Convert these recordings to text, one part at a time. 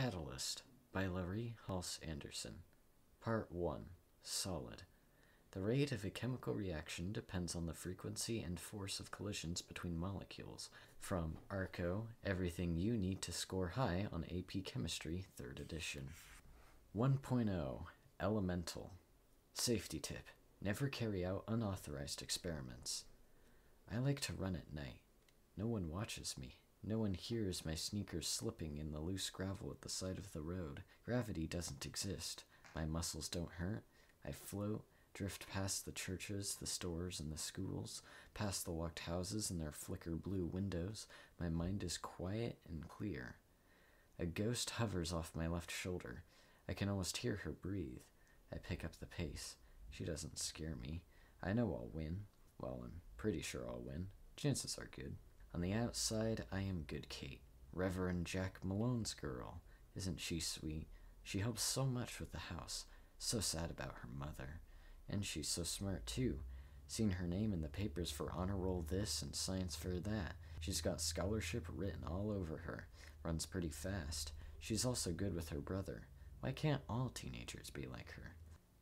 Catalyst by Laurie Halse Anderson. Part 1 Solid. The rate of a chemical reaction depends on the frequency and force of collisions between molecules. From ARCO, Everything You Need to Score High on AP Chemistry, 3rd edition. 1.0 Elemental. Safety tip Never carry out unauthorized experiments. I like to run at night. No one watches me. No one hears my sneakers slipping in the loose gravel at the side of the road. Gravity doesn't exist. My muscles don't hurt. I float, drift past the churches, the stores, and the schools, past the locked houses and their flicker blue windows. My mind is quiet and clear. A ghost hovers off my left shoulder. I can almost hear her breathe. I pick up the pace. She doesn't scare me. I know I'll win. Well, I'm pretty sure I'll win. Chances are good. On the outside, I am good Kate, Reverend Jack Malone's girl. Isn't she sweet? She helps so much with the house. So sad about her mother. And she's so smart, too. Seen her name in the papers for honor roll this and science fair that. She's got scholarship written all over her. Runs pretty fast. She's also good with her brother. Why can't all teenagers be like her?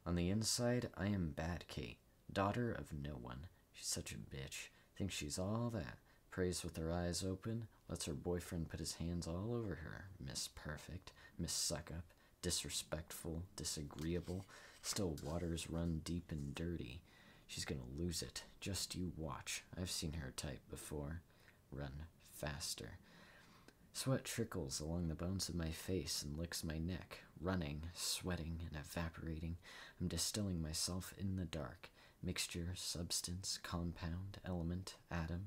On the inside, I am bad Kate, daughter of no one. She's such a bitch. Thinks she's all that. Prays with her eyes open, lets her boyfriend put his hands all over her. Miss Perfect, Miss Suck Up, disrespectful, disagreeable. Still, waters run deep and dirty. She's gonna lose it. Just you watch. I've seen her type before. Run faster. Sweat trickles along the bones of my face and licks my neck. Running, sweating, and evaporating, I'm distilling myself in the dark. Mixture, substance, compound, element, atom.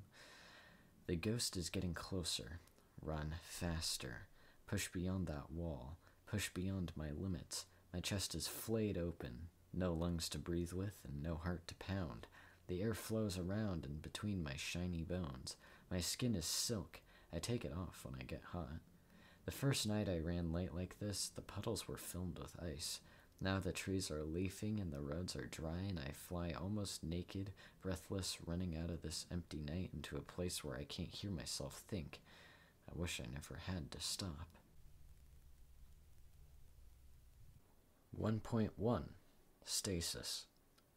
The ghost is getting closer. Run faster. Push beyond that wall. Push beyond my limits. My chest is flayed open. No lungs to breathe with and no heart to pound. The air flows around and between my shiny bones. My skin is silk. I take it off when I get hot. The first night I ran late like this, the puddles were filled with ice. Now the trees are leafing and the roads are dry, and I fly almost naked, breathless, running out of this empty night into a place where I can't hear myself think. I wish I never had to stop. 1.1 Stasis.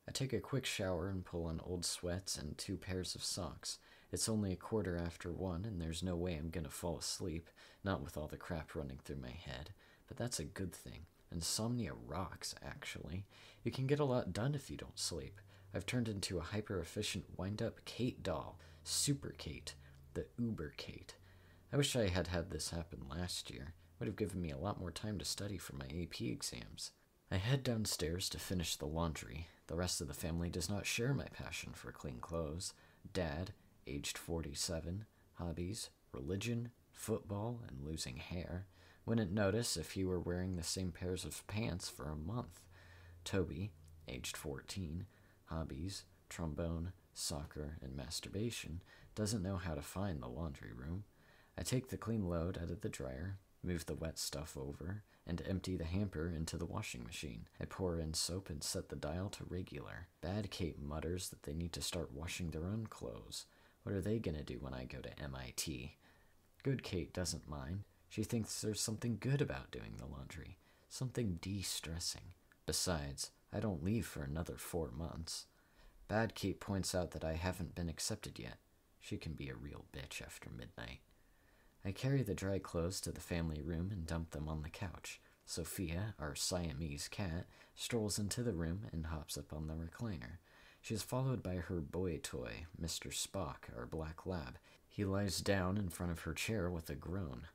I take a quick shower and pull on old sweats and two pairs of socks. It's only a quarter after one, and there's no way I'm gonna fall asleep, not with all the crap running through my head. But that's a good thing. Insomnia rocks, actually. You can get a lot done if you don't sleep. I've turned into a hyper efficient wind up Kate doll, Super Kate, the Uber Kate. I wish I had had this happen last year. It Would have given me a lot more time to study for my AP exams. I head downstairs to finish the laundry. The rest of the family does not share my passion for clean clothes. Dad, aged 47, hobbies, religion, football, and losing hair. Wouldn't notice if he were wearing the same pairs of pants for a month. Toby, aged 14, hobbies, trombone, soccer, and masturbation, doesn't know how to find the laundry room. I take the clean load out of the dryer, move the wet stuff over, and empty the hamper into the washing machine. I pour in soap and set the dial to regular. Bad Kate mutters that they need to start washing their own clothes. What are they gonna do when I go to MIT? Good Kate doesn't mind. She thinks there's something good about doing the laundry, something de stressing. Besides, I don't leave for another four months. Bad Kate points out that I haven't been accepted yet. She can be a real bitch after midnight. I carry the dry clothes to the family room and dump them on the couch. Sophia, our Siamese cat, strolls into the room and hops up on the recliner. She is followed by her boy toy, Mr. Spock, our black lab. He lies down in front of her chair with a groan.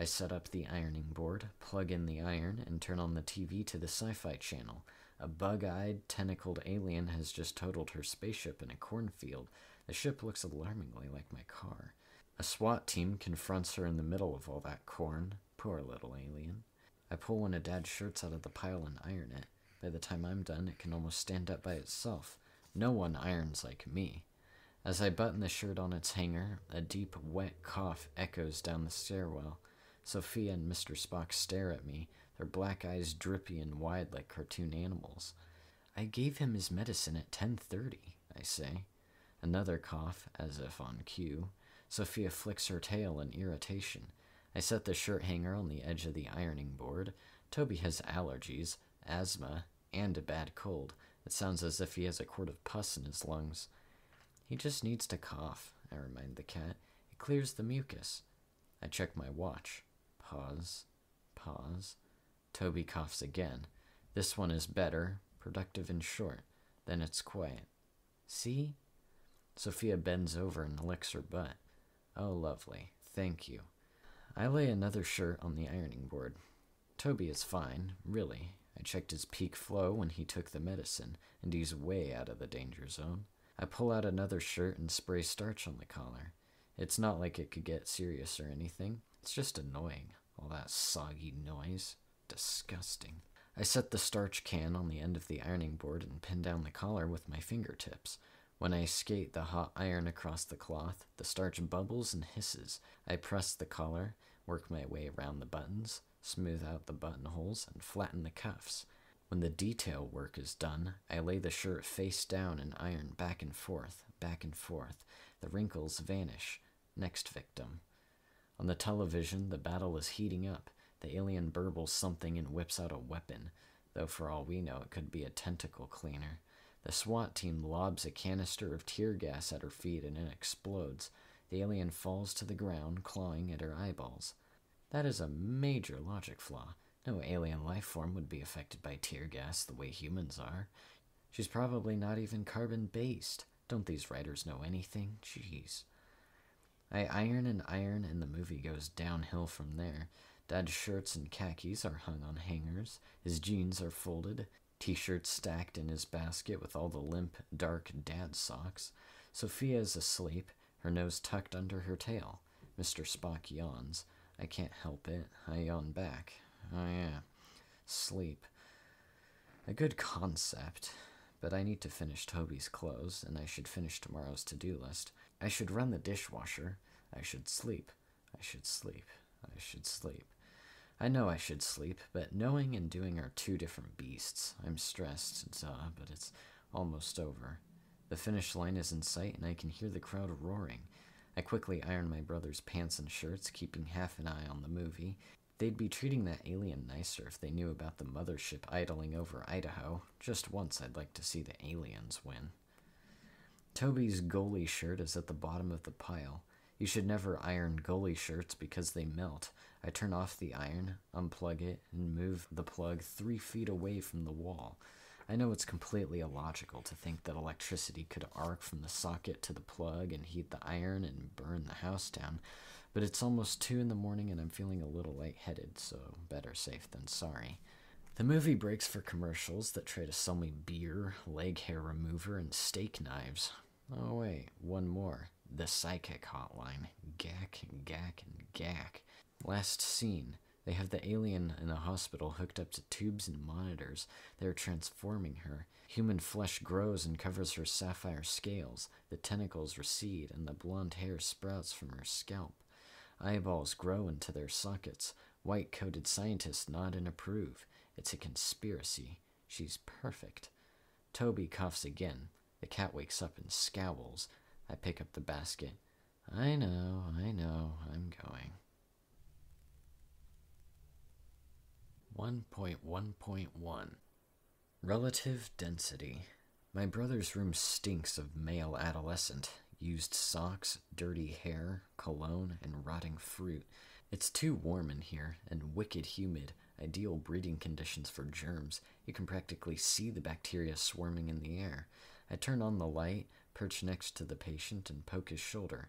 I set up the ironing board, plug in the iron, and turn on the TV to the sci fi channel. A bug eyed, tentacled alien has just totaled her spaceship in a cornfield. The ship looks alarmingly like my car. A SWAT team confronts her in the middle of all that corn. Poor little alien. I pull one of Dad's shirts out of the pile and iron it. By the time I'm done, it can almost stand up by itself. No one irons like me. As I button the shirt on its hanger, a deep, wet cough echoes down the stairwell. Sophia and Mr. Spock stare at me, their black eyes drippy and wide like cartoon animals. I gave him his medicine at 10:30, I say. Another cough, as if on cue. Sophia flicks her tail in irritation. I set the shirt hanger on the edge of the ironing board. Toby has allergies, asthma, and a bad cold. It sounds as if he has a quart of pus in his lungs. He just needs to cough, I remind the cat. It clears the mucus. I check my watch. Pause. Pause. Toby coughs again. This one is better, productive and short. Then it's quiet. See? Sophia bends over and licks her butt. Oh, lovely. Thank you. I lay another shirt on the ironing board. Toby is fine, really. I checked his peak flow when he took the medicine, and he's way out of the danger zone. I pull out another shirt and spray starch on the collar. It's not like it could get serious or anything. It's just annoying. All that soggy noise. Disgusting. I set the starch can on the end of the ironing board and pin down the collar with my fingertips. When I skate the hot iron across the cloth, the starch bubbles and hisses. I press the collar, work my way around the buttons, smooth out the buttonholes, and flatten the cuffs. When the detail work is done, I lay the shirt face down and iron back and forth, back and forth. The wrinkles vanish. Next victim. On the television, the battle is heating up. The alien burbles something and whips out a weapon, though for all we know, it could be a tentacle cleaner. The SWAT team lobs a canister of tear gas at her feet and it explodes. The alien falls to the ground, clawing at her eyeballs. That is a major logic flaw. No alien life form would be affected by tear gas the way humans are. She's probably not even carbon based. Don't these writers know anything? Jeez. I iron and iron, and the movie goes downhill from there. Dad's shirts and khakis are hung on hangers. His jeans are folded. T shirts stacked in his basket with all the limp, dark dad socks. Sophia is asleep, her nose tucked under her tail. Mr. Spock yawns. I can't help it. I yawn back. Oh, yeah. Sleep. A good concept, but I need to finish Toby's clothes, and I should finish tomorrow's to do list. I should run the dishwasher. I should sleep. I should sleep. I should sleep. I know I should sleep, but knowing and doing are two different beasts. I'm stressed, duh, but it's almost over. The finish line is in sight, and I can hear the crowd roaring. I quickly iron my brother's pants and shirts, keeping half an eye on the movie. They'd be treating that alien nicer if they knew about the mothership idling over Idaho. Just once I'd like to see the aliens win. Toby's goalie shirt is at the bottom of the pile. You should never iron goalie shirts because they melt. I turn off the iron, unplug it, and move the plug three feet away from the wall. I know it's completely illogical to think that electricity could arc from the socket to the plug and heat the iron and burn the house down, but it's almost two in the morning and I'm feeling a little lightheaded, so better safe than sorry. The movie breaks for commercials that try to sell me beer, leg hair remover, and steak knives. Oh, wait, one more. The psychic hotline. Gack, gack, and gack. Last scene. They have the alien in a hospital hooked up to tubes and monitors. They are transforming her. Human flesh grows and covers her sapphire scales. The tentacles recede, and the blonde hair sprouts from her scalp. Eyeballs grow into their sockets. White coated scientists nod and approve. It's a conspiracy. She's perfect. Toby coughs again. The cat wakes up and scowls. I pick up the basket. I know, I know, I'm going. 1.1.1 Relative density. My brother's room stinks of male adolescent, used socks, dirty hair, cologne, and rotting fruit. It's too warm in here and wicked humid, ideal breeding conditions for germs. You can practically see the bacteria swarming in the air. I turn on the light, perch next to the patient, and poke his shoulder.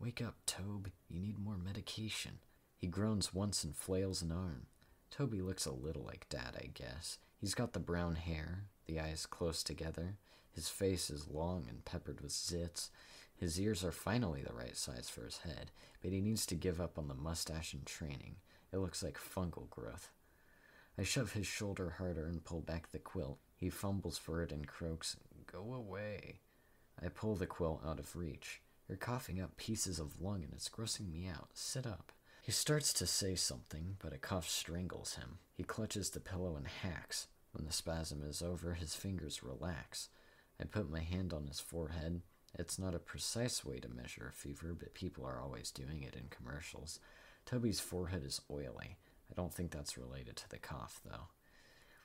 Wake up, Tobe. You need more medication. He groans once and flails an arm. Toby looks a little like Dad, I guess. He's got the brown hair, the eyes close together. His face is long and peppered with zits. His ears are finally the right size for his head, but he needs to give up on the mustache and training. It looks like fungal growth. I shove his shoulder harder and pull back the quilt. He fumbles for it and croaks, Go away. I pull the quilt out of reach. You're coughing up pieces of lung and it's grossing me out. Sit up. He starts to say something, but a cough strangles him. He clutches the pillow and hacks. When the spasm is over, his fingers relax. I put my hand on his forehead. It's not a precise way to measure a fever, but people are always doing it in commercials. Toby's forehead is oily. I don't think that's related to the cough, though.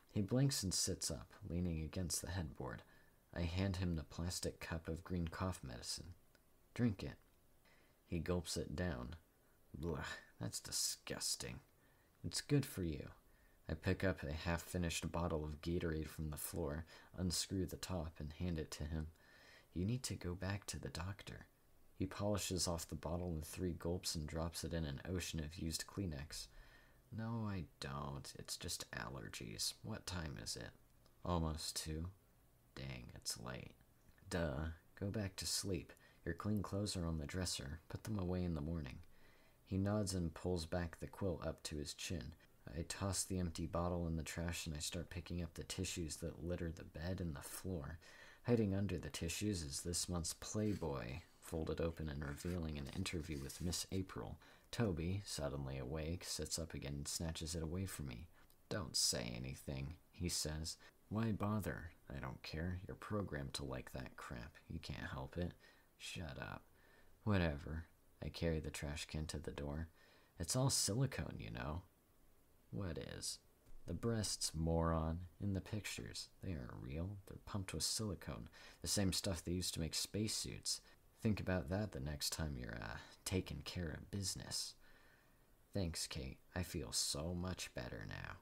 He blinks and sits up, leaning against the headboard. I hand him the plastic cup of green cough medicine. Drink it. He gulps it down. Blah, that's disgusting. It's good for you. I pick up a half finished bottle of Gatorade from the floor, unscrew the top, and hand it to him. You need to go back to the doctor. He polishes off the bottle in three gulps and drops it in an ocean of used Kleenex. No, I don't. It's just allergies. What time is it? Almost two. Dang, it's late. Duh. Go back to sleep. Your clean clothes are on the dresser. Put them away in the morning. He nods and pulls back the quilt up to his chin. I toss the empty bottle in the trash and I start picking up the tissues that litter the bed and the floor. Hiding under the tissues is this month's Playboy, folded open and revealing an interview with Miss April. Toby, suddenly awake, sits up again and snatches it away from me. Don't say anything, he says. Why bother? I don't care. You're programmed to like that crap. You can't help it. Shut up. Whatever. I carry the trash can to the door. It's all silicone, you know. What is? The breasts, moron, in the pictures. They aren't real. They're pumped with silicone, the same stuff they used to make spacesuits. Think about that the next time you're, uh, taking care of business. Thanks, Kate. I feel so much better now.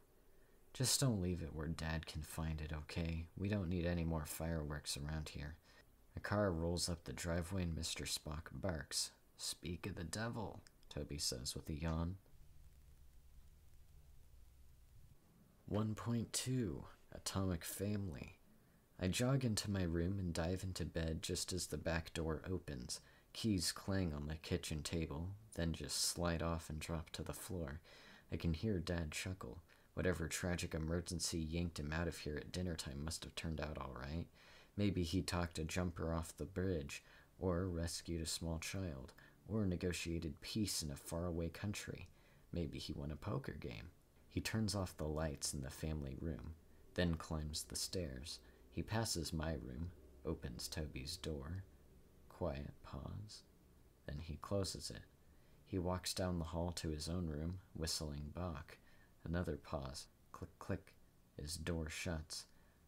Just don't leave it where Dad can find it, okay? We don't need any more fireworks around here. A car rolls up the driveway and Mr. Spock barks. Speak of the devil, Toby says with a yawn. 1.2 Atomic Family. I jog into my room and dive into bed just as the back door opens. Keys clang on the kitchen table, then just slide off and drop to the floor. I can hear Dad chuckle. Whatever tragic emergency yanked him out of here at dinner time must have turned out all right. Maybe he talked a jumper off the bridge, or rescued a small child, or negotiated peace in a faraway country. Maybe he won a poker game. He turns off the lights in the family room, then climbs the stairs. He passes my room, opens Toby's door. Quiet pause. Then he closes it. He walks down the hall to his own room, whistling Bach. Another pause. Click, click. His door shuts.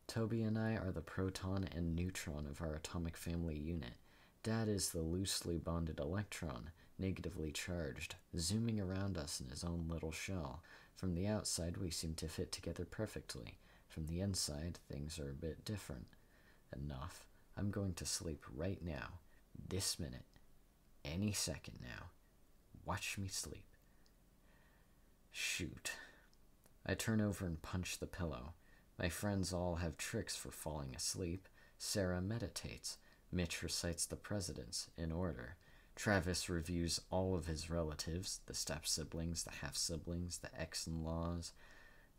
Toby and I are the proton and neutron of our atomic family unit. Dad is the loosely bonded electron, negatively charged, zooming around us in his own little shell. From the outside, we seem to fit together perfectly. From the inside, things are a bit different. Enough. I'm going to sleep right now, this minute, any second now. Watch me sleep. Shoot. I turn over and punch the pillow. My friends all have tricks for falling asleep. Sarah meditates. Mitch recites the presidents in order. Travis reviews all of his relatives the step siblings, the half siblings, the ex in laws,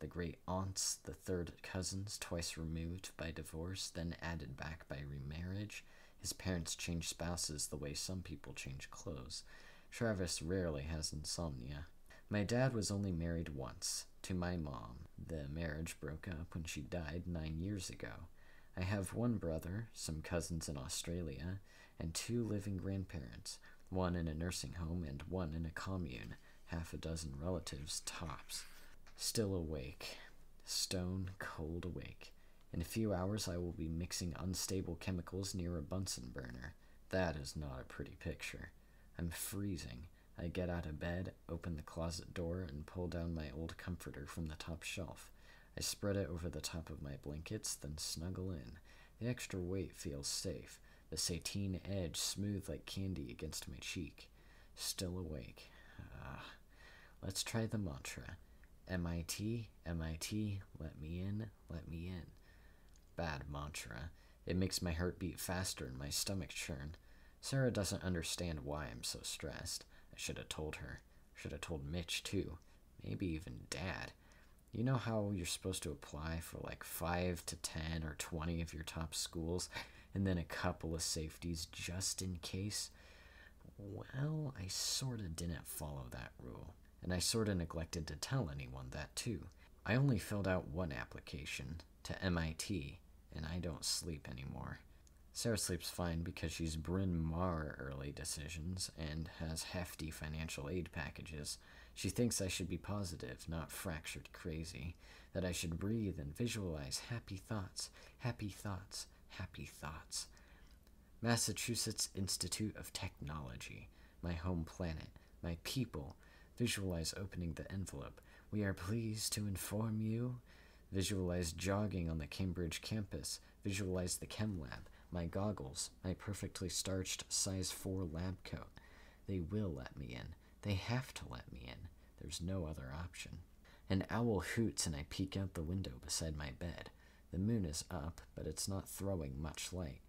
the great aunts, the third cousins, twice removed by divorce, then added back by remarriage. His parents change spouses the way some people change clothes. Travis rarely has insomnia. My dad was only married once, to my mom. The marriage broke up when she died nine years ago. I have one brother, some cousins in Australia, and two living grandparents, one in a nursing home and one in a commune, half a dozen relatives tops. Still awake, stone cold awake. In a few hours, I will be mixing unstable chemicals near a Bunsen burner. That is not a pretty picture. I'm freezing. I get out of bed, open the closet door, and pull down my old comforter from the top shelf. I spread it over the top of my blankets, then snuggle in. The extra weight feels safe the sateen edge smooth like candy against my cheek. Still awake. Ah, let's try the mantra. MIT, MIT, let me in, let me in. Bad mantra. It makes my heart beat faster and my stomach churn. Sarah doesn't understand why I'm so stressed. I should have told her. Should have told Mitch, too. Maybe even Dad. You know how you're supposed to apply for like 5 to 10 or 20 of your top schools? and then a couple of safeties just in case. Well, I sorta didn't follow that rule, and I sorta neglected to tell anyone that too. I only filled out one application to MIT, and I don't sleep anymore. Sarah sleeps fine because she's Bryn Mawr early decisions and has hefty financial aid packages. She thinks I should be positive, not fractured crazy, that I should breathe and visualize happy thoughts, happy thoughts, happy thoughts. Massachusetts Institute of Technology, my home planet, my people. Visualize opening the envelope. We are pleased to inform you. Visualize jogging on the Cambridge campus. Visualize the chem lab, my goggles, my perfectly starched size 4 lab coat. They will let me in. They have to let me in. There's no other option. An owl hoots and I peek out the window beside my bed. The moon is up, but it's not throwing much light.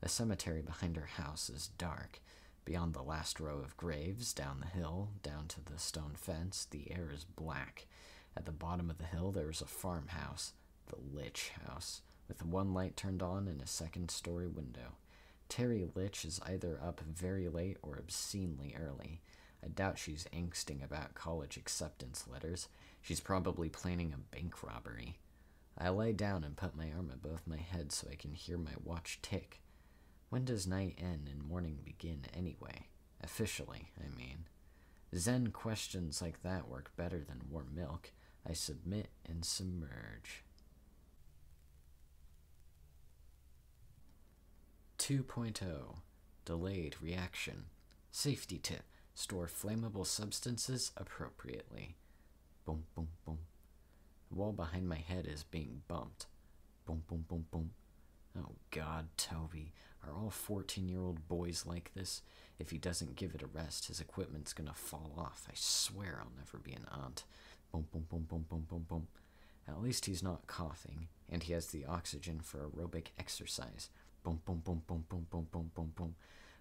The cemetery behind our house is dark. Beyond the last row of graves, down the hill, down to the stone fence, the air is black. At the bottom of the hill, there is a farmhouse, the Litch House, with one light turned on and a second story window. Teri Litch is either up very late or obscenely early. I doubt she's angsting about college acceptance letters. She's probably planning a bank robbery. I lay down and put my arm above my head so I can hear my watch tick. When does night end and morning begin anyway? Officially, I mean. Zen questions like that work better than warm milk. I submit and submerge. 2.0 Delayed Reaction Safety Tip Store flammable substances appropriately. Boom, boom, boom. The wall behind my head is being bumped. Boom, boom, boom, boom. Oh God, Toby, are all 14 year old boys like this? If he doesn't give it a rest, his equipment's gonna fall off. I swear I'll never be an aunt. Boom, boom, boom, boom, boom, boom, boom. At least he's not coughing, and he has the oxygen for aerobic exercise. Boom, boom, boom, boom, boom, boom, boom, boom, boom.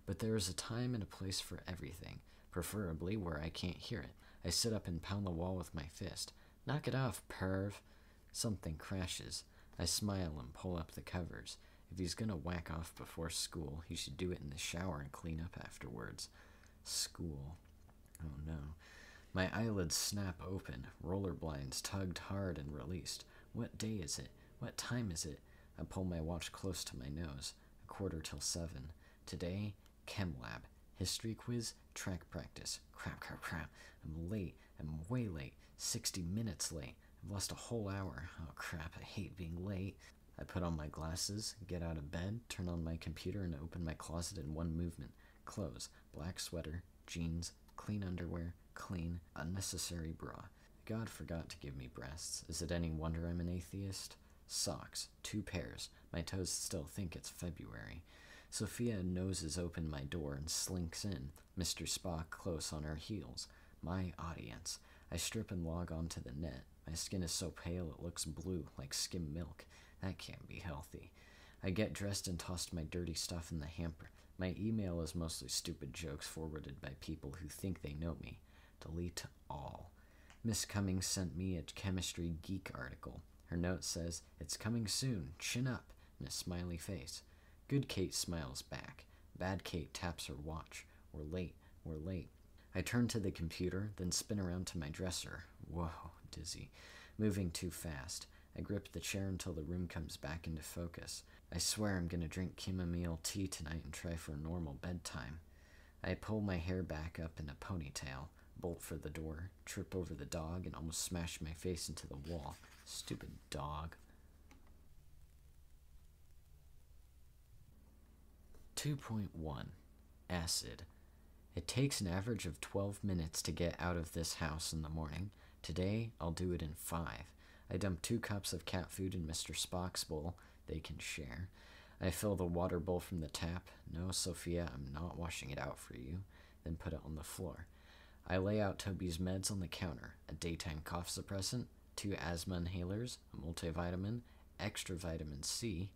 But there is a time and a place for everything, preferably where I can't hear it. I sit up and pound the wall with my fist. Knock it off, perv. Something crashes. I smile and pull up the covers. If he's gonna whack off before school, he should do it in the shower and clean up afterwards. School. Oh no. My eyelids snap open, roller blinds tugged hard and released. What day is it? What time is it? I pull my watch close to my nose. A quarter till seven. Today, chem lab. History quiz, track practice. Crap, crap, crap. I'm late. I'm way late. 60 minutes late. I've lost a whole hour. Oh crap, I hate being late. I put on my glasses, get out of bed, turn on my computer, and open my closet in one movement. Clothes, black sweater, jeans, clean underwear, clean, unnecessary bra. God forgot to give me breasts. Is it any wonder I'm an atheist? Socks, two pairs. My toes still think it's February. Sophia noses open my door and slinks in, Mr. Spock close on her heels. My audience. I strip and log onto the net. My skin is so pale it looks blue, like skim milk. That can't be healthy. I get dressed and tossed my dirty stuff in the hamper. My email is mostly stupid jokes forwarded by people who think they know me. Delete all. Miss Cummings sent me a chemistry geek article. Her note says, It's coming soon, chin up, and a smiley face. Good Kate smiles back. Bad Kate taps her watch. We're late, we're late. I turn to the computer, then spin around to my dresser. Whoa, dizzy. Moving too fast. I grip the chair until the room comes back into focus. I swear I'm gonna drink chamomile tea tonight and try for a normal bedtime. I pull my hair back up in a ponytail, bolt for the door, trip over the dog, and almost smash my face into the wall. Stupid dog. 2.1 Acid. It takes an average of 12 minutes to get out of this house in the morning. Today, I'll do it in 5. I dump two cups of cat food in Mr. Spock's bowl. They can share. I fill the water bowl from the tap. No, Sophia, I'm not washing it out for you. Then put it on the floor. I lay out Toby's meds on the counter a daytime cough suppressant, two asthma inhalers, a multivitamin, extra vitamin C.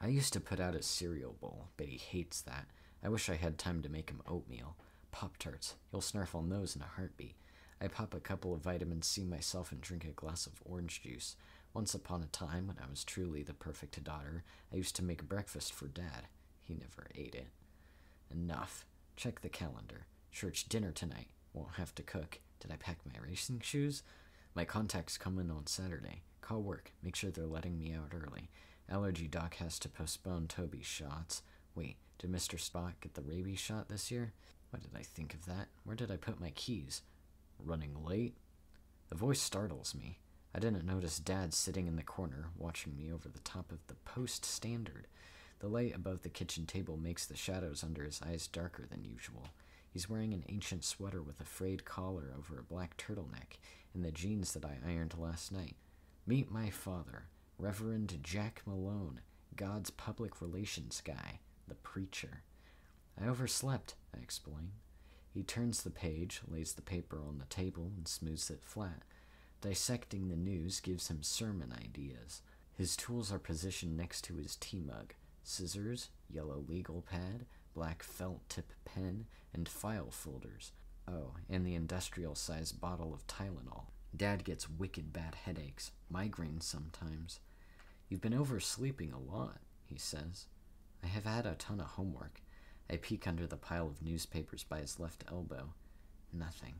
I used to put out a cereal bowl, but he hates that. I wish I had time to make him oatmeal. Pop Tarts. He'll snarf on those in a heartbeat. I pop a couple of vitamin C myself and drink a glass of orange juice. Once upon a time, when I was truly the perfect daughter, I used to make breakfast for Dad. He never ate it. Enough. Check the calendar. Church dinner tonight. Won't have to cook. Did I pack my racing shoes? My contacts come in on Saturday. Call work. Make sure they're letting me out early. Allergy doc has to postpone Toby's shots. Wait, did Mr. Spock get the rabies shot this year? What did I think of that? Where did I put my keys? Running late? The voice startles me. I didn't notice Dad sitting in the corner, watching me over the top of the post standard. The light above the kitchen table makes the shadows under his eyes darker than usual. He's wearing an ancient sweater with a frayed collar over a black turtleneck and the jeans that I ironed last night. Meet my father, Reverend Jack Malone, God's public relations guy, the preacher. I overslept, I explain. He turns the page, lays the paper on the table, and smooths it flat. Dissecting the news gives him sermon ideas. His tools are positioned next to his tea mug scissors, yellow legal pad, black felt tip pen, and file folders. Oh, and the industrial sized bottle of Tylenol. Dad gets wicked bad headaches, migraines sometimes. You've been oversleeping a lot, he says. I have had a ton of homework. I peek under the pile of newspapers by his left elbow. Nothing.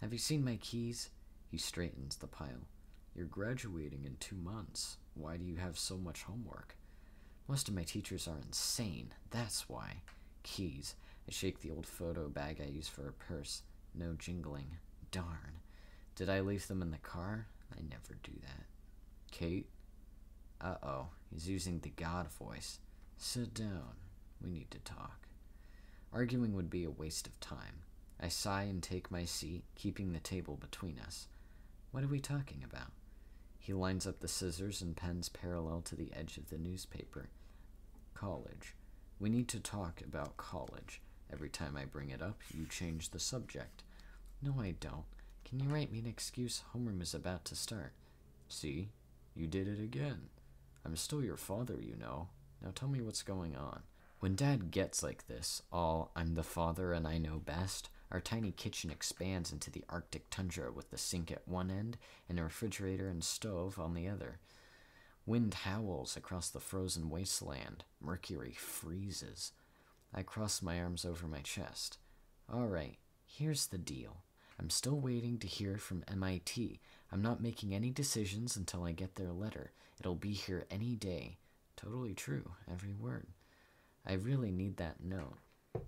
Have you seen my keys? He straightens the pile. You're graduating in two months. Why do you have so much homework? Most of my teachers are insane. That's why. Keys. I shake the old photo bag I use for a purse. No jingling. Darn. Did I leave them in the car? I never do that. Kate? Uh oh. He's using the God voice. Sit down. We need to talk. Arguing would be a waste of time. I sigh and take my seat, keeping the table between us. What are we talking about? He lines up the scissors and pens parallel to the edge of the newspaper. College. We need to talk about college. Every time I bring it up, you change the subject. No, I don't. Can you write me an excuse? Homeroom is about to start. See? You did it again. I'm still your father, you know. Now tell me what's going on. When Dad gets like this, all I'm the father and I know best, our tiny kitchen expands into the Arctic tundra with the sink at one end and a refrigerator and stove on the other. Wind howls across the frozen wasteland. Mercury freezes. I cross my arms over my chest. All right, here's the deal. I'm still waiting to hear from MIT. I'm not making any decisions until I get their letter. It'll be here any day. Totally true, every word. I really need that note.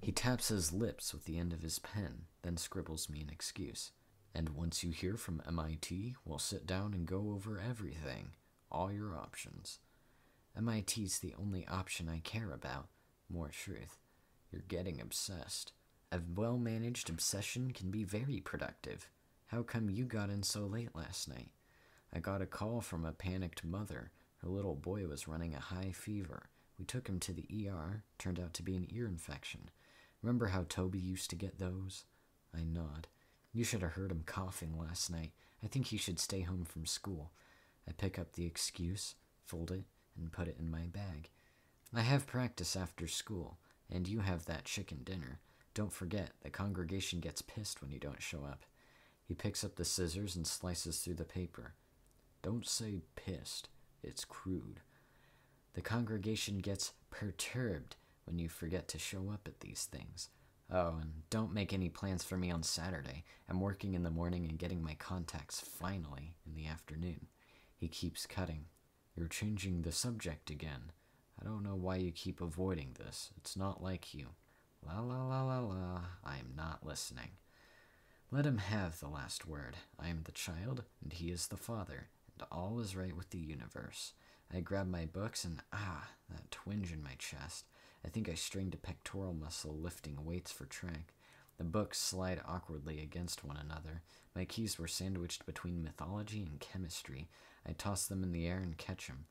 He taps his lips with the end of his pen, then scribbles me an excuse. And once you hear from MIT, we'll sit down and go over everything, all your options. MIT's the only option I care about. More truth. You're getting obsessed. A well managed obsession can be very productive. How come you got in so late last night? I got a call from a panicked mother. Her little boy was running a high fever. We took him to the ER. Turned out to be an ear infection. Remember how Toby used to get those? I nod. You should have heard him coughing last night. I think he should stay home from school. I pick up the excuse, fold it, and put it in my bag. I have practice after school, and you have that chicken dinner. Don't forget, the congregation gets pissed when you don't show up. He picks up the scissors and slices through the paper. Don't say pissed, it's crude. The congregation gets perturbed when you forget to show up at these things. Oh, and don't make any plans for me on Saturday. I'm working in the morning and getting my contacts finally in the afternoon. He keeps cutting. You're changing the subject again. I don't know why you keep avoiding this. It's not like you. La la la la la. I am not listening. Let him have the last word. I am the child, and he is the father, and all is right with the universe. I grab my books and ah, that twinge in my chest. I think I strained a pectoral muscle lifting weights for track. The books slide awkwardly against one another. My keys were sandwiched between mythology and chemistry. I toss them in the air and catch catch 'em.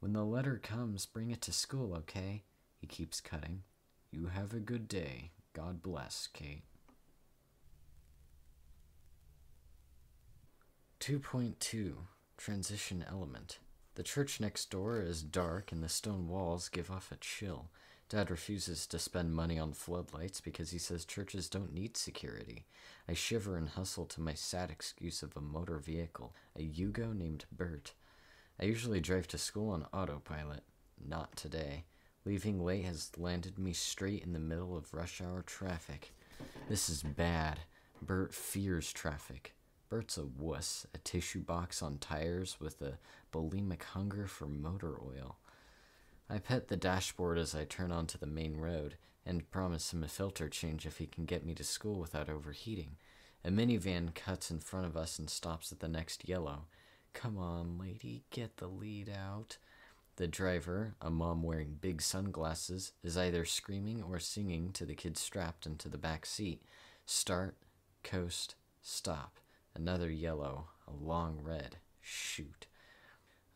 When the letter comes, bring it to school, okay? He keeps cutting. You have a good day. God bless, Kate. 2.2 Transition Element. The church next door is dark and the stone walls give off a chill. Dad refuses to spend money on floodlights because he says churches don't need security. I shiver and hustle to my sad excuse of a motor vehicle, a Yugo named Bert. I usually drive to school on autopilot. Not today. Leaving late has landed me straight in the middle of rush hour traffic. This is bad. Bert fears traffic. Bert's a wuss, a tissue box on tires with a bulimic hunger for motor oil. I pet the dashboard as I turn onto the main road and promise him a filter change if he can get me to school without overheating. A minivan cuts in front of us and stops at the next yellow. Come on, lady, get the lead out. The driver, a mom wearing big sunglasses, is either screaming or singing to the kid strapped into the back seat. Start, coast, stop. Another yellow, a long red. Shoot.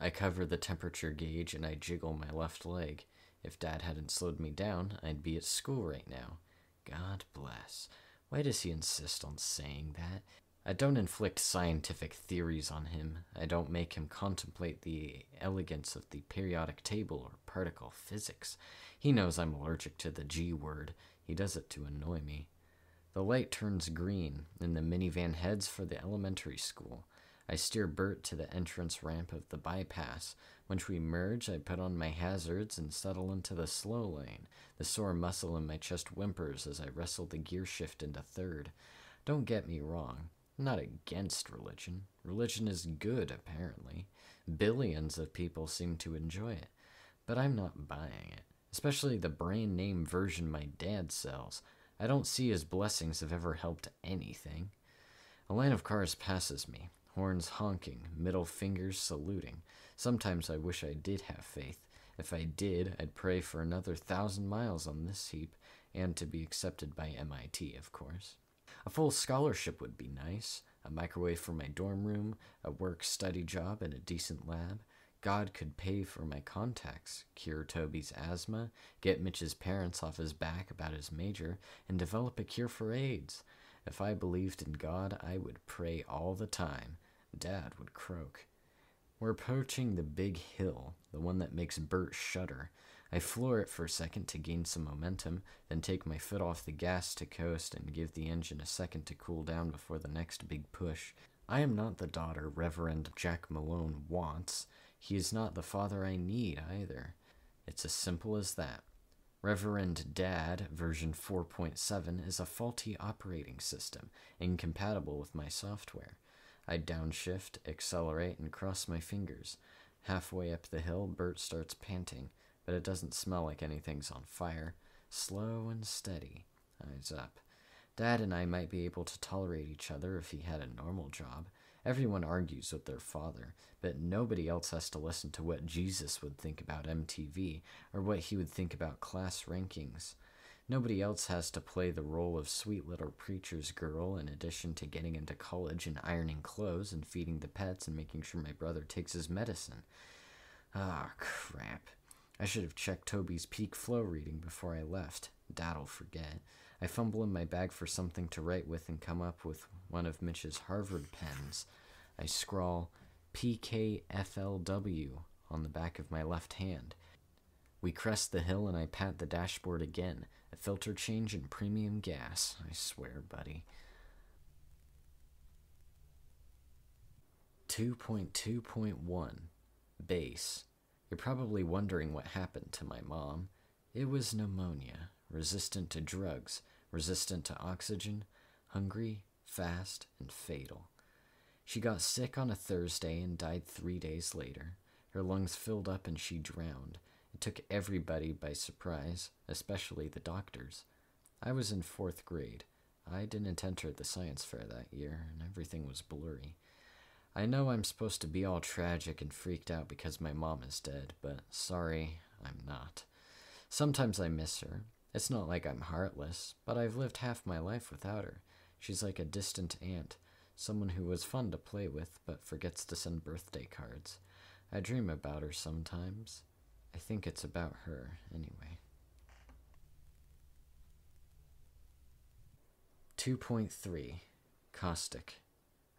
I cover the temperature gauge and I jiggle my left leg. If Dad hadn't slowed me down, I'd be at school right now. God bless. Why does he insist on saying that? I don't inflict scientific theories on him. I don't make him contemplate the elegance of the periodic table or particle physics. He knows I'm allergic to the G word. He does it to annoy me. The light turns green, and the minivan heads for the elementary school. I steer Bert to the entrance ramp of the bypass. Once we merge, I put on my hazards and settle into the slow lane. The sore muscle in my chest whimpers as I wrestle the gear shift into third. Don't get me wrong. I'm not against religion. Religion is good, apparently. Billions of people seem to enjoy it. But I'm not buying it, especially the brand name version my dad sells. I don't see his blessings have ever helped anything. A line of cars passes me, horns honking, middle fingers saluting. Sometimes I wish I did have faith. If I did, I'd pray for another thousand miles on this heap, and to be accepted by MIT, of course. A full scholarship would be nice. A microwave for my dorm room, a work study job, and a decent lab. God could pay for my contacts, cure Toby's asthma, get Mitch's parents off his back about his major, and develop a cure for AIDS. If I believed in God, I would pray all the time. Dad would croak. We're approaching the big hill, the one that makes Bert shudder. I floor it for a second to gain some momentum, then take my foot off the gas to coast and give the engine a second to cool down before the next big push. I am not the daughter Reverend Jack Malone wants. He is not the father I need either. It's as simple as that. Reverend Dad version 4.7 is a faulty operating system, incompatible with my software. I downshift, accelerate, and cross my fingers. Halfway up the hill, Bert starts panting but it doesn't smell like anything's on fire. Slow and steady. Eyes up. Dad and I might be able to tolerate each other if he had a normal job. Everyone argues with their father, but nobody else has to listen to what Jesus would think about MTV or what he would think about class rankings. Nobody else has to play the role of sweet little preacher's girl in addition to getting into college and ironing clothes and feeding the pets and making sure my brother takes his medicine. Ah, crap. I should have checked Toby's peak flow reading before I left. Dad'll forget. I fumble in my bag for something to write with and come up with one of Mitch's Harvard pens. I scrawl PKFLW on the back of my left hand. We crest the hill and I pat the dashboard again. A filter change and premium gas. I swear, buddy. 2.2.1 Base you're probably wondering what happened to my mom. It was pneumonia, resistant to drugs, resistant to oxygen, hungry, fast, and fatal. She got sick on a Thursday and died three days later. Her lungs filled up and she drowned. It took everybody by surprise, especially the doctors. I was in fourth grade. I didn't enter the science fair that year, and everything was blurry. I know I'm supposed to be all tragic and freaked out because my mom is dead, but sorry, I'm not. Sometimes I miss her. It's not like I'm heartless, but I've lived half my life without her. She's like a distant aunt, someone who was fun to play with but forgets to send birthday cards. I dream about her sometimes. I think it's about her, anyway. 2.3 Caustic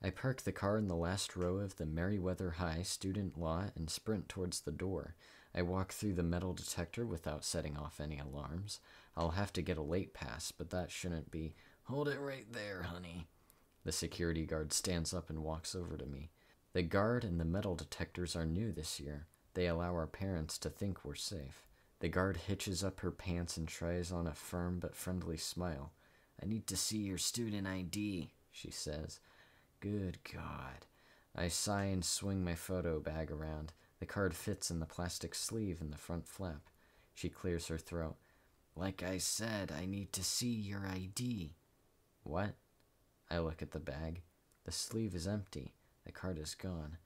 I park the car in the last row of the Merryweather High student lot and sprint towards the door. I walk through the metal detector without setting off any alarms. I'll have to get a late pass, but that shouldn't be. Hold it right there, honey. The security guard stands up and walks over to me. The guard and the metal detectors are new this year. They allow our parents to think we're safe. The guard hitches up her pants and tries on a firm but friendly smile. I need to see your student ID, she says. Good God. I sigh and swing my photo bag around. The card fits in the plastic sleeve in the front flap. She clears her throat. Like I said, I need to see your ID. What? I look at the bag. The sleeve is empty. The card is gone.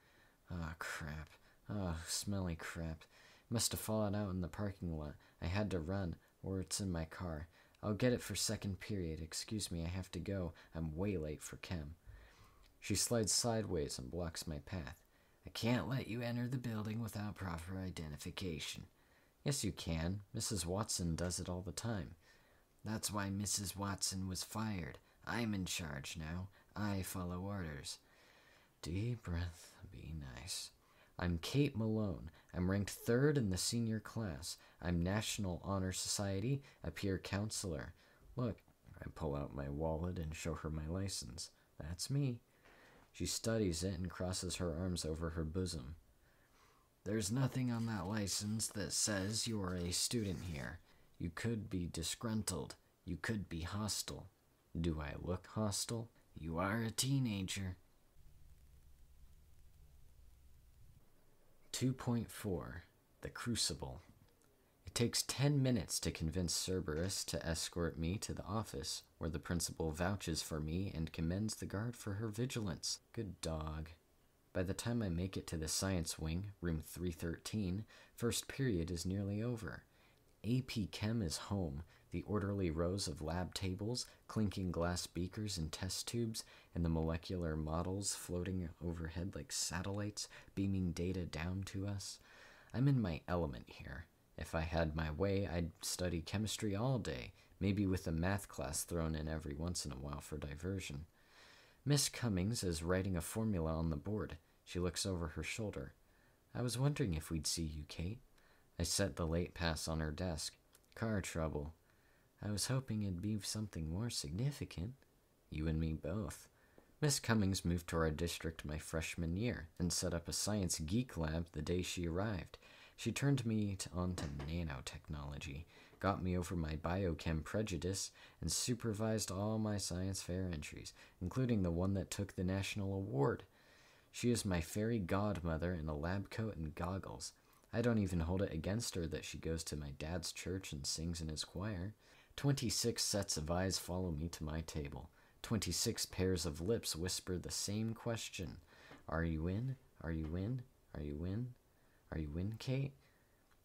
Ah, oh, crap. Oh, smelly crap. Must have fallen out in the parking lot. I had to run, or it's in my car. I'll get it for second period. Excuse me, I have to go. I'm way late for chem. She slides sideways and blocks my path. I can't let you enter the building without proper identification. Yes, you can. Mrs. Watson does it all the time. That's why Mrs. Watson was fired. I'm in charge now. I follow orders. Deep breath. Be nice. I'm Kate Malone. I'm ranked third in the senior class. I'm National Honor Society, a peer counselor. Look, I pull out my wallet and show her my license. That's me. She studies it and crosses her arms over her bosom. There's nothing on that license that says you are a student here. You could be disgruntled. You could be hostile. Do I look hostile? You are a teenager. 2.4 The Crucible. It takes 10 minutes to convince Cerberus to escort me to the office, where the principal vouches for me and commends the guard for her vigilance. Good dog. By the time I make it to the science wing, room 313, first period is nearly over. AP Chem is home, the orderly rows of lab tables, clinking glass beakers and test tubes, and the molecular models floating overhead like satellites, beaming data down to us. I'm in my element here. If I had my way, I'd study chemistry all day, maybe with a math class thrown in every once in a while for diversion. Miss Cummings is writing a formula on the board. She looks over her shoulder. I was wondering if we'd see you, Kate. I set the late pass on her desk. Car trouble. I was hoping it'd be something more significant. You and me both. Miss Cummings moved to our district my freshman year and set up a science geek lab the day she arrived. She turned me to, on to nanotechnology, got me over my biochem prejudice, and supervised all my science fair entries, including the one that took the national award. She is my fairy godmother in a lab coat and goggles. I don't even hold it against her that she goes to my dad's church and sings in his choir. Twenty six sets of eyes follow me to my table. Twenty six pairs of lips whisper the same question Are you in? Are you in? Are you in? Are you in, Kate?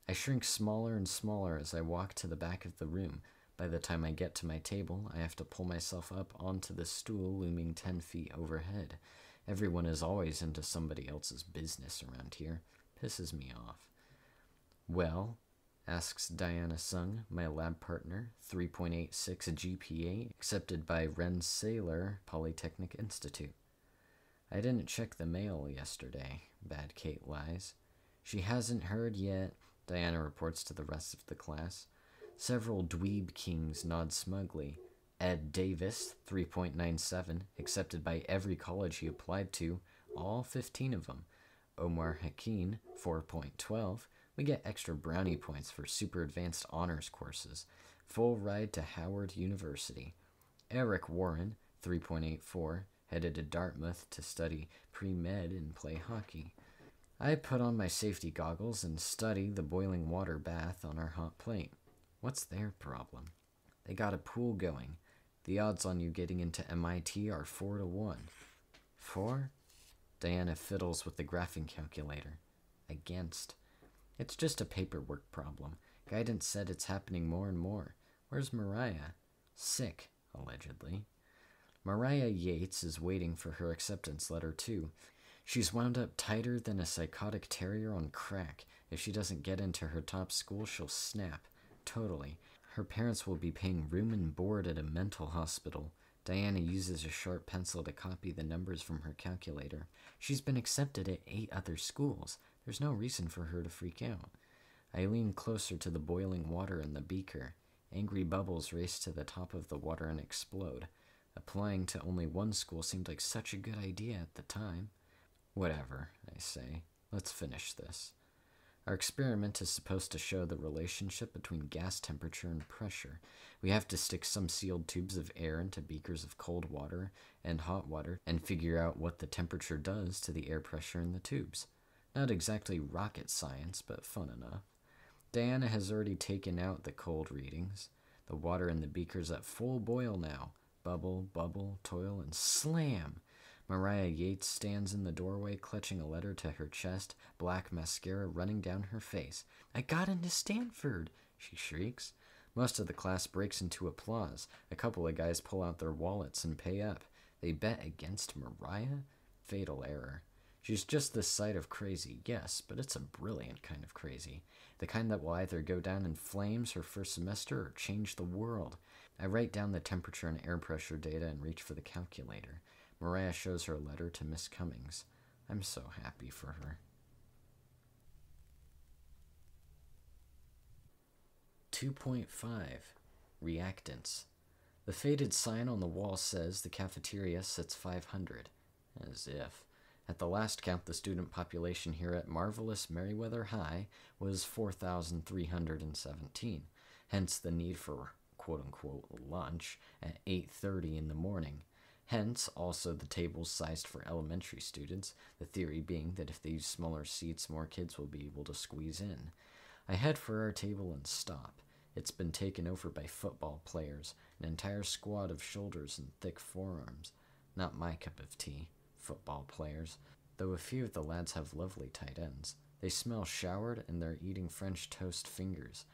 I shrink smaller and smaller as I walk to the back of the room. By the time I get to my table, I have to pull myself up onto the stool looming ten feet overhead. Everyone is always into somebody else's business around here. Pisses me off. Well, asks Diana Sung, my lab partner, 3.86 GPA, accepted by Rensselaer Polytechnic Institute. I didn't check the mail yesterday, Bad Kate lies. She hasn't heard yet, Diana reports to the rest of the class. Several dweeb kings nod smugly. Ed Davis, 3.97, accepted by every college he applied to, all 15 of them. Omar Hakim, 4.12, we get extra brownie points for super advanced honors courses. Full ride to Howard University. Eric Warren, 3.84, headed to Dartmouth to study pre med and play hockey. I put on my safety goggles and study the boiling water bath on our hot plate. What's their problem? They got a pool going. The odds on you getting into MIT are 4 to 1. 4? Diana fiddles with the graphing calculator. Against. It's just a paperwork problem. Guidance said it's happening more and more. Where's Mariah? Sick, allegedly. Mariah Yates is waiting for her acceptance letter, too. She's wound up tighter than a psychotic terrier on crack. If she doesn't get into her top school, she'll snap. Totally. Her parents will be paying room and board at a mental hospital. Diana uses a sharp pencil to copy the numbers from her calculator. She's been accepted at eight other schools. There's no reason for her to freak out. I lean closer to the boiling water in the beaker. Angry bubbles race to the top of the water and explode. Applying to only one school seemed like such a good idea at the time. Whatever, I say. Let's finish this. Our experiment is supposed to show the relationship between gas temperature and pressure. We have to stick some sealed tubes of air into beakers of cold water and hot water and figure out what the temperature does to the air pressure in the tubes. Not exactly rocket science, but fun enough. Diana has already taken out the cold readings. The water in the beaker's at full boil now. Bubble, bubble, toil, and slam! Mariah Yates stands in the doorway, clutching a letter to her chest, black mascara running down her face. I got into Stanford, she shrieks. Most of the class breaks into applause. A couple of guys pull out their wallets and pay up. They bet against Mariah? Fatal error. She's just the sight of crazy, yes, but it's a brilliant kind of crazy. The kind that will either go down in flames her first semester or change the world. I write down the temperature and air pressure data and reach for the calculator. Mariah shows her letter to Miss Cummings. I'm so happy for her. 2.5 Reactants. The faded sign on the wall says the cafeteria sits 500. As if. At the last count, the student population here at marvelous Merryweather High was 4,317. Hence the need for quote unquote lunch at 8:30 in the morning. Hence also the tables sized for elementary students, the theory being that if they use smaller seats, more kids will be able to squeeze in. I head for our table and stop. It's been taken over by football players, an entire squad of shoulders and thick forearms. Not my cup of tea, football players, though a few of the lads have lovely tight ends. They smell showered and they're eating French toast fingers.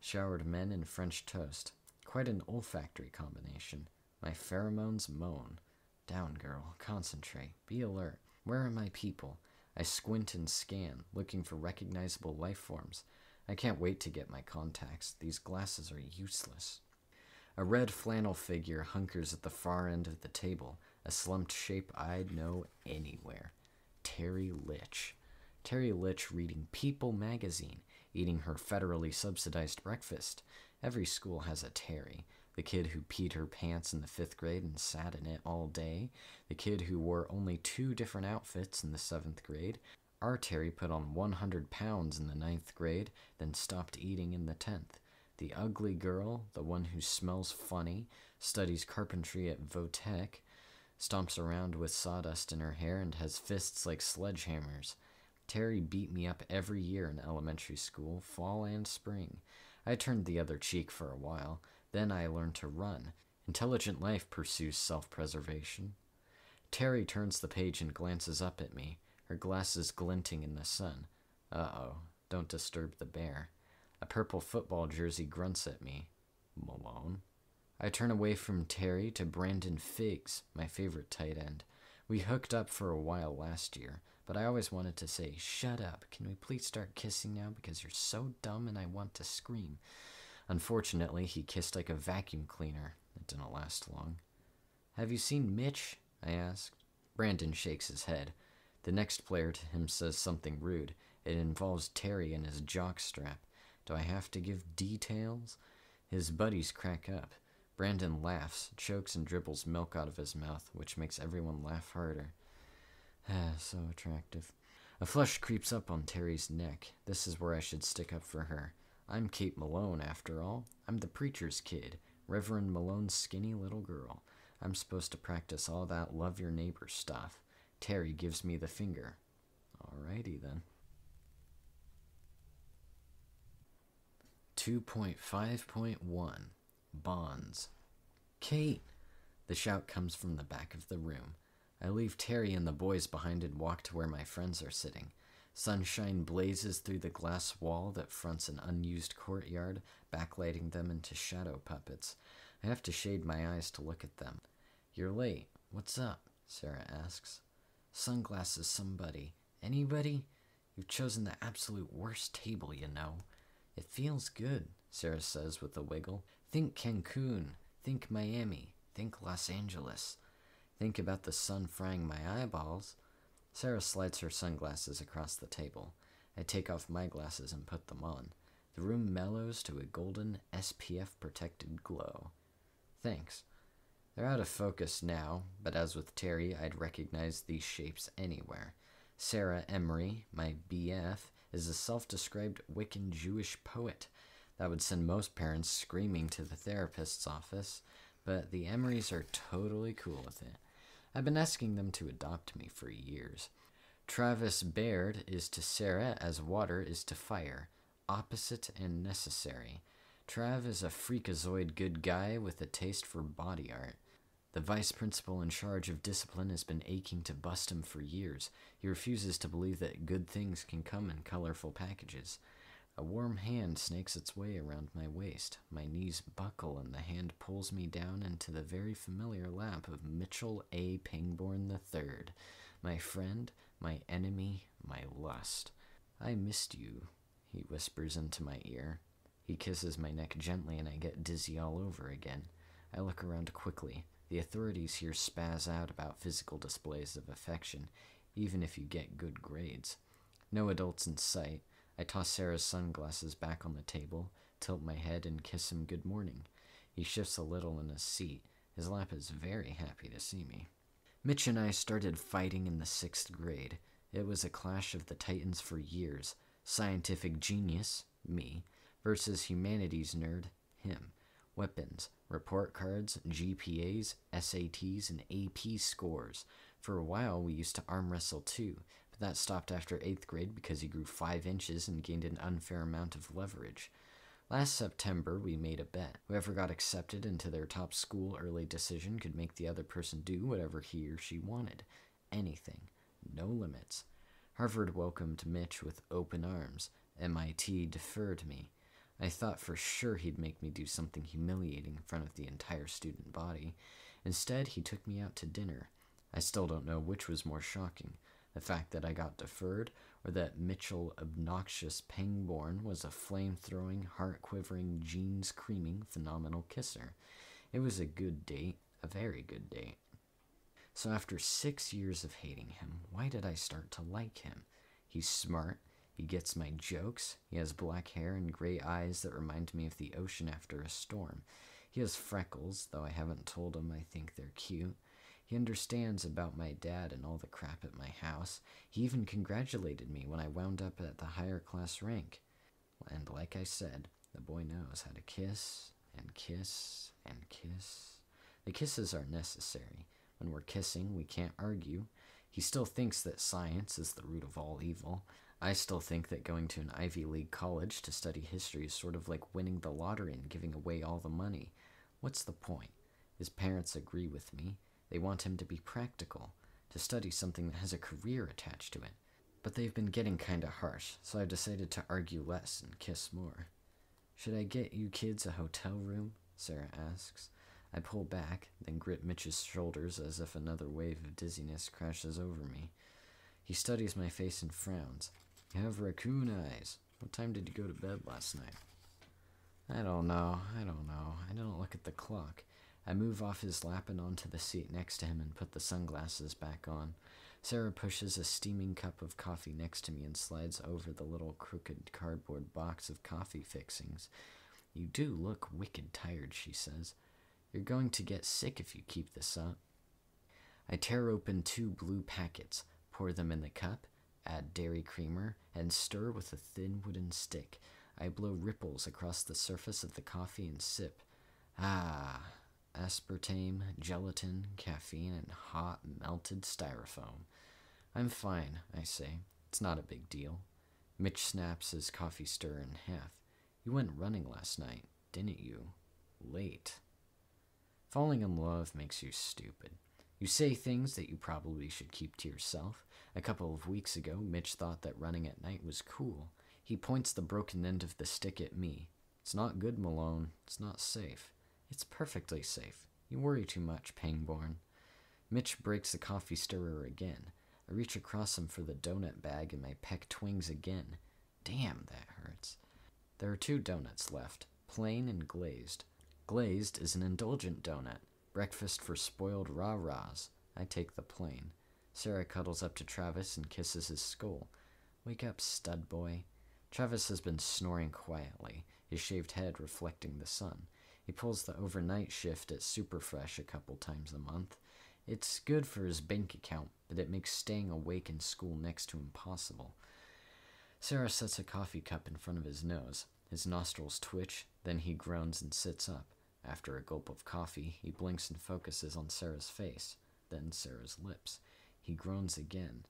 Showered men and French toast. Quite an olfactory combination. My pheromones moan. Down, girl. Concentrate. Be alert. Where are my people? I squint and scan, looking for recognizable life forms. I can't wait to get my contacts. These glasses are useless. A red flannel figure hunkers at the far end of the table, a slumped shape I'd know anywhere. Teri Litch. Teri Litch reading People magazine, eating her federally subsidized breakfast. Every school has a Teri. The kid who peed her pants in the fifth grade and sat in it all day. The kid who wore only two different outfits in the seventh grade. Our Teri put on 100 pounds in the ninth grade, then stopped eating in the tenth. The ugly girl, the one who smells funny, studies carpentry at Votech, stomps around with sawdust in her hair, and has fists like sledgehammers. Teri beat me up every year in elementary school, fall and spring. I turned the other cheek for a while. Then I learned to run. Intelligent life pursues self preservation. Teri turns the page and glances up at me, her glasses glinting in the sun. Uh oh, don't disturb the bear. A purple football jersey grunts at me. Malone. I turn away from Teri to Brandon Figs, my favorite tight end. We hooked up for a while last year, but I always wanted to say, Shut up, can we please start kissing now because you're so dumb and I want to scream. Unfortunately, he kissed like a vacuum cleaner. It didn't last long. Have you seen Mitch? I asked. Brandon shakes his head. The next player to him says something rude. It involves Teri and his jockstrap. Do I have to give details? His buddies crack up. Brandon laughs, chokes, and dribbles milk out of his mouth, which makes everyone laugh harder. Ah, so attractive. A flush creeps up on Teri's neck. This is where I should stick up for her. I'm Kate Malone, after all. I'm the preacher's kid, Reverend Malone's skinny little girl. I'm supposed to practice all that love your neighbor stuff. Teri gives me the finger. Alrighty then. 2.5.1 Bonds. Kate! The shout comes from the back of the room. I leave Teri and the boys behind and walk to where my friends are sitting. Sunshine blazes through the glass wall that fronts an unused courtyard, backlighting them into shadow puppets. I have to shade my eyes to look at them. You're late. What's up? Sarah asks. Sunglasses, somebody. Anybody? You've chosen the absolute worst table, you know. It feels good, Sarah says with a wiggle. Think Cancun. Think Miami. Think Los Angeles. Think about the sun frying my eyeballs. Sarah slides her sunglasses across the table. I take off my glasses and put them on. The room mellows to a golden SPF protected glow. Thanks. They're out of focus now, but as with Teri, I'd recognize these shapes anywhere. Sarah Emery, my BF, is a self described Wiccan Jewish poet. That would send most parents screaming to the therapist's office, but the Emerys are totally cool with it. I've been asking them to adopt me for years. Travis Baird is to Sarah as water is to fire, opposite and necessary. Trav is a freakazoid good guy with a taste for body art. The vice principal in charge of discipline has been aching to bust him for years. He refuses to believe that good things can come in colorful packages. A warm hand snakes its way around my waist. My knees buckle, and the hand pulls me down into the very familiar lap of Mitchell A. Pangborn III, my friend, my enemy, my lust. I missed you, he whispers into my ear. He kisses my neck gently, and I get dizzy all over again. I look around quickly. The authorities here spaz out about physical displays of affection, even if you get good grades. No adults in sight. I toss Sarah's sunglasses back on the table, tilt my head, and kiss him good morning. He shifts a little in his seat. His lap is very happy to see me. Mitch and I started fighting in the sixth grade. It was a clash of the titans for years scientific genius, me, versus humanities nerd, him. Weapons, report cards, GPAs, SATs, and AP scores. For a while, we used to arm wrestle too, but that stopped after 8th grade because he grew 5 inches and gained an unfair amount of leverage. Last September, we made a bet. Whoever got accepted into their top school early decision could make the other person do whatever he or she wanted. Anything. No limits. Harvard welcomed Mitch with open arms. MIT deferred me. I thought for sure he'd make me do something humiliating in front of the entire student body. Instead, he took me out to dinner. I still don't know which was more shocking the fact that I got deferred, or that Mitchell Obnoxious Pangborn was a flame throwing, heart quivering, jeans creaming, phenomenal kisser. It was a good date, a very good date. So, after six years of hating him, why did I start to like him? He's smart, he gets my jokes. He has black hair and gray eyes that remind me of the ocean after a storm. He has freckles, though I haven't told him I think they're cute. He understands about my dad and all the crap at my house. He even congratulated me when I wound up at the higher class rank. And like I said, the boy knows how to kiss and kiss and kiss. The kisses are necessary. When we're kissing, we can't argue. He still thinks that science is the root of all evil. I still think that going to an Ivy League college to study history is sort of like winning the lottery and giving away all the money. What's the point? His parents agree with me. They want him to be practical, to study something that has a career attached to it. But they've been getting kinda harsh, so I've decided to argue less and kiss more. Should I get you kids a hotel room? Sarah asks. I pull back, then grip Mitch's shoulders as if another wave of dizziness crashes over me. He studies my face and frowns. You have raccoon eyes. What time did you go to bed last night? I don't know. I don't know. I didn't look at the clock. I move off his lap and onto the seat next to him and put the sunglasses back on. Sarah pushes a steaming cup of coffee next to me and slides over the little crooked cardboard box of coffee fixings. You do look wicked tired, she says. You're going to get sick if you keep this up. I tear open two blue packets, pour them in the cup, Add dairy creamer and stir with a thin wooden stick. I blow ripples across the surface of the coffee and sip. Ah, aspartame, gelatin, caffeine, and hot melted styrofoam. I'm fine, I say. It's not a big deal. Mitch snaps his coffee stir in half. You went running last night, didn't you? Late. Falling in love makes you stupid. You say things that you probably should keep to yourself. A couple of weeks ago, Mitch thought that running at night was cool. He points the broken end of the stick at me. It's not good, Malone. It's not safe. It's perfectly safe. You worry too much, Pangborn. Mitch breaks the coffee stirrer again. I reach across him for the donut bag and my peck twings again. Damn, that hurts. There are two donuts left, plain and glazed. Glazed is an indulgent donut, breakfast for spoiled rah-rahs. I take the plain. Sarah cuddles up to Travis and kisses his skull. Wake up, stud boy. Travis has been snoring quietly, his shaved head reflecting the sun. He pulls the overnight shift at Superfresh a couple times a month. It's good for his bank account, but it makes staying awake in school next to impossible. Sarah sets a coffee cup in front of his nose. His nostrils twitch, then he groans and sits up. After a gulp of coffee, he blinks and focuses on Sarah's face, then Sarah's lips. He groans again.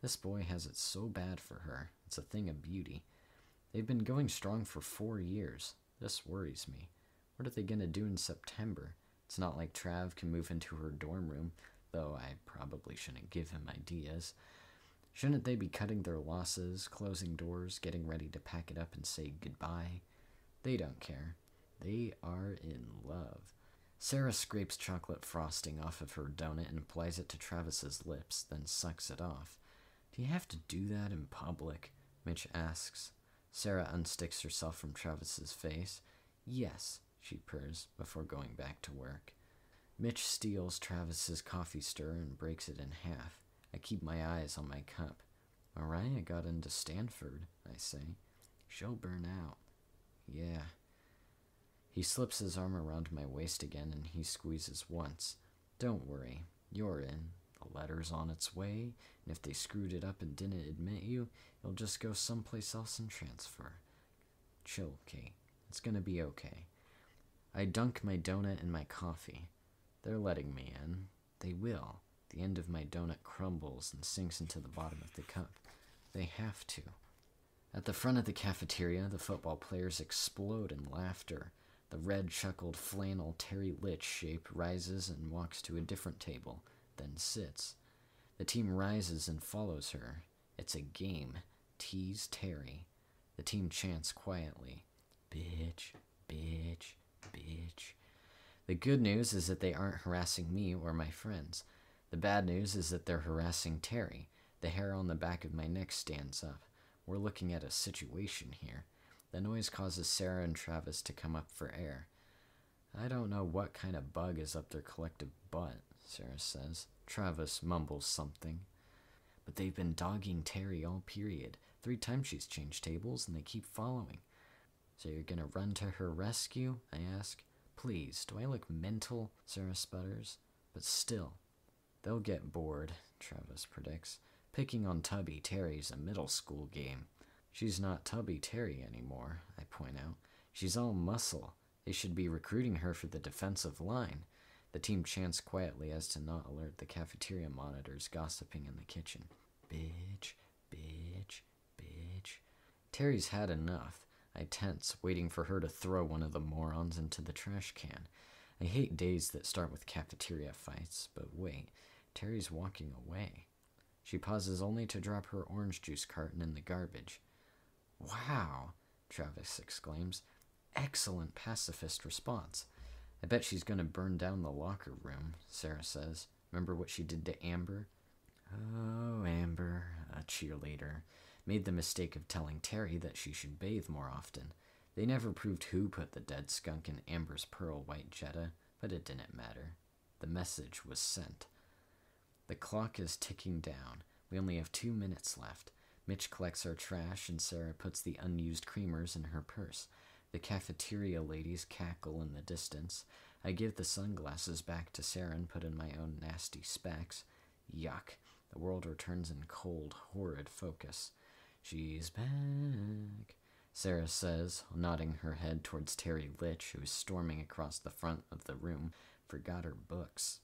This boy has it so bad for her. It's a thing of beauty. They've been going strong for four years. This worries me. What are they going to do in September? It's not like Trav can move into her dorm room, though I probably shouldn't give him ideas. Shouldn't they be cutting their losses, closing doors, getting ready to pack it up and say goodbye? They don't care. They are in love. Sarah scrapes chocolate frosting off of her donut and applies it to Travis's lips, then sucks it off. Do you have to do that in public? Mitch asks. Sarah unsticks herself from Travis's face. Yes, she purrs before going back to work. Mitch steals Travis's coffee stir and breaks it in half. I keep my eyes on my cup. Mariah got into Stanford, I say. She'll burn out. Yeah. He slips his arm around my waist again and he squeezes once. Don't worry, you're in. The letter's on its way, and if they screwed it up and didn't admit you, you'll just go someplace else and transfer. Chill, Kate. It's gonna be okay. I dunk my donut in my coffee. They're letting me in. They will. The end of my donut crumbles and sinks into the bottom of the cup. They have to. At the front of the cafeteria, the football players explode in laughter. The red, chuckled flannel Teri Litch shape rises and walks to a different table, then sits. The team rises and follows her. It's a game. Tease Teri. The team chants quietly Bitch, bitch, bitch. The good news is that they aren't harassing me or my friends. The bad news is that they're harassing Teri. The hair on the back of my neck stands up. We're looking at a situation here. The noise causes Sarah and Travis to come up for air. I don't know what kind of bug is up their collective butt, Sarah says. Travis mumbles something. But they've been dogging Teri all period. Three times she's changed tables and they keep following. So you're gonna run to her rescue? I ask. Please, do I look mental? Sarah sputters. But still, they'll get bored, Travis predicts. Picking on Tubby Teri's a middle school game. She's not Tubby Teri anymore, I point out. She's all muscle. They should be recruiting her for the defensive line. The team chants quietly as to not alert the cafeteria monitors gossiping in the kitchen. Bitch, bitch, bitch. Teri's had enough. I tense, waiting for her to throw one of the morons into the trash can. I hate days that start with cafeteria fights, but wait, Teri's walking away. She pauses only to drop her orange juice carton in the garbage. Wow, Travis exclaims. Excellent pacifist response. I bet she's going to burn down the locker room, Sarah says. Remember what she did to Amber? Oh, Amber, a cheerleader made the mistake of telling Teri that she should bathe more often. They never proved who put the dead skunk in Amber's pearl white Jetta, but it didn't matter. The message was sent. The clock is ticking down. We only have two minutes left. Mitch collects our trash, and Sarah puts the unused creamers in her purse. The cafeteria ladies cackle in the distance. I give the sunglasses back to Sarah and put in my own nasty specs. Yuck. The world returns in cold, horrid focus. She's back, Sarah says, nodding her head towards Teri Litch, who is storming across the front of the room, forgot her books.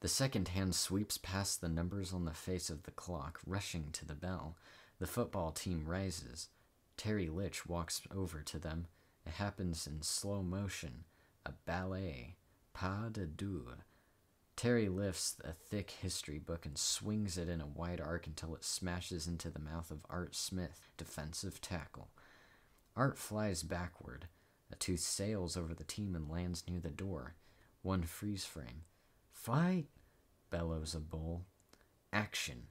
The second hand sweeps past the numbers on the face of the clock, rushing to the bell. The football team rises. Teri Litch walks over to them. It happens in slow motion, a ballet, pas de deux. Teri lifts a thick history book and swings it in a wide arc until it smashes into the mouth of Art Smith, defensive tackle. Art flies backward. A tooth sails over the team and lands near the door. One freeze frame. Fight! bellows a bull. Action!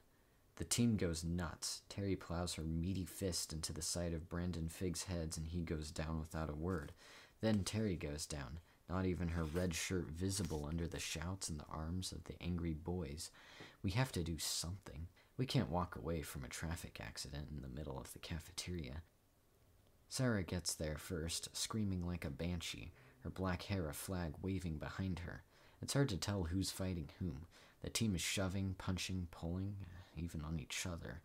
The team goes nuts. Teri plows her meaty fist into the side of Brandon Figg's head and he goes down without a word. Then Teri goes down not even her red shirt visible under the shouts and the arms of the angry boys. We have to do something. We can't walk away from a traffic accident in the middle of the cafeteria. Sarah gets there first, screaming like a banshee, her black hair a flag waving behind her. It's hard to tell who's fighting whom. The team is shoving, punching, pulling, even on each other.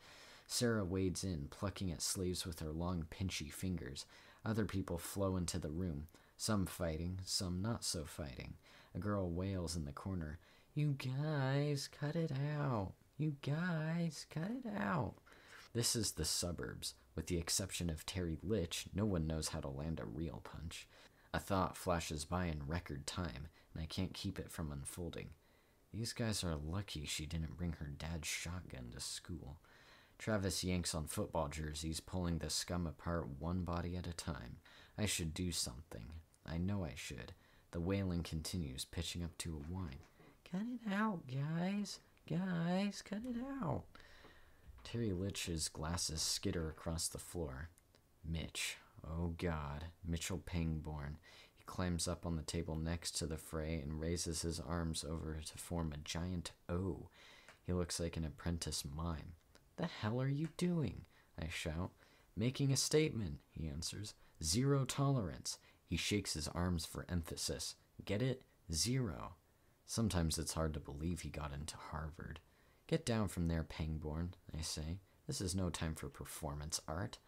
Sarah wades in, plucking at sleeves with her long, pinchy fingers. Other people flow into the room. Some fighting, some not so fighting. A girl wails in the corner, You guys, cut it out. You guys, cut it out. This is the suburbs. With the exception of Teri Litch, no one knows how to land a real punch. A thought flashes by in record time, and I can't keep it from unfolding. These guys are lucky she didn't bring her dad's shotgun to school. Travis yanks on football jerseys, pulling the scum apart one body at a time. I should do something. I know I should. The wailing continues, pitching up to a whine. Cut it out, guys. Guys, cut it out. Teri Litch's glasses skitter across the floor. Mitch. Oh God. Mitchell Pangborn. He climbs up on the table next to the fray and raises his arms over to form a giant O. He looks like an apprentice mime. The hell are you doing? I shout. Making a statement, he answers. Zero tolerance. He shakes his arms for emphasis. Get it? Zero. Sometimes it's hard to believe he got into Harvard. Get down from there, Pangborn, I say. This is no time for performance art.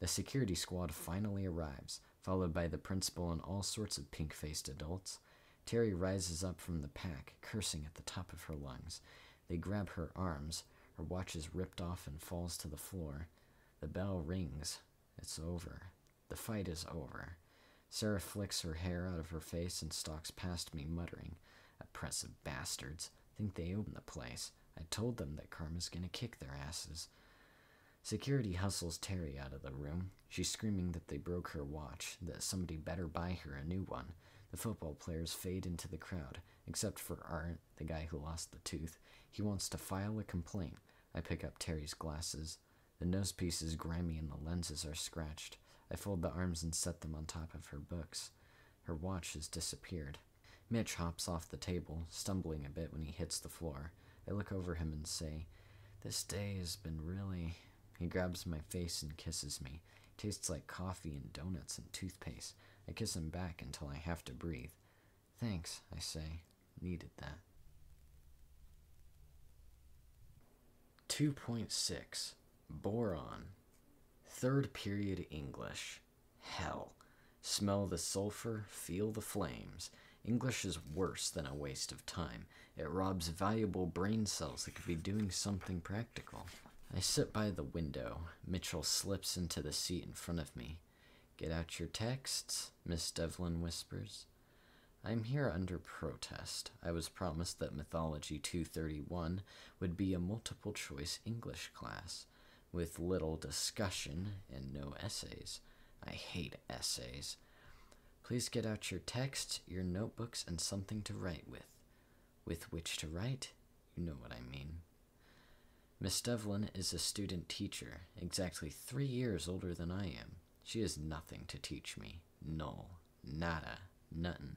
The security squad finally arrives, followed by the principal and all sorts of pink faced adults. Teri rises up from the pack, cursing at the top of her lungs. They grab her arms. Her watch is ripped off and falls to the floor. The bell rings. It's over. The fight is over. Sarah flicks her hair out of her face and stalks past me, muttering, Oppressive bastards. Think they own the place. I told them that Karma's gonna kick their asses. Security hustles Teri out of the room. She's screaming that they broke her watch, that somebody better buy her a new one. The football players fade into the crowd, except for Art, the guy who lost the tooth. He wants to file a complaint. I pick up Teri's glasses. The nosepiece is grimy and the lenses are scratched. I fold the arms and set them on top of her books. Her watch has disappeared. Mitch hops off the table, stumbling a bit when he hits the floor. I look over him and say, This day has been really. He grabs my face and kisses me. tastes like coffee and donuts and toothpaste. I kiss him back until I have to breathe. Thanks, I say. Needed that. 2.6 Boron. Third period English. Hell. Smell the sulfur, feel the flames. English is worse than a waste of time. It robs valuable brain cells that could be doing something practical. I sit by the window. Mitchell slips into the seat in front of me. Get out your texts, Miss Devlin whispers. I'm here under protest. I was promised that Mythology 231 would be a multiple choice English class, with little discussion and no essays. I hate essays. Please get out your text, your notebooks, and something to write with. With which to write? You know what I mean. Miss Devlin is a student teacher, exactly three years older than I am. She has nothing to teach me. Null. Nada. Nuttin'.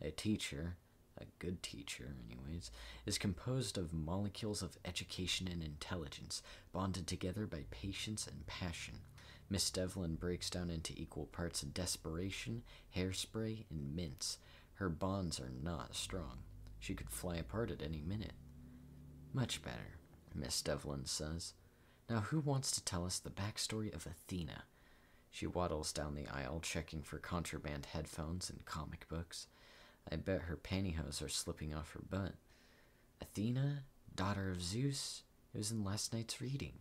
A teacher, a good teacher, anyways, is composed of molecules of education and intelligence, bonded together by patience and passion. Miss Devlin breaks down into equal parts of desperation, hairspray, and mints. Her bonds are not strong. She could fly apart at any minute. Much better, Miss Devlin says. Now, who wants to tell us the backstory of Athena? She waddles down the aisle, checking for contraband headphones and comic books. I bet her pantyhose are slipping off her butt. Athena, daughter of Zeus? It was in last night's reading.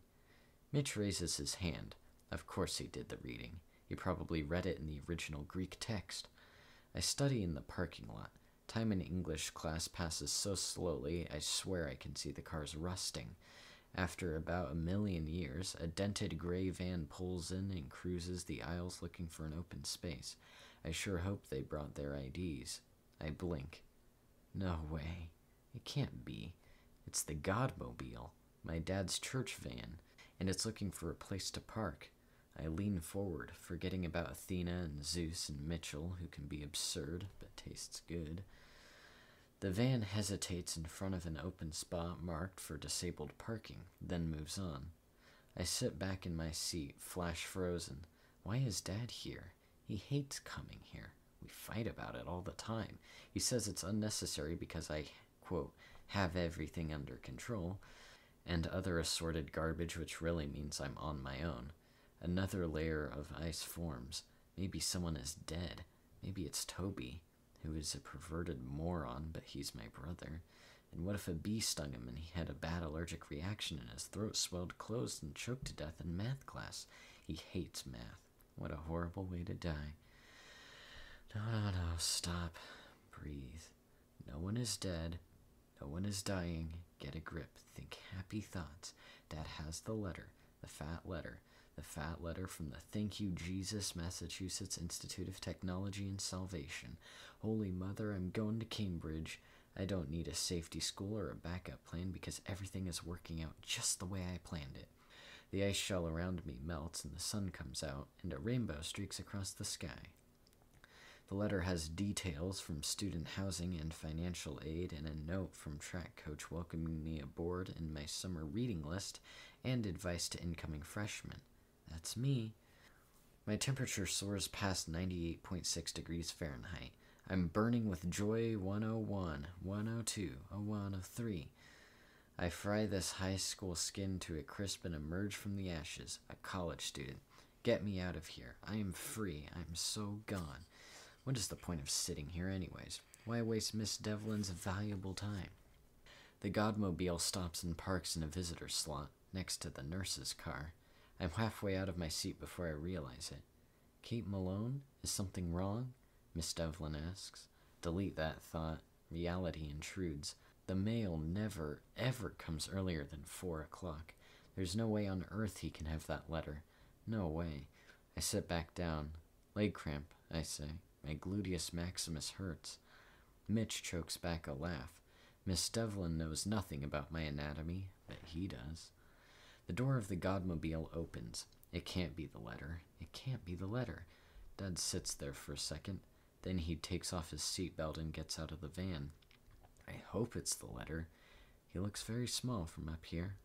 Mitch raises his hand. Of course he did the reading. He probably read it in the original Greek text. I study in the parking lot. Time in English class passes so slowly, I swear I can see the cars rusting. After about a million years, a dented gray van pulls in and cruises the aisles looking for an open space. I sure hope they brought their IDs. I blink. No way. It can't be. It's the Godmobile, my dad's church van, and it's looking for a place to park. I lean forward, forgetting about Athena and Zeus and Mitchell, who can be absurd but tastes good. The van hesitates in front of an open spot marked for disabled parking, then moves on. I sit back in my seat, flash frozen. Why is Dad here? He hates coming here. We fight about it all the time. He says it's unnecessary because I, quote, have everything under control, and other assorted garbage, which really means I'm on my own. Another layer of ice forms. Maybe someone is dead. Maybe it's Toby, who is a perverted moron, but he's my brother. And what if a bee stung him and he had a bad allergic reaction and his throat swelled closed and choked to death in math class? He hates math. What a horrible way to die. No, no, no, stop. Breathe. No one is dead. No one is dying. Get a grip. Think happy thoughts. Dad has the letter, the fat letter, the fat letter from the Thank You Jesus Massachusetts Institute of Technology and Salvation. Holy Mother, I'm going to Cambridge. I don't need a safety school or a backup plan because everything is working out just the way I planned it. The ice shell around me melts and the sun comes out, and a rainbow streaks across the sky. The letter has details from student housing and financial aid, and a note from track coach welcoming me aboard in my summer reading list, and advice to incoming freshmen. That's me. My temperature soars past 98.6 degrees Fahrenheit. I'm burning with joy 101, 102, a 103. I fry this high school skin to a crisp and emerge from the ashes, a college student. Get me out of here. I am free. I'm so gone. What is the point of sitting here, anyways? Why waste Miss Devlin's valuable time? The Godmobile stops and parks in a visitor slot next to the nurse's car. I'm halfway out of my seat before I realize it. Kate Malone? Is something wrong? Miss Devlin asks. Delete that thought. Reality intrudes. The mail never, ever comes earlier than four o'clock. There's no way on earth he can have that letter. No way. I sit back down. Leg cramp, I say. My gluteus maximus hurts. Mitch chokes back a laugh. Miss Devlin knows nothing about my anatomy, but he does. The door of the Godmobile opens. It can't be the letter. It can't be the letter. Dad sits there for a second. Then he takes off his seatbelt and gets out of the van. I hope it's the letter. He looks very small from up here.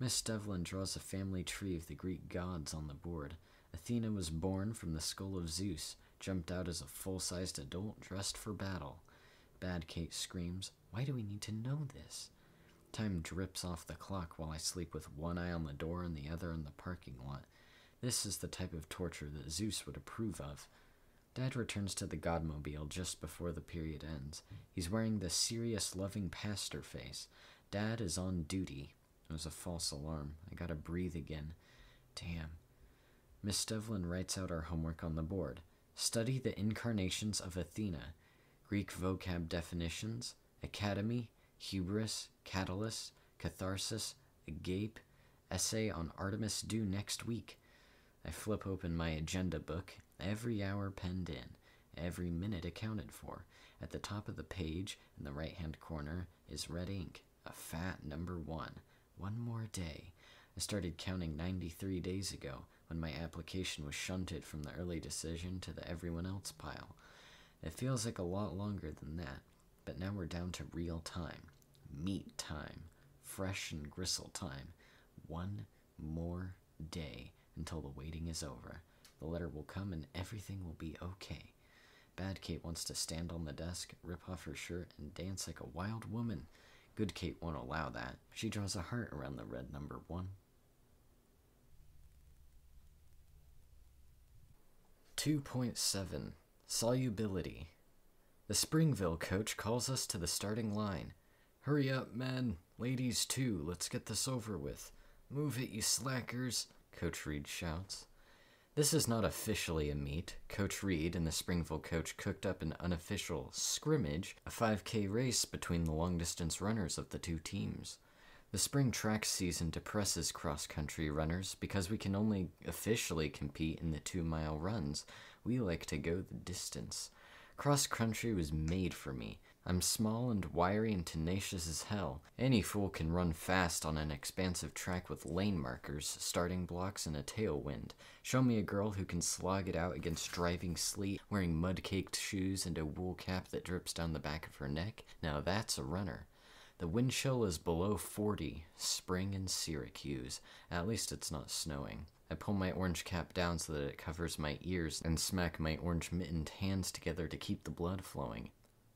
Miss Devlin draws a family tree of the Greek gods on the board. Athena was born from the skull of Zeus jumped out as a full sized adult dressed for battle. Bad Kate screams, Why do we need to know this? Time drips off the clock while I sleep with one eye on the door and the other in the parking lot. This is the type of torture that Zeus would approve of. Dad returns to the Godmobile just before the period ends. He's wearing the serious, loving pastor face. Dad is on duty. It was a false alarm. I gotta breathe again. Damn. Miss Devlin writes out our homework on the board. Study the incarnations of Athena, Greek vocab definitions, academy, hubris, catalyst, catharsis, agape, essay on Artemis due next week. I flip open my agenda book, every hour penned in, every minute accounted for. At the top of the page, in the right hand corner, is red ink, a fat number one. One more day. I started counting 93 days ago when my application was shunted from the early decision to the everyone else pile. It feels like a lot longer than that, but now we're down to real time. Meat time. Fresh and gristle time. One more day until the waiting is over. The letter will come and everything will be okay. Bad Kate wants to stand on the desk, rip off her shirt, and dance like a wild woman. Good Kate won't allow that. She draws a heart around the red number one. 2.7 Solubility. The Springville coach calls us to the starting line. Hurry up, men. Ladies, too. Let's get this over with. Move it, you slackers, Coach Reed shouts. This is not officially a meet. Coach Reed and the Springville coach cooked up an unofficial scrimmage, a 5K race between the long distance runners of the two teams. The spring track season depresses cross country runners because we can only officially compete in the two mile runs. We like to go the distance. Cross country was made for me. I'm small and wiry and tenacious as hell. Any fool can run fast on an expansive track with lane markers, starting blocks, and a tailwind. Show me a girl who can slog it out against driving sleet, wearing mud caked shoes and a wool cap that drips down the back of her neck. Now that's a runner. The wind chill is below 40, spring in Syracuse. At least it's not snowing. I pull my orange cap down so that it covers my ears and smack my orange mittened hands together to keep the blood flowing.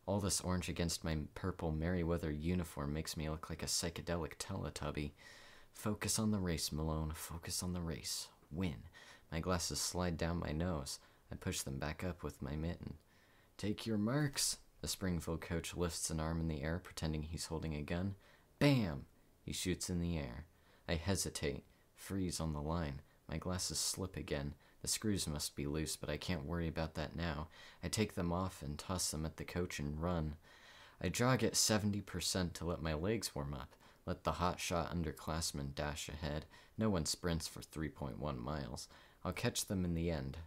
All this orange against my purple Merryweather uniform makes me look like a psychedelic Teletubby. Focus on the race, Malone. Focus on the race. Win. My glasses slide down my nose. I push them back up with my mitten. Take your marks. The Springville coach lifts an arm in the air, pretending he's holding a gun. Bam! He shoots in the air. I hesitate, freeze on the line. My glasses slip again. The screws must be loose, but I can't worry about that now. I take them off and toss them at the coach and run. I jog at 70% to let my legs warm up. Let the hotshot underclassmen dash ahead. No one sprints for 3.1 miles. I'll catch them in the end.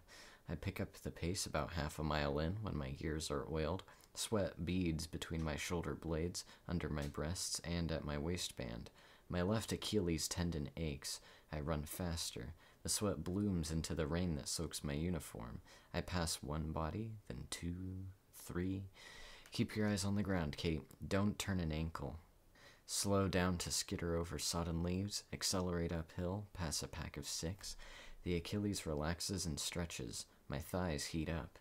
I pick up the pace about half a mile in when my ears are oiled. Sweat beads between my shoulder blades, under my breasts, and at my waistband. My left Achilles tendon aches. I run faster. The sweat blooms into the rain that soaks my uniform. I pass one body, then two, three. Keep your eyes on the ground, Kate. Don't turn an ankle. Slow down to skitter over sodden leaves, accelerate uphill, pass a pack of six. The Achilles relaxes and stretches. My thighs heat up.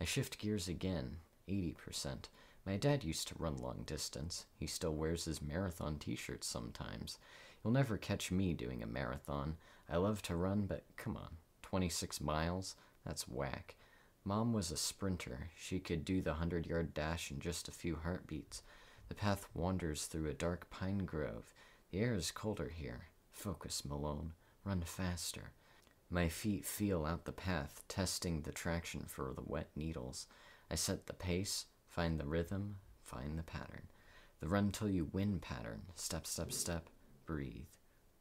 I shift gears again, 80%. My dad used to run long distance. He still wears his marathon t shirts sometimes. You'll never catch me doing a marathon. I love to run, but come on, 26 miles? That's whack. Mom was a sprinter. She could do the 100 yard dash in just a few heartbeats. The path wanders through a dark pine grove. The air is colder here. Focus, Malone. Run faster. My feet feel out the path, testing the traction for the wet needles. I set the pace, find the rhythm, find the pattern. The run till you win pattern. Step, step, step. Breathe.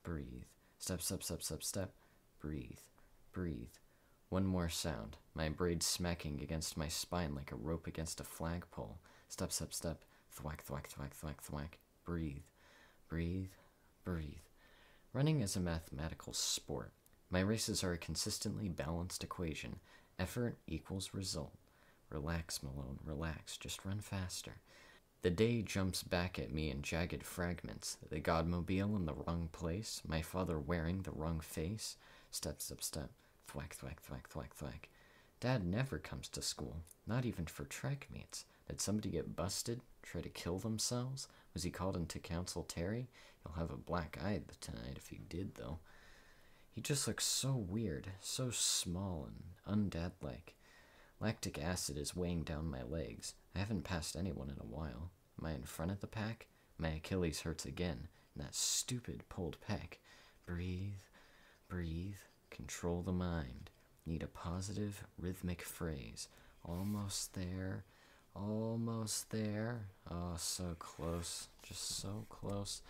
Breathe. Step, step, step, step, step. Breathe. Breathe. One more sound. My braids smacking against my spine like a rope against a flagpole. Step, step, step. Thwack, thwack, thwack, thwack, thwack. Breathe. Breathe. Breathe. Running is a mathematical sport. My races are a consistently balanced equation. Effort equals result. Relax, Malone, relax. Just run faster. The day jumps back at me in jagged fragments. The Godmobile in the wrong place. My father wearing the wrong face. Step, step, step. Thwack, thwack, thwack, thwack, thwack. Dad never comes to school, not even for track meets. Did somebody get busted? Try to kill themselves? Was he called into council Teri? He'll have a black eye tonight if he did, though. He just looks so weird, so small and undadlike. Lactic acid is weighing down my legs. I haven't passed anyone in a while. Am I in front of the pack? My Achilles hurts again, and that stupid pulled pec. Breathe, breathe, control the mind. Need a positive, rhythmic phrase. Almost there, almost there. Oh, so close, just so close.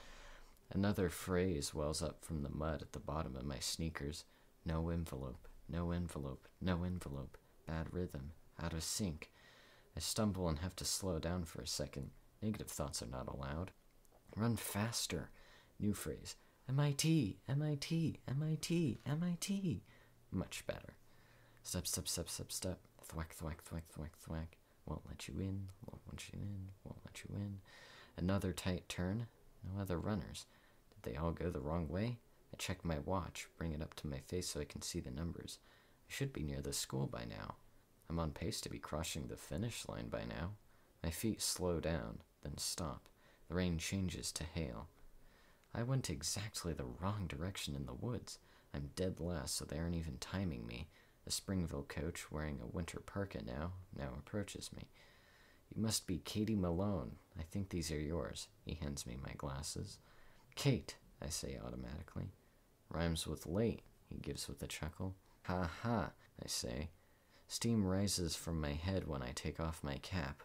Another phrase wells up from the mud at the bottom of my sneakers. No envelope, no envelope, no envelope. Bad rhythm, out of sync. I stumble and have to slow down for a second. Negative thoughts are not allowed. Run faster. New phrase. MIT, MIT, MIT, MIT. Much better. Step, step, step, step, step. Thwack, thwack, thwack, thwack, thwack. Won't let you in, won't let you in, won't let you in. Another tight turn. No other runners. Did they all go the wrong way? I check my watch, bring it up to my face so I can see the numbers. Should be near the school by now. I'm on pace to be crossing the finish line by now. My feet slow down, then stop. The rain changes to hail. I went exactly the wrong direction in the woods. I'm dead last, so they aren't even timing me. The Springville coach, wearing a winter parka now, now approaches me. You must be Katie Malone. I think these are yours. He hands me my glasses. Kate, I say automatically. Rhymes with late, he gives with a chuckle. Ha ha, I say. Steam rises from my head when I take off my cap.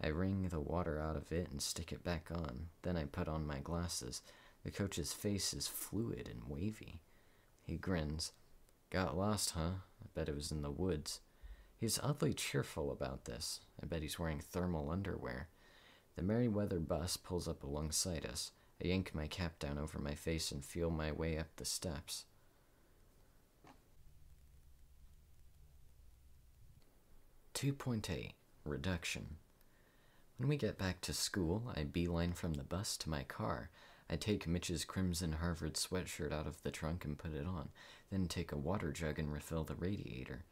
I wring the water out of it and stick it back on. Then I put on my glasses. The coach's face is fluid and wavy. He grins. Got lost, huh? I bet it was in the woods. He's oddly cheerful about this. I bet he's wearing thermal underwear. The Merryweather bus pulls up alongside us. I yank my cap down over my face and feel my way up the steps. 2.8 Reduction. When we get back to school, I beeline from the bus to my car. I take Mitch's crimson Harvard sweatshirt out of the trunk and put it on, then take a water jug and refill the radiator.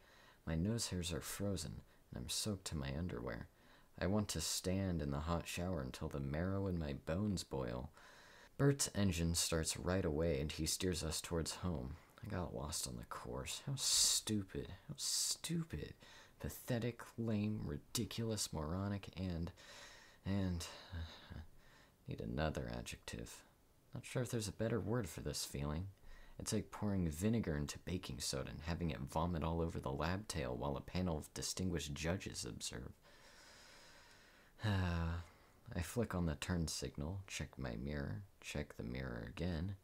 My nose hairs are frozen, and I'm soaked to my underwear. I want to stand in the hot shower until the marrow in my bones boil. Bert's engine starts right away, and he steers us towards home. I got lost on the course. How stupid. How stupid. Pathetic, lame, ridiculous, moronic, and. and. need another adjective. Not sure if there's a better word for this feeling. It's like pouring vinegar into baking soda and having it vomit all over the lab tail while a panel of distinguished judges observe. I flick on the turn signal, check my mirror, check the mirror again.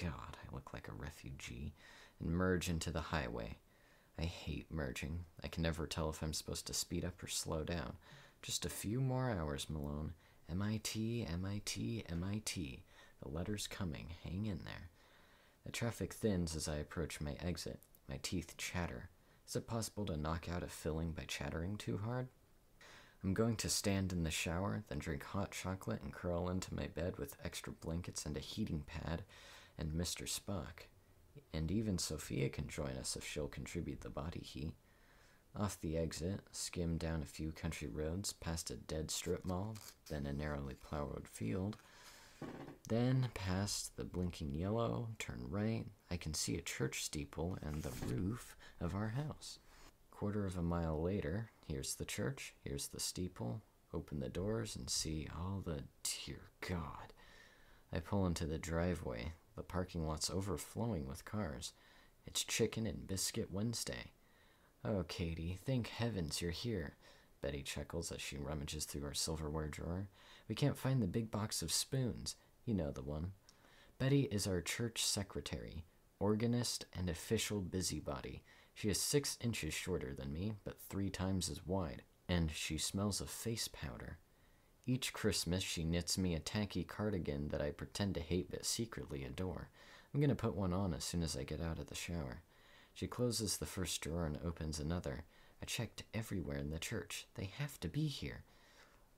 God, I look like a refugee, and merge into the highway. I hate merging. I can never tell if I'm supposed to speed up or slow down. Just a few more hours, Malone. MIT, MIT, MIT. The letter's coming. Hang in there. The traffic thins as I approach my exit. My teeth chatter. Is it possible to knock out a filling by chattering too hard? I'm going to stand in the shower, then drink hot chocolate and curl into my bed with extra blankets and a heating pad and Mr. Spock. And even Sophia can join us if she'll contribute the body heat. Off the exit, skim down a few country roads, past a dead strip mall, then a narrowly plowed field, then, past the blinking yellow, turn right. I can see a church steeple and the roof of our house. Quarter of a mile later, here's the church, here's the steeple. Open the doors and see all the. Dear God. I pull into the driveway. The parking lot's overflowing with cars. It's Chicken and Biscuit Wednesday. Oh, Katie, thank heavens you're here. Betty chuckles as she rummages through her silverware drawer. We can't find the big box of spoons. You know the one. Betty is our church secretary, organist, and official busybody. She is six inches shorter than me, but three times as wide, and she smells of face powder. Each Christmas, she knits me a tacky cardigan that I pretend to hate but secretly adore. I'm going to put one on as soon as I get out of the shower. She closes the first drawer and opens another. I checked everywhere in the church. They have to be here.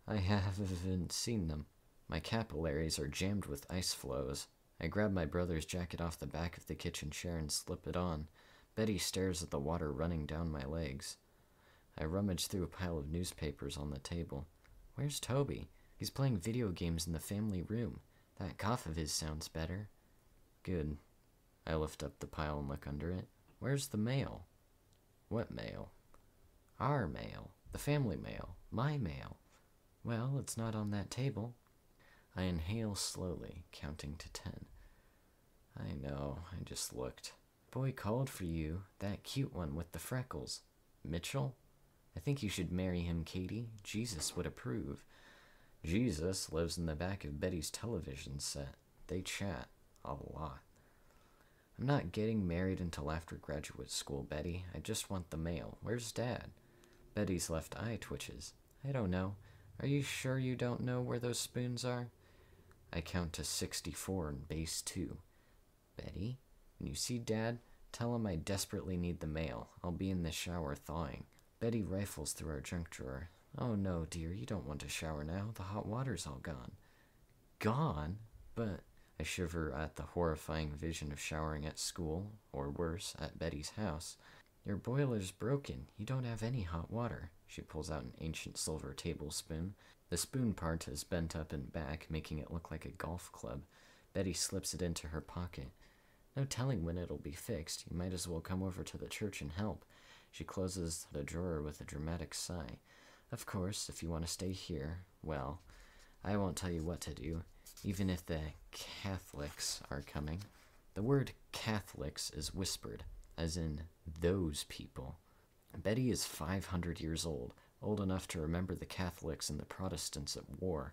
I haven't seen them. My capillaries are jammed with ice flows. I grab my brother's jacket off the back of the kitchen chair and slip it on. Betty stares at the water running down my legs. I rummage through a pile of newspapers on the table. Where's Toby? He's playing video games in the family room. That cough of his sounds better. Good. I lift up the pile and look under it. Where's the mail? What mail? Our mail. The family mail. My mail. Well, it's not on that table. I inhale slowly, counting to ten. I know, I just looked. Boy called for you, that cute one with the freckles. Mitchell? I think you should marry him, Katie. Jesus would approve. Jesus lives in the back of Betty's television set. They chat a lot. I'm not getting married until after graduate school, Betty. I just want the mail. Where's Dad? Betty's left eye twitches. I don't know. Are you sure you don't know where those spoons are? I count to 64 in base 2. Betty, when you see Dad, tell him I desperately need the mail. I'll be in the shower thawing. Betty rifles through our junk drawer. Oh no, dear, you don't want to shower now. The hot water's all gone. Gone? But I shiver at the horrifying vision of showering at school, or worse, at Betty's house. Your boiler's broken. You don't have any hot water. She pulls out an ancient silver tablespoon. The spoon part is bent up and back, making it look like a golf club. Betty slips it into her pocket. No telling when it'll be fixed. You might as well come over to the church and help. She closes the drawer with a dramatic sigh. Of course, if you want to stay here, well, I won't tell you what to do, even if the Catholics are coming. The word Catholics is whispered, as in those people. Betty is 500 years old, old enough to remember the Catholics and the Protestants at war.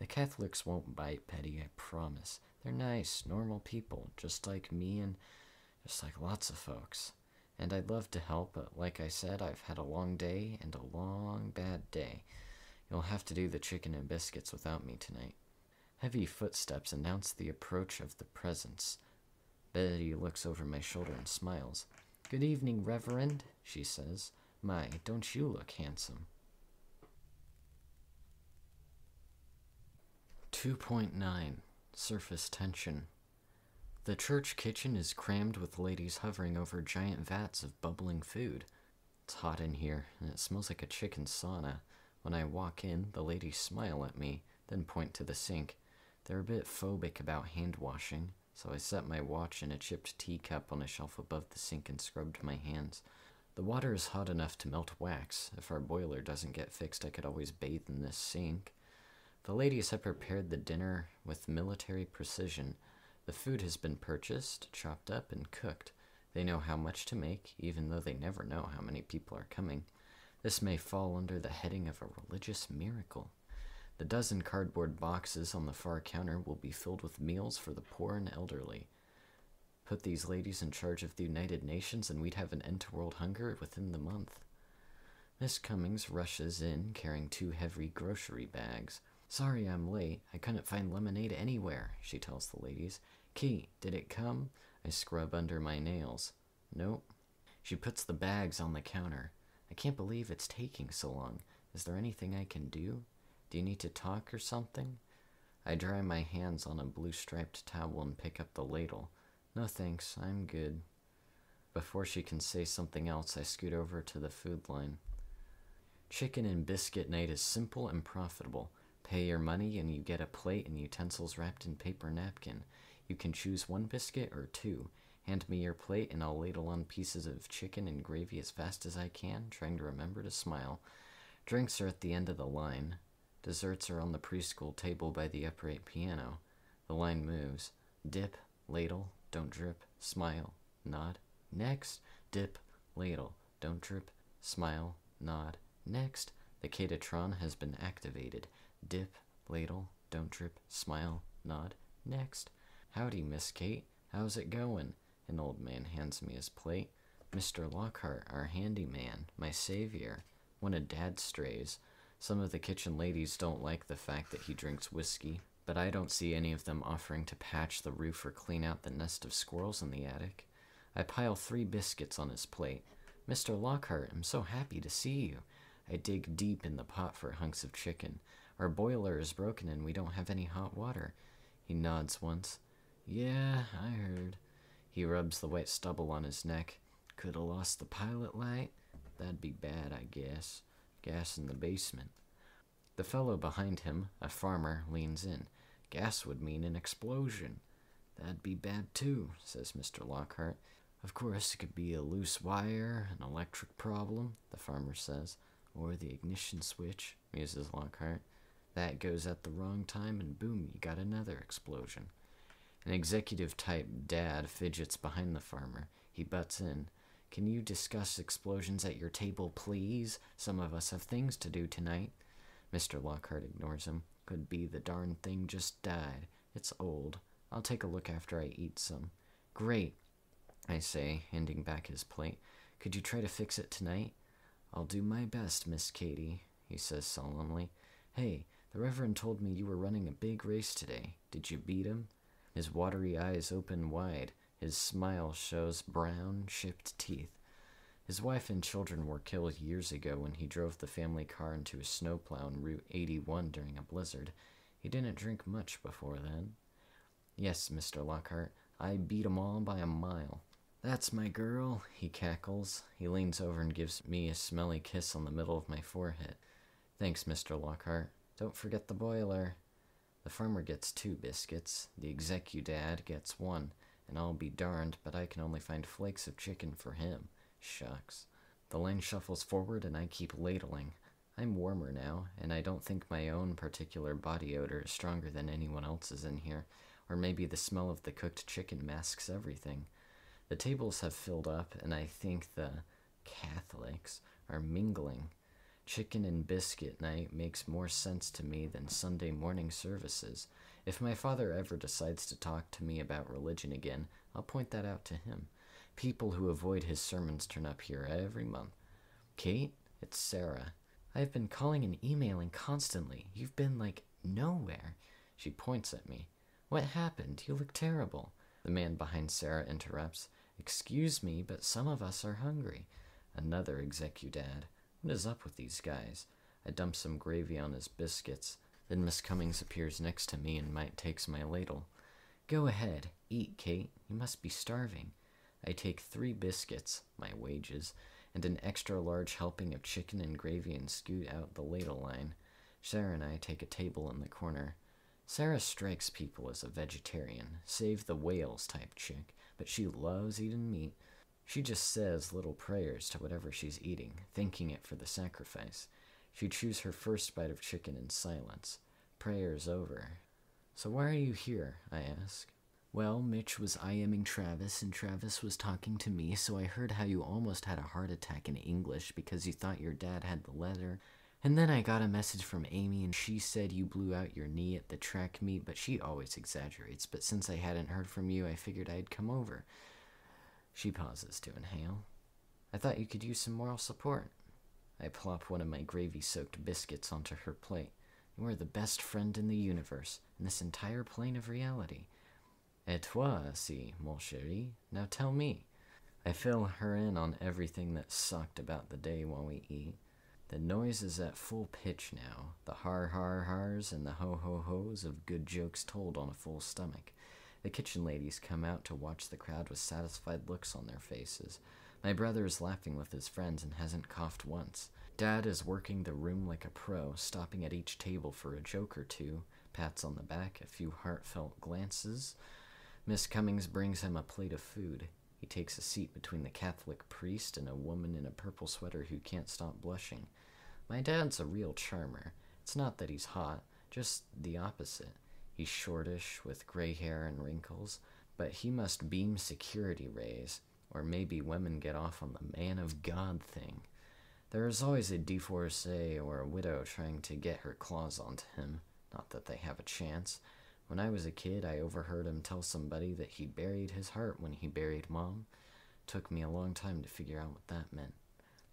The Catholics won't bite Betty, I promise. They're nice, normal people, just like me and just like lots of folks. And I'd love to help, but like I said, I've had a long day and a long bad day. You'll have to do the chicken and biscuits without me tonight. Heavy footsteps announce the approach of the presence. Betty looks over my shoulder and smiles. Good evening, Reverend, she says. My, don't you look handsome? 2.9 Surface Tension. The church kitchen is crammed with ladies hovering over giant vats of bubbling food. It's hot in here, and it smells like a chicken sauna. When I walk in, the ladies smile at me, then point to the sink. They're a bit phobic about hand washing, so I set my watch in a chipped teacup on a shelf above the sink and scrubbed my hands. The water is hot enough to melt wax. If our boiler doesn't get fixed, I could always bathe in this sink. The ladies have prepared the dinner with military precision. The food has been purchased, chopped up, and cooked. They know how much to make, even though they never know how many people are coming. This may fall under the heading of a religious miracle. The dozen cardboard boxes on the far counter will be filled with meals for the poor and elderly. Put these ladies in charge of the United Nations, and we'd have an end to world hunger within the month. Miss Cummings rushes in carrying two heavy grocery bags. Sorry I'm late. I couldn't find lemonade anywhere, she tells the ladies. Kate, did it come? I scrub under my nails. Nope. She puts the bags on the counter. I can't believe it's taking so long. Is there anything I can do? Do you need to talk or something? I dry my hands on a blue striped towel and pick up the ladle. No thanks, I'm good. Before she can say something else, I scoot over to the food line. Chicken and biscuit night is simple and profitable. Pay your money and you get a plate and utensils wrapped in paper napkin. You can choose one biscuit or two. Hand me your plate and I'll ladle on pieces of chicken and gravy as fast as I can, trying to remember to smile. Drinks are at the end of the line. Desserts are on the preschool table by the upright piano. The line moves. Dip, ladle, don't drip, smile, nod. Next, dip, ladle, don't drip, smile, nod. Next, the Catatron has been activated. Dip, ladle, don't drip, smile, nod. Next. Howdy, Miss Kate. How's it going? An old man hands me his plate. Mr. Lockhart, our handyman, my savior. When a dad strays. Some of the kitchen ladies don't like the fact that he drinks whiskey, but I don't see any of them offering to patch the roof or clean out the nest of squirrels in the attic. I pile three biscuits on his plate. Mr. Lockhart, I'm so happy to see you. I dig deep in the pot for hunks of chicken. Our boiler is broken and we don't have any hot water. He nods once. Yeah, I heard. He rubs the white stubble on his neck. Could have lost the pilot light? That'd be bad, I guess. Gas in the basement. The fellow behind him, a farmer, leans in. Gas would mean an explosion. That'd be bad too, says Mr. Lockhart. Of course, it could be a loose wire, an electric problem, the farmer says, or the ignition switch, muses Lockhart. That goes at the wrong time, and boom, you got another explosion. An executive type dad fidgets behind the farmer. He butts in. Can you discuss explosions at your table, please? Some of us have things to do tonight. Mr. Lockhart ignores him. Could be the darn thing just died. It's old. I'll take a look after I eat some. Great, I say, handing back his plate. Could you try to fix it tonight? I'll do my best, Miss Katy, he says solemnly. Hey, the Reverend told me you were running a big race today. Did you beat him? His watery eyes open wide. His smile shows brown, chipped teeth. His wife and children were killed years ago when he drove the family car into a snowplow on Route 81 during a blizzard. He didn't drink much before then. Yes, Mr. Lockhart, I beat 'em all by a mile. That's my girl, he cackles. He leans over and gives me a smelly kiss on the middle of my forehead. Thanks, Mr. Lockhart. Don't forget the boiler. The farmer gets two biscuits, the execudad gets one, and I'll be darned, but I can only find flakes of chicken for him. Shucks. The line shuffles forward and I keep ladling. I'm warmer now, and I don't think my own particular body odor is stronger than anyone else's in here, or maybe the smell of the cooked chicken masks everything. The tables have filled up, and I think the Catholics are mingling. Chicken and biscuit night makes more sense to me than Sunday morning services. If my father ever decides to talk to me about religion again, I'll point that out to him. People who avoid his sermons turn up here every month. Kate, it's Sarah. I've been calling and emailing constantly. You've been like nowhere. She points at me. What happened? You look terrible. The man behind Sarah interrupts. Excuse me, but some of us are hungry. Another execudad. What is up with these guys? I dump some gravy on his biscuits. Then Miss Cummings appears next to me and might takes my ladle. Go ahead, eat, Kate. You must be starving. I take three biscuits, my wages, and an extra large helping of chicken and gravy and scoot out the ladle line. Sarah and I take a table in the corner. Sarah strikes people as a vegetarian, save the whales type chick, but she loves eating meat. She just says little prayers to whatever she's eating, thanking it for the sacrifice. She chews her first bite of chicken in silence. Prayers over. So why are you here? I ask. Well, Mitch was IMing Travis, and Travis was talking to me, so I heard how you almost had a heart attack in English because you thought your dad had the letter. And then I got a message from Amy, and she said you blew out your knee at the track meet, but she always exaggerates. But since I hadn't heard from you, I figured I'd come over. She pauses to inhale. I thought you could use some moral support. I plop one of my gravy soaked biscuits onto her plate. You are the best friend in the universe, in this entire plane of reality. Et toi, si, mon chéri. Now tell me. I fill her in on everything that sucked about the day while we eat. The noise is at full pitch now, the har har hars and the ho ho hos of good jokes told on a full stomach. The kitchen ladies come out to watch the crowd with satisfied looks on their faces. My brother is laughing with his friends and hasn't coughed once. Dad is working the room like a pro, stopping at each table for a joke or two, pats on the back, a few heartfelt glances. Miss Cummings brings him a plate of food. He takes a seat between the Catholic priest and a woman in a purple sweater who can't stop blushing. My dad's a real charmer. It's not that he's hot, just the opposite. He's shortish, with gray hair and wrinkles, but he must beam security rays, or maybe women get off on the man of God thing. There is always a divorcee or a widow trying to get her claws onto him. Not that they have a chance. When I was a kid, I overheard him tell somebody that he buried his heart when he buried mom. Took me a long time to figure out what that meant.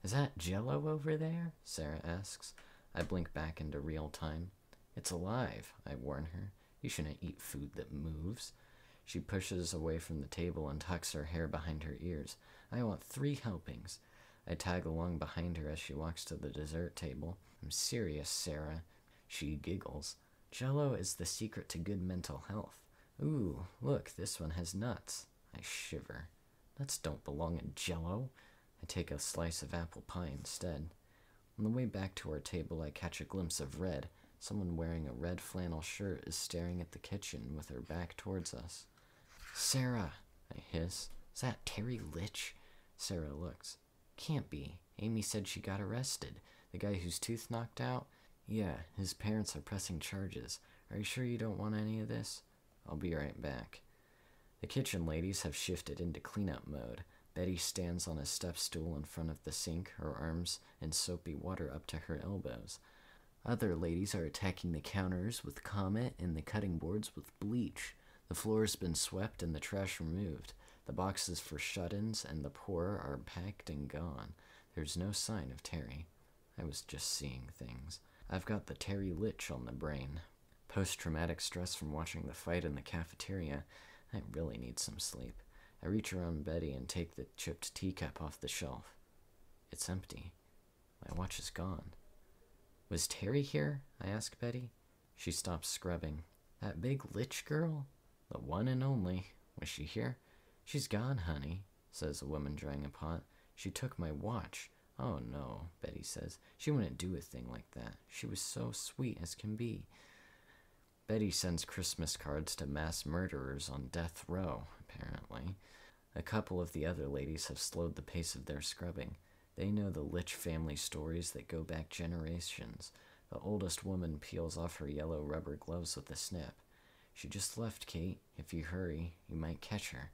Is that jello over there? Sarah asks. I blink back into real time. It's alive, I warn her. You shouldn't eat food that moves. She pushes away from the table and tucks her hair behind her ears. I want three helpings. I tag along behind her as she walks to the dessert table. I'm serious, Sarah. She giggles. Jello is the secret to good mental health. Ooh, look, this one has nuts. I shiver. Nuts don't belong in jello. I take a slice of apple pie instead. On the way back to our table, I catch a glimpse of Red. Someone wearing a red flannel shirt is staring at the kitchen with her back towards us. Sarah, I hiss. Is that Teri Litch? Sarah looks. Can't be. Amy said she got arrested. The guy whose tooth knocked out? Yeah, his parents are pressing charges. Are you sure you don't want any of this? I'll be right back. The kitchen ladies have shifted into cleanup mode. Betty stands on a step stool in front of the sink, her arms in soapy water up to her elbows. Other ladies are attacking the counters with Comet and the cutting boards with bleach. The floor has been swept and the trash removed. The boxes for shut ins and the poor are packed and gone. There's no sign of Teri. I was just seeing things. I've got the Teri Litch on the brain. Post traumatic stress from watching the fight in the cafeteria. I really need some sleep. I reach around Betty and take the chipped teacup off the shelf. It's empty. My watch is gone. Was Teri here? I ask Betty. She stops scrubbing. That big Litch girl? The one and only. Was she here? She's gone, honey, says the woman drying a pot. She took my watch. Oh no, Betty says. She wouldn't do a thing like that. She was so sweet as can be. Betty sends Christmas cards to mass murderers on death row, apparently. A couple of the other ladies have slowed the pace of their scrubbing. They know the Litch family stories that go back generations. The oldest woman peels off her yellow rubber gloves with a snap. She just left, Kate. If you hurry, you might catch her.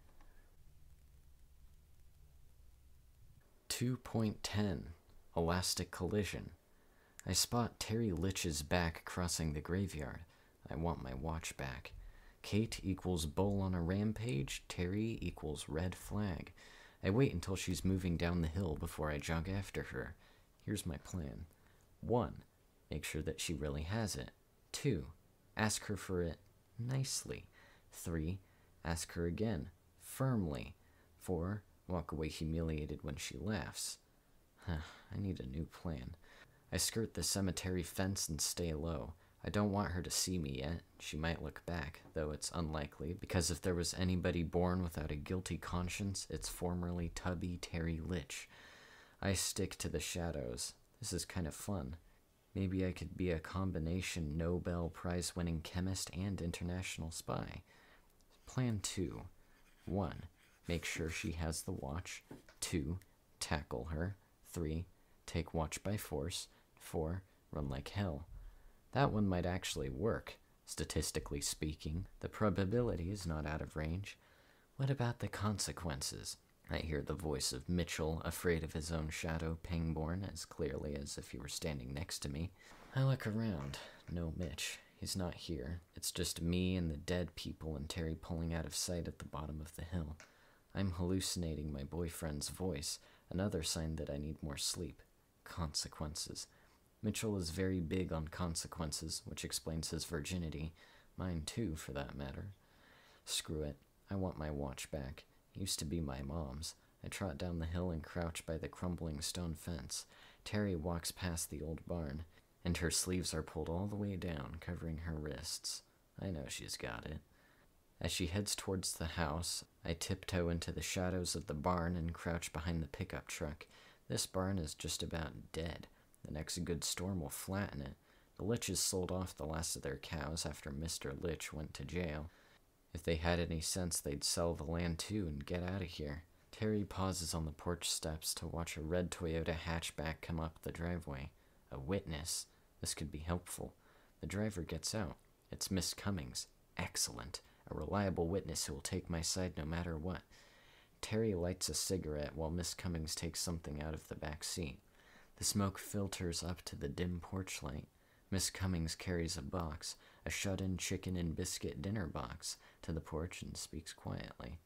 2.10 Elastic Collision. I spot Teri Litch's back crossing the graveyard. I want my watch back. Kate equals bull on a rampage, Teri equals red flag. I wait until she's moving down the hill before I jog after her. Here's my plan 1. Make sure that she really has it. 2. Ask her for it nicely. 3. Ask her again, firmly. 4. Walk away humiliated when she laughs. I need a new plan. I skirt the cemetery fence and stay low. I don't want her to see me yet. She might look back, though it's unlikely, because if there was anybody born without a guilty conscience, it's formerly Tubby Teri Litch. I stick to the shadows. This is kind of fun. Maybe I could be a combination Nobel Prize winning chemist and international spy. Plan 2 1. Make sure she has the watch. 2. Tackle her. 3. Take watch by force. 4. Run like hell. That one might actually work. Statistically speaking, the probability is not out of range. What about the consequences? I hear the voice of Mitchell, afraid of his own shadow, Pangborn, as clearly as if he were standing next to me. I look around. No Mitch. He's not here. It's just me and the dead people and Teri pulling out of sight at the bottom of the hill. I'm hallucinating my boyfriend's voice, another sign that I need more sleep. Consequences. Mitchell is very big on consequences, which explains his virginity. Mine, too, for that matter. Screw it. I want my watch back. It used to be my mom's. I trot down the hill and crouch by the crumbling stone fence. Teri walks past the old barn, and her sleeves are pulled all the way down, covering her wrists. I know she's got it. As she heads towards the house, I tiptoe into the shadows of the barn and crouch behind the pickup truck. This barn is just about dead. The next good storm will flatten it. The Litches sold off the last of their cows after Mr. Litch went to jail. If they had any sense, they'd sell the land too and get out of here. Teri pauses on the porch steps to watch a red Toyota hatchback come up the driveway. A witness. This could be helpful. The driver gets out. It's Miss Cummings. Excellent. A reliable witness who will take my side no matter what. Teri lights a cigarette while Miss Cummings takes something out of the back seat. The smoke filters up to the dim porch light. Miss Cummings carries a box, a shut in chicken and biscuit dinner box, to the porch and speaks quietly.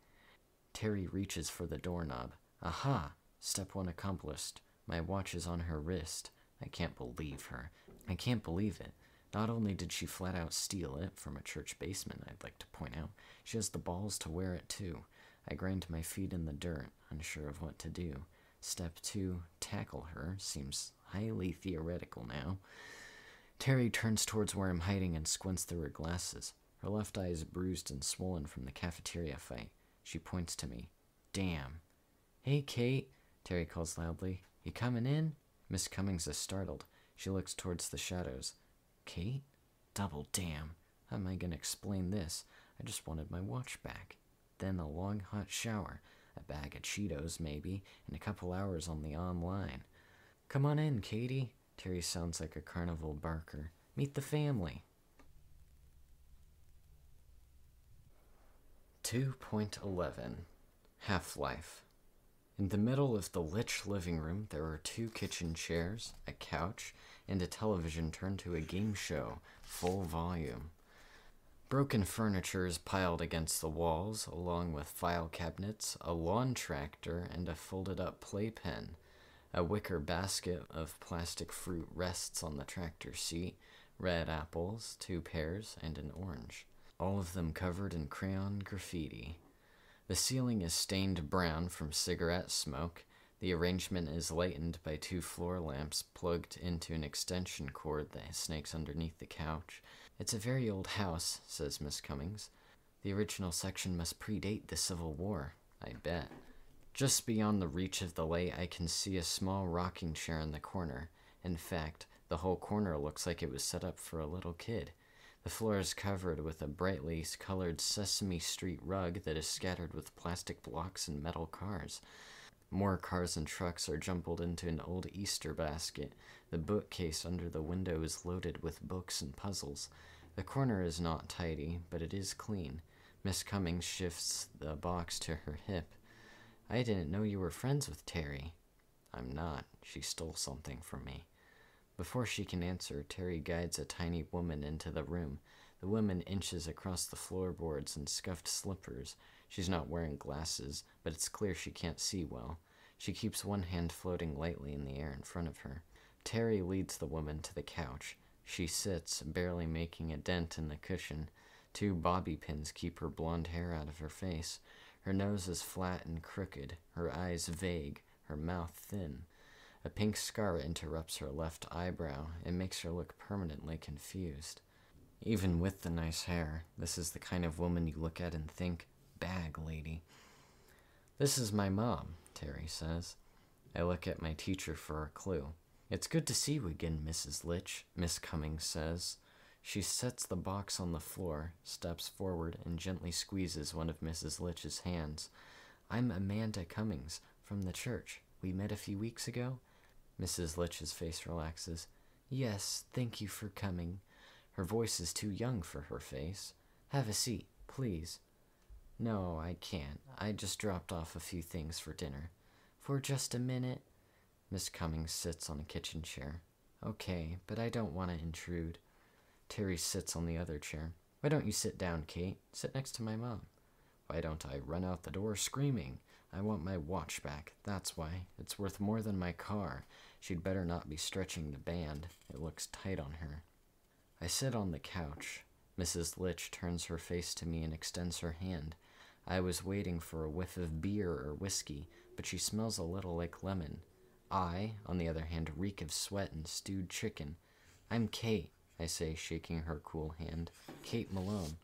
Teri reaches for the doorknob. Aha! Step one accomplished. My watch is on her wrist. I can't believe her. I can't believe it. Not only did she flat out steal it from a church basement, I'd like to point out, she has the balls to wear it too. I grind my feet in the dirt, unsure of what to do. Step two, tackle her, seems highly theoretical now. Teri turns towards where I'm hiding and squints through her glasses. Her left eye is bruised and swollen from the cafeteria fight. She points to me. Damn. Hey, Kate, Teri calls loudly. You coming in? Miss Cummings is startled. She looks towards the shadows. Kate? Double damn. How am I going to explain this? I just wanted my watch back. Then a long hot shower, a bag of Cheetos, maybe, and a couple hours on the online. Come on in, Katie. Teri sounds like a carnival barker. Meet the family. 2.11 Half Life. In the middle of the Litch living room, there are two kitchen chairs, a couch, and a television turned to a game show, full volume. Broken furniture is piled against the walls, along with file cabinets, a lawn tractor, and a folded up playpen. A wicker basket of plastic fruit rests on the tractor seat red apples, two pears, and an orange, all of them covered in crayon graffiti. The ceiling is stained brown from cigarette smoke. The arrangement is lightened by two floor lamps plugged into an extension cord that snakes underneath the couch. It's a very old house, says Miss Cummings. The original section must predate the Civil War, I bet. Just beyond the reach of the light, I can see a small rocking chair in the corner. In fact, the whole corner looks like it was set up for a little kid. The floor is covered with a brightly colored Sesame Street rug that is scattered with plastic blocks and metal cars. More cars and trucks are jumbled into an old Easter basket. The bookcase under the window is loaded with books and puzzles. The corner is not tidy, but it is clean. Miss Cummings shifts the box to her hip. I didn't know you were friends with Teri. I'm not. She stole something from me. Before she can answer, Teri guides a tiny woman into the room. The woman inches across the floorboards in scuffed slippers. She's not wearing glasses, but it's clear she can't see well. She keeps one hand floating lightly in the air in front of her. Teri leads the woman to the couch. She sits, barely making a dent in the cushion. Two bobby pins keep her blonde hair out of her face. Her nose is flat and crooked, her eyes vague, her mouth thin. A pink scar interrupts her left eyebrow and makes her look permanently confused. Even with the nice hair, this is the kind of woman you look at and think, bag lady. This is my mom, Teri says. I look at my teacher for a clue. It's good to see you again, Mrs. Litch, Miss Cummings says. She sets the box on the floor, steps forward, and gently squeezes one of Mrs. Litch's hands. I'm Amanda Cummings from the church. We met a few weeks ago. Mrs. Litch's face relaxes. Yes, thank you for coming. Her voice is too young for her face. Have a seat, please. No, I can't. I just dropped off a few things for dinner. For just a minute. Miss Cummings sits on a kitchen chair. Okay, but I don't want to intrude. Teri sits on the other chair. Why don't you sit down, Kate? Sit next to my mom. Why don't I run out the door screaming? I want my watch back. That's why. It's worth more than my car. She'd better not be stretching the band. It looks tight on her. I sit on the couch. Mrs. Litch turns her face to me and extends her hand. I was waiting for a whiff of beer or whiskey, but she smells a little like lemon. I, on the other hand, reek of sweat and stewed chicken. I'm Kate, I say, shaking her cool hand. Kate Malone.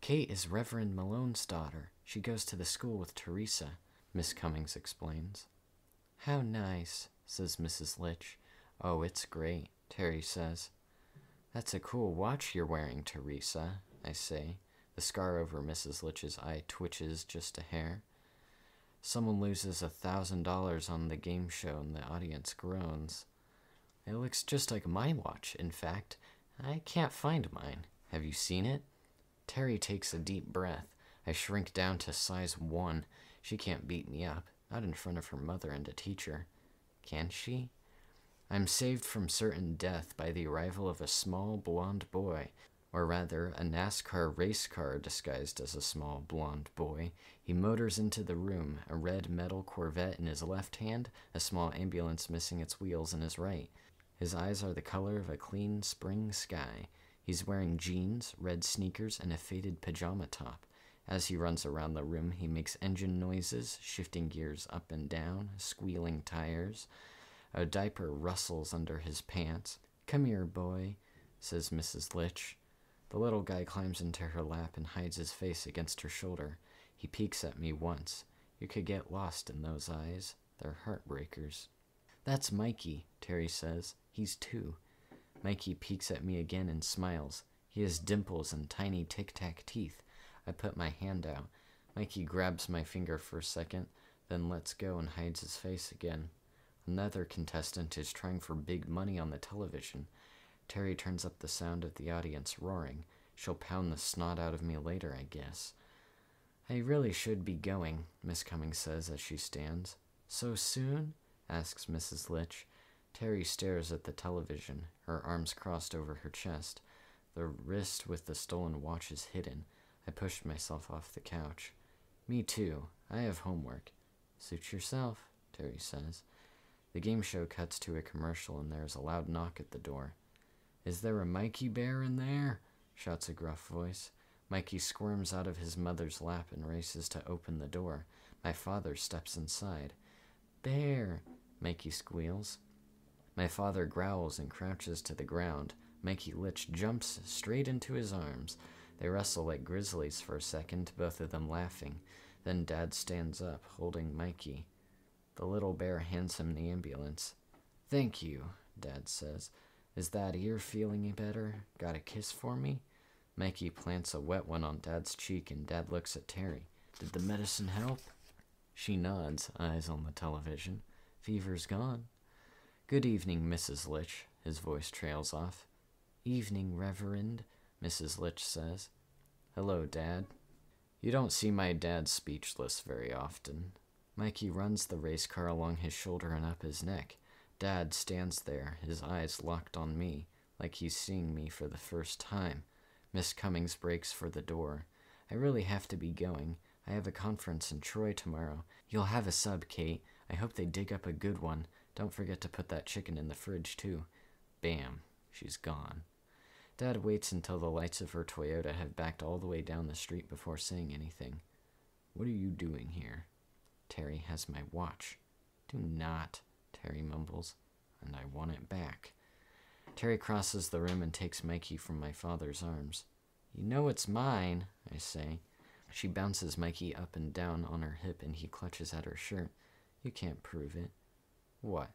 Kate is Reverend Malone's daughter. She goes to the school with Teresa, Miss Cummings explains. How nice, says Mrs. Litch. Oh, it's great, Teri says. That's a cool watch you're wearing, Teresa, I say. The scar over Mrs. Litch's eye twitches just a hair. Someone loses a thousand dollars on the game show and the audience groans. It looks just like my watch, in fact. I can't find mine. Have you seen it? Teri takes a deep breath. I shrink down to size one. She can't beat me up, not in front of her mother and a teacher. Can she? I'm saved from certain death by the arrival of a small blond boy, or rather, a NASCAR race car disguised as a small blond boy. He motors into the room, a red metal Corvette in his left hand, a small ambulance missing its wheels in his right. His eyes are the color of a clean spring sky. He's wearing jeans, red sneakers, and a faded pajama top. As he runs around the room, he makes engine noises, shifting gears up and down, squealing tires. A diaper rustles under his pants. Come here, boy, says Mrs. Litch. The little guy climbs into her lap and hides his face against her shoulder. He peeks at me once. You could get lost in those eyes. They're heartbreakers. That's Mikey, Teri says. He's two. Mikey peeks at me again and smiles. He has dimples and tiny tic tac teeth. I put my hand out. Mikey grabs my finger for a second, then lets go and hides his face again. Another contestant is trying for big money on the television. Teri turns up the sound of the audience roaring. She'll pound the snot out of me later, I guess. I really should be going, Miss Cummings says as she stands. So soon? asks Mrs. Litch. Teri stares at the television, her arms crossed over her chest. The wrist with the stolen watch is hidden. I pushed myself off the couch. Me too. I have homework. Suit yourself, Teri says. The game show cuts to a commercial and there is a loud knock at the door. Is there a Mikey Bear in there? shouts a gruff voice. Mikey squirms out of his mother's lap and races to open the door. My father steps inside. Bear, Mikey squeals. My father growls and crouches to the ground. Mikey Litch jumps straight into his arms. They wrestle like grizzlies for a second, both of them laughing. Then Dad stands up, holding Mikey. The little bear hands him the ambulance. Thank you, Dad says. Is that ear feeling better? Got a kiss for me? Mikey plants a wet one on Dad's cheek, and Dad looks at Teri. Did the medicine help? She nods, eyes on the television. Fever's gone. Good evening, Mrs. Litch. His voice trails off. Evening, Reverend, Mrs. Litch says. Hello, Dad. You don't see my dad speechless very often. Mikey runs the race car along his shoulder and up his neck. Dad stands there, his eyes locked on me, like he's seeing me for the first time. Miss Cummings breaks for the door. I really have to be going. I have a conference in Troy tomorrow. You'll have a sub, Kate. I hope they dig up a good one. Don't forget to put that chicken in the fridge, too. Bam. She's gone. Dad waits until the lights of her Toyota have backed all the way down the street before saying anything. What are you doing here? Teri has my watch. Do not. Teri mumbles, and I want it back. Teri crosses the room and takes Mikey from my father's arms. You know it's mine, I say. She bounces Mikey up and down on her hip and he clutches at her shirt. You can't prove it. What?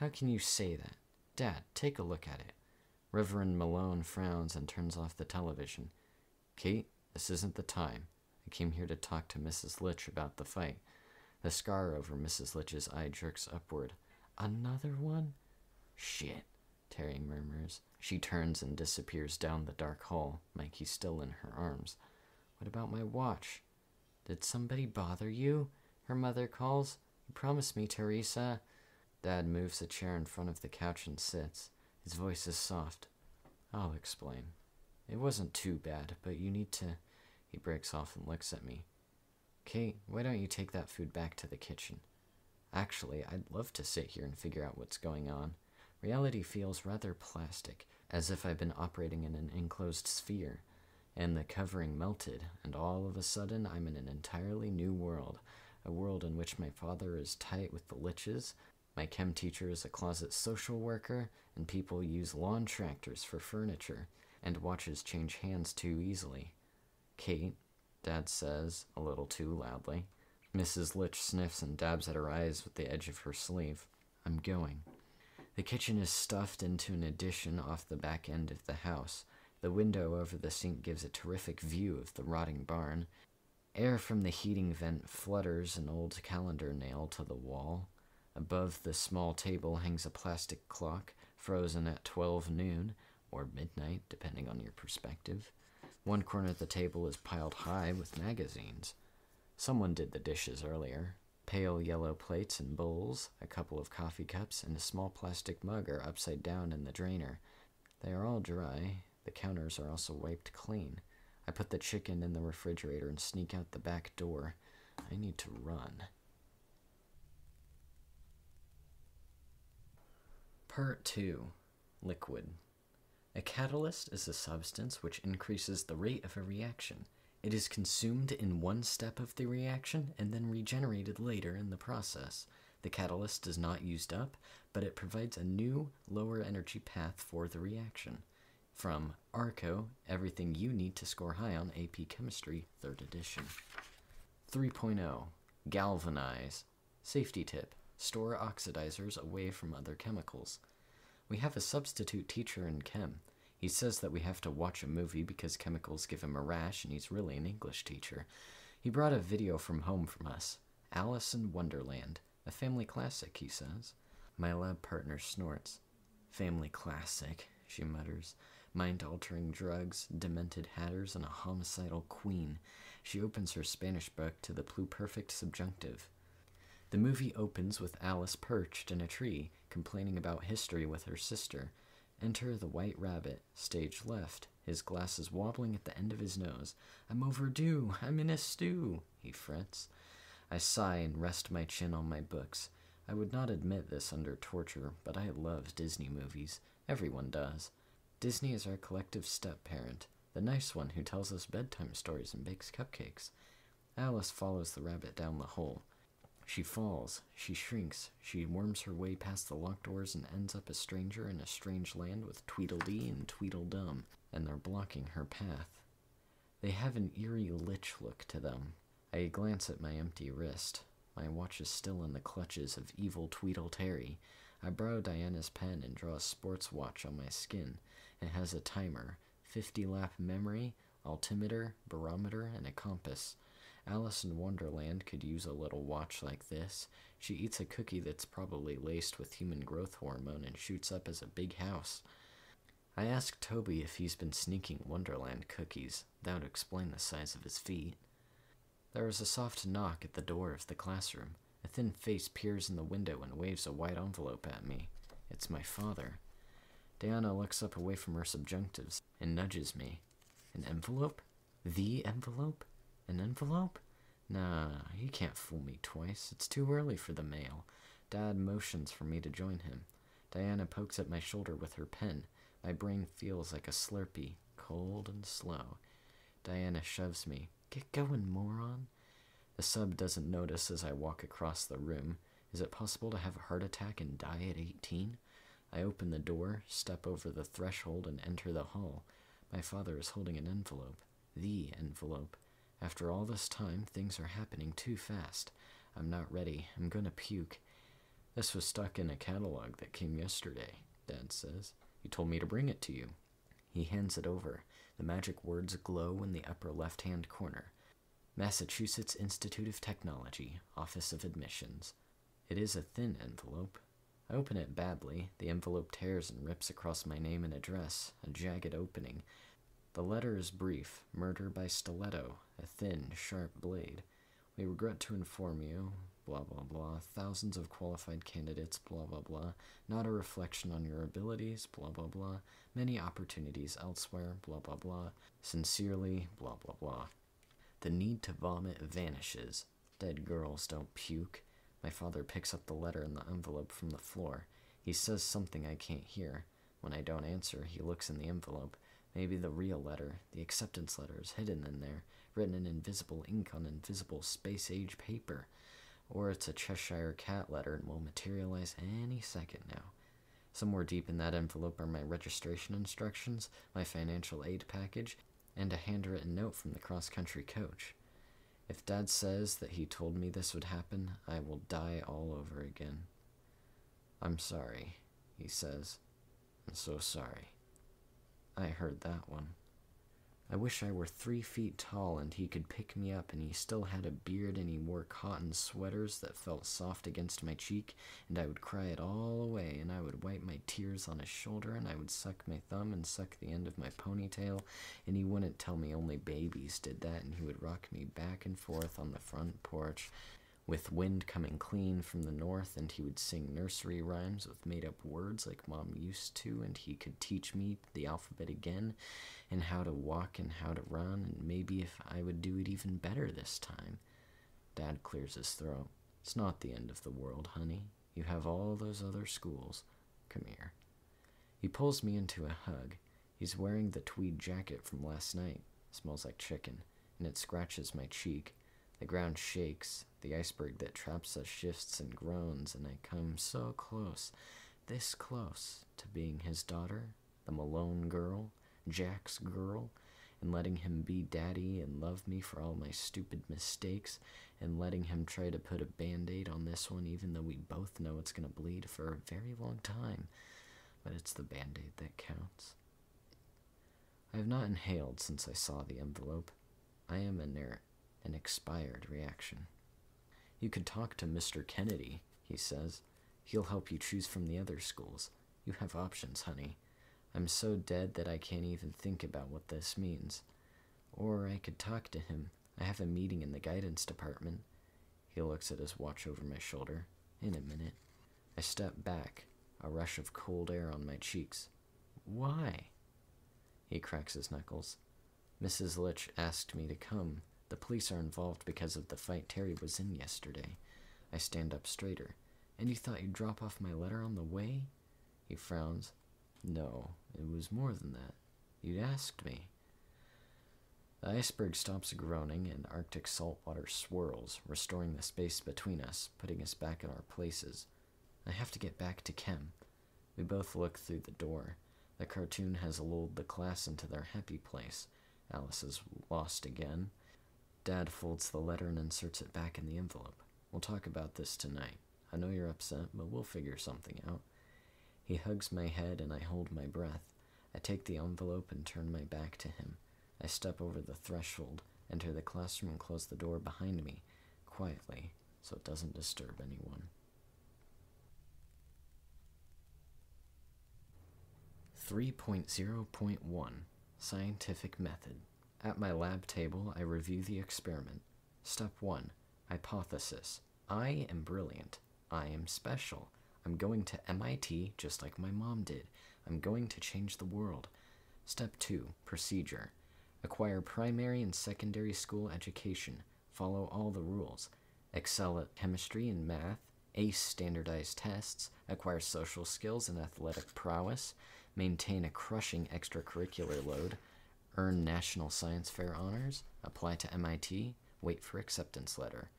How can you say that? Dad, take a look at it. Reverend Malone frowns and turns off the television. Kate, this isn't the time. I came here to talk to Mrs. Litch about the fight. The scar over Mrs. Litch's eye jerks upward. Another one? Shit, Teri murmurs. She turns and disappears down the dark hall, Mikey still in her arms. What about my watch? Did somebody bother you? Her mother calls. You promised me, Teresa. Dad moves a chair in front of the couch and sits. His voice is soft. I'll explain. It wasn't too bad, but you need to. He breaks off and looks at me. Kate, why don't you take that food back to the kitchen? Actually, I'd love to sit here and figure out what's going on. Reality feels rather plastic, as if I've been operating in an enclosed sphere. And the covering melted, and all of a sudden I'm in an entirely new world. A world in which my father is tight with the Litches, my chem teacher is a closet social worker, and people use lawn tractors for furniture, and watches change hands too easily. Kate, Dad says, a little too loudly. Mrs. Litch sniffs and dabs at her eyes with the edge of her sleeve. I'm going. The kitchen is stuffed into an addition off the back end of the house. The window over the sink gives a terrific view of the rotting barn. Air from the heating vent flutters an old calendar nail to the wall. Above the small table hangs a plastic clock, frozen at 12 noon, or midnight, depending on your perspective. One corner of the table is piled high with magazines. Someone did the dishes earlier. Pale yellow plates and bowls, a couple of coffee cups, and a small plastic mug are upside down in the drainer. They are all dry. The counters are also wiped clean. I put the chicken in the refrigerator and sneak out the back door. I need to run. Part 2 Liquid. A catalyst is a substance which increases the rate of a reaction. It is consumed in one step of the reaction and then regenerated later in the process. The catalyst is not used up, but it provides a new, lower energy path for the reaction. From ARCO, Everything You Need to Score High on AP Chemistry, 3rd edition. 3.0 Galvanize. Safety tip store oxidizers away from other chemicals. We have a substitute teacher in chem. He says that we have to watch a movie because chemicals give him a rash and he's really an English teacher. He brought a video from home from us Alice in Wonderland, a family classic, he says. My lab partner snorts. Family classic, she mutters. Mind altering drugs, demented hatters, and a homicidal queen. She opens her Spanish book to the pluperfect subjunctive. The movie opens with Alice perched in a tree, complaining about history with her sister. Enter the White Rabbit, stage left, his glasses wobbling at the end of his nose. I'm overdue, I'm in a stew, he frets. I sigh and rest my chin on my books. I would not admit this under torture, but I love Disney movies. Everyone does. Disney is our collective step parent, the nice one who tells us bedtime stories and bakes cupcakes. Alice follows the rabbit down the hole. She falls, she shrinks, she worms her way past the locked doors and ends up a stranger in a strange land with Tweedledee and Tweedledum, and they're blocking her path. They have an eerie Litch look to them. I glance at my empty wrist. My watch is still in the clutches of evil Tweedle Teri. I borrow Diana's pen and draw a sports watch on my skin. It has a timer, 50 lap memory, altimeter, barometer, and a compass. Alice in Wonderland could use a little watch like this. She eats a cookie that's probably laced with human growth hormone and shoots up as a big house. I ask Toby if he's been sneaking Wonderland cookies. That would explain the size of his feet. There is a soft knock at the door of the classroom. A thin face peers in the window and waves a white envelope at me. It's my father. Diana looks up away from her subjunctives and nudges me. An envelope? The envelope? An envelope? Nah, he can't fool me twice. It's too early for the mail. Dad motions for me to join him. Diana pokes at my shoulder with her pen. My brain feels like a slurpee, cold and slow. Diana shoves me. Get going, moron. The sub doesn't notice as I walk across the room. Is it possible to have a heart attack and die at 18? I open the door, step over the threshold, and enter the hall. My father is holding an envelope. The envelope. After all this time, things are happening too fast. I'm not ready. I'm gonna puke. This was stuck in a catalog that came yesterday, Dad says. He told me to bring it to you. He hands it over. The magic words glow in the upper left hand corner. Massachusetts Institute of Technology, Office of Admissions. It is a thin envelope. I open it badly. The envelope tears and rips across my name and address, a jagged opening. The letter is brief murder by stiletto, a thin, sharp blade. We regret to inform you, blah blah blah, thousands of qualified candidates, blah blah blah, not a reflection on your abilities, blah blah blah, many opportunities elsewhere, blah blah blah, sincerely, blah blah blah. The need to vomit vanishes. Dead girls don't puke. My father picks up the letter and the envelope from the floor. He says something I can't hear. When I don't answer, he looks in the envelope. Maybe the real letter, the acceptance letter, is hidden in there, written in invisible ink on invisible space age paper. Or it's a Cheshire cat letter and will materialize any second now. Somewhere deep in that envelope are my registration instructions, my financial aid package, and a handwritten note from the cross country coach. If Dad says that he told me this would happen, I will die all over again. I'm sorry, he says. I'm so sorry. I heard that one. I wish I were three feet tall and he could pick me up and he still had a beard and he wore cotton sweaters that felt soft against my cheek and I would cry it all away and I would wipe my tears on his shoulder and I would suck my thumb and suck the end of my ponytail and he wouldn't tell me only babies did that and he would rock me back and forth on the front porch with wind coming clean from the north, and he would sing nursery rhymes with made up words like Mom used to, and he could teach me the alphabet again, and how to walk and how to run, and maybe if I would do it even better this time. Dad clears his throat. It's not the end of the world, honey. You have all those other schools. Come here. He pulls me into a hug. He's wearing the tweed jacket from last night. smells like chicken, and it scratches my cheek. The ground shakes, the iceberg that traps us shifts and groans, and I come so close, this close, to being his daughter, the Malone girl, Jack's girl, and letting him be daddy and love me for all my stupid mistakes, and letting him try to put a band aid on this one, even though we both know it's going to bleed for a very long time. But it's the band aid that counts. I have not inhaled since I saw the envelope. I am inert an expired reaction. You could talk to Mr. Kennedy, he says. He'll help you choose from the other schools. You have options, honey. I'm so dead that I can't even think about what this means. Or I could talk to him. I have a meeting in the guidance department. He looks at his watch over my shoulder. In a minute. I step back, a rush of cold air on my cheeks. Why? He cracks his knuckles. Mrs. Litch asked me to come. The police are involved because of the fight Teri was in yesterday. I stand up straighter. And you thought you'd drop off my letter on the way? He frowns. No, it was more than that. You'd asked me. The iceberg stops groaning and Arctic salt water swirls, restoring the space between us, putting us back in our places. I have to get back to chem. We both look through the door. The cartoon has lulled the class into their happy place. Alice is lost again. Dad folds the letter and inserts it back in the envelope. We'll talk about this tonight. I know you're upset, but we'll figure something out. He hugs my head and I hold my breath. I take the envelope and turn my back to him. I step over the threshold, enter the classroom, and close the door behind me, quietly, so it doesn't disturb anyone. 3.0.1 Scientific Method at my lab table, I review the experiment. Step 1 Hypothesis I am brilliant. I am special. I'm going to MIT just like my mom did. I'm going to change the world. Step 2 Procedure Acquire primary and secondary school education. Follow all the rules. Excel at chemistry and math. Ace standardized tests. Acquire social skills and athletic prowess. Maintain a crushing extracurricular load earn National Science Fair honors, apply to MIT, wait for acceptance letter.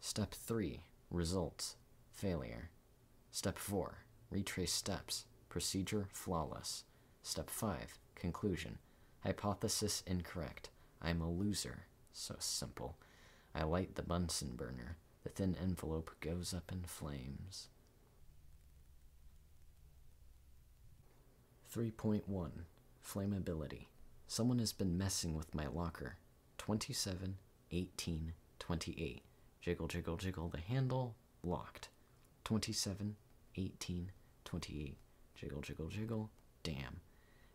Step 3 Results Failure. Step 4 Retrace steps, procedure flawless. Step 5 Conclusion Hypothesis incorrect. I'm a loser. So simple. I light the Bunsen burner. The thin envelope goes up in flames. 3.1 Flammability. Someone has been messing with my locker. 27 18, 28. Jiggle, jiggle, jiggle the handle, locked. 27, 18, 28. Jiggle, jiggle, jiggle, damn.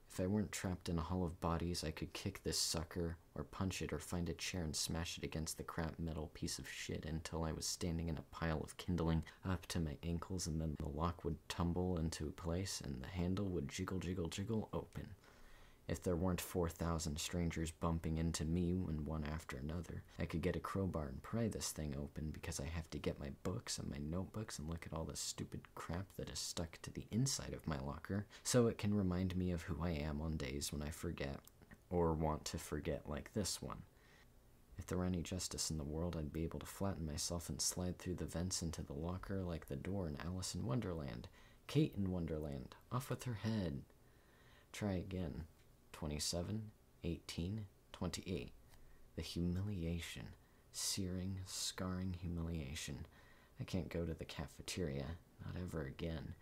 If I weren't trapped in a hall of bodies, I could kick this sucker, or punch it, or find a chair and smash it against the crap metal piece of shit until I was standing in a pile of kindling up to my ankles, and then the lock would tumble into place and the handle would jiggle, jiggle, jiggle open. If there weren't 4,000 strangers bumping into me one, one after another, I could get a crowbar and pry this thing open because I have to get my books and my notebooks and look at all the stupid crap that is stuck to the inside of my locker so it can remind me of who I am on days when I forget or want to forget like this one. If there were any justice in the world, I'd be able to flatten myself and slide through the vents into the locker like the door in Alice in Wonderland. Kate in Wonderland, off with her head. Try again. 27, 18, 28. The humiliation. Searing, scarring humiliation. I can't go to the cafeteria. Not ever again.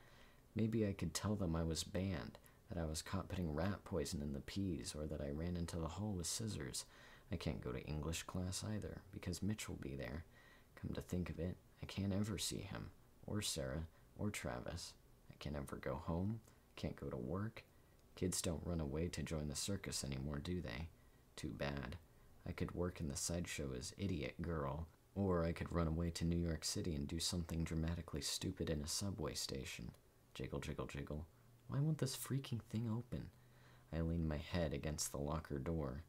Maybe I could tell them I was banned, that I was caught putting rat poison in the peas, or that I ran into the hall with scissors. I can't go to English class either, because Mitch will be there. Come to think of it, I can't ever see him, or Sarah, or Travis. I can't ever go home, can't go to work, Kids don't run away to join the circus anymore, do they? Too bad. I could work in the sideshow as idiot girl, or I could run away to New York City and do something dramatically stupid in a subway station. Jiggle, jiggle, jiggle. Why won't this freaking thing open? I lean my head against the locker door.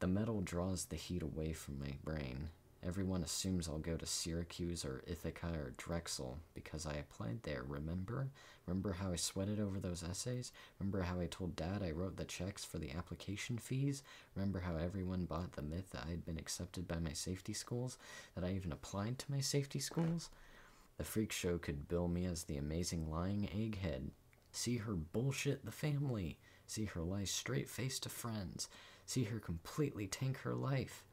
The metal draws the heat away from my brain, Everyone assumes I'll go to Syracuse or Ithaca or Drexel because I applied there, remember? Remember how I sweated over those essays? Remember how I told Dad I wrote the checks for the application fees? Remember how everyone bought the myth that I had been accepted by my safety schools? That I even applied to my safety schools? The freak show could bill me as the amazing lying egghead. See her bullshit the family. See her lie straight face to friends. See her completely tank her life.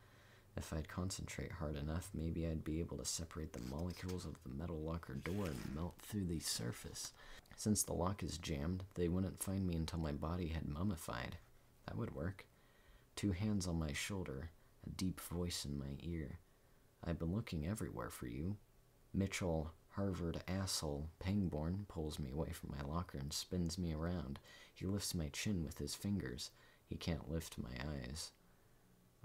If I'd concentrate hard enough, maybe I'd be able to separate the molecules of the metal locker door and melt through the surface. Since the lock is jammed, they wouldn't find me until my body had mummified. That would work. Two hands on my shoulder, a deep voice in my ear. I've been looking everywhere for you. Mitchell, Harvard asshole, Pangborn pulls me away from my locker and spins me around. He lifts my chin with his fingers. He can't lift my eyes.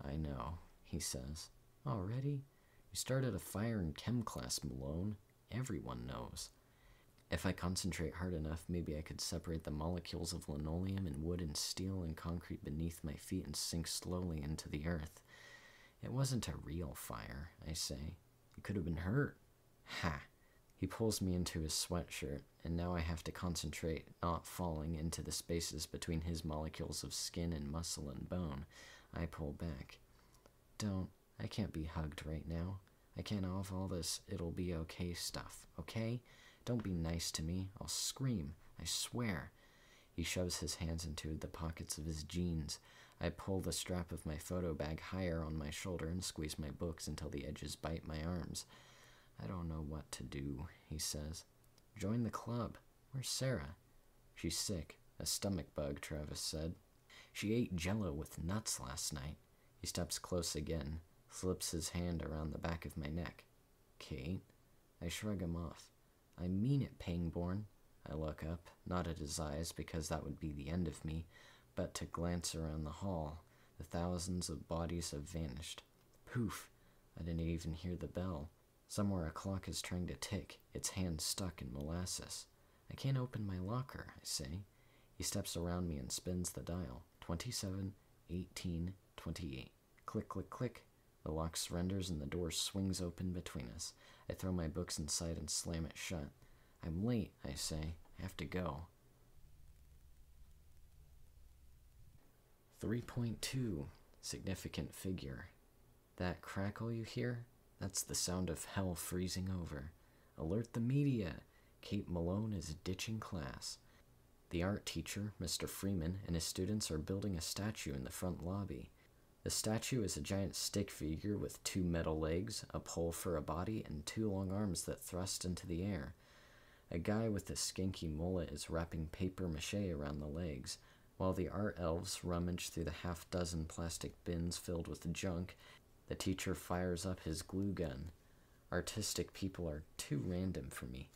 I know he says. Oh, Already? You started a fire in chem class, Malone. Everyone knows. If I concentrate hard enough, maybe I could separate the molecules of linoleum and wood and steel and concrete beneath my feet and sink slowly into the earth. It wasn't a real fire, I say. You could have been hurt. Ha! He pulls me into his sweatshirt, and now I have to concentrate not falling into the spaces between his molecules of skin and muscle and bone. I pull back. Don't. I can't be hugged right now. I can't have all this it'll be okay stuff, okay? Don't be nice to me. I'll scream. I swear. He shoves his hands into the pockets of his jeans. I pull the strap of my photo bag higher on my shoulder and squeeze my books until the edges bite my arms. I don't know what to do, he says. Join the club. Where's Sarah? She's sick. A stomach bug, Travis said. She ate jello with nuts last night. He steps close again, slips his hand around the back of my neck. Kate? I shrug him off. I mean it, Pangborn. I look up, not at his eyes because that would be the end of me, but to glance around the hall. The thousands of bodies have vanished. Poof! I didn't even hear the bell. Somewhere a clock is trying to tick, its hand stuck in molasses. I can't open my locker, I say. He steps around me and spins the dial. Twenty-seven, eighteen, twenty-eight. Click, click, click. The lock surrenders and the door swings open between us. I throw my books inside and slam it shut. I'm late, I say. I have to go. 3.2 Significant figure. That crackle you hear? That's the sound of hell freezing over. Alert the media! Kate Malone is ditching class. The art teacher, Mr. Freeman, and his students are building a statue in the front lobby. The statue is a giant stick figure with two metal legs, a pole for a body, and two long arms that thrust into the air. A guy with a skanky mullet is wrapping paper mache around the legs, while the art elves rummage through the half dozen plastic bins filled with junk The teacher fires up his glue gun. Artistic people are too random for me.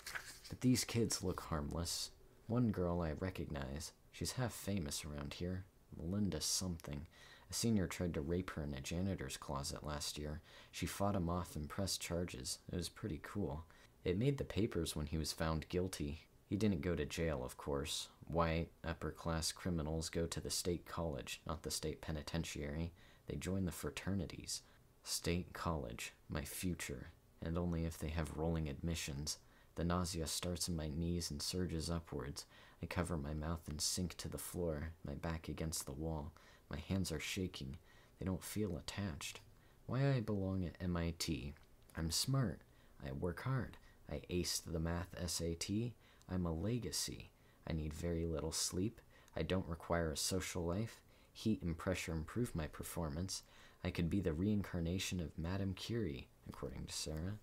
But these kids look harmless. One girl I recognize. She's half famous around here. Melinda something. A senior tried to rape her in a janitor's closet last year. She fought him off and pressed charges. It was pretty cool. It made the papers when he was found guilty. He didn't go to jail, of course. White, upper class criminals go to the state college, not the state penitentiary. They join the fraternities. State college, my future, and only if they have rolling admissions. The nausea starts in my knees and surges upwards. I cover my mouth and sink to the floor, my back against the wall. My hands are shaking. They don't feel attached. Why I belong at MIT. I'm smart. I work hard. I aced the math SAT. I'm a legacy. I need very little sleep. I don't require a social life. Heat and pressure improve my performance. I could be the reincarnation of Madame Curie, according to Sarah.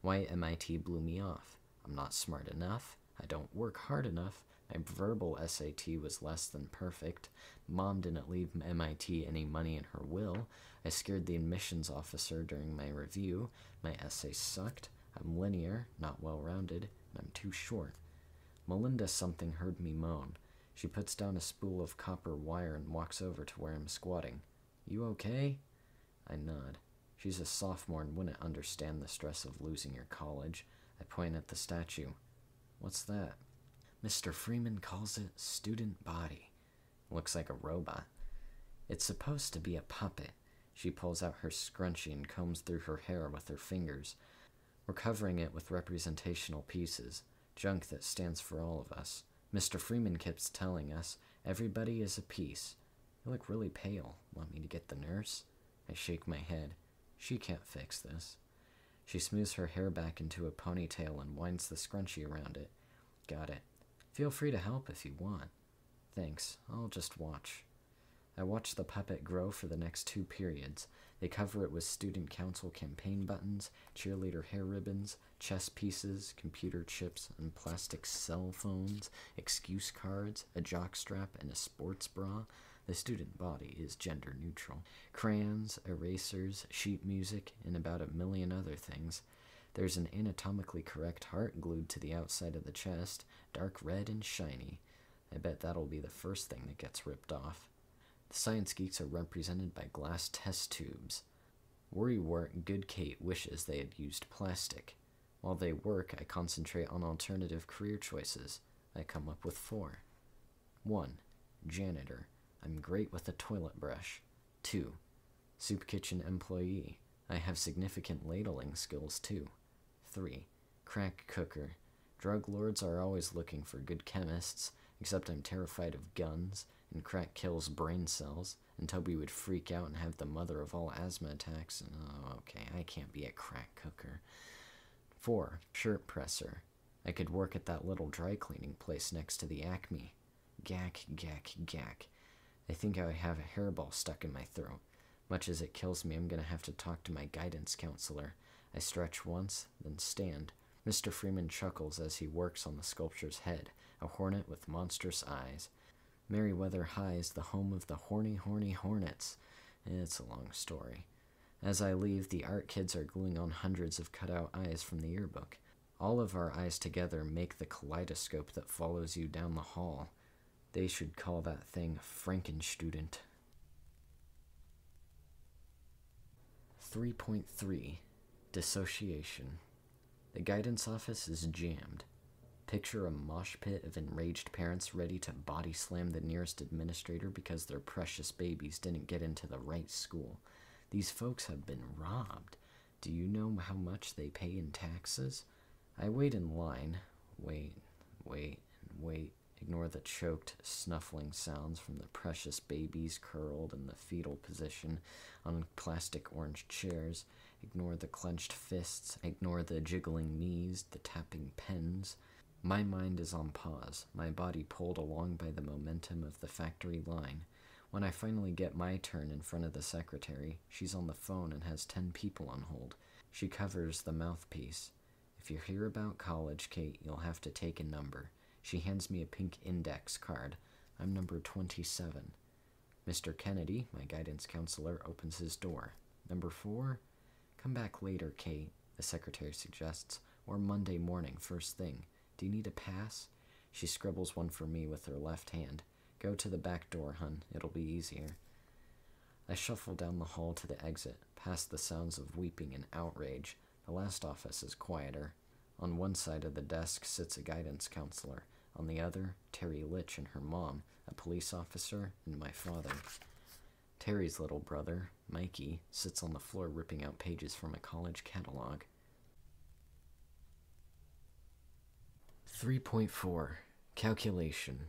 Why MIT blew me off. I'm not smart enough. I don't work hard enough. My verbal SAT was less than perfect. Mom didn't leave MIT any money in her will. I scared the admissions officer during my review. My essay sucked. I'm linear, not well rounded, and I'm too short. Melinda something heard me moan. She puts down a spool of copper wire and walks over to where I'm squatting. You okay? I nod. She's a sophomore and wouldn't understand the stress of losing your college. I point at the statue. What's that? Mr. Freeman calls it student body. Looks like a robot. It's supposed to be a puppet. She pulls out her scrunchie and combs through her hair with her fingers. We're covering it with representational pieces, junk that stands for all of us. Mr. Freeman keeps telling us everybody is a piece. You look really pale. Want me to get the nurse? I shake my head. She can't fix this. She smooths her hair back into a ponytail and winds the scrunchie around it. Got it. Feel free to help if you want. Thanks. I'll just watch. I watch the puppet grow for the next two periods. They cover it with student council campaign buttons, cheerleader hair ribbons, chess pieces, computer chips, and plastic cell phones, excuse cards, a jockstrap, and a sports bra. The student body is gender neutral. Crayons, erasers, sheet music, and about a million other things. There's an anatomically correct heart glued to the outside of the chest, dark red and shiny. I bet that'll be the first thing that gets ripped off. The science geeks are represented by glass test tubes. Worrywart Good Kate wishes they had used plastic. While they work, I concentrate on alternative career choices. I come up with four. 1. Janitor. I'm great with a toilet brush. 2. Soup kitchen employee. I have significant ladling skills too. 3. Crack cooker. Drug lords are always looking for good chemists, except I'm terrified of guns, and crack kills brain cells, and Toby would freak out and have the mother of all asthma attacks, and oh, okay, I can't be a crack cooker. 4. Shirt presser. I could work at that little dry cleaning place next to the Acme. Gack, gack, gack. I think I have a hairball stuck in my throat. Much as it kills me, I'm gonna have to talk to my guidance counselor. I stretch once, then stand. Mr. Freeman chuckles as he works on the sculpture's head, a hornet with monstrous eyes. Merryweather High is the home of the horny, horny hornets. It's a long story. As I leave, the art kids are gluing on hundreds of cutout eyes from the yearbook. All of our eyes together make the kaleidoscope that follows you down the hall. They should call that thing Frankenstudent. 3.3 Dissociation. The guidance office is jammed. Picture a mosh pit of enraged parents ready to body slam the nearest administrator because their precious babies didn't get into the right school. These folks have been robbed. Do you know how much they pay in taxes? I wait in line, wait, wait, and wait. Ignore the choked, snuffling sounds from the precious babies curled in the fetal position on plastic orange chairs. Ignore the clenched fists. Ignore the jiggling knees, the tapping pens. My mind is on pause, my body pulled along by the momentum of the factory line. When I finally get my turn in front of the secretary, she's on the phone and has ten people on hold. She covers the mouthpiece. If you're here about college, Kate, you'll have to take a number. She hands me a pink index card. I'm number 27. Mr. Kennedy, my guidance counselor, opens his door. Number four, come back later, Kate, the secretary suggests, or Monday morning, first thing. Do you need a pass? She scribbles one for me with her left hand. Go to the back door, hun. It'll be easier. I shuffle down the hall to the exit, past the sounds of weeping and outrage. The last office is quieter. On one side of the desk sits a guidance counselor. On the other, Teri Litch and her mom, a police officer, and my father. Teri's little brother, Mikey, sits on the floor ripping out pages from a college catalog. 3.4 Calculation.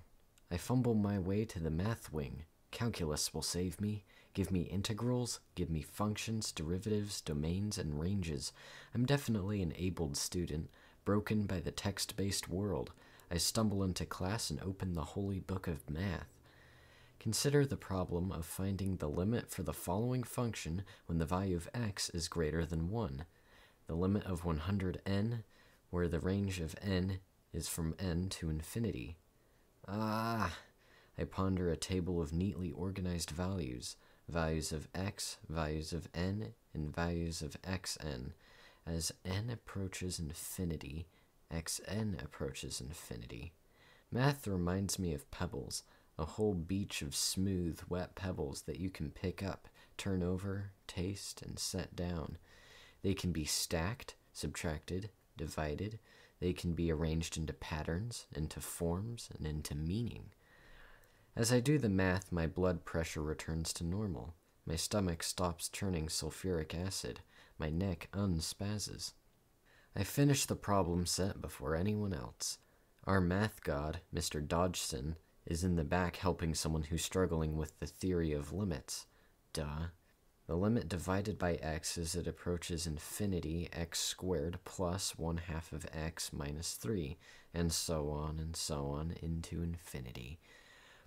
I fumble my way to the math wing. Calculus will save me. Give me integrals, give me functions, derivatives, domains, and ranges. I'm definitely an abled student, broken by the text based world. I stumble into class and open the holy book of math. Consider the problem of finding the limit for the following function when the value of x is greater than 1. The limit of 100n, where the range of n is from n to infinity. Ah! I ponder a table of neatly organized values values of x, values of n, and values of xn. As n approaches infinity, xn approaches infinity. Math reminds me of pebbles, a whole beach of smooth, wet pebbles that you can pick up, turn over, taste, and set down. They can be stacked, subtracted, divided. They can be arranged into patterns, into forms, and into meaning. As I do the math, my blood pressure returns to normal. My stomach stops churning sulfuric acid. My neck unspazzes. I finish the problem set before anyone else. Our math god, Mr. Dodgson, is in the back helping someone who's struggling with the theory of limits. Duh. The limit divided by x as it approaches infinity, x squared plus 1 half of x minus 3, and so on and so on into infinity.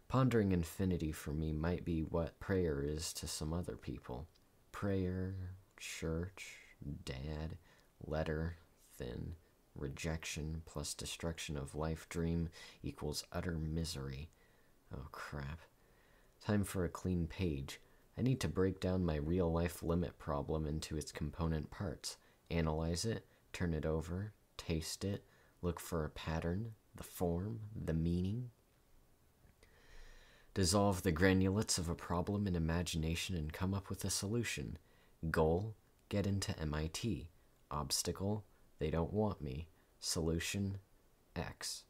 Pondering infinity for me might be what prayer is to some other people. Prayer, church, dad, letter, thin, rejection plus destruction of life dream equals utter misery. Oh crap. Time for a clean page. I need to break down my real life limit problem into its component parts, analyze it, turn it over, taste it, look for a pattern, the form, the meaning, Dissolve the granulates of a problem in imagination and come up with a solution. Goal get into MIT. Obstacle they don't want me. Solution X.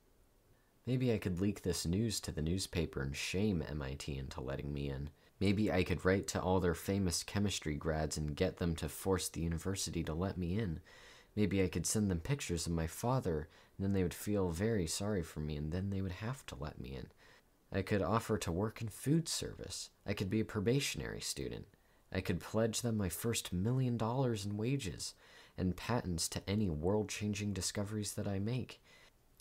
Maybe I could leak this news to the newspaper and shame MIT into letting me in. Maybe I could write to all their famous chemistry grads and get them to force the university to let me in. Maybe I could send them pictures of my father, and then they would feel very sorry for me, and then they would have to let me in. I could offer to work in food service. I could be a probationary student. I could pledge them my first million dollars in wages and patents to any world changing discoveries that I make.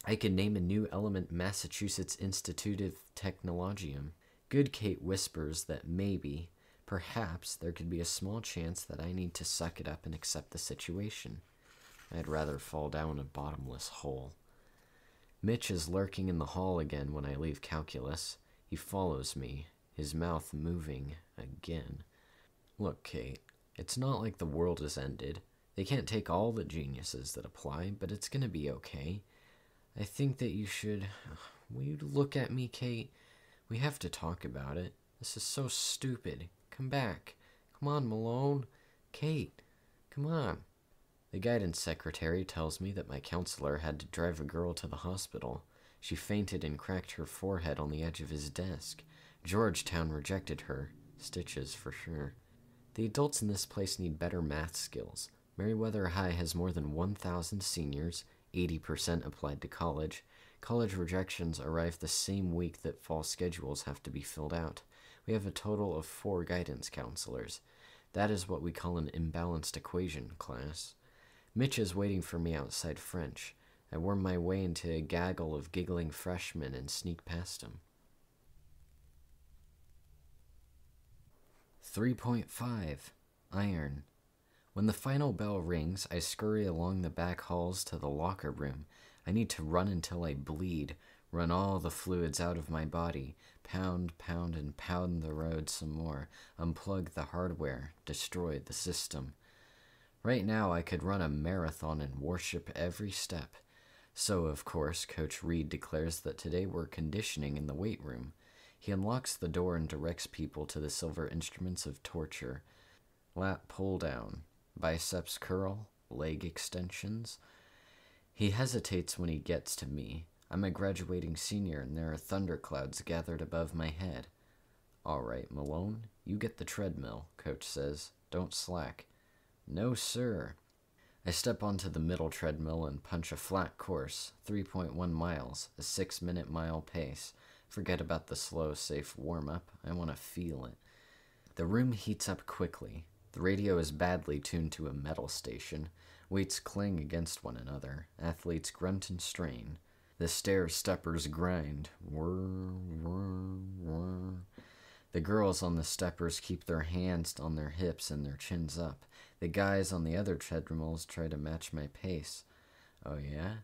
I could name a new element Massachusetts Institute of Technologium. Good Kate whispers that maybe, perhaps, there could be a small chance that I need to suck it up and accept the situation. I'd rather fall down a bottomless hole. Mitch is lurking in the hall again when I leave calculus. He follows me, his mouth moving again. Look, Kate, it's not like the world has ended. They can't take all the geniuses that apply, but it's gonna be okay. I think that you should. Will you look at me, Kate? We have to talk about it. This is so stupid. Come back. Come on, Malone. Kate, come on. The guidance secretary tells me that my counselor had to drive a girl to the hospital. She fainted and cracked her forehead on the edge of his desk. Georgetown rejected her. Stitches for sure. The adults in this place need better math skills. Merryweather High has more than 1,000 seniors, 80% applied to college. College rejections arrive the same week that fall schedules have to be filled out. We have a total of four guidance counselors. That is what we call an imbalanced equation, class. Mitch is waiting for me outside French. I worm my way into a gaggle of giggling freshmen and sneak past him. 3.5 Iron. When the final bell rings, I scurry along the back halls to the locker room. I need to run until I bleed, Run all the fluids out of my body. Pound, pound, and pound the road some more. Unplug the hardware. Destroy the system. Right now, I could run a marathon and worship every step. So, of course, Coach Reed declares that today we're conditioning in the weight room. He unlocks the door and directs people to the silver instruments of torture lat pull down, biceps curl, leg extensions. He hesitates when he gets to me. I'm a graduating senior, and there are thunderclouds gathered above my head. All right, Malone, you get the treadmill, Coach says. Don't slack. No, sir. I step onto the middle treadmill and punch a flat course, 3.1 miles, a 6 minute mile pace. Forget about the slow, safe warm up. I want to feel it. The room heats up quickly. The radio is badly tuned to a metal station. Weights cling against one another. Athletes grunt and strain. The stair steppers grind. Whir, whir, whir. The girls on the steppers keep their hands on their hips and their chins up. The guys on the other treadmills try to match my pace. Oh, yeah?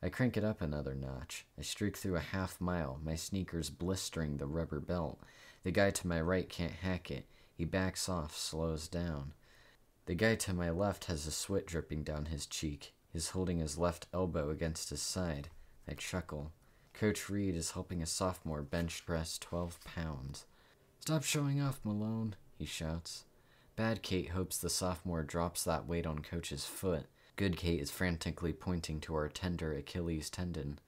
I crank it up another notch. I streak through a half mile, my sneakers blistering the rubber belt. The guy to my right can't hack it. He backs off, slows down. The guy to my left has a sweat dripping down his cheek. He's holding his left elbow against his side. I chuckle. Coach Reed is helping a sophomore bench press 12 pounds. Stop showing off, Malone, he shouts. Bad Kate hopes the sophomore drops that weight on Coach's foot. Good Kate is frantically pointing to our tender Achilles tendon.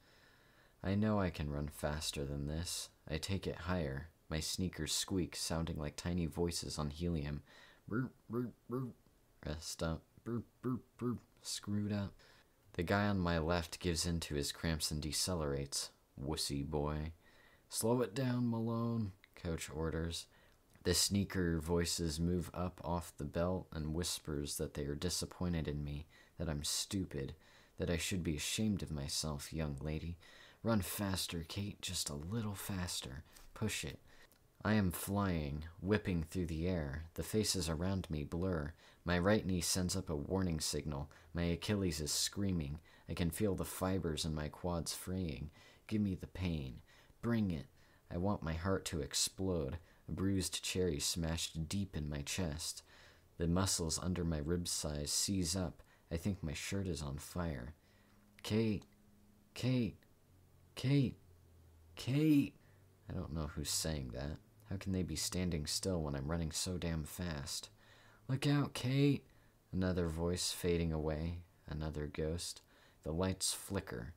I know I can run faster than this. I take it higher. My sneakers squeak, sounding like tiny voices on helium. Burp, burp, burp. Rest up. Burp, burp, burp. Screwed up. The guy on my left gives in to his cramps and decelerates. Wussy boy. Slow it down, Malone, Coach orders. The sneaker voices move up off the belt and whispers that they are disappointed in me, that I'm stupid, that I should be ashamed of myself, young lady. Run faster, Kate, just a little faster. Push it. I am flying, whipping through the air. The faces around me blur. My right knee sends up a warning signal. My Achilles is screaming. I can feel the fibers in my quads fraying. Give me the pain. Bring it. I want my heart to explode. A bruised cherry smashed deep in my chest. The muscles under my rib size seize up. I think my shirt is on fire. Kate, Kate, Kate, Kate. I don't know who's saying that. How can they be standing still when I'm running so damn fast? Look out, Kate! Another voice fading away. Another ghost. The lights flicker.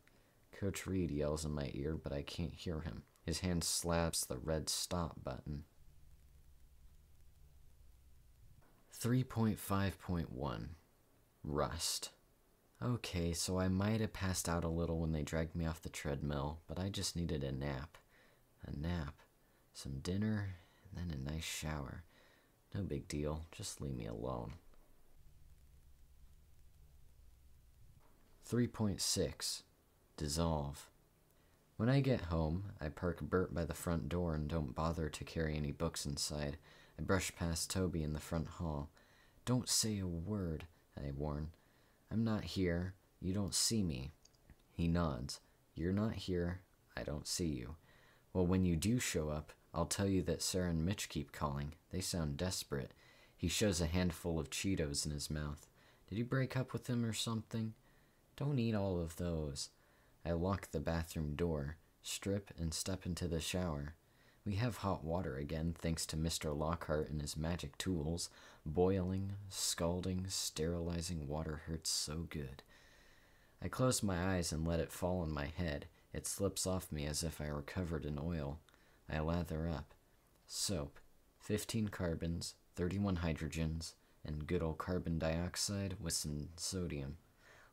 Coach Reed yells in my ear, but I can't hear him. His hand slaps the red stop button. 3.5.1 Rust. Okay, so I might have passed out a little when they dragged me off the treadmill, but I just needed a nap. A nap. Some dinner, and then a nice shower. No big deal, just leave me alone. 3.6 Dissolve. When I get home, I park Bert by the front door and don't bother to carry any books inside. I brush past Toby in the front hall. Don't say a word, I warn. I'm not here. You don't see me. He nods. You're not here. I don't see you. Well, when you do show up, I'll tell you that Sarah and Mitch keep calling. They sound desperate. He shows a handful of Cheetos in his mouth. Did you break up with him or something? Don't eat all of those. I lock the bathroom door, strip, and step into the shower. We have hot water again, thanks to Mr. Lockhart and his magic tools. Boiling, scalding, sterilizing water hurts so good. I close my eyes and let it fall on my head. It slips off me as if I were covered in oil. I lather up. Soap, 15 carbons, 31 hydrogens, and good old carbon dioxide with some sodium.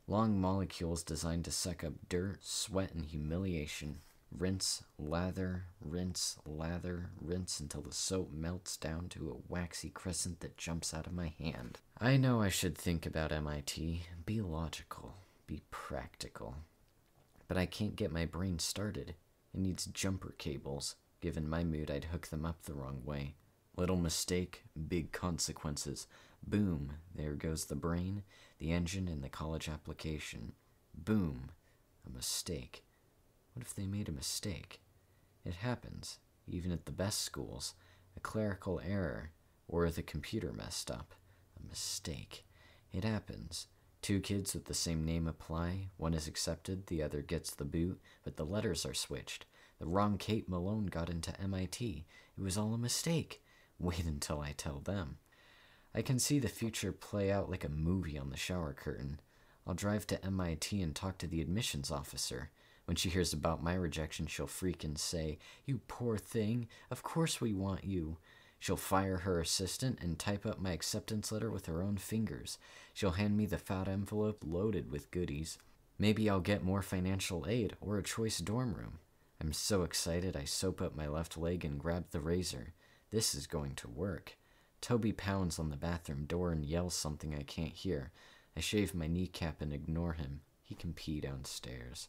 Long molecules designed to suck up dirt, sweat, and humiliation. Rinse, lather, rinse, lather, rinse until the soap melts down to a waxy crescent that jumps out of my hand. I know I should think about MIT, be logical, be practical. But I can't get my brain started. It needs jumper cables. Given my mood, I'd hook them up the wrong way. Little mistake, big consequences. Boom, there goes the brain, the engine, and the college application. Boom, a mistake. What if they made a mistake? It happens, even at the best schools. A clerical error, or the computer messed up. A mistake. It happens. Two kids with the same name apply, one is accepted, the other gets the boot, but the letters are switched. The wrong Kate Malone got into MIT. It was all a mistake. Wait until I tell them. I can see the future play out like a movie on the shower curtain. I'll drive to MIT and talk to the admissions officer. When she hears about my rejection, she'll freak and say, You poor thing, of course we want you. She'll fire her assistant and type up my acceptance letter with her own fingers. She'll hand me the fat envelope loaded with goodies. Maybe I'll get more financial aid or a choice dorm room. I'm so excited I soap up my left leg and grab the razor. This is going to work. Toby pounds on the bathroom door and yells something I can't hear. I shave my kneecap and ignore him. He can pee downstairs.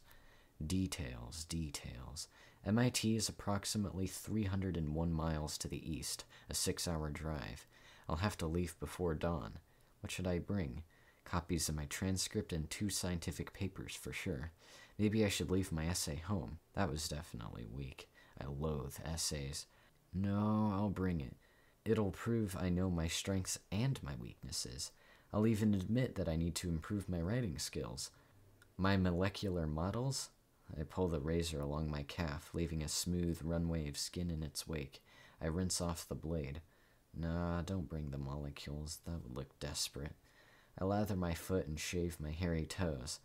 Details, details. MIT is approximately 301 miles to the east, a six hour drive. I'll have to leave before dawn. What should I bring? Copies of my transcript and two scientific papers for sure. Maybe I should leave my essay home. That was definitely weak. I loathe essays. No, I'll bring it. It'll prove I know my strengths and my weaknesses. I'll even admit that I need to improve my writing skills. My molecular models? I pull the razor along my calf, leaving a smooth runway of skin in its wake. I rinse off the blade. Nah, don't bring the molecules. That would look desperate. I lather my foot and shave my hairy toes.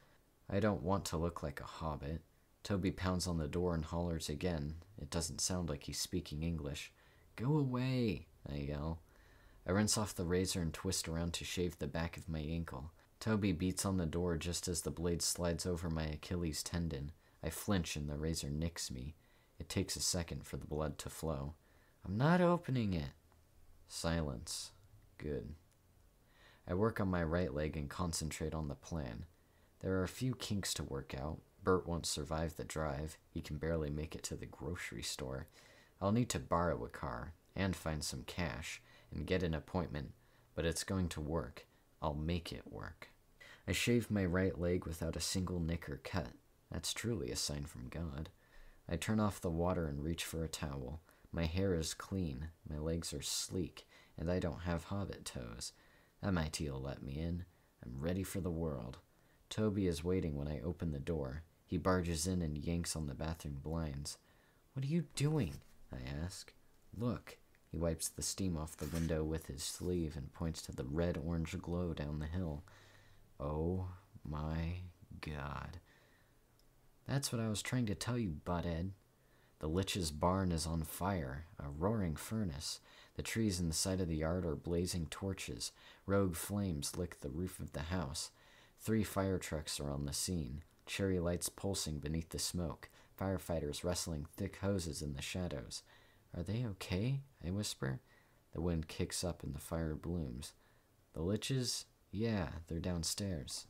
I don't want to look like a hobbit. Toby pounds on the door and hollers again. It doesn't sound like he's speaking English. Go away, I yell. I rinse off the razor and twist around to shave the back of my ankle. Toby beats on the door just as the blade slides over my Achilles tendon. I flinch and the razor nicks me. It takes a second for the blood to flow. I'm not opening it. Silence. Good. I work on my right leg and concentrate on the plan. There are a few kinks to work out. Bert won't survive the drive. He can barely make it to the grocery store. I'll need to borrow a car and find some cash and get an appointment, but it's going to work. I'll make it work. I shave my right leg without a single nick or cut. That's truly a sign from God. I turn off the water and reach for a towel. My hair is clean, my legs are sleek, and I don't have hobbit toes. MIT will let me in. I'm ready for the world. Toby is waiting when I open the door. He barges in and yanks on the bathroom blinds. What are you doing? I ask. Look. He wipes the steam off the window with his sleeve and points to the red orange glow down the hill. Oh my god. That's what I was trying to tell you, Butthead. The Litch's barn is on fire, a roaring furnace. The trees in the side of the yard are blazing torches. Rogue flames lick the roof of the house. Three fire trucks are on the scene, cherry lights pulsing beneath the smoke, firefighters wrestling thick hoses in the shadows. Are they okay? I whisper. The wind kicks up and the fire blooms. The Litches? Yeah, they're downstairs.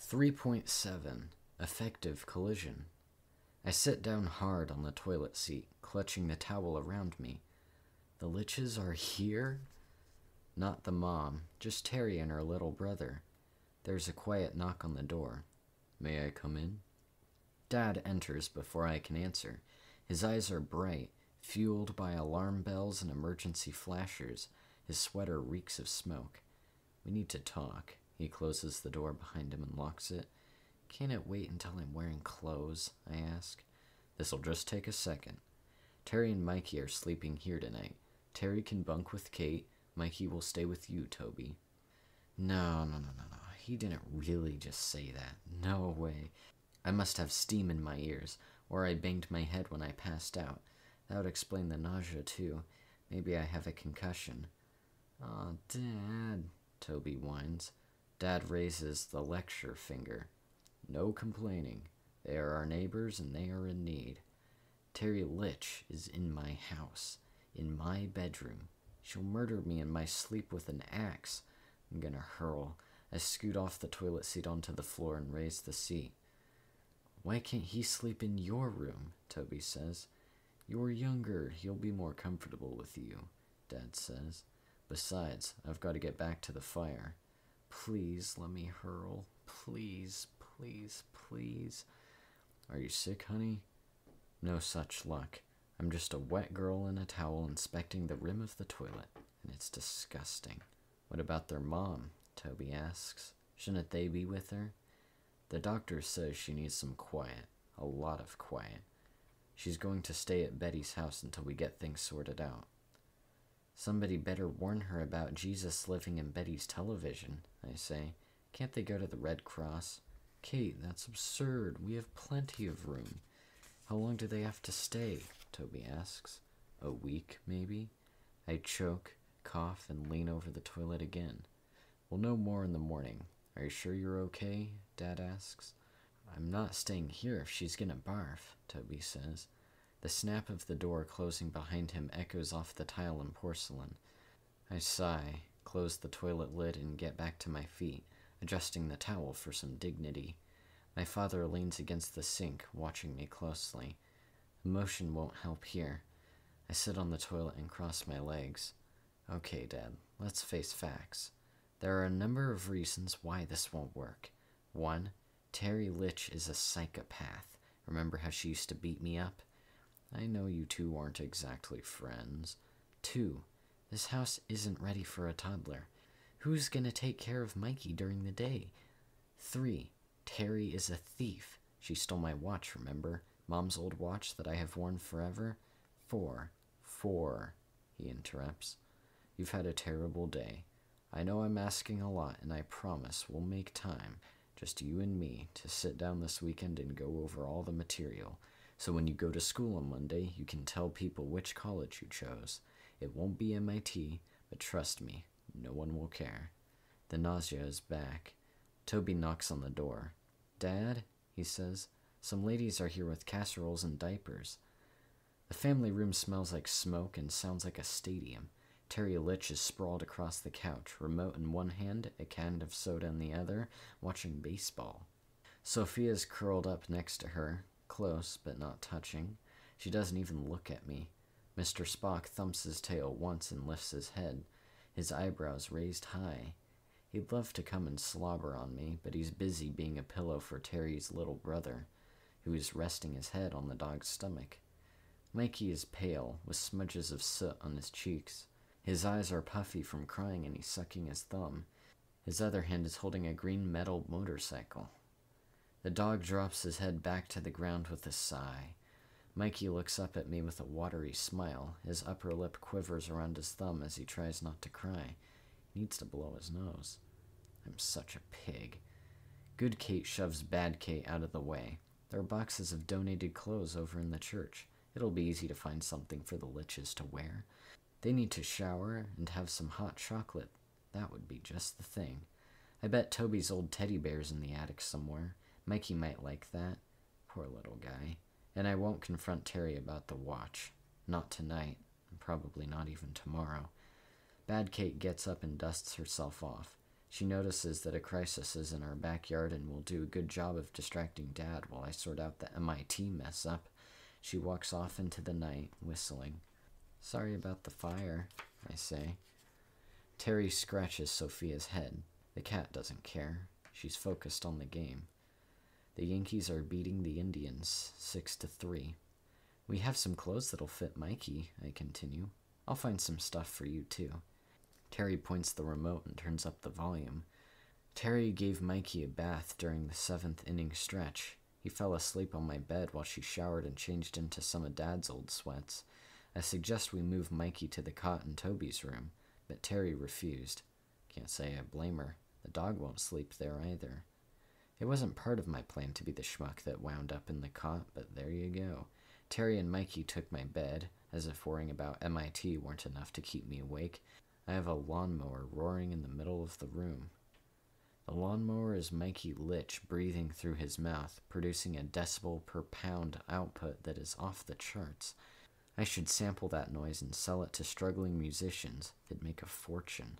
3.7 Effective Collision. I sit down hard on the toilet seat, clutching the towel around me. The Litches are here? Not the mom, just Teri and her little brother. There's a quiet knock on the door. May I come in? Dad enters before I can answer. His eyes are bright, fueled by alarm bells and emergency flashers. His sweater reeks of smoke. We need to talk. He closes the door behind him and locks it. Can't it wait until I'm wearing clothes? I ask. This'll just take a second. Teri and Mikey are sleeping here tonight. Teri can bunk with Kate. Mikey will stay with you, Toby. No, no, no, no, no. He didn't really just say that. No way. I must have steam in my ears, or I banged my head when I passed out. That would explain the nausea, too. Maybe I have a concussion. Aw, oh, Dad, Toby whines. Dad raises the lecture finger. No complaining. They are our neighbors and they are in need. Teri Litch is in my house, in my bedroom. She'll murder me in my sleep with an axe. I'm gonna hurl. I scoot off the toilet seat onto the floor and raise the seat. Why can't he sleep in your room? Toby says. You're younger. He'll be more comfortable with you, Dad says. Besides, I've got to get back to the fire. Please let me hurl. Please, Please, please. Are you sick, honey? No such luck. I'm just a wet girl in a towel inspecting the rim of the toilet, and it's disgusting. What about their mom? Toby asks. Shouldn't they be with her? The doctor says she needs some quiet, a lot of quiet. She's going to stay at Betty's house until we get things sorted out. Somebody better warn her about Jesus living in Betty's television, I say. Can't they go to the Red Cross? Kate, that's absurd. We have plenty of room. How long do they have to stay? Toby asks. A week, maybe? I choke, cough, and lean over the toilet again. We'll know more in the morning. Are you sure you're okay? Dad asks. I'm not staying here if she's gonna barf, Toby says. The snap of the door closing behind him echoes off the tile and porcelain. I sigh, close the toilet lid, and get back to my feet, adjusting the towel for some dignity. My father leans against the sink, watching me closely. Emotion won't help here. I sit on the toilet and cross my legs. Okay, Dad, let's face facts. There are a number of reasons why this won't work. One, Teri Litch is a psychopath. Remember how she used to beat me up? I know you two aren't exactly friends. Two, this house isn't ready for a toddler. Who's gonna take care of Mikey during the day? Three, Teri is a thief. She stole my watch, remember? Mom's old watch that I have worn forever? Four, four, he interrupts. You've had a terrible day. I know I'm asking a lot, and I promise we'll make time, just you and me, to sit down this weekend and go over all the material. So when you go to school on Monday, you can tell people which college you chose. It won't be MIT, but trust me, no one will care. The nausea is back. Toby knocks on the door. Dad, he says, some ladies are here with casseroles and diapers. The family room smells like smoke and sounds like a stadium. Teri Litch is sprawled across the couch, remote in one hand, a can of soda in the other, watching baseball. Sophia's curled up next to her, close but not touching. She doesn't even look at me. Mr. Spock thumps his tail once and lifts his head, his eyebrows raised high. He'd love to come and slobber on me, but he's busy being a pillow for Teri's little brother, who is resting his head on the dog's stomach. Mikey is pale, with smudges of soot on his cheeks. His eyes are puffy from crying and he's sucking his thumb. His other hand is holding a green metal motorcycle. The dog drops his head back to the ground with a sigh. Mikey looks up at me with a watery smile. His upper lip quivers around his thumb as he tries not to cry. He needs to blow his nose. I'm such a pig. Good Kate shoves Bad Kate out of the way. There are boxes of donated clothes over in the church. It'll be easy to find something for the Litches to wear. They need to shower and have some hot chocolate. That would be just the thing. I bet Toby's old teddy bear's in the attic somewhere. Mikey might like that. Poor little guy. And I won't confront Teri about the watch. Not tonight, and probably not even tomorrow. Bad Kate gets up and dusts herself off. She notices that a crisis is in our backyard and will do a good job of distracting Dad while I sort out the MIT mess up. She walks off into the night, whistling. Sorry about the fire, I say. Teri scratches Sophia's head. The cat doesn't care. She's focused on the game. The Yankees are beating the Indians six to three. We have some clothes that'll fit Mikey, I continue. I'll find some stuff for you too. Teri points the remote and turns up the volume. Teri gave Mikey a bath during the seventh inning stretch. He fell asleep on my bed while she showered and changed into some of Dad's old sweats. I suggest we move Mikey to the cot in Toby's room, but Teri refused. Can't say I blame her. The dog won't sleep there either. It wasn't part of my plan to be the schmuck that wound up in the cot, but there you go. Teri and Mikey took my bed, as if worrying about MIT weren't enough to keep me awake. I have a lawnmower roaring in the middle of the room. The lawnmower is Mikey Litch breathing through his mouth, producing a decibel per pound output that is off the charts. I should sample that noise and sell it to struggling musicians. It'd make a fortune.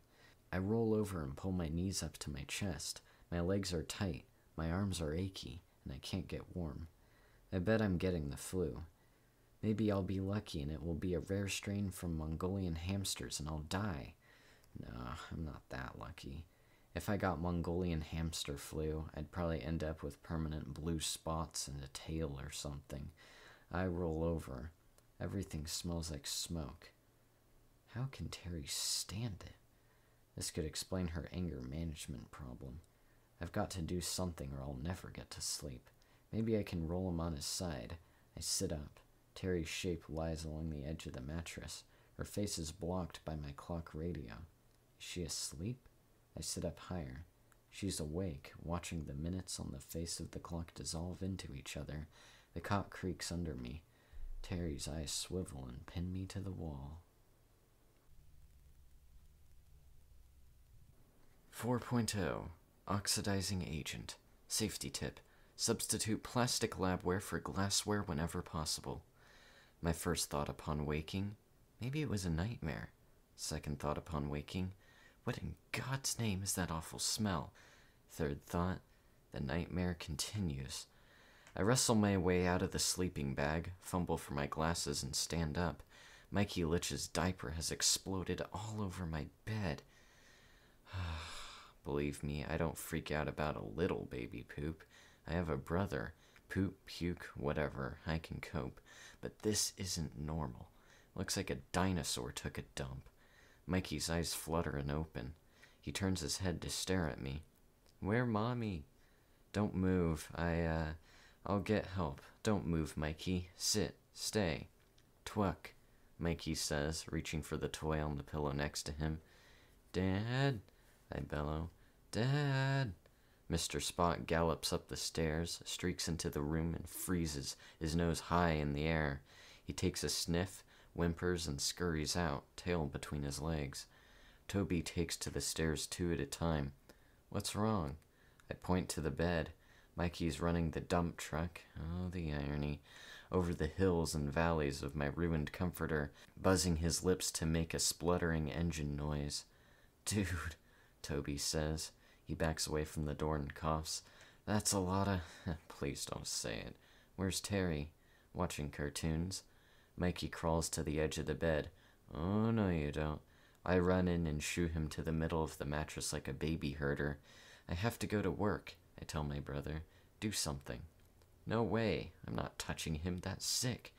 I roll over and pull my knees up to my chest. My legs are tight, my arms are achy, and I can't get warm. I bet I'm getting the flu. Maybe I'll be lucky and it will be a rare strain from Mongolian hamsters and I'll die. No, I'm not that lucky. If I got Mongolian hamster flu, I'd probably end up with permanent blue spots and a tail or something. I roll over. Everything smells like smoke. How can Teri stand it? This could explain her anger management problem. I've got to do something or I'll never get to sleep. Maybe I can roll him on his side. I sit up. Teri's shape lies along the edge of the mattress. Her face is blocked by my clock radio. Is she asleep? I sit up higher. She's awake, watching the minutes on the face of the clock dissolve into each other. The cot creaks under me. Teri's eyes swivel and pin me to the wall. 4.0 Oxidizing Agent. Safety tip Substitute plastic labware for glassware whenever possible. My first thought upon waking maybe it was a nightmare. Second thought upon waking what in God's name is that awful smell? Third thought the nightmare continues. I wrestle my way out of the sleeping bag, fumble for my glasses, and stand up. Mikey Litch's diaper has exploded all over my bed. Believe me, I don't freak out about a little baby poop. I have a brother. Poop, puke, whatever, I can cope. But this isn't normal. Looks like a dinosaur took a dump. Mikey's eyes flutter and open. He turns his head to stare at me. Where, Mommy? Don't move. I, uh, I'll get help. Don't move, Mikey. Sit. Stay. Twuck, Mikey says, reaching for the toy on the pillow next to him. Dad, I bellow. Dad. Mr. Spot gallops up the stairs, streaks into the room, and freezes, his nose high in the air. He takes a sniff, whimpers, and scurries out, tail between his legs. Toby takes to the stairs two at a time. What's wrong? I point to the bed. Mikey's running the dump truck. Oh, the irony. Over the hills and valleys of my ruined comforter, buzzing his lips to make a spluttering engine noise. Dude, Toby says. He backs away from the door and coughs. That's a lot of. Please don't say it. Where's Teri? Watching cartoons. Mikey crawls to the edge of the bed. Oh, no, you don't. I run in and shoo him to the middle of the mattress like a baby herder. I have to go to work, I tell my brother. Do something. No way. I'm not touching him. That's sick.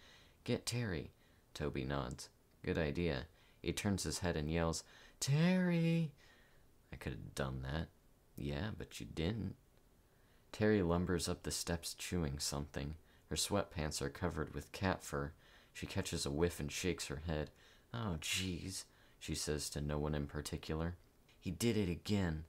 Get Teri. Toby nods. Good idea. He turns his head and yells, Teri! I could have done that. Yeah, but you didn't. Teri lumbers up the steps chewing something. Her sweatpants are covered with cat fur. She catches a whiff and shakes her head. Oh, jeez, she says to no one in particular. He did it again.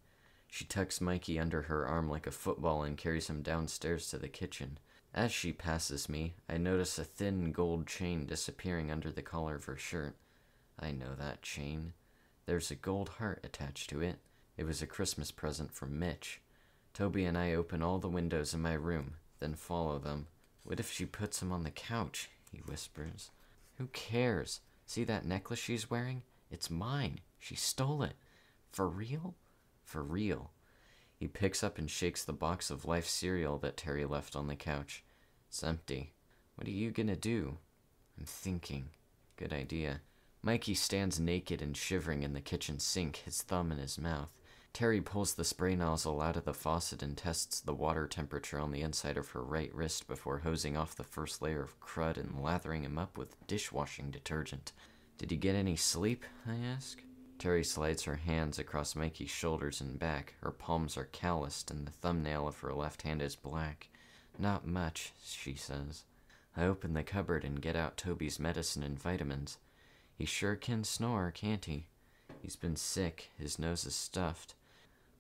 She tucks Mikey under her arm like a football and carries him downstairs to the kitchen. As she passes me, I notice a thin gold chain disappearing under the collar of her shirt. I know that chain. There's a gold heart attached to it. It was a Christmas present from Mitch. Toby and I open all the windows in my room, then follow them. What if she puts him on the couch? he whispers. Who cares? See that necklace she's wearing? It's mine. She stole it. For real? For real. He picks up and shakes the box of life cereal that Teri left on the couch. It's empty. What are you gonna do? I'm thinking. Good idea. Mikey stands naked and shivering in the kitchen sink, his thumb in his mouth. Teri pulls the spray nozzle out of the faucet and tests the water temperature on the inside of her right wrist before hosing off the first layer of crud and lathering him up with dishwashing detergent. Did you get any sleep? I ask. Teri slides her hands across Mikey's shoulders and back. Her palms are calloused, and the thumbnail of her left hand is black. Not much, she says. I open the cupboard and get out Toby's medicine and vitamins. He sure can snore, can't he? He's been sick, his nose is stuffed.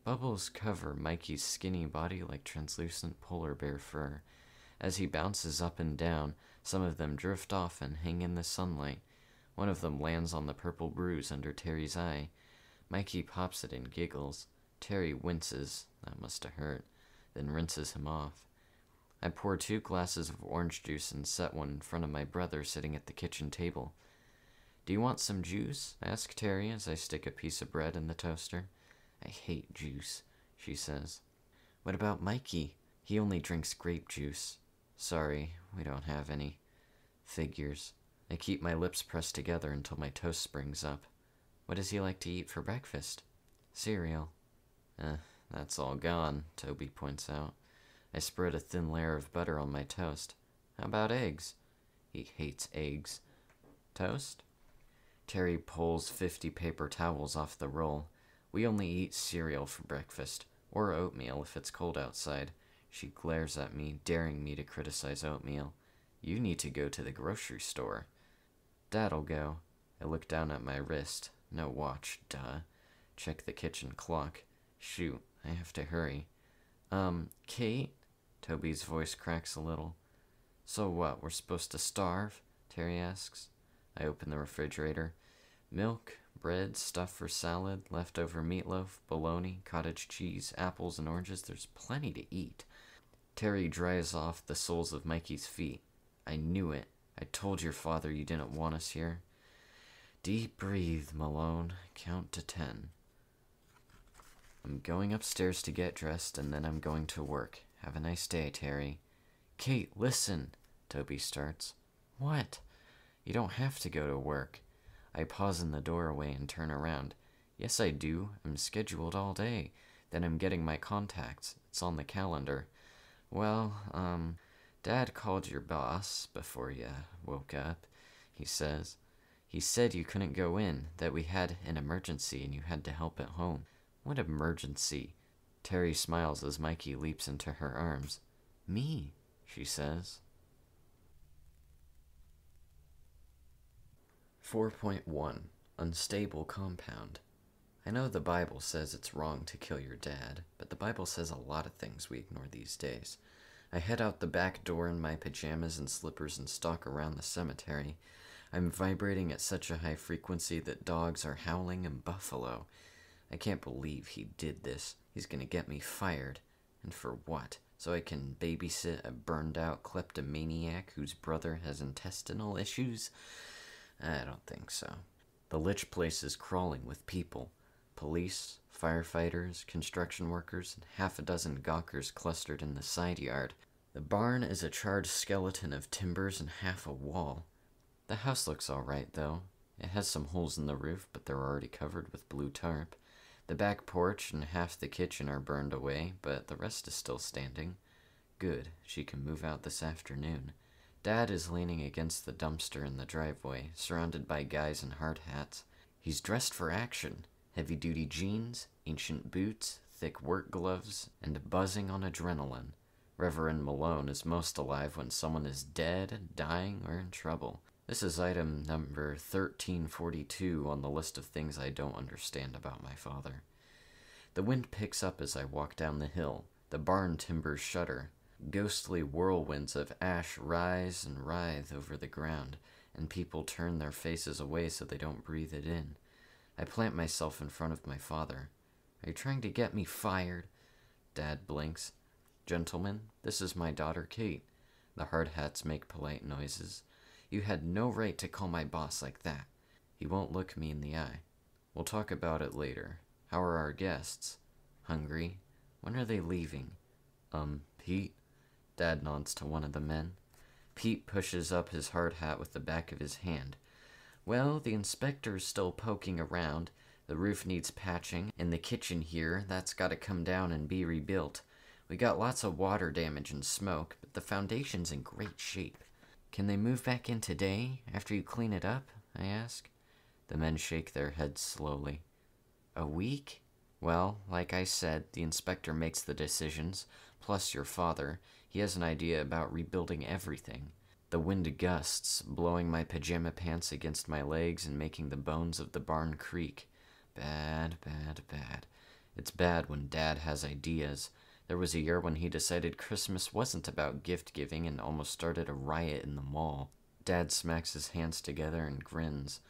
Bubbles cover Mikey's skinny body like translucent polar bear fur. As he bounces up and down, some of them drift off and hang in the sunlight. One of them lands on the purple bruise under Teri's eye. Mikey pops it and giggles. Teri winces, that must have hurt, then rinses him off. I pour two glasses of orange juice and set one in front of my brother sitting at the kitchen table. Do you want some juice? I ask Teri as I stick a piece of bread in the toaster. I hate juice, she says. What about Mikey? He only drinks grape juice. Sorry, we don't have any. Figures. I keep my lips pressed together until my toast springs up. What does he like to eat for breakfast? Cereal. Eh, that's all gone, Toby points out. I spread a thin layer of butter on my toast. How about eggs? He hates eggs. Toast? Teri pulls 50 paper towels off the roll. We only eat cereal for breakfast, or oatmeal if it's cold outside. She glares at me, daring me to criticize oatmeal. You need to go to the grocery store. Dad'll go. I look down at my wrist. No watch, duh. Check the kitchen clock. Shoot, I have to hurry. Um, Kate? Toby's voice cracks a little. So what, we're supposed to starve? Teri asks. I open the refrigerator. Milk, bread, stuff for salad, leftover meatloaf, bologna, cottage cheese, apples, and oranges. There's plenty to eat. Teri dries off the soles of Mikey's feet. I knew it. I told your father you didn't want us here. Deep breathe, Malone. Count to ten. I'm going upstairs to get dressed, and then I'm going to work. Have a nice day, Teri. Kate, listen, Toby starts. What? You don't have to go to work. I pause in the doorway and turn around. Yes, I do. I'm scheduled all day. Then I'm getting my contacts. It's on the calendar. Well, um, Dad called your boss before you woke up, he says. He said you couldn't go in, that we had an emergency and you had to help at home. What emergency? Teri smiles as Mikey leaps into her arms. Me, she says. 4.1 Unstable Compound. I know the Bible says it's wrong to kill your dad, but the Bible says a lot of things we ignore these days. I head out the back door in my pajamas and slippers and stalk around the cemetery. I'm vibrating at such a high frequency that dogs are howling and buffalo. I can't believe he did this. He's gonna get me fired. And for what? So I can babysit a burned out kleptomaniac whose brother has intestinal issues? I don't think so. The Litch place is crawling with people police, firefighters, construction workers, and half a dozen gawkers clustered in the side yard. The barn is a charred skeleton of timbers and half a wall. The house looks alright, though. It has some holes in the roof, but they're already covered with blue tarp. The back porch and half the kitchen are burned away, but the rest is still standing. Good, she can move out this afternoon. Dad is leaning against the dumpster in the driveway, surrounded by guys in hard hats. He's dressed for action heavy duty jeans, ancient boots, thick work gloves, and buzzing on adrenaline. Reverend Malone is most alive when someone is dead, dying, or in trouble. This is item number 1342 on the list of things I don't understand about my father. The wind picks up as I walk down the hill. The barn timbers shudder. Ghostly whirlwinds of ash rise and writhe over the ground, and people turn their faces away so they don't breathe it in. I plant myself in front of my father. Are you trying to get me fired? Dad blinks. Gentlemen, this is my daughter Kate. The hard hats make polite noises. You had no right to call my boss like that. He won't look me in the eye. We'll talk about it later. How are our guests? Hungry? When are they leaving? Um, Pete? Dad nods to one of the men. Pete pushes up his hard hat with the back of his hand. Well, the inspector's still poking around. The roof needs patching, and the kitchen here, that's gotta come down and be rebuilt. We got lots of water damage and smoke, but the foundation's in great shape. Can they move back in today, after you clean it up? I ask. The men shake their heads slowly. A week? Well, like I said, the inspector makes the decisions, plus your father. He has an idea about rebuilding everything. The wind gusts, blowing my pajama pants against my legs and making the bones of the barn creak. Bad, bad, bad. It's bad when Dad has ideas. There was a year when he decided Christmas wasn't about gift giving and almost started a riot in the mall. Dad smacks his hands together and grins.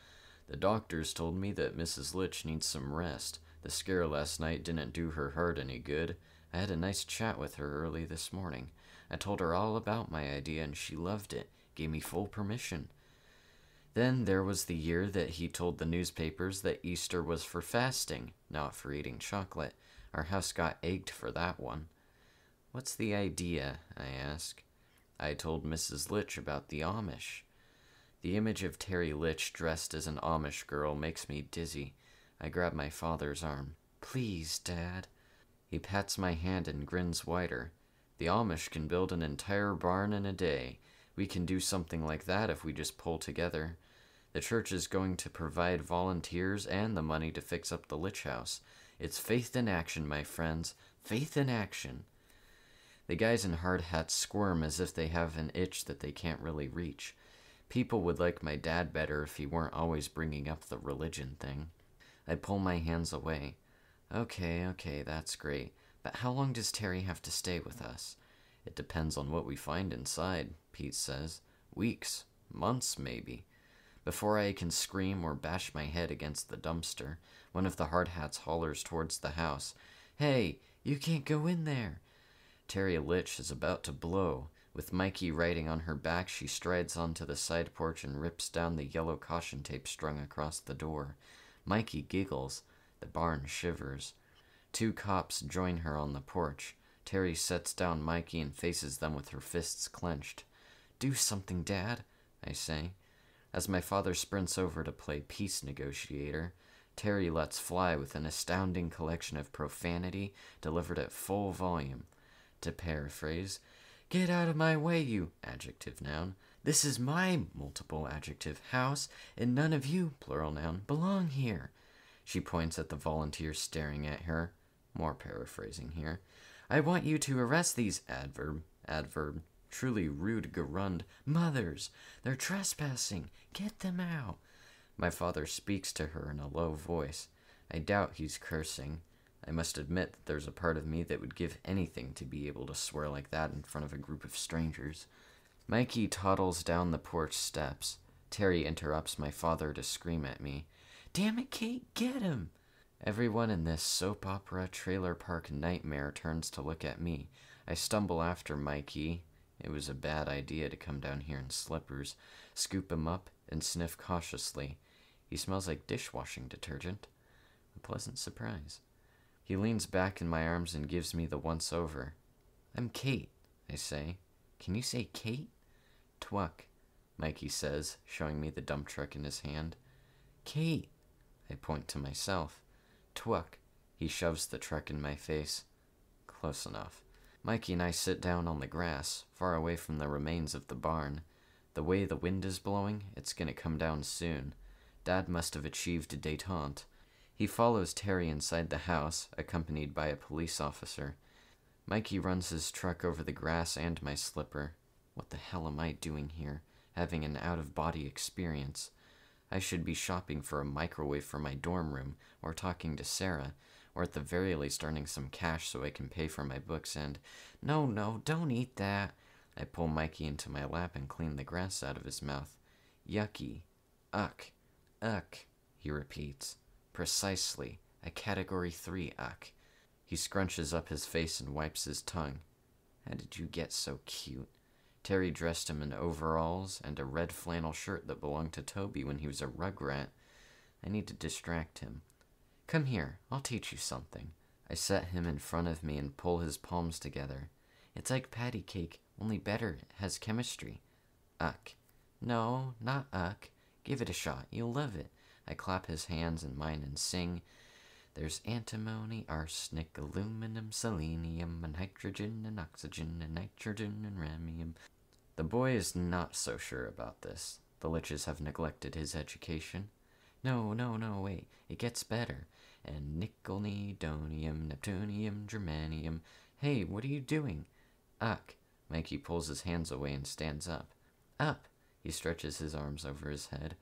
The doctors told me that Mrs. Litch needs some rest. The scare last night didn't do her heart any good. I had a nice chat with her early this morning. I told her all about my idea and she loved it, gave me full permission. Then there was the year that he told the newspapers that Easter was for fasting, not for eating chocolate. Our house got egged for that one. What's the idea? I ask. I told Mrs. Litch about the Amish. The image of Teri Litch dressed as an Amish girl makes me dizzy. I grab my father's arm. Please, Dad. He pats my hand and grins wider. The Amish can build an entire barn in a day. We can do something like that if we just pull together. The church is going to provide volunteers and the money to fix up the Litch House. It's faith in action, my friends. Faith in action. The guys in hard hats squirm as if they have an itch that they can't really reach. People would like my dad better if he weren't always bringing up the religion thing. I pull my hands away. Okay, okay, that's great. But how long does Teri have to stay with us? It depends on what we find inside, Pete says. Weeks, months, maybe. Before I can scream or bash my head against the dumpster, one of the hard hats hollers towards the house. Hey, you can't go in there. Teri Litch is about to blow. With Mikey riding on her back, she strides onto the side porch and rips down the yellow caution tape strung across the door. Mikey giggles. The barn shivers. Two cops join her on the porch. Teri sets down Mikey and faces them with her fists clenched. Do something, Dad, I say. As my father sprints over to play peace negotiator, Teri lets fly with an astounding collection of profanity delivered at full volume. To paraphrase, Get out of my way, you adjective noun. This is my multiple adjective house, and none of you, plural noun, belong here. She points at the volunteers staring at her. More paraphrasing here. I want you to arrest these adverb, adverb, truly rude gerund mothers. They're trespassing. Get them out. My father speaks to her in a low voice. I doubt he's cursing. I must admit that there's a part of me that would give anything to be able to swear like that in front of a group of strangers. Mikey toddles down the porch steps. Teri interrupts my father to scream at me. Damn it, Kate, get him! Everyone in this soap opera trailer park nightmare turns to look at me. I stumble after Mikey. It was a bad idea to come down here in slippers, scoop him up, and sniff cautiously. He smells like dishwashing detergent. A pleasant surprise. He leans back in my arms and gives me the once over. I'm Kate, I say. Can you say Kate? Twack, Mikey says, showing me the dump truck in his hand. Kate, I point to myself. Twack, he shoves the truck in my face. Close enough. Mikey and I sit down on the grass, far away from the remains of the barn. The way the wind is blowing, it's gonna come down soon. Dad must have achieved a detente. He follows Teri inside the house, accompanied by a police officer. Mikey runs his truck over the grass and my slipper. What the hell am I doing here, having an out of body experience? I should be shopping for a microwave for my dorm room, or talking to Sarah, or at the very least earning some cash so I can pay for my books and. No, no, don't eat that! I pull Mikey into my lap and clean the grass out of his mouth. Yucky. Uck. Uck, he repeats. Precisely. A Category 3 uck. He scrunches up his face and wipes his tongue. How did you get so cute? Teri dressed him in overalls and a red flannel shirt that belonged to Toby when he was a rugrat. I need to distract him. Come here, I'll teach you something. I set him in front of me and pull his palms together. It's like patty cake, only better. It has chemistry. Uck. No, not uck. Give it a shot. You'll love it. I clap his hands in mine and sing. There's antimony, arsenic, aluminum, selenium, and hydrogen, and oxygen, and nitrogen, and rhenium. The boy is not so sure about this. The Litches have neglected his education. No, no, no, wait. It gets better. And nickel, neodymium, neptunium, germanium. Hey, what are you doing? Uck. Mikey pulls his hands away and stands up. Up. He stretches his arms over his head.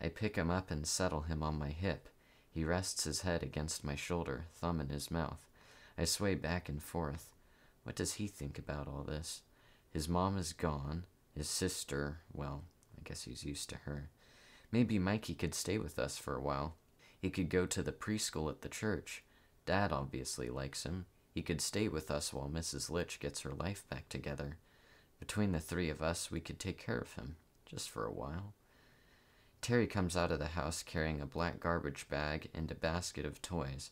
I pick him up and settle him on my hip. He rests his head against my shoulder, thumb in his mouth. I sway back and forth. What does he think about all this? His mom is gone. His sister, well, I guess he's used to her. Maybe Mikey could stay with us for a while. He could go to the preschool at the church. Dad obviously likes him. He could stay with us while Mrs. Litch gets her life back together. Between the three of us, we could take care of him, just for a while. Teri comes out of the house carrying a black garbage bag and a basket of toys.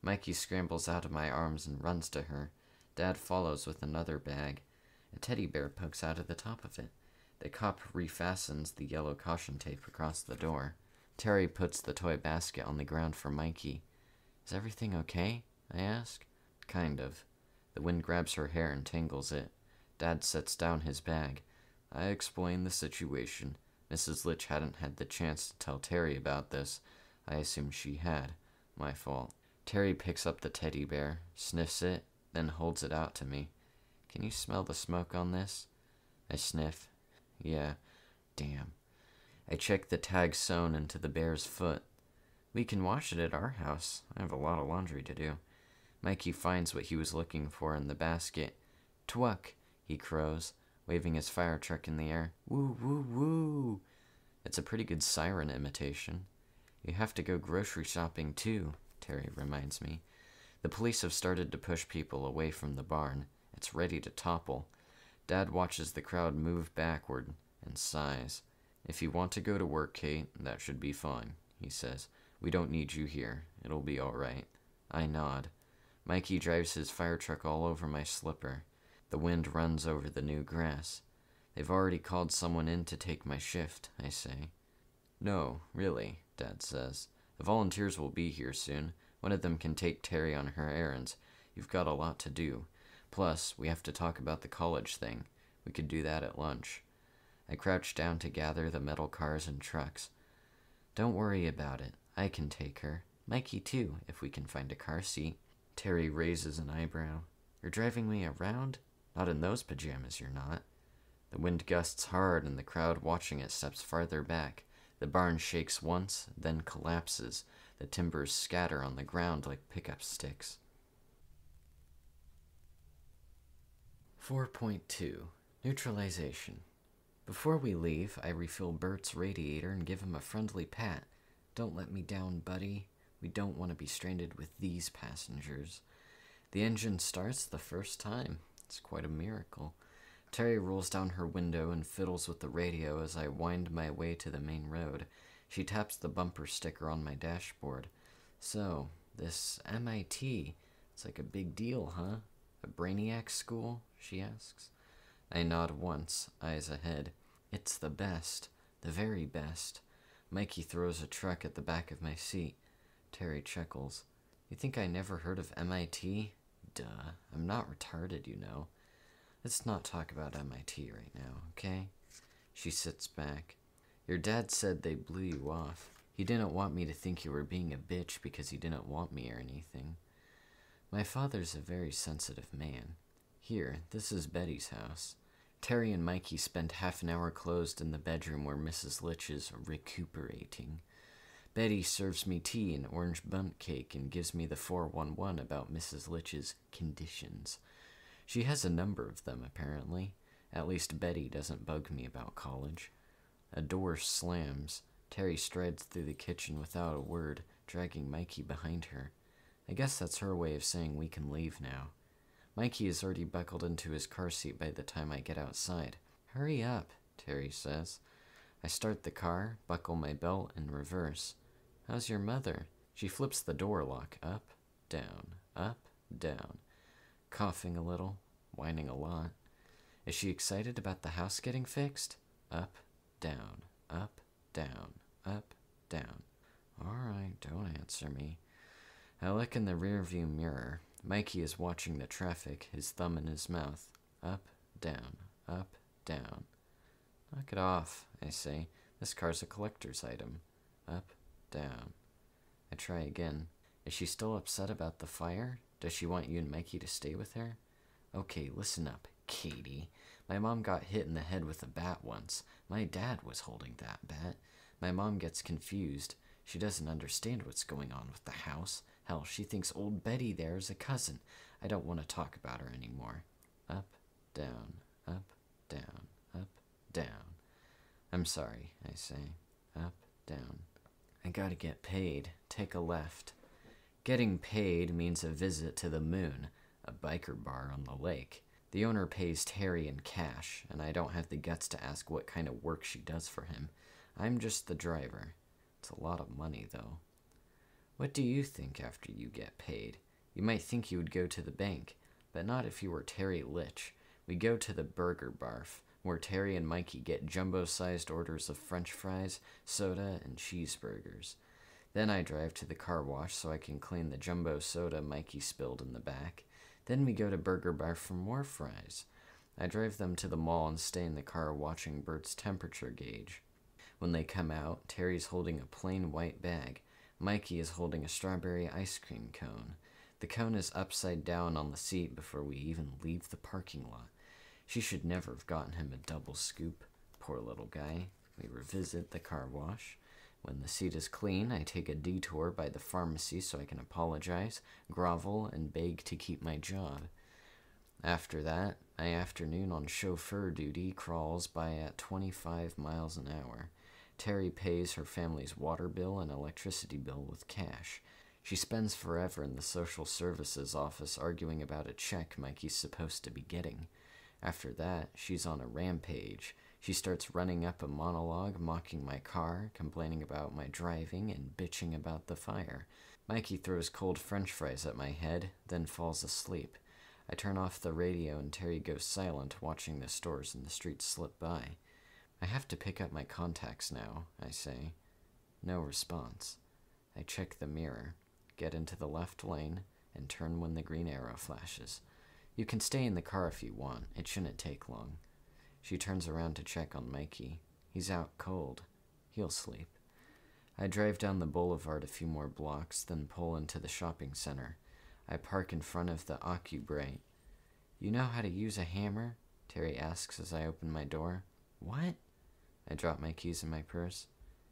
Mikey scrambles out of my arms and runs to her. Dad follows with another bag. A teddy bear pokes out of the top of it. The cop refastens the yellow caution tape across the door. Teri puts the toy basket on the ground for Mikey. Is everything okay? I ask. Kind of. The wind grabs her hair and tangles it. Dad sets down his bag. I explain the situation. Mrs. Litch hadn't had the chance to tell Teri about this. I assumed she had. My fault. Teri picks up the teddy bear, sniffs it, then holds it out to me. Can you smell the smoke on this? I sniff. Yeah. Damn. I check the tag sewn into the bear's foot. We can wash it at our house. I have a lot of laundry to do. Mikey finds what he was looking for in the basket. Twuck, he crows, waving his fire truck in the air. Woo, woo, woo. It's a pretty good siren imitation. You have to go grocery shopping too, Teri reminds me. The police have started to push people away from the barn. It's ready to topple. Dad watches the crowd move backward and sighs. If you want to go to work, Kate, that should be fine, he says. We don't need you here. It'll be all right. I nod. Mikey drives his fire truck all over my slipper. The wind runs over the new grass. They've already called someone in to take my shift, I say. No, really, Dad says. The volunteers will be here soon. One of them can take Teri on her errands. You've got a lot to do. Plus, we have to talk about the college thing. We could do that at lunch. I crouch down to gather the metal cars and trucks. Don't worry about it. I can take her. Mikey, too, if we can find a car seat. Teri raises an eyebrow. You're driving me around? Not in those pajamas, you're not. The wind gusts hard, and the crowd watching it steps farther back. The barn shakes once, then collapses. The timbers scatter on the ground like pickup sticks. 4.2 Neutralization. Before we leave, I refill Bert's radiator and give him a friendly pat. Don't let me down, buddy. We don't want to be stranded with these passengers. The engine starts the first time. It's quite a miracle. Teri rolls down her window and fiddles with the radio as I wind my way to the main road. She taps the bumper sticker on my dashboard. So, this MIT, it's like a big deal, huh? A brainiac school? She asks. I nod once, eyes ahead. It's the best, the very best. Mikey throws a truck at the back of my seat. Teri chuckles. You think I never heard of MIT? Duh, I'm not retarded, you know. Let's not talk about MIT right now, okay? She sits back. Your dad said they blew you off. He didn't want me to think you were being a bitch because he didn't want me or anything. My father's a very sensitive man. Here, this is Betty's house. Teri and Mikey spend half an hour closed in the bedroom where Mrs. Litch is recuperating. Betty serves me tea and orange bundt cake and gives me the 411 about Mrs. Litch's conditions. She has a number of them, apparently. At least Betty doesn't bug me about college. A door slams. Teri strides through the kitchen without a word, dragging Mikey behind her. I guess that's her way of saying we can leave now. Mikey is already buckled into his car seat by the time I get outside. Hurry up, Teri says. I start the car, buckle my belt, and reverse. How's your mother? She flips the door lock up, down, up, down, coughing a little, whining a lot. Is she excited about the house getting fixed? Up, down, up, down, up, down. All right, don't answer me. I look in the rearview mirror. Mikey is watching the traffic, his thumb in his mouth. Up, down, up, down. Knock it off, I say. This car's a collector's item. Up, down. I try again. Is she still upset about the fire? Does she want you and Mikey to stay with her? Okay, listen up, Katie. My mom got hit in the head with a bat once. My dad was holding that bat. My mom gets confused. She doesn't understand what's going on with the house. Hell, she thinks old Betty there is a cousin. I don't want to talk about her anymore. Up, down, up, down, up, down. I'm sorry, I say. Up, down. I gotta get paid. Take a left. Getting paid means a visit to the moon, a biker bar on the lake. The owner pays Teri in cash, and I don't have the guts to ask what kind of work she does for him. I'm just the driver. It's a lot of money, though. What do you think after you get paid? You might think you would go to the bank, but not if you were Teri Litch. We go to the burger barf, where Teri and Mikey get jumbo sized orders of french fries, soda, and cheeseburgers. Then I drive to the car wash so I can clean the jumbo soda Mikey spilled in the back. Then we go to Burger Bar for more fries. I drive them to the mall and stay in the car watching Bert's temperature gauge. When they come out, Teri's holding a plain white bag. Mikey is holding a strawberry ice cream cone. The cone is upside down on the seat before we even leave the parking lot. She should never have gotten him a double scoop. Poor little guy. We revisit the car wash. When the seat is clean, I take a detour by the pharmacy so I can apologize, grovel, and beg to keep my job. After that, my afternoon on chauffeur duty crawls by at 25 miles an hour. Teri pays her family's water bill and electricity bill with cash. She spends forever in the social services office arguing about a check Mikey's supposed to be getting. After that, she's on a rampage. She starts running up a monologue, mocking my car, complaining about my driving, and bitching about the fire. Mikey throws cold french fries at my head, then falls asleep. I turn off the radio and Teri goes silent, watching the stores and the streets slip by. I have to pick up my contacts now, I say. No response. I check the mirror, get into the left lane, and turn when the green arrow flashes. You can stay in the car if you want, it shouldn't take long. She turns around to check on Mikey. He's out cold. He'll sleep. I drive down the boulevard a few more blocks, then pull into the shopping center. I park in front of the OcuBrite. You know how to use a hammer? Teri asks as I open my door. What? I drop my keys in my purse.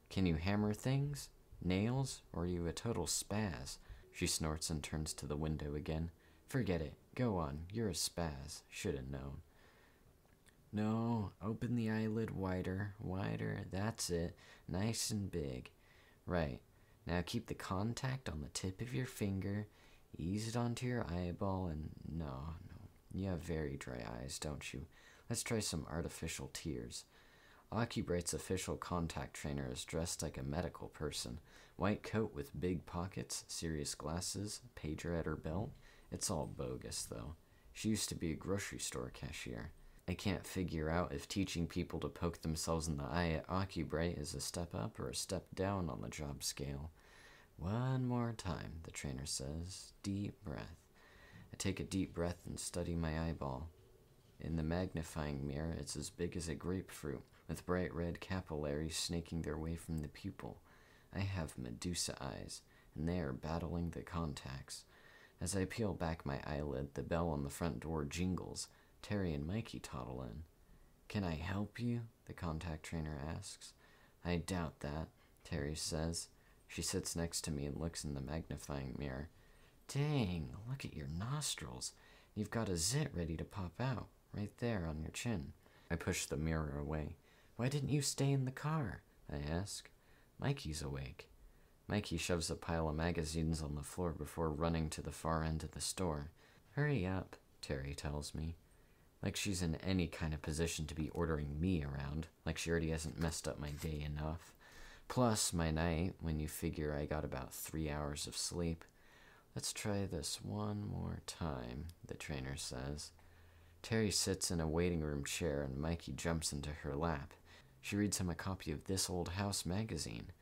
Can you hammer things? Nails? Or are you a total spaz? She snorts and turns to the window again. Forget it. Go on. You're a spaz. Should've known. No, open the eyelid wider, wider. That's it. Nice and big. Right. Now keep the contact on the tip of your finger. Ease it onto your eyeball and no, no. You have very dry eyes, don't you? Let's try some artificial tears. OcuBrite's official contact trainer is dressed like a medical person. White coat with big pockets, serious glasses, pager at her belt. It's all bogus, though. She used to be a grocery store cashier. I can't figure out if teaching people to poke themselves in the eye at OcuBrite is a step up or a step down on the job scale. One more time, the trainer says. Deep breath. I take a deep breath and study my eyeball. In the magnifying mirror, it's as big as a grapefruit with bright red capillaries snaking their way from the pupil. I have Medusa eyes, and they are battling the contacts. As I peel back my eyelid, the bell on the front door jingles. Teri and Mikey toddle in. Can I help you? the contact trainer asks. I doubt that, Teri says. She sits next to me and looks in the magnifying mirror. Dang, look at your nostrils. You've got a zit ready to pop out, right there on your chin. I push the mirror away. Why didn't you stay in the car? I ask. Mikey's awake. Mikey shoves a pile of magazines on the floor before running to the far end of the store. Hurry up, Teri tells me. Like she's in any kind of position to be ordering me around, like she already hasn't messed up my day enough. Plus my night, when you figure I got about three hours of sleep. Let's try this one more time, the trainer says. Teri sits in a waiting room chair and Mikey jumps into her lap. She reads him a copy of This Old House magazine.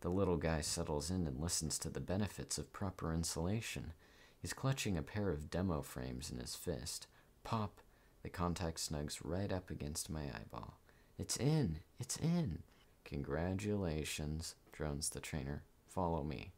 The little guy settles in and listens to the benefits of proper insulation. He's clutching a pair of demo frames in his fist. Pop! The contact snugs right up against my eyeball. It's in! It's in! Congratulations, drones the trainer. Follow me.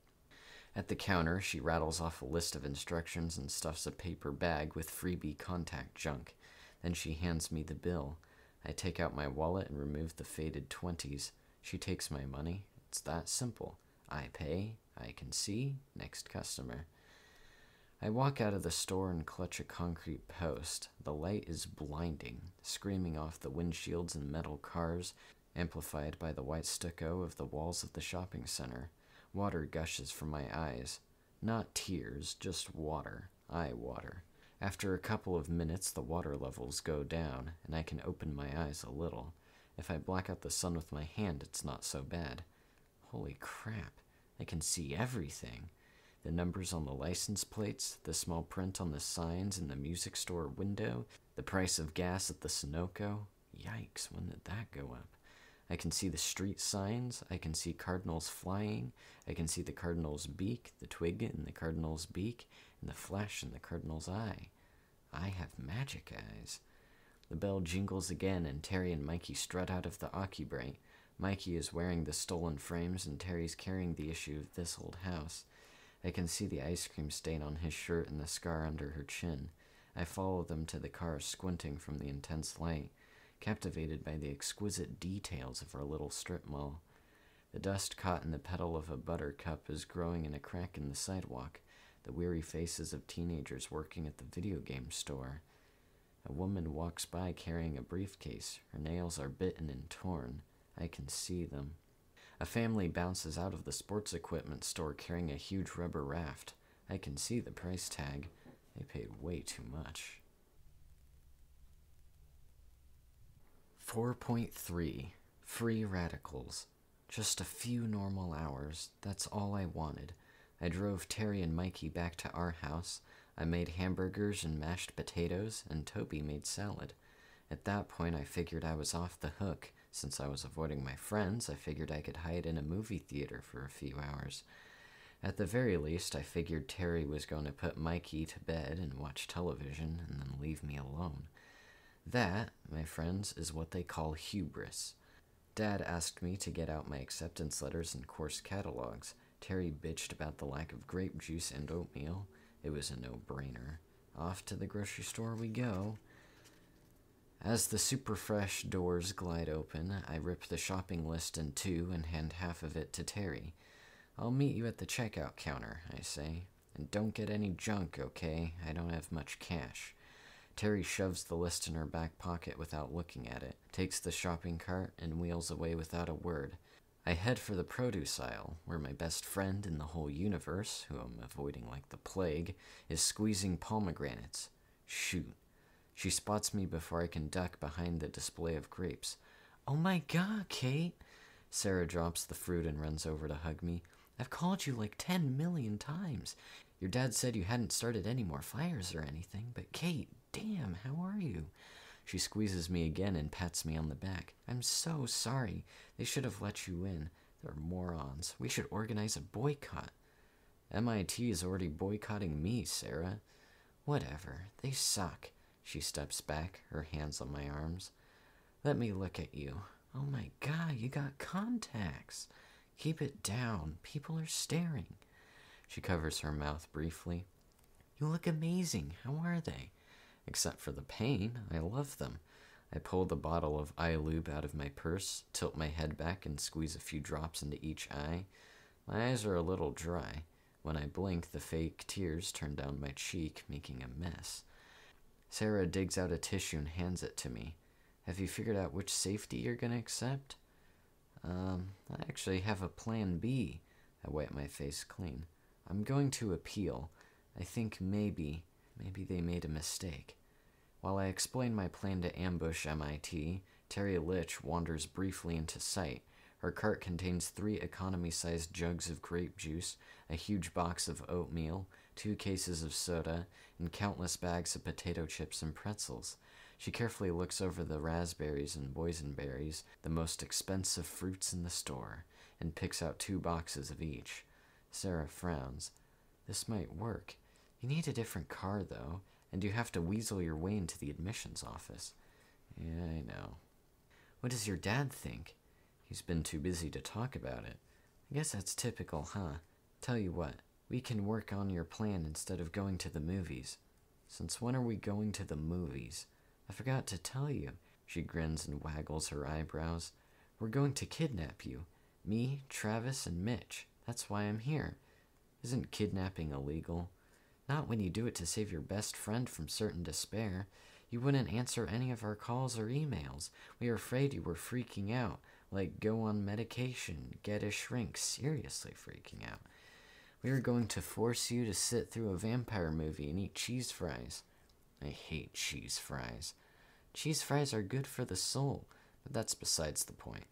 At the counter, she rattles off a list of instructions and stuffs a paper bag with freebie contact junk. Then she hands me the bill. I take out my wallet and remove the faded 20s. She takes my money. It's that simple. I pay, I can see, next customer. I walk out of the store and clutch a concrete post. The light is blinding, screaming off the windshields and metal cars, amplified by the white stucco of the walls of the shopping center. Water gushes from my eyes. Not tears, just water. Eye water. After a couple of minutes, the water levels go down, and I can open my eyes a little. If I black out the sun with my hand, it's not so bad. Holy crap, I can see everything. The numbers on the license plates, the small print on the signs in the music store window, the price of gas at the Sunoco. Yikes, when did that go up? I can see the street signs. I can see cardinals flying. I can see the cardinal's beak, the twig in the cardinal's beak, and the flash in the cardinal's eye. I have magic eyes. The bell jingles again, and Teri and Mikey strut out of the OcuBrite. Mikey is wearing the stolen frames, and Teri's carrying the issue of This Old House. I can see the ice cream stain on his shirt and the scar under her chin. I follow them to the car, squinting from the intense light, captivated by the exquisite details of our little strip mall. The dust caught in the petal of a buttercup is growing in a crack in the sidewalk, the weary faces of teenagers working at the video game store. A woman walks by carrying a briefcase. Her nails are bitten and torn. I can see them. A family bounces out of the sports equipment store carrying a huge rubber raft. I can see the price tag. They paid way too much. 4.3 Free Radicals. Just a few normal hours. That's all I wanted. I drove Teri and Mikey back to our house. I made hamburgers and mashed potatoes, and Toby made salad. At that point, I figured I was off the hook. Since I was avoiding my friends, I figured I could hide in a movie theater for a few hours. At the very least, I figured Teri was going to put Mikey to bed and watch television and then leave me alone. That, my friends, is what they call hubris. Dad asked me to get out my acceptance letters and course catalogs. Teri bitched about the lack of grape juice and oatmeal. It was a no brainer. Off to the grocery store we go. As the super fresh doors glide open, I rip the shopping list in two and hand half of it to Teri. I'll meet you at the checkout counter, I say. And don't get any junk, okay? I don't have much cash. Teri shoves the list in her back pocket without looking at it, takes the shopping cart, and wheels away without a word. I head for the produce aisle, where my best friend in the whole universe, who I'm avoiding like the plague, is squeezing pomegranates. Shoot. She spots me before I can duck behind the display of grapes. Oh my god, Kate! Sarah drops the fruit and runs over to hug me. I've called you like ten million times. Your dad said you hadn't started any more fires or anything, but Kate, damn, how are you? She squeezes me again and pats me on the back. I'm so sorry. They should have let you in. They're morons. We should organize a boycott. MIT is already boycotting me, Sarah. Whatever. They suck. She steps back, her hands on my arms. Let me look at you. Oh my god, you got contacts. Keep it down. People are staring. She covers her mouth briefly. You look amazing. How are they? Except for the pain, I love them. I pull the bottle of eye lube out of my purse, tilt my head back, and squeeze a few drops into each eye. My eyes are a little dry. When I blink, the fake tears turn down my cheek, making a mess. Sarah digs out a tissue and hands it to me. Have you figured out which safety you're going to accept? Um, I actually have a plan B. I wipe my face clean. I'm going to appeal. I think maybe, maybe they made a mistake. While I explain my plan to ambush MIT, Teri Litch wanders briefly into sight. Her cart contains three economy sized jugs of grape juice, a huge box of oatmeal, two cases of soda, and countless bags of potato chips and pretzels. She carefully looks over the raspberries and boysenberries, the most expensive fruits in the store, and picks out two boxes of each. Sarah frowns. This might work. You need a different car, though, and you have to weasel your way into the admissions office. Yeah, I know. What does your dad think? He's been too busy to talk about it. I guess that's typical, huh? Tell you what, we can work on your plan instead of going to the movies. Since when are we going to the movies? I forgot to tell you. She grins and waggles her eyebrows. We're going to kidnap you. Me, Travis, and Mitch. That's why I'm here. Isn't kidnapping illegal? Not when you do it to save your best friend from certain despair. You wouldn't answer any of our calls or emails. We were afraid you were freaking out, like go on medication, get a shrink, seriously freaking out. We are going to force you to sit through a vampire movie and eat cheese fries. I hate cheese fries. Cheese fries are good for the soul, but that's besides the point.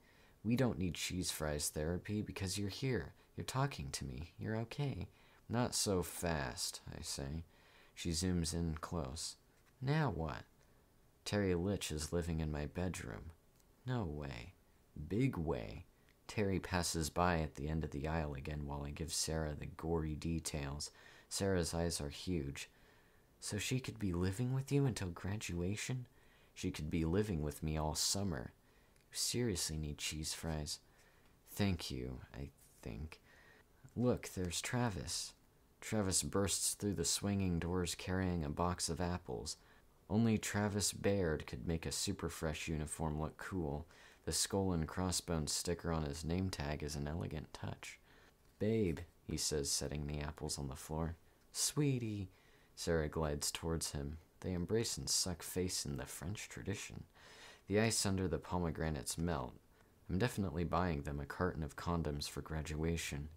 We don't need cheese fries therapy because you're here. You're talking to me. You're okay. Not so fast, I say. She zooms in close. Now what? Teri Litch is living in my bedroom. No way. Big way. Teri passes by at the end of the aisle again while I give Sarah the gory details. Sarah's eyes are huge. So she could be living with you until graduation? She could be living with me all summer. You seriously need cheese fries. Thank you, I think. Look, there's Travis. Travis bursts through the swinging doors carrying a box of apples. Only Travis Baird could make a super fresh uniform look cool. The skull and crossbones sticker on his name tag is an elegant touch. Babe, he says, setting the apples on the floor. Sweetie. Sarah glides towards him. They embrace and suck face in the French tradition. The ice under the pomegranates melt. I'm definitely buying them a carton of condoms for graduation.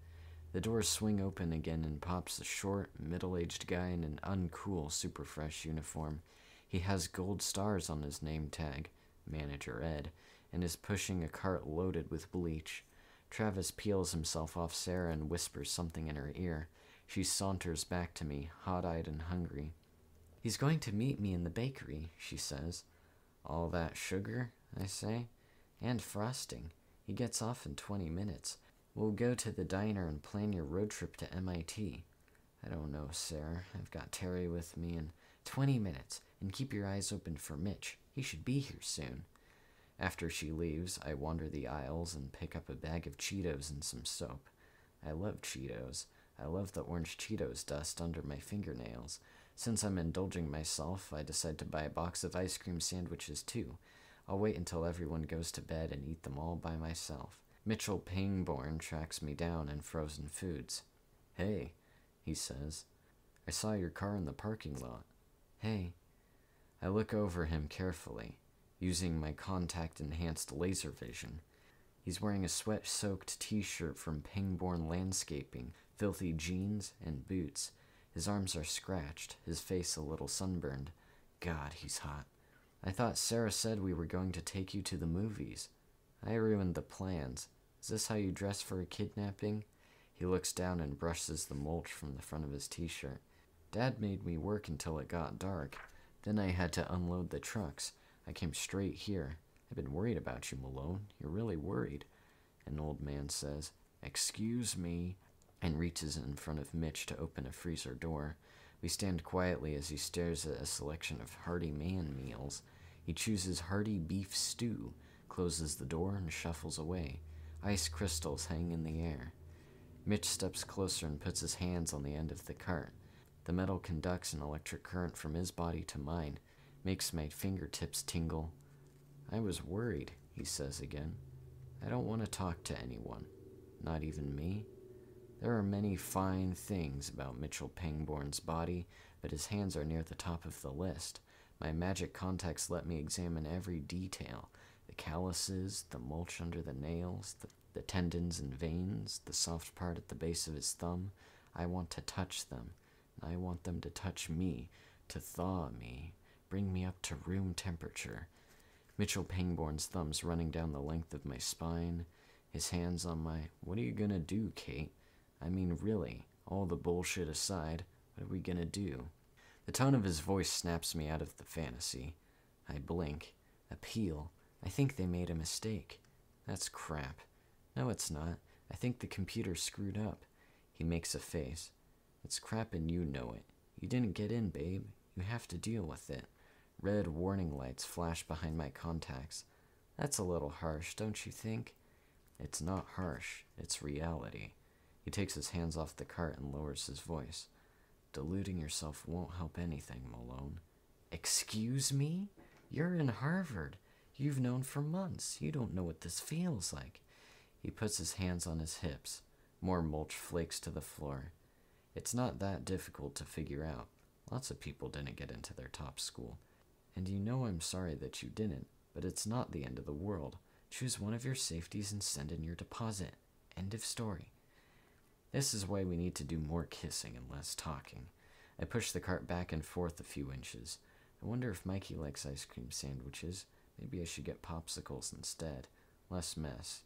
The doors swing open again and pops a short, middle aged guy in an uncool, super fresh uniform. He has gold stars on his name tag, Manager Ed, and is pushing a cart loaded with bleach. Travis peels himself off Sarah and whispers something in her ear. She saunters back to me, hot eyed and hungry. He's going to meet me in the bakery, she says. All that sugar, I say, and frosting. He gets off in 20 minutes. We'll go to the diner and plan your road trip to MIT. I don't know, sir. I've got Terry with me in 20 minutes, and keep your eyes open for Mitch. He should be here soon. After she leaves, I wander the aisles and pick up a bag of Cheetos and some soap. I love Cheetos. I love the orange Cheetos dust under my fingernails. Since I'm indulging myself, I decide to buy a box of ice cream sandwiches too. I'll wait until everyone goes to bed and eat them all by myself. Mitchell Pangborn tracks me down in frozen foods. Hey, he says. I saw your car in the parking lot. Hey. I look over him carefully, using my contact enhanced laser vision. He's wearing a sweat soaked t shirt from Pangborn Landscaping, filthy jeans, and boots. His arms are scratched, his face a little sunburned. God, he's hot. I thought Sarah said we were going to take you to the movies. I ruined the plans. Is this how you dress for a kidnapping? He looks down and brushes the mulch from the front of his t shirt. Dad made me work until it got dark. Then I had to unload the trucks. I came straight here. I've been worried about you, Malone. You're really worried. An old man says, Excuse me, and reaches in front of Mitch to open a freezer door. We stand quietly as he stares at a selection of hearty man meals. He chooses hearty beef stew, closes the door, and shuffles away. Ice crystals hang in the air. Mitch steps closer and puts his hands on the end of the cart. The metal conducts an electric current from his body to mine, makes my fingertips tingle. I was worried, he says again. I don't want to talk to anyone, not even me. There are many fine things about Mitchell Pangborn's body, but his hands are near the top of the list. My magic contacts let me examine every detail the calluses, the mulch under the nails, the, the tendons and veins, the soft part at the base of his thumb. I want to touch them. I want them to touch me, to thaw me, bring me up to room temperature. Mitchell Pangborn's thumbs running down the length of my spine, his hands on my. What are you gonna do, Kate? I mean, really, all the bullshit aside, what are we gonna do? The tone of his voice snaps me out of the fantasy. I blink. Appeal. I think they made a mistake. That's crap. No, it's not. I think the computer screwed up. He makes a face. It's crap and you know it. You didn't get in, babe. You have to deal with it. Red warning lights flash behind my contacts. That's a little harsh, don't you think? It's not harsh, it's reality. He takes his hands off the cart and lowers his voice. Deluding yourself won't help anything, Malone. Excuse me? You're in Harvard. You've known for months. You don't know what this feels like. He puts his hands on his hips. More mulch flakes to the floor. It's not that difficult to figure out. Lots of people didn't get into their top school. And you know I'm sorry that you didn't, but it's not the end of the world. Choose one of your safeties and send in your deposit. End of story. This is why we need to do more kissing and less talking. I push the cart back and forth a few inches. I wonder if Mikey likes ice cream sandwiches. Maybe I should get popsicles instead. Less mess.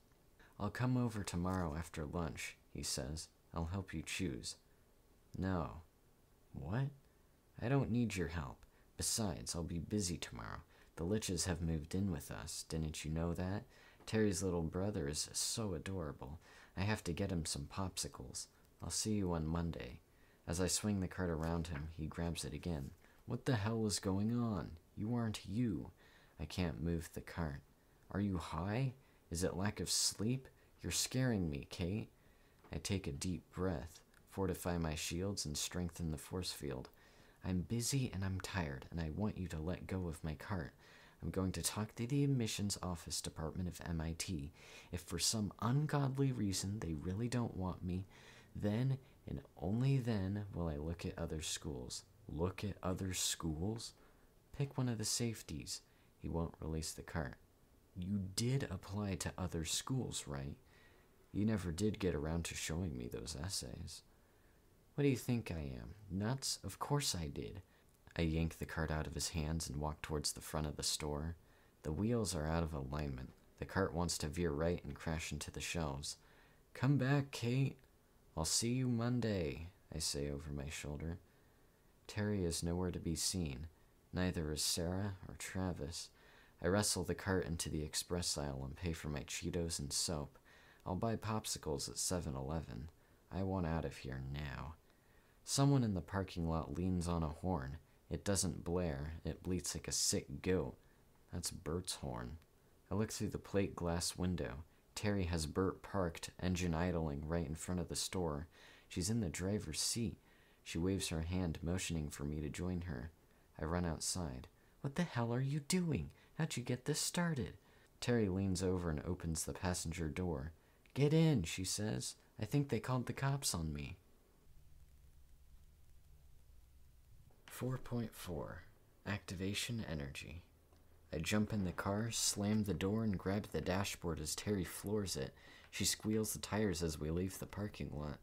I'll come over tomorrow after lunch, he says. I'll help you choose. No. What? I don't need your help. Besides, I'll be busy tomorrow. The Litches have moved in with us. Didn't you know that? Teri's little brother is so adorable. I have to get him some popsicles. I'll see you on Monday. As I swing the cart around him, he grabs it again. What the hell is going on? You aren't you. I can't move the cart. Are you high? Is it lack of sleep? You're scaring me, Kate. I take a deep breath, fortify my shields, and strengthen the force field. I'm busy and I'm tired, and I want you to let go of my cart. I'm going to talk to the admissions office department of MIT. If for some ungodly reason they really don't want me, then and only then will I look at other schools. Look at other schools? Pick one of the safeties. He won't release the cart. You did apply to other schools, right? You never did get around to showing me those essays. What do you think I am? Nuts? Of course I did. I yank the cart out of his hands and walk towards the front of the store. The wheels are out of alignment. The cart wants to veer right and crash into the shelves. Come back, Kate. I'll see you Monday, I say over my shoulder. Teri is nowhere to be seen. Neither is Sarah or Travis. I wrestle the cart into the express aisle and pay for my Cheetos and soap. I'll buy popsicles at 7 Eleven. I want out of here now. Someone in the parking lot leans on a horn. It doesn't blare, it bleats like a sick goat. That's Bert's horn. I look through the plate glass window. Teri has Bert parked, engine idling, right in front of the store. She's in the driver's seat. She waves her hand, motioning for me to join her. I run outside. What the hell are you doing? How'd you get this started? Teri leans over and opens the passenger door. Get in, she says. I think they called the cops on me. 4.4 Activation Energy. I jump in the car, slam the door, and grab the dashboard as Teri floors it. She squeals the tires as we leave the parking lot.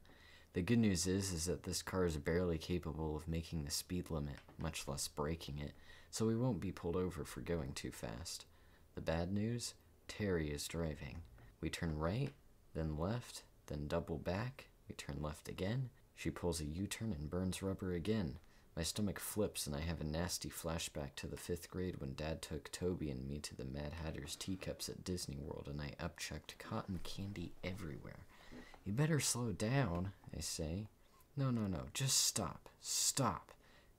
The good news is, is that this car is barely capable of making the speed limit, much less breaking it, so we won't be pulled over for going too fast. The bad news? Teri is driving. We turn right, then left, then double back. We turn left again. She pulls a U turn and burns rubber again. My stomach flips, and I have a nasty flashback to the fifth grade when Dad took Toby and me to the Mad Hatter's teacups at Disney World, and I upchucked cotton candy everywhere. You better slow down, I say. No, no, no, just stop. Stop.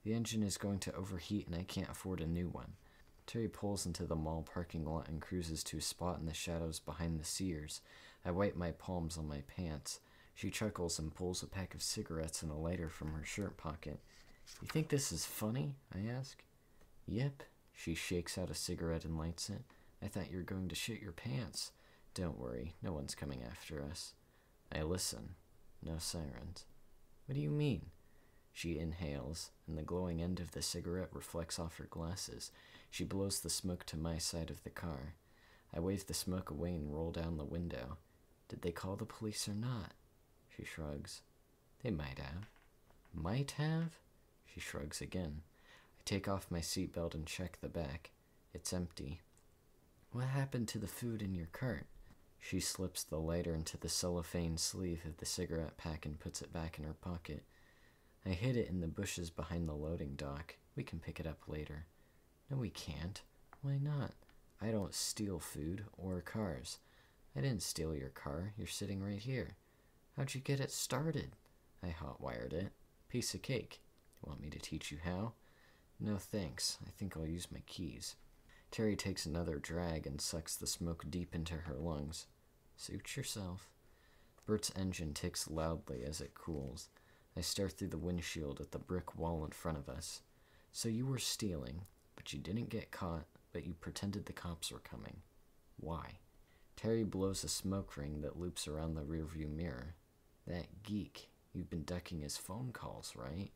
The engine is going to overheat, and I can't afford a new one. Teri pulls into the mall parking lot and cruises to a spot in the shadows behind the Sears. I wipe my palms on my pants. She chuckles and pulls a pack of cigarettes and a lighter from her shirt pocket. You think this is funny? I ask. Yep. She shakes out a cigarette and lights it. I thought you were going to shit your pants. Don't worry, no one's coming after us. I listen. No sirens. What do you mean? She inhales, and the glowing end of the cigarette reflects off her glasses. She blows the smoke to my side of the car. I wave the smoke away and roll down the window. Did they call the police or not? She shrugs. They might have. Might have? She shrugs again. I take off my seatbelt and check the back. It's empty. What happened to the food in your cart? She slips the lighter into the cellophane sleeve of the cigarette pack and puts it back in her pocket. I hid it in the bushes behind the loading dock. We can pick it up later. No, we can't. Why not? I don't steal food or cars. I didn't steal your car. You're sitting right here. How'd you get it started? I hot-wired it. Piece of cake. Want me to teach you how? No thanks. I think I'll use my keys. Teri takes another drag and sucks the smoke deep into her lungs. Suit yourself. Bert's engine ticks loudly as it cools. I stare through the windshield at the brick wall in front of us. So you were stealing, but you didn't get caught, but you pretended the cops were coming. Why? Teri blows a smoke ring that loops around the rearview mirror. That geek. You've been ducking his phone calls, right?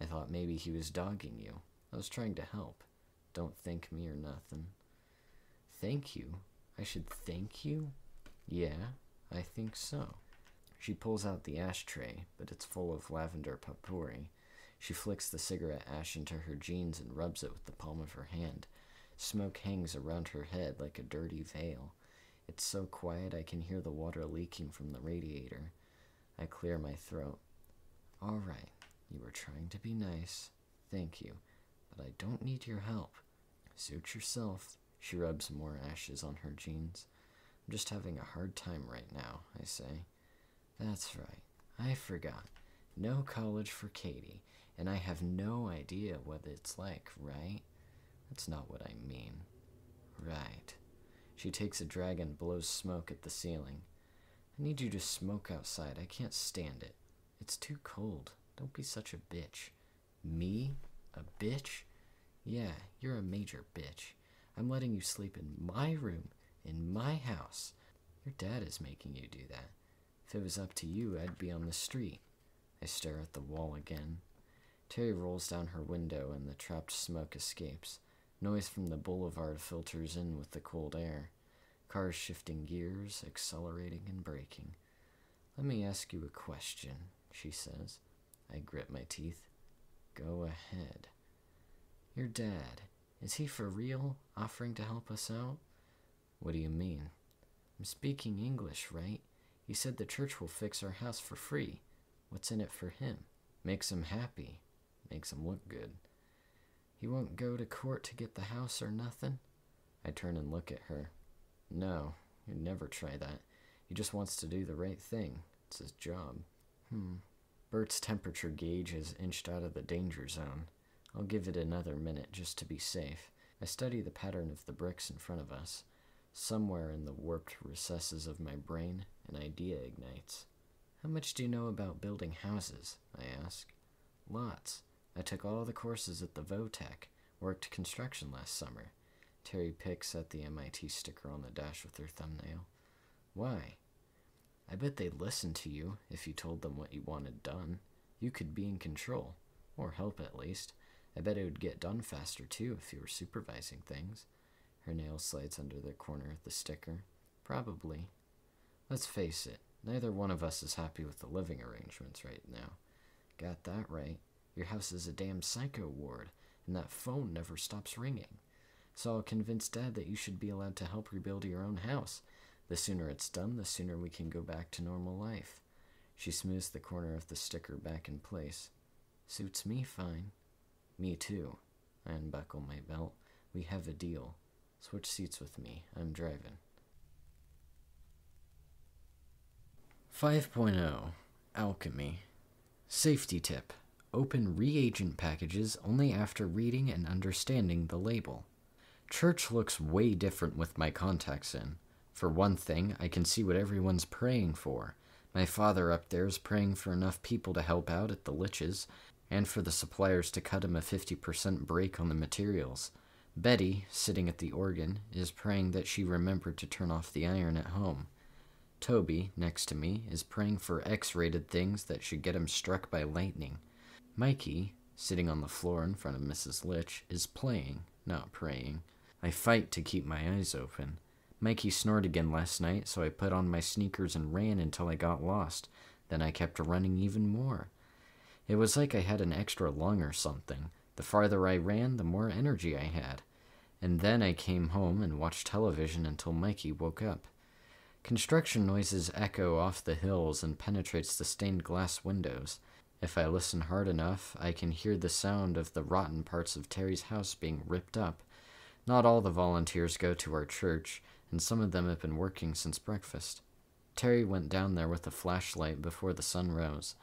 I thought maybe he was dogging you. I was trying to help. Don't thank me or nothing. Thank you? I should thank you? Yeah, I think so. She pulls out the ashtray, but it's full of lavender potpourri. She flicks the cigarette ash into her jeans and rubs it with the palm of her hand. Smoke hangs around her head like a dirty veil. It's so quiet I can hear the water leaking from the radiator. I clear my throat. All right, you were trying to be nice. Thank you. But I don't need your help. Suit yourself. She rubs more ashes on her jeans. I'm just having a hard time right now, I say. That's right. I forgot. No college for Katie. and I have no idea what it's like, right? That's not what I mean. Right. She takes a drag and blows smoke at the ceiling. I need you to smoke outside. I can't stand it. It's too cold. Don't be such a bitch. Me? A bitch? Yeah, you're a major bitch. I'm letting you sleep in my room, in my house. Your dad is making you do that. If it was up to you, I'd be on the street. I stare at the wall again. Teri rolls down her window and the trapped smoke escapes. Noise from the boulevard filters in with the cold air. Cars shifting gears, accelerating and braking. Let me ask you a question, she says. I grit my teeth. Go ahead. Your dad, is he for real offering to help us out? What do you mean? I'm speaking English, right? He said the church will fix our house for free. What's in it for him? Makes him happy. Makes him look good. He won't go to court to get the house or nothing? I turn and look at her. No, he'd never try that. He just wants to do the right thing. It's his job. Hmm. Bert's temperature gauge has inched out of the danger zone. I'll give it another minute just to be safe. I study the pattern of the bricks in front of us. Somewhere in the warped recesses of my brain, an idea ignites. How much do you know about building houses? I ask. Lots. I took all the courses at the Votech, worked construction last summer. Teri picks at the MIT sticker on the dash with her thumbnail. Why? I bet they'd listen to you if you told them what you wanted done. You could be in control, or help at least. I bet it would get done faster too if you were supervising things. Her nail slides under the corner of the sticker. Probably. Let's face it, neither one of us is happy with the living arrangements right now. Got that right. Your house is a damn psycho ward, and that phone never stops ringing. So I'll convince Dad that you should be allowed to help rebuild your own house. The sooner it's done, the sooner we can go back to normal life. She smooths the corner of the sticker back in place. Suits me fine. Me too. I unbuckle my belt. We have a deal. Switch seats with me. I'm driving. 5.0 Alchemy Safety tip Open reagent packages only after reading and understanding the label. Church looks way different with my contacts in. For one thing, I can see what everyone's praying for. My father up there is praying for enough people to help out at the Litches, and for the suppliers to cut him a 50% break on the materials. Betty, sitting at the organ, is praying that she remembered to turn off the iron at home. Toby, next to me, is praying for X rated things that should get him struck by lightning. Mikey, sitting on the floor in front of Mrs. Litch, is playing, not praying. I fight to keep my eyes open. Mikey snored again last night, so I put on my sneakers and ran until I got lost. Then I kept running even more. It was like I had an extra lung or something. The farther I ran, the more energy I had. And then I came home and watched television until Mikey woke up. Construction noises echo off the hills and penetrates the stained glass windows. If I listen hard enough, I can hear the sound of the rotten parts of Teri's house being ripped up. Not all the volunteers go to our church, and some of them have been working since breakfast. Teri went down there with a flashlight before the sun rose.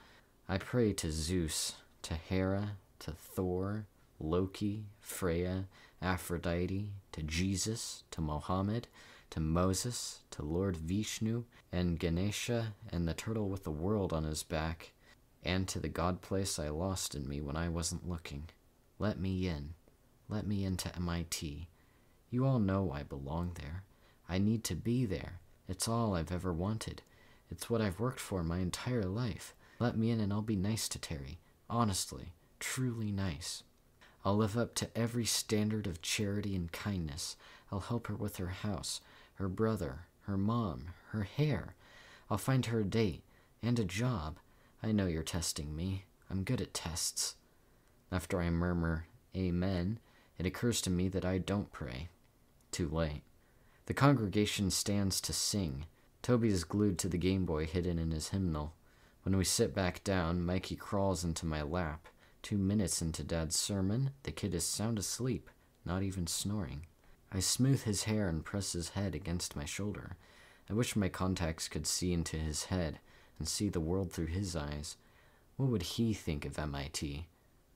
I pray to Zeus, to Hera, to Thor, Loki, Freya, Aphrodite, to Jesus, to Mohammed, to Moses, to Lord Vishnu, and Ganesha, and the turtle with the world on his back, and to the God place I lost in me when I wasn't looking. Let me in. Let me into MIT. You all know I belong there. I need to be there. It's all I've ever wanted. It's what I've worked for my entire life. Let me in and I'll be nice to Teri. Honestly, truly nice. I'll live up to every standard of charity and kindness. I'll help her with her house, her brother, her mom, her hair. I'll find her a date and a job. I know you're testing me. I'm good at tests. After I murmur, Amen, it occurs to me that I don't pray. Too late. The congregation stands to sing. Toby is glued to the Game Boy hidden in his hymnal. When we sit back down, Mikey crawls into my lap. Two minutes into Dad's sermon, the kid is sound asleep, not even snoring. I smooth his hair and press his head against my shoulder. I wish my contacts could see into his head and see the world through his eyes. What would he think of MIT?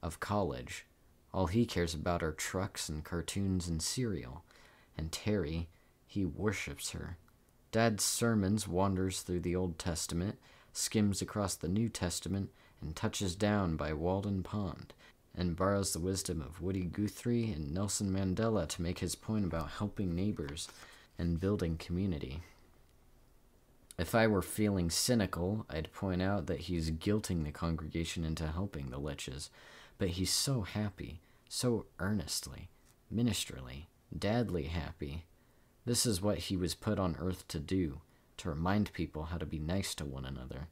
of college. All he cares about are trucks and cartoons and cereal. And Teri, he worships her. Dad's sermons wanders through the Old Testament, skims across the New Testament, and touches down by Walden Pond, and borrows the wisdom of Woody Guthrie and Nelson Mandela to make his point about helping neighbors and building community. If I were feeling cynical, I'd point out that he's guilting the congregation into helping the Litches, but he's so happy, so earnestly, ministerly, dadly happy. This is what he was put on earth to do, to remind people how to be nice to one another.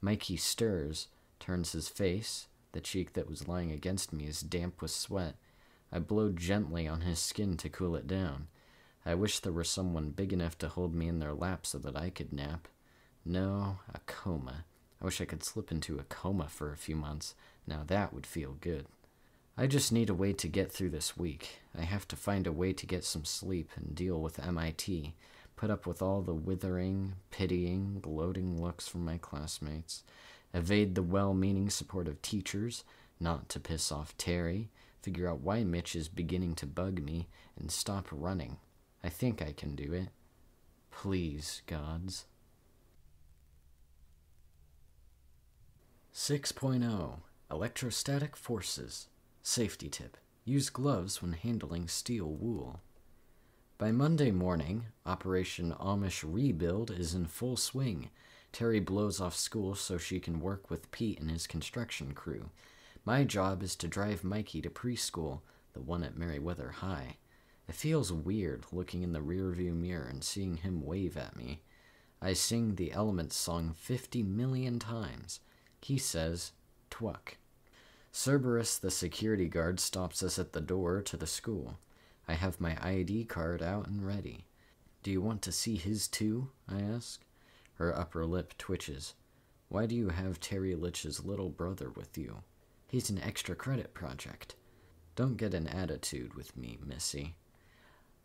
Mikey stirs, turns his face, the cheek that was lying against me is damp with sweat. I blow gently on his skin to cool it down. I wish there were someone big enough to hold me in their lap so that I could nap. No, a coma. I wish I could slip into a coma for a few months. Now that would feel good. I just need a way to get through this week. I have to find a way to get some sleep and deal with MIT, put up with all the withering, pitying, gloating looks from my classmates, evade the well meaning support of teachers, not to piss off Teri, figure out why Mitch is beginning to bug me, and stop running. I think I can do it. Please, gods. 6.0 Electrostatic Forces Safety Tip Use gloves when handling steel wool. By Monday morning, Operation Amish Rebuild is in full swing. Teri blows off school so she can work with Pete and his construction crew. My job is to drive Mikey to preschool, the one at Merryweather High. It feels weird looking in the rearview mirror and seeing him wave at me. I sing the Elements song 50 million times. He says, Twuck. Cerberus, the security guard, stops us at the door to the school. I have my ID card out and ready. Do you want to see his too? I ask. Her upper lip twitches. Why do you have Teri Litch's little brother with you? He's an extra credit project. Don't get an attitude with me, Missy.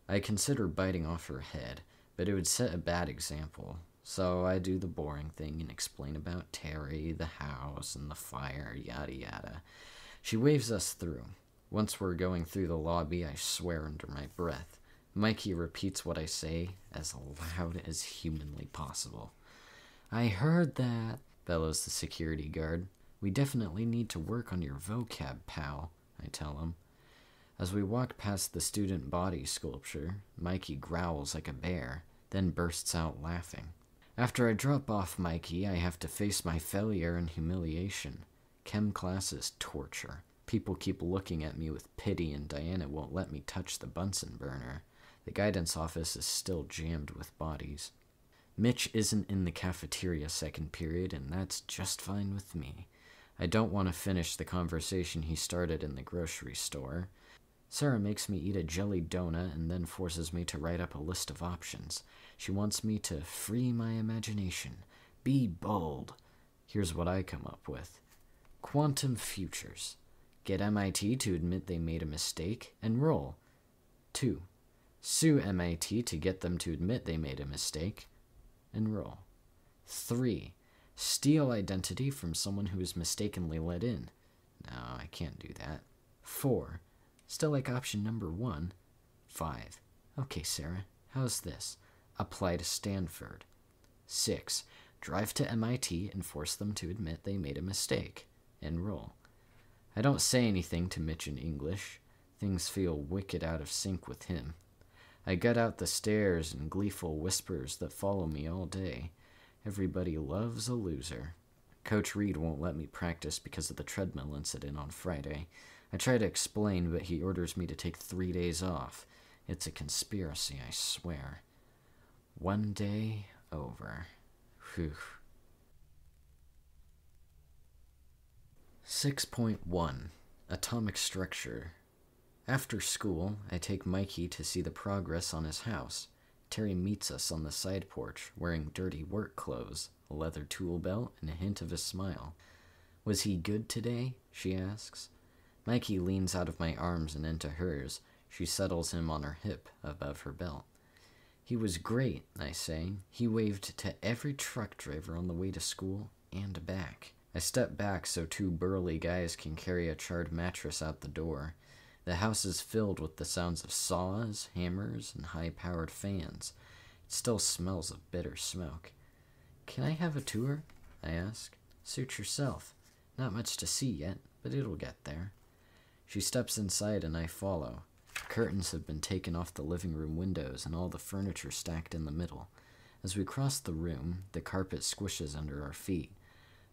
I consider biting off her head, but it would set a bad example, so I do the boring thing and explain about Teri, the house, and the fire, yada yada. She waves us through. Once we're going through the lobby, I swear under my breath. Mikey repeats what I say as loud as humanly possible. I heard that, bellows the security guard. We definitely need to work on your vocab, pal, I tell him. As we walk past the student body sculpture, Mikey growls like a bear, then bursts out laughing. After I drop off Mikey, I have to face my failure and humiliation. Chem class is torture. People keep looking at me with pity, and Diana won't let me touch the Bunsen burner. The guidance office is still jammed with bodies. Mitch isn't in the cafeteria second period, and that's just fine with me. I don't want to finish the conversation he started in the grocery store. Sarah makes me eat a jelly donut and then forces me to write up a list of options. She wants me to free my imagination, be bold. Here's what I come up with Quantum futures. Get MIT to admit they made a mistake, and enroll. 2. Sue MIT to get them to admit they made a mistake, and enroll. 3. Steal identity from someone who is mistakenly let in. No, I can't do that. 4 Still like option number one. Five. Okay, Sarah, how's this? Apply to Stanford. Six. Drive to MIT and force them to admit they made a mistake. And enroll. I don't say anything to Mitch in English. Things feel wicked out of sync with him. I gut out the stares and gleeful whispers that follow me all day. Everybody loves a loser. Coach Reed won't let me practice because of the treadmill incident on Friday. I try to explain, but he orders me to take three days off. It's a conspiracy, I swear. One day over. Whew. 6.1 Atomic Structure. After school, I take Mikey to see the progress on his house. Teri meets us on the side porch, wearing dirty work clothes, a leather tool belt, and a hint of a smile. Was he good today? she asks. Mikey leans out of my arms and into hers. She settles him on her hip above her belt. He was great, I say. He waved to every truck driver on the way to school and back. I step back so two burly guys can carry a charred mattress out the door. The house is filled with the sounds of saws, hammers, and high powered fans. It still smells of bitter smoke. Can I have a tour? I ask. Suit yourself. Not much to see yet, but it'll get there. She steps inside and I follow. Curtains have been taken off the living room windows and all the furniture stacked in the middle. As we cross the room, the carpet squishes under our feet.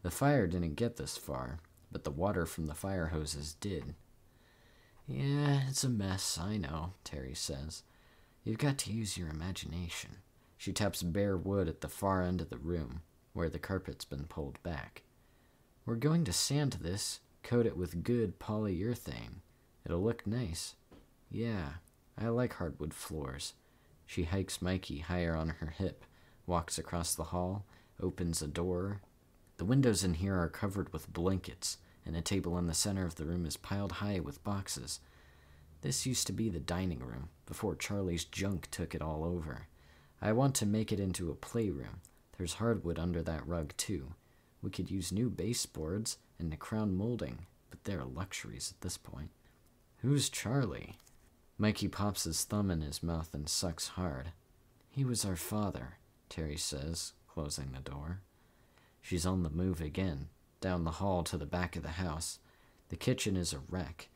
The fire didn't get this far, but the water from the fire hoses did. Yeah, it's a mess, I know, Teri says. You've got to use your imagination. She taps bare wood at the far end of the room, where the carpet's been pulled back. We're going to sand this, coat it with good polyurethane. It'll look nice. Yeah, I like hardwood floors. She hikes Mikey higher on her hip, walks across the hall, opens a door. The windows in here are covered with blankets, and a table in the center of the room is piled high with boxes. This used to be the dining room, before Charlie's junk took it all over. I want to make it into a playroom. There's hardwood under that rug, too. We could use new baseboards and a crown molding, but they're luxuries at this point. Who's Charlie? Mikey pops his thumb in his mouth and sucks hard. He was our father, Teri says, closing the door. She's on the move again, down the hall to the back of the house. The kitchen is a wreck,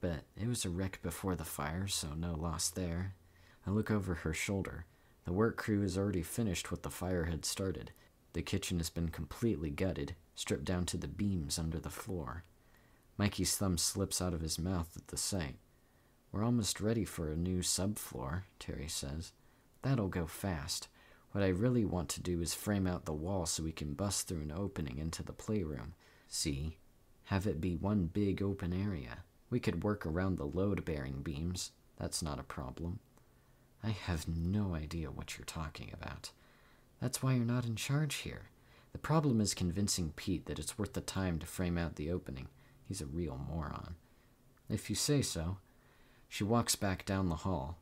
but it was a wreck before the fire, so no loss there. I look over her shoulder. The work crew has already finished what the fire had started. The kitchen has been completely gutted, stripped down to the beams under the floor. Mikey's thumb slips out of his mouth at the sight. We're almost ready for a new subfloor, Teri says. That'll go fast. What I really want to do is frame out the wall so we can bust through an opening into the playroom. See? Have it be one big open area. We could work around the load bearing beams. That's not a problem. I have no idea what you're talking about. That's why you're not in charge here. The problem is convincing Pete that it's worth the time to frame out the opening. He's a real moron. If you say so. She walks back down the hall.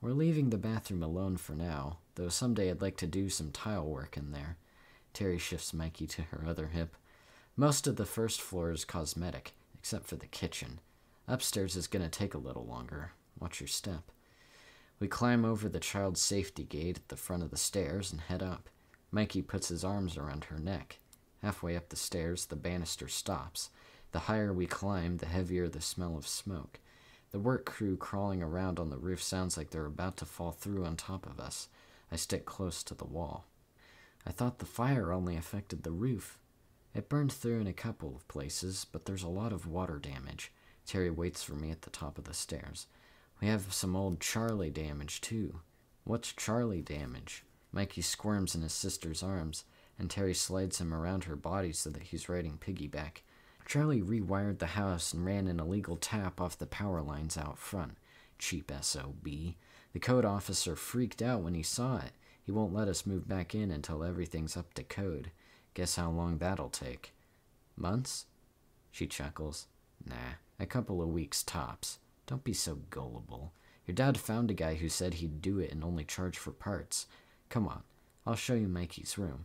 We're leaving the bathroom alone for now, though someday I'd like to do some tile work in there. Teri shifts Mikey to her other hip. Most of the first floor is cosmetic, except for the kitchen. Upstairs is going to take a little longer. Watch your step. We climb over the child safety gate at the front of the stairs and head up. Mikey puts his arms around her neck. Halfway up the stairs, the banister stops. The higher we climb, the heavier the smell of smoke. The work crew crawling around on the roof sounds like they're about to fall through on top of us. I stick close to the wall. I thought the fire only affected the roof. It burned through in a couple of places, but there's a lot of water damage. Teri waits for me at the top of the stairs. We have some old Charlie damage, too. What's Charlie damage? Mikey squirms in his sister's arms, and Teri slides him around her body so that he's riding piggyback. Charlie rewired the house and ran an illegal tap off the power lines out front. Cheap SOB. The code officer freaked out when he saw it. He won't let us move back in until everything's up to code. Guess how long that'll take? Months? She chuckles. Nah, a couple of weeks tops. Don't be so gullible. Your dad found a guy who said he'd do it and only charge for parts. Come on, I'll show you Mikey's room.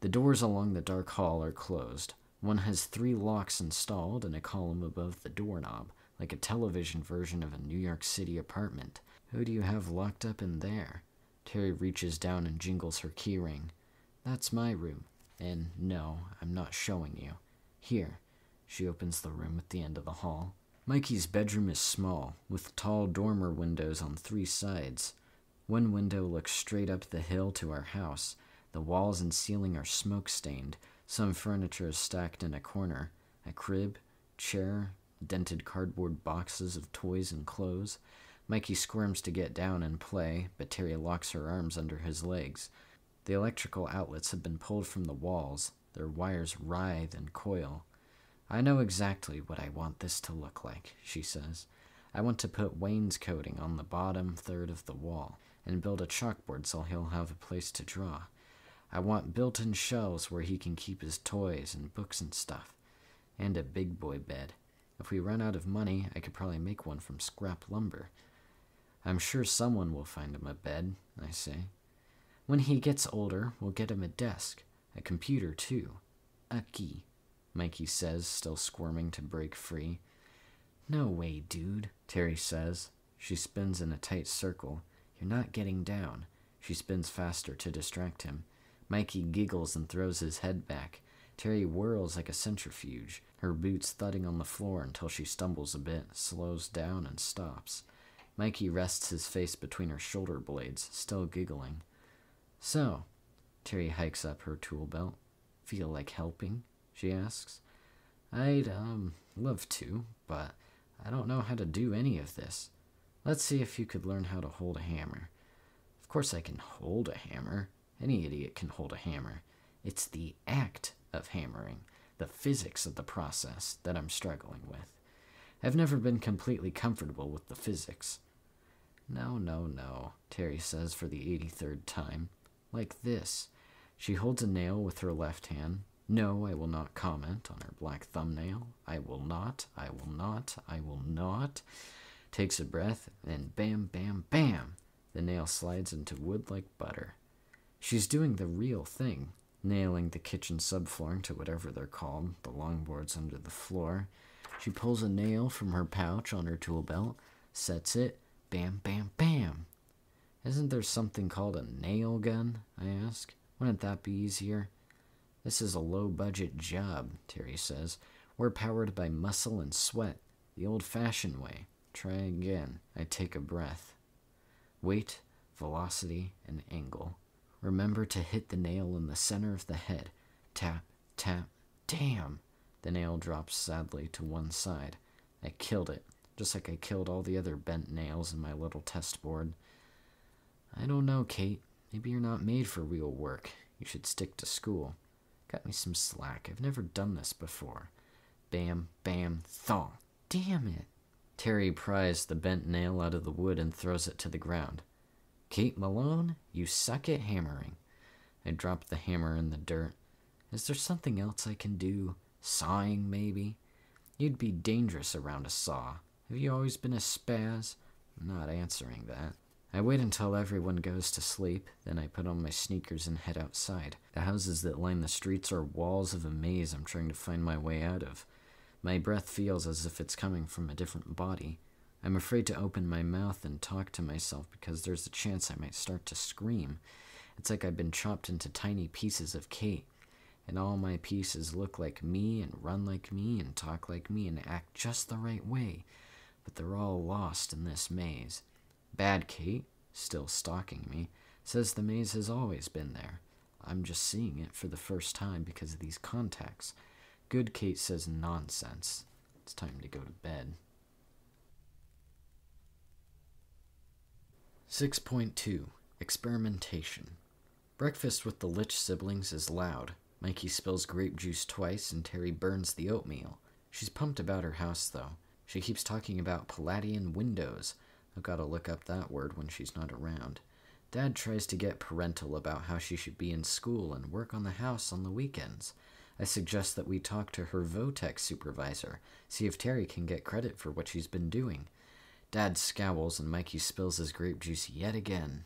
The doors along the dark hall are closed. One has three locks installed and a column above the doorknob, like a television version of a New York City apartment. Who do you have locked up in there? Teri reaches down and jingles her keyring. That's my room. And no, I'm not showing you. Here. She opens the room at the end of the hall. Mikey's bedroom is small, with tall dormer windows on three sides. One window looks straight up the hill to our house. The walls and ceiling are smoke stained. Some furniture is stacked in a corner a crib, chair, dented cardboard boxes of toys and clothes. Mikey squirms to get down and play, but Teri locks her arms under his legs. The electrical outlets have been pulled from the walls, their wires writhe and coil. I know exactly what I want this to look like, she says. I want to put wainscoting on the bottom third of the wall and build a chalkboard so he'll have a place to draw. I want built in shelves where he can keep his toys and books and stuff. And a big boy bed. If we run out of money, I could probably make one from scrap lumber. I'm sure someone will find him a bed, I say. When he gets older, we'll get him a desk, a computer, too, a key. Mikey says, still squirming to break free. No way, dude, Teri says. She spins in a tight circle. You're not getting down. She spins faster to distract him. Mikey giggles and throws his head back. Teri whirls like a centrifuge, her boots thudding on the floor until she stumbles a bit, slows down, and stops. Mikey rests his face between her shoulder blades, still giggling. So, Teri hikes up her tool belt. Feel like helping? she asks. I'd, um, love to, but I don't know how to do any of this. Let's see if you could learn how to hold a hammer. Of course, I can hold a hammer. Any idiot can hold a hammer. It's the act of hammering, the physics of the process that I'm struggling with. I've never been completely comfortable with the physics. No, no, no, Teri says for the 83rd time. Like this. She holds a nail with her left hand. No, I will not comment on her black thumbnail. I will not, I will not, I will not. Takes a breath, and bam, bam, bam! The nail slides into wood like butter. She's doing the real thing, nailing the kitchen subflooring to whatever they're called, the longboards under the floor. She pulls a nail from her pouch on her tool belt, sets it, bam, bam, bam. Isn't there something called a nail gun? I ask. Wouldn't that be easier? This is a low budget job, Teri says. We're powered by muscle and sweat, the old fashioned way. Try again. I take a breath. Weight, velocity, and angle. Remember to hit the nail in the center of the head. Tap, tap. Damn! The nail drops sadly to one side. I killed it, just like I killed all the other bent nails in my little test board. I don't know, Kate. Maybe you're not made for real work. You should stick to school. Got me some slack. I've never done this before. Bam, bam, thong. Damn it. Teri pries the bent nail out of the wood and throws it to the ground. Kate Malone, you suck at hammering. I drop the hammer in the dirt. Is there something else I can do? Sawing, maybe? You'd be dangerous around a saw. Have you always been a spaz? I'm not answering that. I wait until everyone goes to sleep, then I put on my sneakers and head outside. The houses that line the streets are walls of a maze I'm trying to find my way out of. My breath feels as if it's coming from a different body. I'm afraid to open my mouth and talk to myself because there's a chance I might start to scream. It's like I've been chopped into tiny pieces of Kate, and all my pieces look like me and run like me and talk like me and act just the right way, but they're all lost in this maze. Bad Kate, still stalking me, says the maze has always been there. I'm just seeing it for the first time because of these contacts. Good Kate says nonsense. It's time to go to bed. 6.2 Experimentation. Breakfast with the Litch siblings is loud. Mikey spills grape juice twice and Teri burns the oatmeal. She's pumped about her house, though. She keeps talking about Palladian windows, I've got to look up that word when she's not around. Dad tries to get parental about how she should be in school and work on the house on the weekends. I suggest that we talk to her Votex supervisor, see if Teri can get credit for what she's been doing. Dad scowls and Mikey spills his grape juice yet again.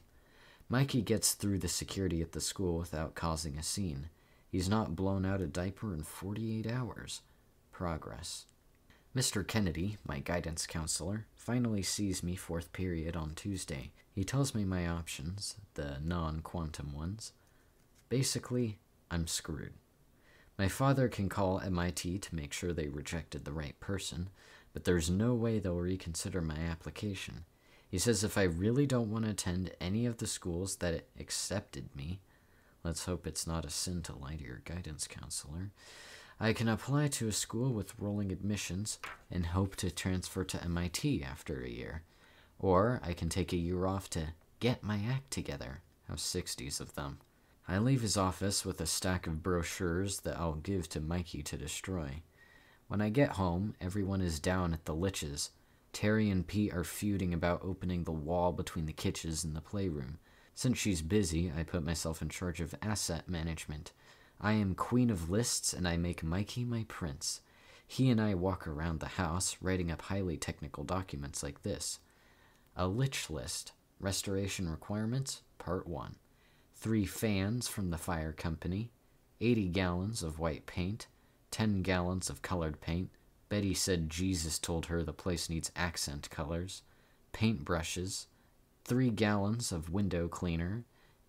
Mikey gets through the security at the school without causing a scene. He's not blown out a diaper in 48 hours. Progress. Mr. Kennedy, my guidance counselor, finally sees me fourth period on Tuesday. He tells me my options, the non quantum ones. Basically, I'm screwed. My father can call MIT to make sure they rejected the right person, but there's no way they'll reconsider my application. He says if I really don't want to attend any of the schools that accepted me, let's hope it's not a sin to lie to your guidance counselor, I can apply to a school with rolling admissions and hope to transfer to MIT after a year. Or I can take a year off to get my act together. How 60s of them. I leave his office with a stack of brochures that I'll give to Mikey to destroy. When I get home, everyone is down at the Litches. Teri and Pete are feuding about opening the wall between the kitchens and the playroom. Since she's busy, I put myself in charge of asset management I am queen of lists and I make Mikey my prince. He and I walk around the house writing up highly technical documents like this A Litch List Restoration Requirements, Part 1. Three fans from the fire company, 80 gallons of white paint, 10 gallons of colored paint. Betty said Jesus told her the place needs accent colors. Paint brushes. 3 gallons of window cleaner.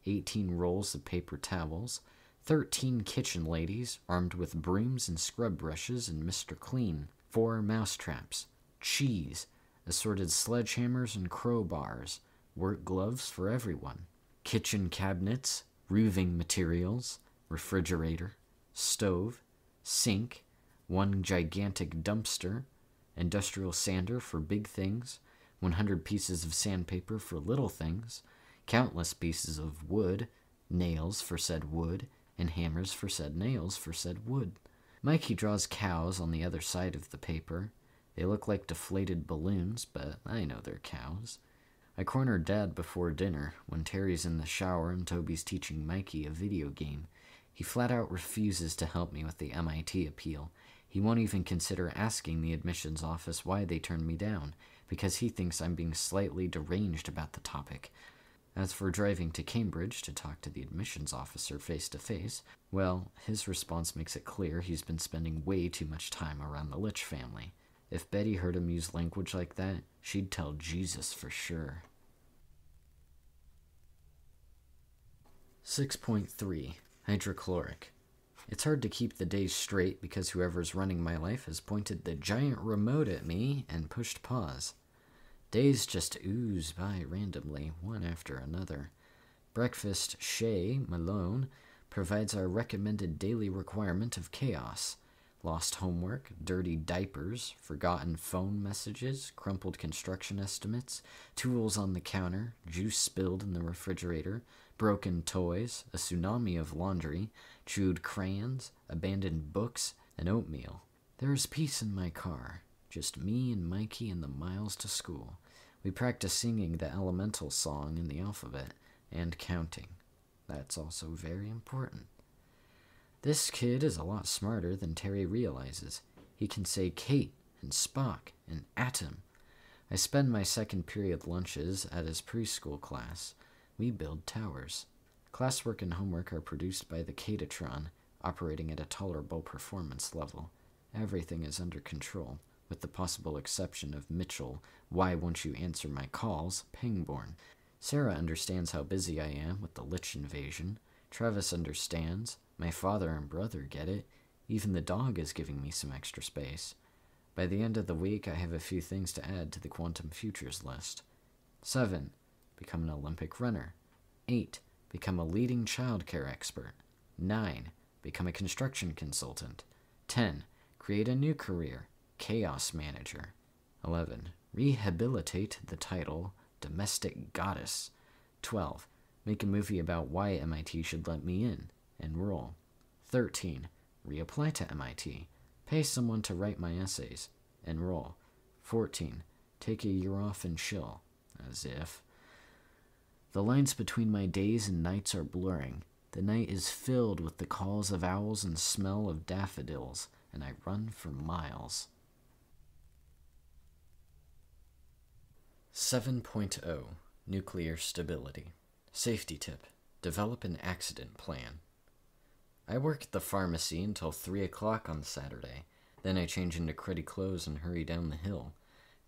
18 rolls of paper towels. 13 kitchen ladies armed with brooms and scrub brushes and Mr. Clean. 4 mouse traps. Cheese. Assorted sledgehammers and crowbars. Work gloves for everyone. Kitchen cabinets. Roofing materials. Refrigerator. Stove sink, one gigantic dumpster, industrial sander for big things, 100 pieces of sandpaper for little things, countless pieces of wood, nails for said wood, and hammers for said nails for said wood. Mikey draws cows on the other side of the paper. They look like deflated balloons, but I know they're cows. I corner Dad before dinner when Teri's in the shower and Toby's teaching Mikey a video game. He flat out refuses to help me with the MIT appeal. He won't even consider asking the admissions office why they turned me down, because he thinks I'm being slightly deranged about the topic. As for driving to Cambridge to talk to the admissions officer face to face, well, his response makes it clear he's been spending way too much time around the Litch family. If Betty heard him use language like that, she'd tell Jesus for sure. 6.3 Hydrochloric. It's hard to keep the days straight because whoever's running my life has pointed the giant remote at me and pushed pause. Days just ooze by randomly, one after another. Breakfast Chez Malone provides our recommended daily requirement of chaos lost homework, dirty diapers, forgotten phone messages, crumpled construction estimates, tools on the counter, juice spilled in the refrigerator, broken toys, a tsunami of laundry, chewed crayons, abandoned books, and oatmeal. There is peace in my car, just me and Mikey and the miles to school. We practice singing the elemental song in the alphabet and counting. That's also very important. This kid is a lot smarter than Teri realizes. He can say Kate and Spock and Atom. I spend my second period lunches at his preschool class. We build towers. Classwork and homework are produced by the Katatron, operating at a tolerable performance level. Everything is under control, with the possible exception of Mitchell, why won't you answer my calls, Pangborn. Sarah understands how busy I am with the Litch invasion. Travis understands. My father and brother get it. Even the dog is giving me some extra space. By the end of the week, I have a few things to add to the Quantum Futures list. 7 become an Olympic runner. 8. Become a leading childcare expert. 9. Become a construction consultant. 10. Create a new career, chaos manager. 11. Rehabilitate the title domestic goddess. 12. Make a movie about why MIT should let me in. And enroll. 13. Reapply to MIT. Pay someone to write my essays. And enroll. 14. Take a year off and chill. As if. The lines between my days and nights are blurring. The night is filled with the calls of owls and smell of daffodils, and I run for miles. 7.0 Nuclear Stability Safety Tip Develop an accident plan. I work at the pharmacy until 3 o'clock on Saturday. Then I change into cruddy clothes and hurry down the hill.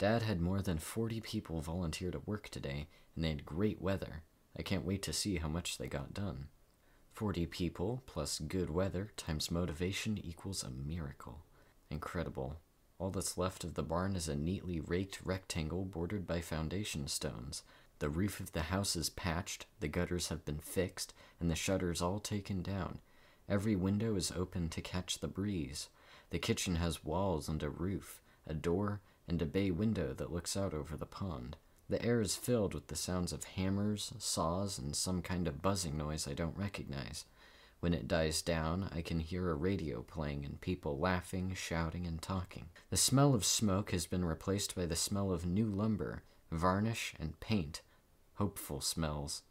Dad had more than 40 people volunteer to work today, and they had great weather. I can't wait to see how much they got done. 40 people plus good weather times motivation equals a miracle. Incredible. All that's left of the barn is a neatly raked rectangle bordered by foundation stones. The roof of the house is patched, the gutters have been fixed, and the shutters all taken down. Every window is open to catch the breeze. The kitchen has walls and a roof, a door, and a bay window that looks out over the pond. The air is filled with the sounds of hammers, saws, and some kind of buzzing noise I don't recognize. When it dies down, I can hear a radio playing and people laughing, shouting, and talking. The smell of smoke has been replaced by the smell of new lumber, varnish, and paint. Hopeful smells.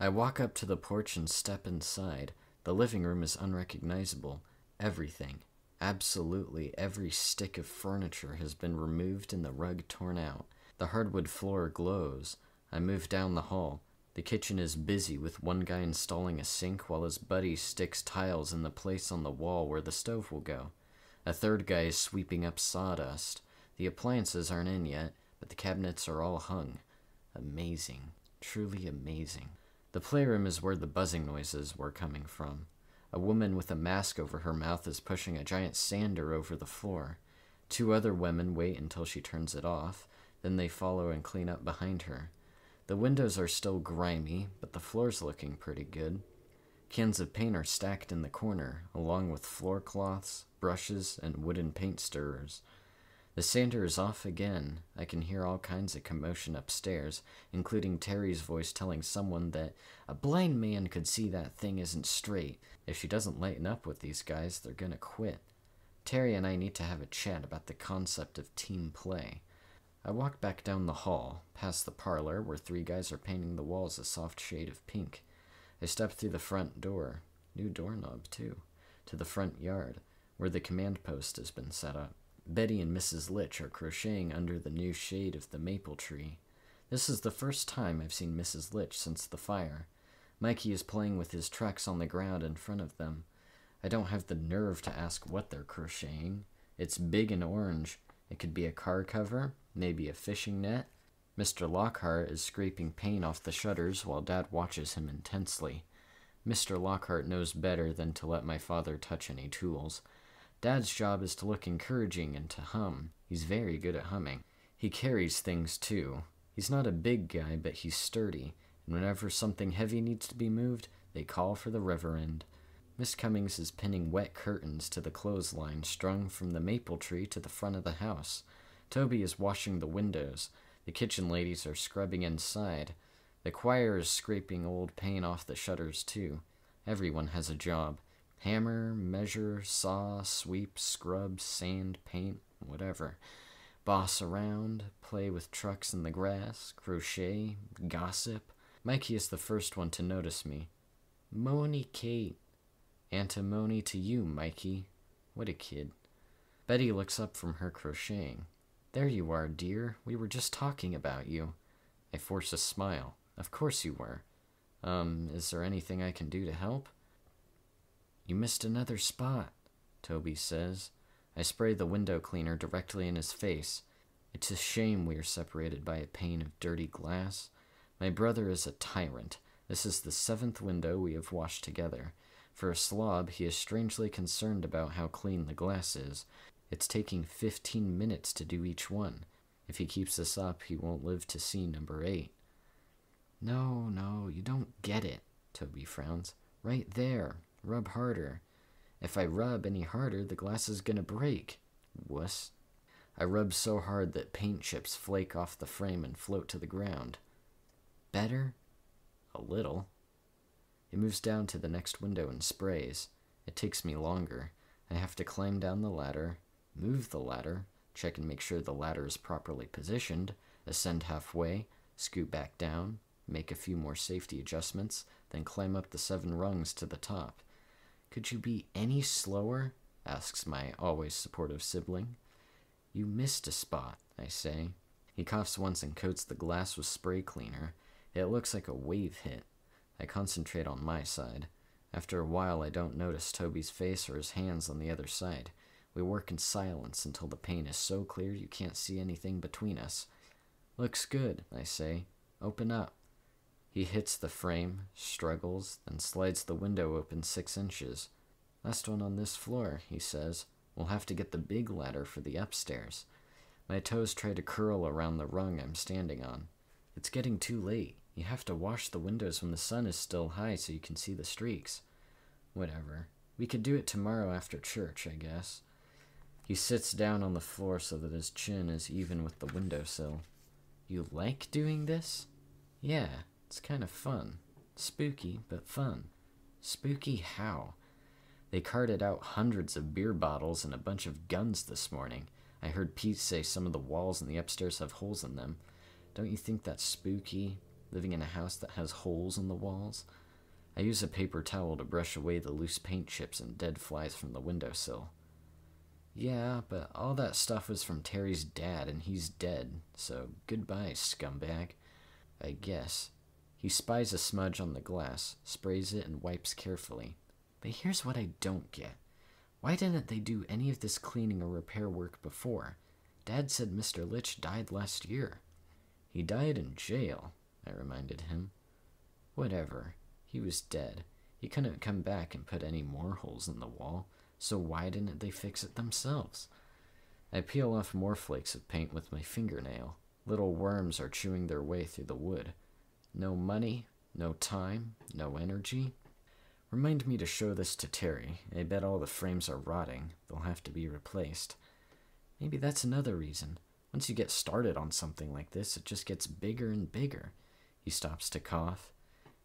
I walk up to the porch and step inside. The living room is unrecognizable. Everything, absolutely every stick of furniture has been removed and the rug torn out. The hardwood floor glows. I move down the hall. The kitchen is busy with one guy installing a sink while his buddy sticks tiles in the place on the wall where the stove will go. A third guy is sweeping up sawdust. The appliances aren't in yet, but the cabinets are all hung. Amazing. Truly amazing. The playroom is where the buzzing noises were coming from. A woman with a mask over her mouth is pushing a giant sander over the floor. Two other women wait until she turns it off, then they follow and clean up behind her. The windows are still grimy, but the floor's looking pretty good. Cans of paint are stacked in the corner, along with floor cloths, brushes, and wooden paint stirrers. The sander is off again. I can hear all kinds of commotion upstairs, including Teri's voice telling someone that a blind man could see that thing isn't straight. If she doesn't lighten up with these guys, they're gonna quit. Teri and I need to have a chat about the concept of team play. I walk back down the hall, past the parlor where three guys are painting the walls a soft shade of pink. I step through the front door, new doorknob too, to the front yard, where the command post has been set up. Betty and Mrs. Litch are crocheting under the new shade of the maple tree. This is the first time I've seen Mrs. Litch since the fire. Mikey is playing with his tracks on the ground in front of them. I don't have the nerve to ask what they're crocheting. It's big and orange. It could be a car cover, maybe a fishing net. Mr. Lockhart is scraping paint off the shutters while Dad watches him intensely. Mr. Lockhart knows better than to let my father touch any tools. Dad's job is to look encouraging and to hum. He's very good at humming. He carries things too. He's not a big guy, but he's sturdy, whenever something heavy needs to be moved, they call for the Reverend. Miss Cummings is pinning wet curtains to the clothesline strung from the maple tree to the front of the house. Toby is washing the windows. The kitchen ladies are scrubbing inside. The choir is scraping old paint off the shutters, too. Everyone has a job. Hammer, measure, saw, sweep, scrub, sand, paint, whatever. Boss around, play with trucks in the grass, crochet, gossip. Mikey is the first one to notice me. Moni Kate. Antimony to you, Mikey. What a kid. Betty looks up from her crocheting. There you are, dear. We were just talking about you. I force a smile. Of course you were. Um, is there anything I can do to help? You missed another spot, Toby says. I spray the window cleaner directly in his face. It's a shame we are separated by a pane of dirty glass. My brother is a tyrant. This is the seventh window we have washed together. For a slob, he is strangely concerned about how clean the glass is. It's taking fifteen minutes to do each one. If he keeps this up, he won't live to see number eight. No, no, you don't get it, Toby frowns. Right there. Rub harder. If I rub any harder, the glass is gonna break. Wuss. I rub so hard that paint chips flake off the frame and float to the ground. Better? A little. It moves down to the next window and sprays. It takes me longer. I have to climb down the ladder, move the ladder, check and make sure the ladder is properly positioned, ascend halfway, scoot back down, make a few more safety adjustments, then climb up the seven rungs to the top. Could you be any slower? asks my always supportive sibling. You missed a spot, I say. He coughs once and coats the glass with spray cleaner. It looks like a wave hit. I concentrate on my side. After a while, I don't notice Toby's face or his hands on the other side. We work in silence until the paint is so clear you can't see anything between us. Looks good, I say. Open up. He hits the frame, struggles, then slides the window open six inches. Last one on this floor, he says. We'll have to get the big ladder for the upstairs. My toes try to curl around the rung I'm standing on. It's getting too late. You have to wash the windows when the sun is still high so you can see the streaks. Whatever. We could do it tomorrow after church, I guess. He sits down on the floor so that his chin is even with the windowsill. You like doing this? Yeah, it's kind of fun. Spooky, but fun. Spooky how? They carted out hundreds of beer bottles and a bunch of guns this morning. I heard Pete say some of the walls in the upstairs have holes in them. Don't you think that's spooky, living in a house that has holes in the walls? I use a paper towel to brush away the loose paint chips and dead flies from the windowsill. Yeah, but all that stuff was from Teri's dad, and he's dead, so goodbye, scumbag. I guess. He spies a smudge on the glass, sprays it, and wipes carefully. But here's what I don't get. Why didn't they do any of this cleaning or repair work before? Dad said Mr. Litch died last year. He died in jail, I reminded him. Whatever. He was dead. He couldn't come back and put any more holes in the wall, so why didn't they fix it themselves? I peel off more flakes of paint with my fingernail. Little worms are chewing their way through the wood. No money, no time, no energy. Remind me to show this to Teri. I bet all the frames are rotting. They'll have to be replaced. Maybe that's another reason. Once you get started on something like this, it just gets bigger and bigger. He stops to cough.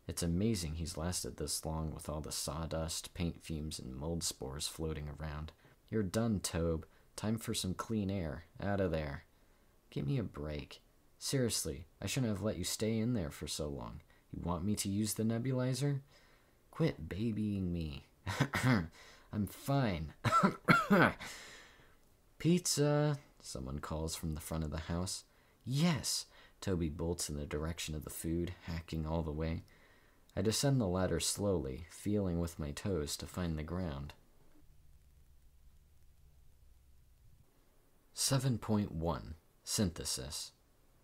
It's amazing he's lasted this long with all the sawdust, paint fumes, and mold spores floating around. You're done, Tobe. Time for some clean air. Out of there. Give me a break. Seriously, I shouldn't have let you stay in there for so long. You want me to use the nebulizer? Quit babying me. I'm fine. Pizza, someone calls from the front of the house. Yes, Toby bolts in the direction of the food, hacking all the way. I descend the ladder slowly, feeling with my toes to find the ground. 7.1 Synthesis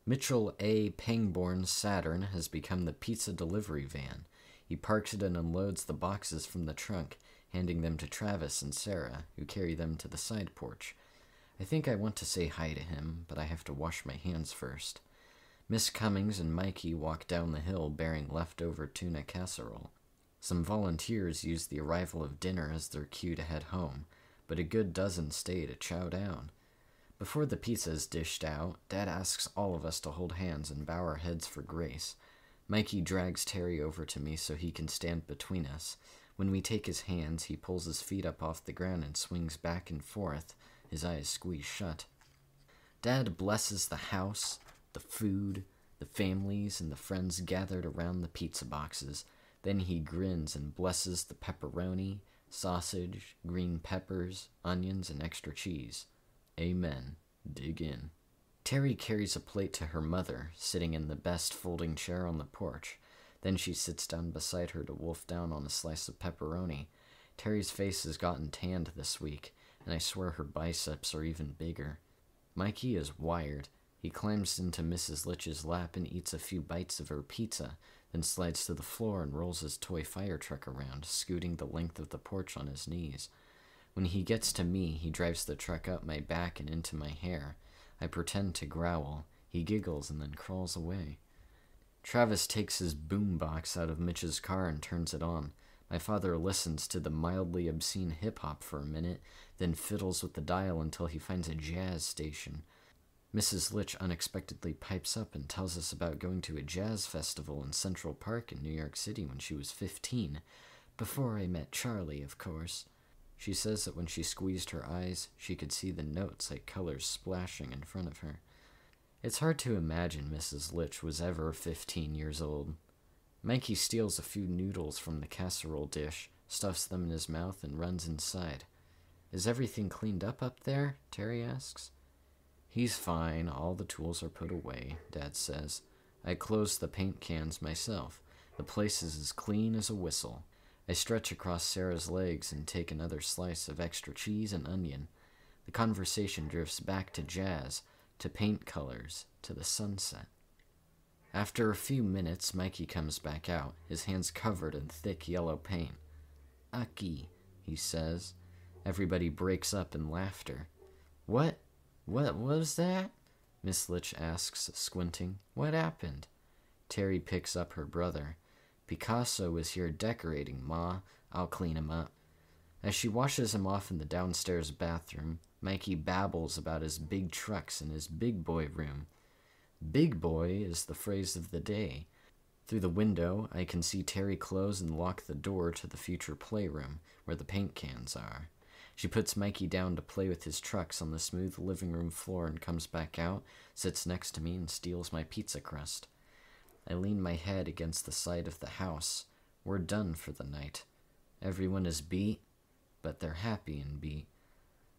Mitchell A. Pangborn's Saturn has become the pizza delivery van. He parks it and unloads the boxes from the trunk, handing them to Travis and Sarah, who carry them to the side porch. I think I want to say hi to him, but I have to wash my hands first. Miss Cummings and Mikey walk down the hill bearing leftover tuna casserole. Some volunteers use the arrival of dinner as their cue to head home, but a good dozen stay to chow down. Before the pizza is dished out, Dad asks all of us to hold hands and bow our heads for grace. Mikey drags Teri over to me so he can stand between us. When we take his hands, he pulls his feet up off the ground and swings back and forth, his eyes squeezed shut. Dad blesses the house, the food, the families, and the friends gathered around the pizza boxes. Then he grins and blesses the pepperoni, sausage, green peppers, onions, and extra cheese. Amen. Dig in. Teri carries a plate to her mother, sitting in the best folding chair on the porch. Then she sits down beside her to wolf down on a slice of pepperoni. Teri's face has gotten tanned this week, and I swear her biceps are even bigger. Mikey is wired. He climbs into Mrs. Litch's lap and eats a few bites of her pizza, then slides to the floor and rolls his toy fire truck around, scooting the length of the porch on his knees. When he gets to me, he drives the truck up my back and into my hair. I pretend to growl. He giggles and then crawls away. Travis takes his boom box out of Mitch's car and turns it on. My father listens to the mildly obscene hip hop for a minute, then fiddles with the dial until he finds a jazz station. Mrs. Litch unexpectedly pipes up and tells us about going to a jazz festival in Central Park in New York City when she was 15. Before I met Charlie, of course. She says that when she squeezed her eyes, she could see the notes like colors splashing in front of her. It's hard to imagine Mrs. Litch was ever 15 years old. Mikey steals a few noodles from the casserole dish, stuffs them in his mouth, and runs inside. Is everything cleaned up up there? Teri asks. He's fine. All the tools are put away, Dad says. I close the paint cans myself. The place is as clean as a whistle. I stretch across Sarah's legs and take another slice of extra cheese and onion. The conversation drifts back to jazz, to paint colors, to the sunset. After a few minutes, Mikey comes back out, his hands covered in thick yellow paint. Aki, he says. Everybody breaks up in laughter. What? What was that? Miss Litch asks, squinting. What happened? Teri picks up her brother. Picasso was here decorating, Ma. I'll clean him up. As she washes him off in the downstairs bathroom, Mikey babbles about his big trucks in his big boy room. Big boy is the phrase of the day. Through the window, I can see Teri close and lock the door to the future playroom, where the paint cans are. She puts Mikey down to play with his trucks on the smooth living room floor and comes back out, sits next to me, and steals my pizza crust. I lean my head against the side of the house. We're done for the night. Everyone is beat, but they're happy and beat.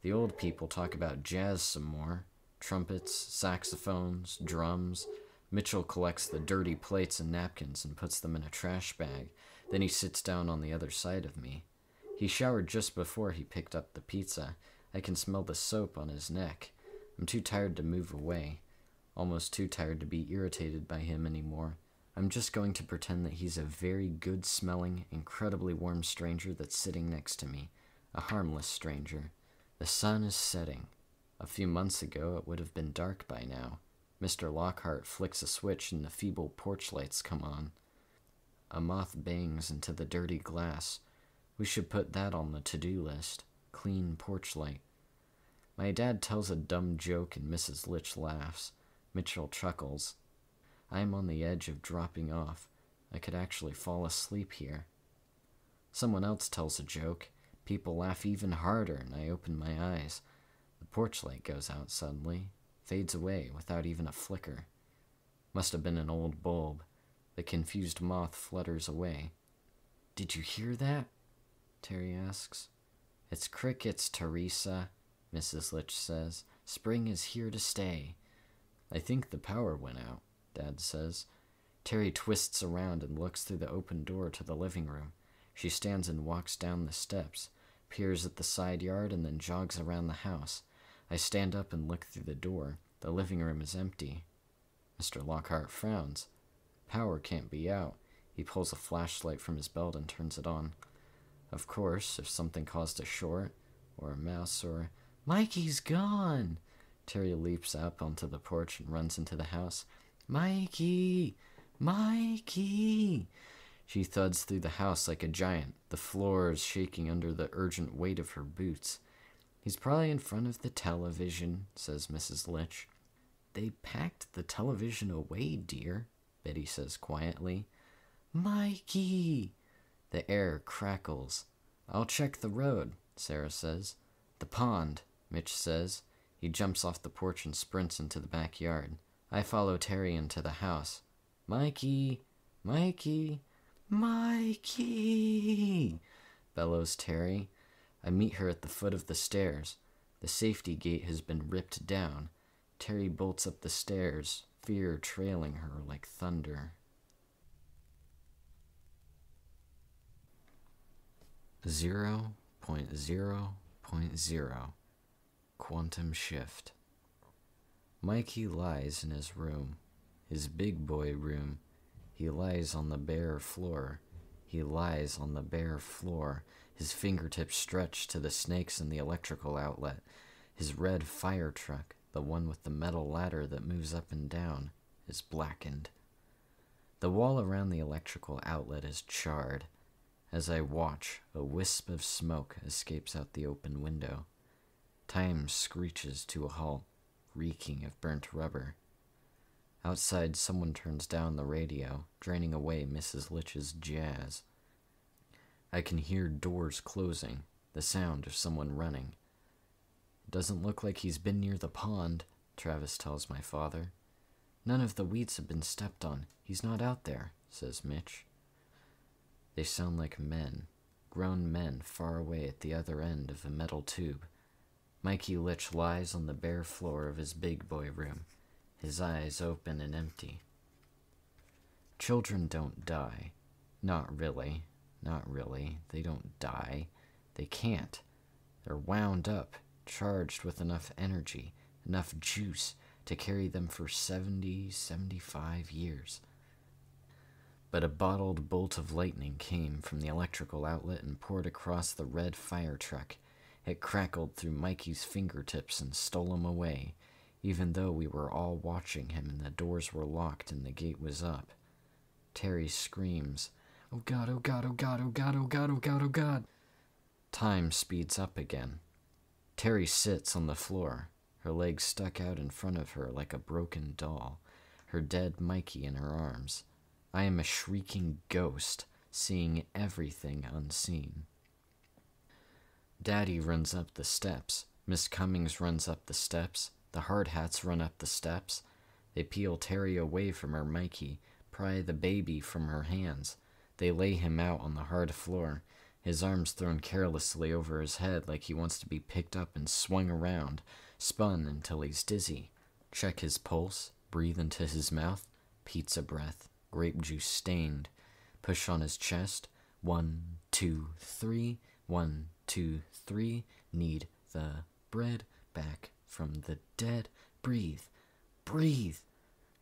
The old people talk about jazz some more trumpets, saxophones, drums. Mitchell collects the dirty plates and napkins and puts them in a trash bag. Then he sits down on the other side of me. He showered just before he picked up the pizza. I can smell the soap on his neck. I'm too tired to move away. Almost too tired to be irritated by him anymore. I'm just going to pretend that he's a very good smelling, incredibly warm stranger that's sitting next to me. A harmless stranger. The sun is setting. A few months ago, it would have been dark by now. Mr. Lockhart flicks a switch and the feeble porch lights come on. A moth bangs into the dirty glass. We should put that on the to do list. Clean porch light. My dad tells a dumb joke and Mrs. Litch laughs. Mitchell chuckles. I am on the edge of dropping off. I could actually fall asleep here. Someone else tells a joke. People laugh even harder, and I open my eyes. The porch light goes out suddenly, fades away without even a flicker. Must have been an old bulb. The confused moth flutters away. Did you hear that? Teri asks. It's crickets, Teresa, Mrs. Litch says. Spring is here to stay. I think the power went out, Dad says. Teri twists around and looks through the open door to the living room. She stands and walks down the steps, peers at the side yard, and then jogs around the house. I stand up and look through the door. The living room is empty. Mr. Lockhart frowns. Power can't be out. He pulls a flashlight from his belt and turns it on. Of course, if something caused a short, or a mouse, or. Mikey's gone! Teri leaps up onto the porch and runs into the house. Mikey! Mikey! She thuds through the house like a giant, the floors shaking under the urgent weight of her boots. He's probably in front of the television, says Mrs. Litch. They packed the television away, dear, Betty says quietly. Mikey! The air crackles. I'll check the road, Sarah says. The pond, Mitch says. He jumps off the porch and sprints into the backyard. I follow Teri into the house. Mikey! Mikey! Mikey! bellows Teri. I meet her at the foot of the stairs. The safety gate has been ripped down. Teri bolts up the stairs, fear trailing her like thunder. Zero point zero point zero. Quantum shift. Mikey lies in his room, his big boy room. He lies on the bare floor. He lies on the bare floor, his fingertips stretched to the snakes in the electrical outlet. His red fire truck, the one with the metal ladder that moves up and down, is blackened. The wall around the electrical outlet is charred. As I watch, a wisp of smoke escapes out the open window. Time screeches to a halt, reeking of burnt rubber. Outside, someone turns down the radio, draining away Mrs. Litch's jazz. I can hear doors closing, the sound of someone running. Doesn't look like he's been near the pond, Travis tells my father. None of the weeds have been stepped on. He's not out there, says Mitch. They sound like men, grown men far away at the other end of a metal tube. Mikey Litch lies on the bare floor of his big boy room, his eyes open and empty. Children don't die. Not really. Not really. They don't die. They can't. They're wound up, charged with enough energy, enough juice to carry them for 70, 75 years. But a bottled bolt of lightning came from the electrical outlet and poured across the red fire truck it crackled through Mikey's fingertips and stole him away, even though we were all watching him and the doors were locked and the gate was up. Teri screams, Oh God, oh God, oh God, oh God, oh God, oh God, oh God. Time speeds up again. Teri sits on the floor, her legs stuck out in front of her like a broken doll, her dead Mikey in her arms. I am a shrieking ghost, seeing everything unseen. Daddy runs up the steps. Miss Cummings runs up the steps. The hard hats run up the steps. They peel Teri away from her Mikey, pry the baby from her hands. They lay him out on the hard floor, his arms thrown carelessly over his head like he wants to be picked up and swung around, spun until he's dizzy. Check his pulse, breathe into his mouth, pizza breath, grape juice stained. Push on his chest, one, two, three, One, two, three. Need the bread back from the dead. Breathe. Breathe.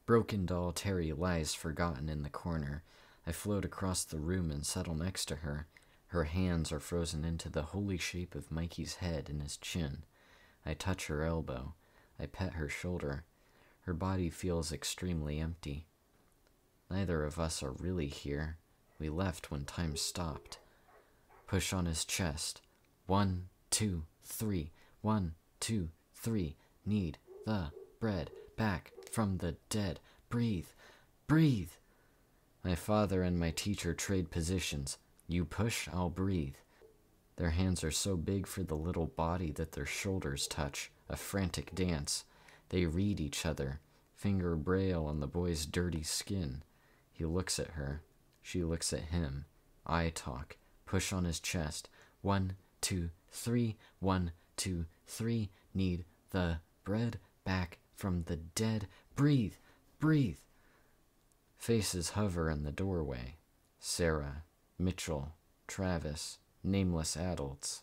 Broken doll Teri lies forgotten in the corner. I float across the room and settle next to her. Her hands are frozen into the holy shape of Mikey's head and his chin. I touch her elbow. I pet her shoulder. Her body feels extremely empty. Neither of us are really here. We left when time stopped. Push on his chest. One, two, three. One, two, three. Need the bread back from the dead. Breathe. Breathe. My father and my teacher trade positions. You push, I'll breathe. Their hands are so big for the little body that their shoulders touch, a frantic dance. They read each other, finger braille on the boy's dirty skin. He looks at her. She looks at him. I talk. Push on his chest. One, two, three. One, two, three. Need the bread back from the dead. Breathe. Breathe. Faces hover in the doorway. Sarah, Mitchell, Travis, nameless adults.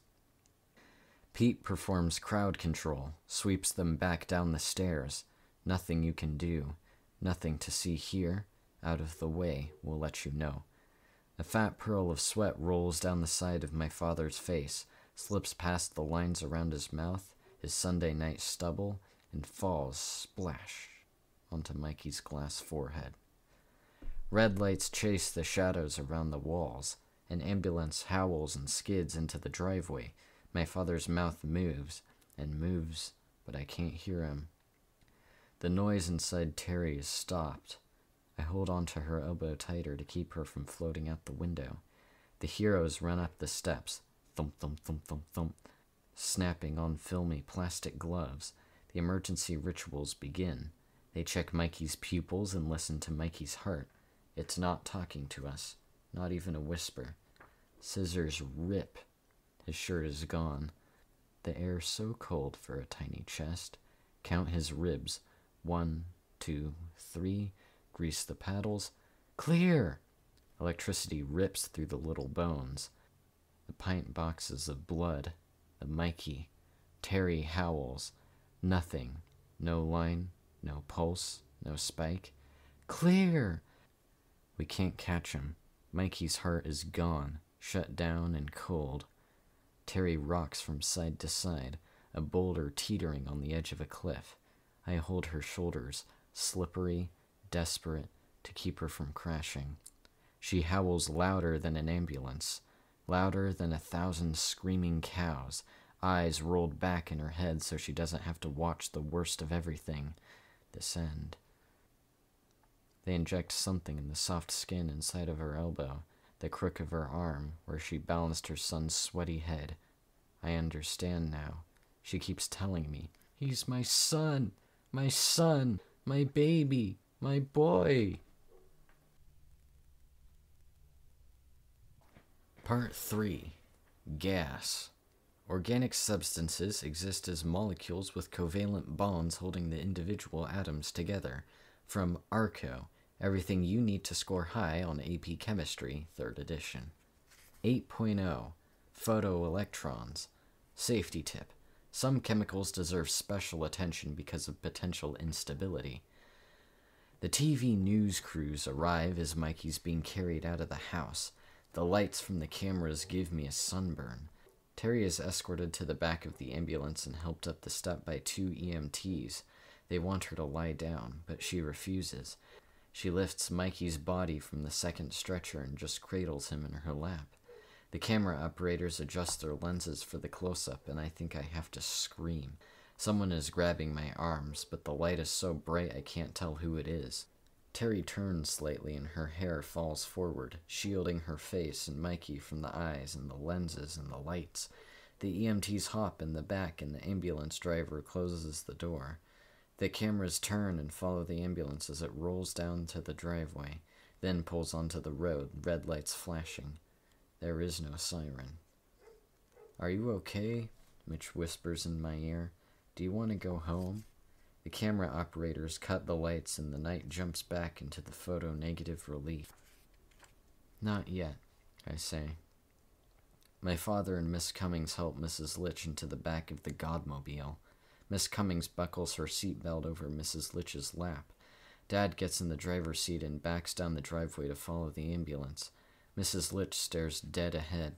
Pete performs crowd control, sweeps them back down the stairs. Nothing you can do, nothing to see here, out of the way, will let you know. A fat pearl of sweat rolls down the side of my father's face, slips past the lines around his mouth, his Sunday night stubble, and falls splash onto Mikey's glass forehead. Red lights chase the shadows around the walls. An ambulance howls and skids into the driveway. My father's mouth moves and moves, but I can't hear him. The noise inside Teri is stopped. I hold on to her elbow tighter to keep her from floating out the window. The heroes run up the steps, thump, thump, thump, thump, thump, snapping on filmy plastic gloves. The emergency rituals begin. They check Mikey's pupils and listen to Mikey's heart. It's not talking to us, not even a whisper. Scissors rip. His shirt is gone. The air so cold for a tiny chest. Count his ribs. One, two, three. Grease the paddles. Clear! Electricity rips through the little bones. The pint boxes of blood. The Mikey. Teri howls. Nothing. No line. No pulse. No spike. Clear! We can't catch him. Mikey's heart is gone, shut down and cold. Teri rocks from side to side, a boulder teetering on the edge of a cliff. I hold her shoulders, slippery, desperate, to keep her from crashing. She howls louder than an ambulance, louder than a thousand screaming cows, eyes rolled back in her head so she doesn't have to watch the worst of everything descend. They inject something in the soft skin inside of her elbow, the crook of her arm, where she balanced her son's sweaty head. I understand now. She keeps telling me, He's my son, my son, my baby, my boy. Part 3 Gas. Organic substances exist as molecules with covalent bonds holding the individual atoms together. From ARCO, Everything you need to score high on AP Chemistry, 3rd edition. 8.0 Photoelectrons. Safety tip Some chemicals deserve special attention because of potential instability. The TV news crews arrive as Mikey's being carried out of the house. The lights from the cameras give me a sunburn. Teri is escorted to the back of the ambulance and helped up the step by two EMTs. They want her to lie down, but she refuses. She lifts Mikey's body from the second stretcher and just cradles him in her lap. The camera operators adjust their lenses for the close up, and I think I have to scream. Someone is grabbing my arms, but the light is so bright I can't tell who it is. Teri turns slightly and her hair falls forward, shielding her face and Mikey from the eyes and the lenses and the lights. The EMTs hop in the back and the ambulance driver closes the door. The cameras turn and follow the ambulance as it rolls down to the driveway, then pulls onto the road, red lights flashing. There is no siren. Are you okay? Mitch whispers in my ear. Do you want to go home? The camera operators cut the lights and the night jumps back into the photo negative relief. Not yet, I say. My father and Miss Cummings help Mrs. Litch into the back of the Godmobile. Miss Cummings buckles her seatbelt over Mrs. Litch's lap. Dad gets in the driver's seat and backs down the driveway to follow the ambulance. Mrs. Litch stares dead ahead.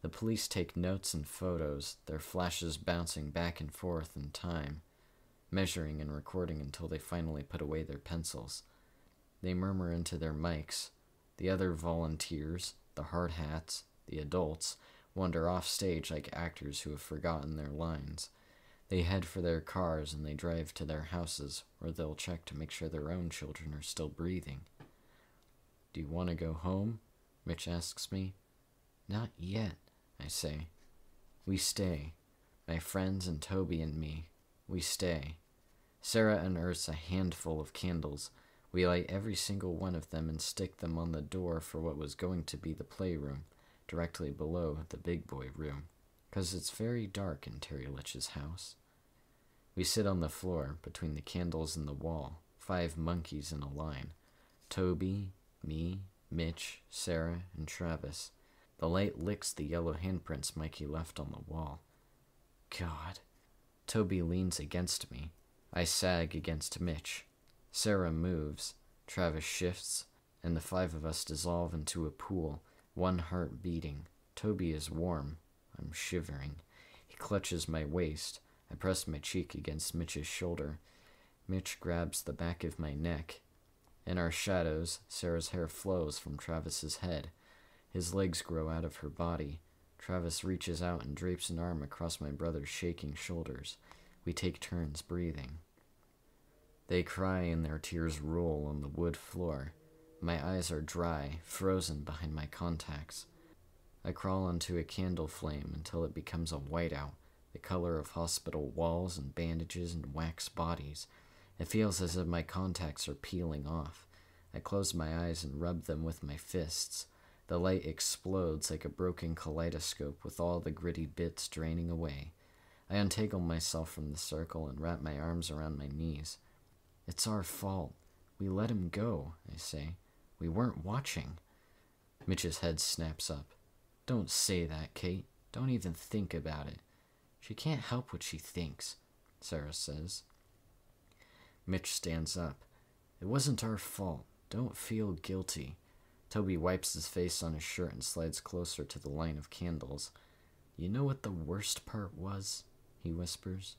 The police take notes and photos, their flashes bouncing back and forth in time, measuring and recording until they finally put away their pencils. They murmur into their mics. The other volunteers, the hard hats, the adults, wander off stage like actors who have forgotten their lines. They head for their cars and they drive to their houses, where they'll check to make sure their own children are still breathing. Do you want to go home? Mitch asks me. Not yet, I say. We stay. My friends and Toby and me. We stay. Sarah unearths a handful of candles. We light every single one of them and stick them on the door for what was going to be the playroom directly below the big boy room, because it's very dark in Teri Litch's house. We sit on the floor between the candles and the wall, five monkeys in a line Toby, me, Mitch, Sarah, and Travis. The light licks the yellow handprints Mikey left on the wall. God. Toby leans against me. I sag against Mitch. Sarah moves. Travis shifts, and the five of us dissolve into a pool one heart beating. Toby is warm. I'm shivering. He clutches my waist. I press my cheek against Mitch's shoulder. Mitch grabs the back of my neck. In our shadows, Sarah's hair flows from Travis's head. His legs grow out of her body. Travis reaches out and drapes an arm across my brother's shaking shoulders. We take turns breathing. They cry and their tears roll on the wood floor. My eyes are dry, frozen behind my contacts. I crawl onto a candle flame until it becomes a whiteout, the color of hospital walls and bandages and wax bodies. It feels as if my contacts are peeling off. I close my eyes and rub them with my fists. The light explodes like a broken kaleidoscope with all the gritty bits draining away. I untangle myself from the circle and wrap my arms around my knees. It's our fault. We let him go, I say. We weren't watching. Mitch's head snaps up. Don't say that, Kate. Don't even think about it. She can't help what she thinks, Sarah says. Mitch stands up. It wasn't our fault. Don't feel guilty. Toby wipes his face on his shirt and slides closer to the line of candles. You know what the worst part was? he whispers.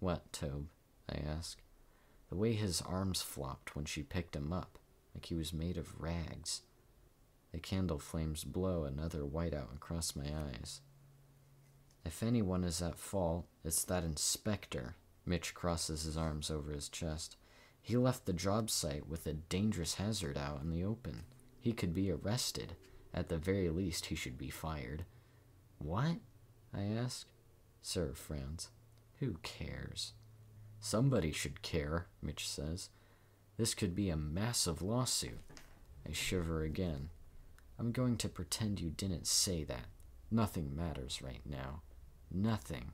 What, Tobe? I ask. The way his arms flopped when she picked him up like he was made of rags. The candle flames blow another whiteout across my eyes. If anyone is at fault, it's that inspector. Mitch crosses his arms over his chest. He left the job site with a dangerous hazard out in the open. He could be arrested. At the very least, he should be fired. What? I ask. Sir frowns. Who cares? Somebody should care, Mitch says. This could be a massive lawsuit. I shiver again. I'm going to pretend you didn't say that. Nothing matters right now. Nothing.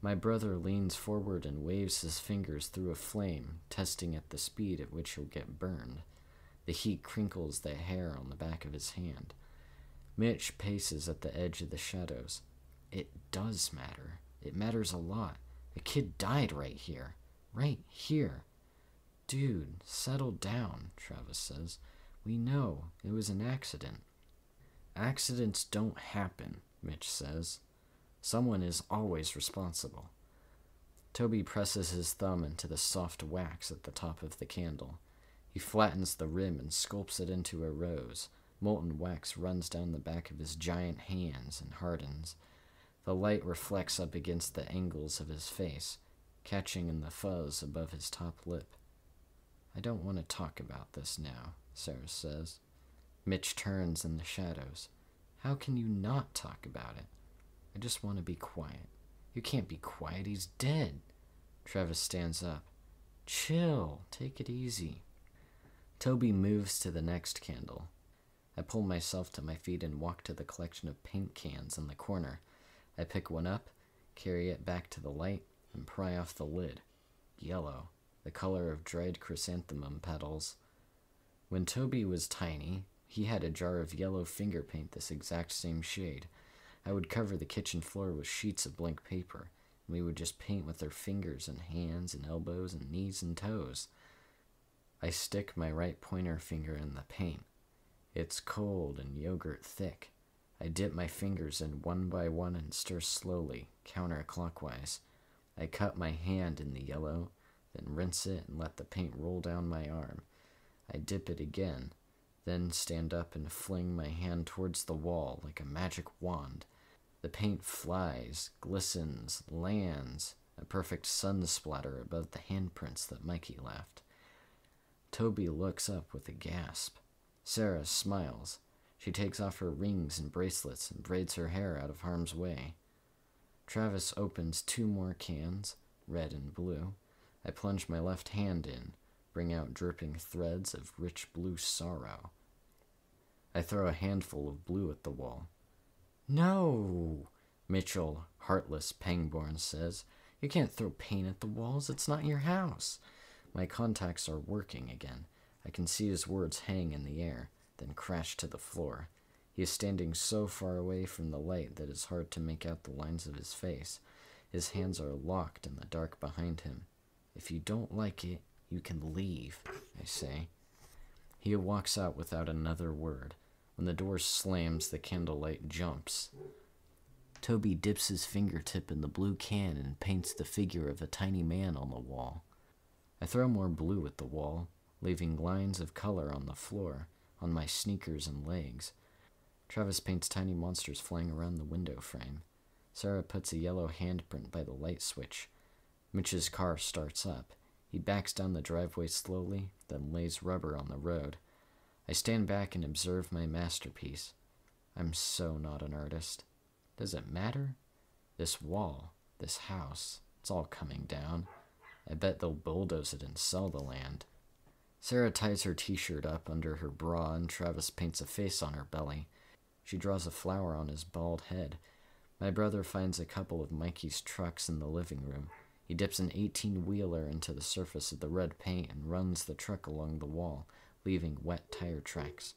My brother leans forward and waves his fingers through a flame, testing at the speed at which he'll get burned. The heat crinkles the hair on the back of his hand. Mitch paces at the edge of the shadows. It does matter. It matters a lot. A kid died right here. Right here. Dude, settle down, Travis says. We know it was an accident. Accidents don't happen, Mitch says. Someone is always responsible. Toby presses his thumb into the soft wax at the top of the candle. He flattens the rim and sculpts it into a rose. Molten wax runs down the back of his giant hands and hardens. The light reflects up against the angles of his face, catching in the fuzz above his top lip. I don't want to talk about this now, Sarah says. Mitch turns in the shadows. How can you not talk about it? I just want to be quiet. You can't be quiet, he's dead. Travis stands up. Chill, take it easy. Toby moves to the next candle. I pull myself to my feet and walk to the collection of paint cans in the corner. I pick one up, carry it back to the light, and pry off the lid. Yellow the color of dried chrysanthemum petals. When Toby was tiny, he had a jar of yellow finger paint this exact same shade. I would cover the kitchen floor with sheets of blank paper, and we would just paint with our fingers and hands and elbows and knees and toes. I stick my right pointer finger in the paint. It's cold and yogurt thick. I dip my fingers in one by one and stir slowly, counterclockwise. I cut my hand in the yellow, then rinse it and let the paint roll down my arm. I dip it again, then stand up and fling my hand towards the wall like a magic wand. The paint flies, glistens, lands, a perfect sun splatter above the handprints that Mikey left. Toby looks up with a gasp. Sarah smiles. She takes off her rings and bracelets and braids her hair out of harm's way. Travis opens two more cans, red and blue. I plunge my left hand in, bring out dripping threads of rich blue sorrow. I throw a handful of blue at the wall. No, Mitchell, heartless Pangborn says. You can't throw paint at the walls. It's not your house. My contacts are working again. I can see his words hang in the air, then crash to the floor. He is standing so far away from the light that it's hard to make out the lines of his face. His hands are locked in the dark behind him. If you don't like it, you can leave, I say. He walks out without another word. When the door slams, the candlelight jumps. Toby dips his fingertip in the blue can and paints the figure of a tiny man on the wall. I throw more blue at the wall, leaving lines of color on the floor, on my sneakers and legs. Travis paints tiny monsters flying around the window frame. Sarah puts a yellow handprint by the light switch. Mitch's car starts up. He backs down the driveway slowly, then lays rubber on the road. I stand back and observe my masterpiece. I'm so not an artist. Does it matter? This wall, this house, it's all coming down. I bet they'll bulldoze it and sell the land. Sarah ties her t shirt up under her bra, and Travis paints a face on her belly. She draws a flower on his bald head. My brother finds a couple of Mikey's trucks in the living room. He dips an 18 wheeler into the surface of the red paint and runs the truck along the wall, leaving wet tire tracks.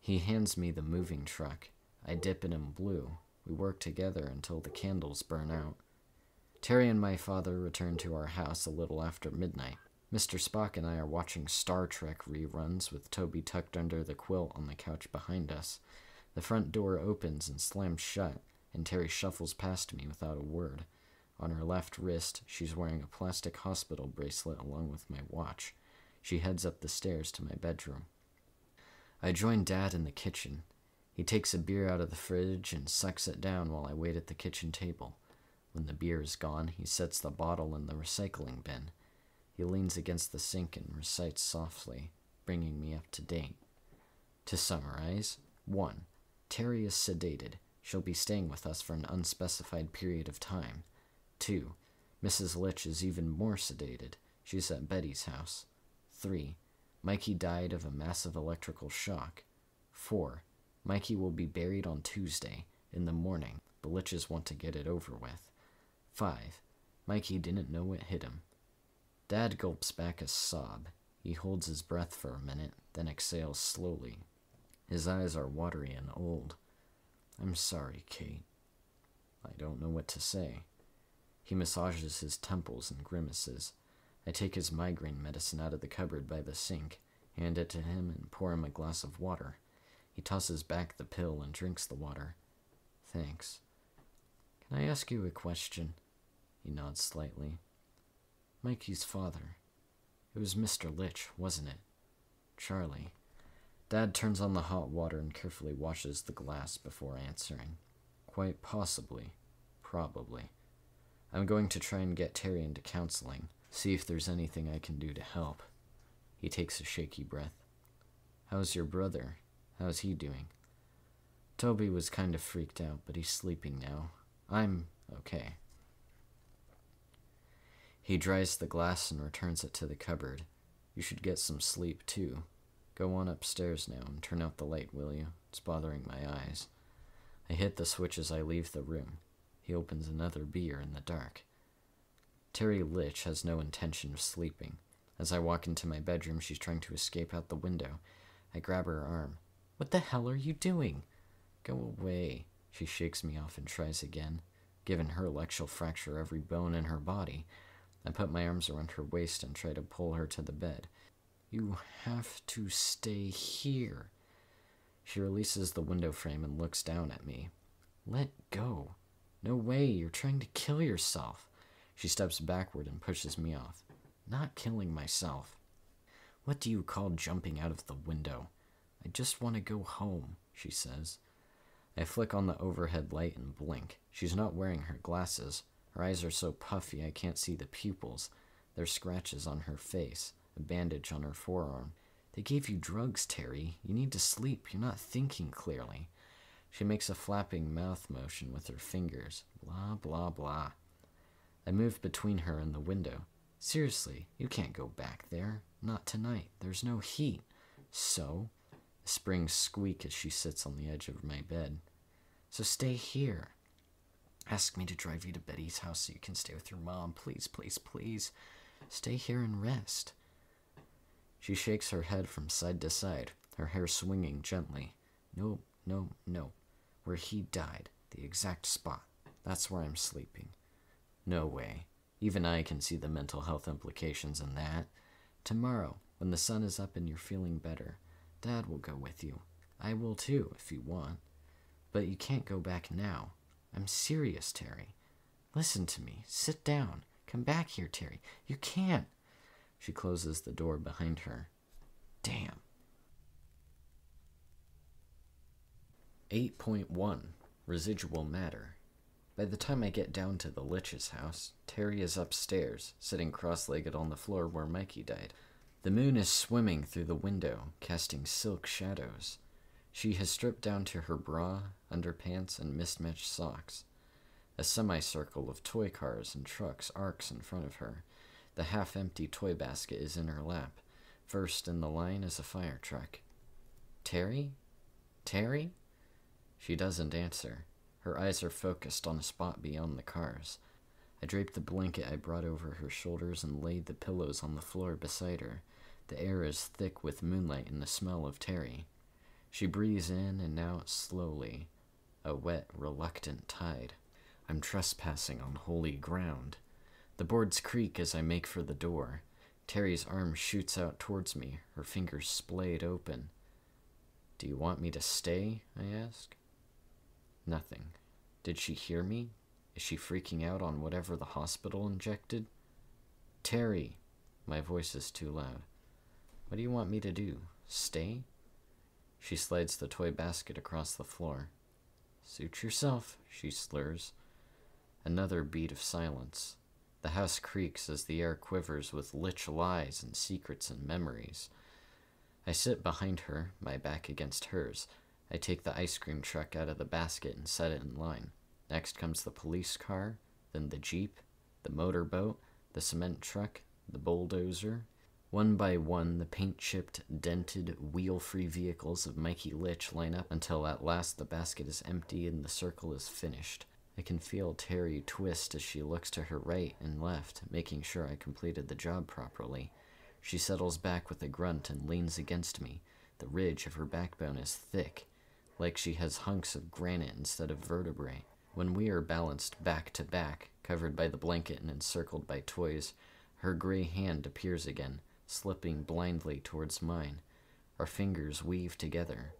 He hands me the moving truck. I dip it in blue. We work together until the candles burn out. Teri and my father return to our house a little after midnight. Mr. Spock and I are watching Star Trek reruns with Toby tucked under the quilt on the couch behind us. The front door opens and slams shut, and Teri shuffles past me without a word. On her left wrist, she's wearing a plastic hospital bracelet along with my watch. She heads up the stairs to my bedroom. I join Dad in the kitchen. He takes a beer out of the fridge and sucks it down while I wait at the kitchen table. When the beer is gone, he sets the bottle in the recycling bin. He leans against the sink and recites softly, bringing me up to date. To summarize 1. Teri is sedated. She'll be staying with us for an unspecified period of time. 2. Mrs. Litch is even more sedated. She's at Betty's house. 3. Mikey died of a massive electrical shock. 4. Mikey will be buried on Tuesday in the morning. The Litches want to get it over with. 5. Mikey didn't know what hit him. Dad gulps back a sob. He holds his breath for a minute, then exhales slowly. His eyes are watery and old. I'm sorry, Kate. I don't know what to say. He massages his temples and grimaces. I take his migraine medicine out of the cupboard by the sink, hand it to him, and pour him a glass of water. He tosses back the pill and drinks the water. Thanks. Can I ask you a question? He nods slightly. Mikey's father. It was Mr. Litch, wasn't it? Charlie. Dad turns on the hot water and carefully washes the glass before answering. Quite possibly. Probably. I'm going to try and get Teri into counseling, see if there's anything I can do to help. He takes a shaky breath. How's your brother? How's he doing? Toby was kind of freaked out, but he's sleeping now. I'm okay. He dries the glass and returns it to the cupboard. You should get some sleep, too. Go on upstairs now and turn out the light, will you? It's bothering my eyes. I hit the switch as I leave the room. He opens another beer in the dark. Teri Litch has no intention of sleeping. As I walk into my bedroom, she's trying to escape out the window. I grab her arm. What the hell are you doing? Go away. She shakes me off and tries again. Given her luck, she'll fracture every bone in her body. I put my arms around her waist and try to pull her to the bed. You have to stay here. She releases the window frame and looks down at me. Let go. No way, you're trying to kill yourself. She steps backward and pushes me off. Not killing myself. What do you call jumping out of the window? I just want to go home, she says. I flick on the overhead light and blink. She's not wearing her glasses. Her eyes are so puffy I can't see the pupils. There's scratches on her face, a bandage on her forearm. They gave you drugs, Teri. You need to sleep. You're not thinking clearly. She makes a flapping mouth motion with her fingers. Blah, blah, blah. I move between her and the window. Seriously, you can't go back there. Not tonight. There's no heat. So? The springs squeak as she sits on the edge of my bed. So stay here. Ask me to drive you to Betty's house so you can stay with your mom. Please, please, please. Stay here and rest. She shakes her head from side to side, her hair swinging gently. No, no, no. Where he died, the exact spot. That's where I'm sleeping. No way. Even I can see the mental health implications in that. Tomorrow, when the sun is up and you're feeling better, Dad will go with you. I will too, if you want. But you can't go back now. I'm serious, Teri. Listen to me. Sit down. Come back here, Teri. You can't. She closes the door behind her. Damn. 8.1 Residual Matter. By the time I get down to the Litch's house, Teri is upstairs, sitting cross legged on the floor where Mikey died. The moon is swimming through the window, casting silk shadows. She has stripped down to her bra, underpants, and mismatched socks. A semicircle of toy cars and trucks arcs in front of her. The half empty toy basket is in her lap. First in the line is a fire truck. Teri? Teri? She doesn't answer. Her eyes are focused on a spot beyond the cars. I drape the blanket I brought over her shoulders and laid the pillows on the floor beside her. The air is thick with moonlight and the smell of Teri. She breathes in and out slowly, a wet, reluctant tide. I'm trespassing on holy ground. The boards creak as I make for the door. Teri's arm shoots out towards me, her fingers splayed open. Do you want me to stay? I ask. Nothing. Did she hear me? Is she freaking out on whatever the hospital injected? Teri! My voice is too loud. What do you want me to do? Stay? She slides the toy basket across the floor. Suit yourself, she slurs. Another beat of silence. The house creaks as the air quivers with Litch lies and secrets and memories. I sit behind her, my back against hers. I take the ice cream truck out of the basket and set it in line. Next comes the police car, then the jeep, the motorboat, the cement truck, the bulldozer, one by one, the paint chipped, dented, wheel free vehicles of Mikey Litch line up until at last the basket is empty and the circle is finished. I can feel Teri twist as she looks to her right and left, making sure I completed the job properly. She settles back with a grunt and leans against me. The ridge of her backbone is thick, like she has hunks of granite instead of vertebrae. When we are balanced back to back, covered by the blanket and encircled by toys, her gray hand appears again slipping blindly towards mine. Our fingers weave together.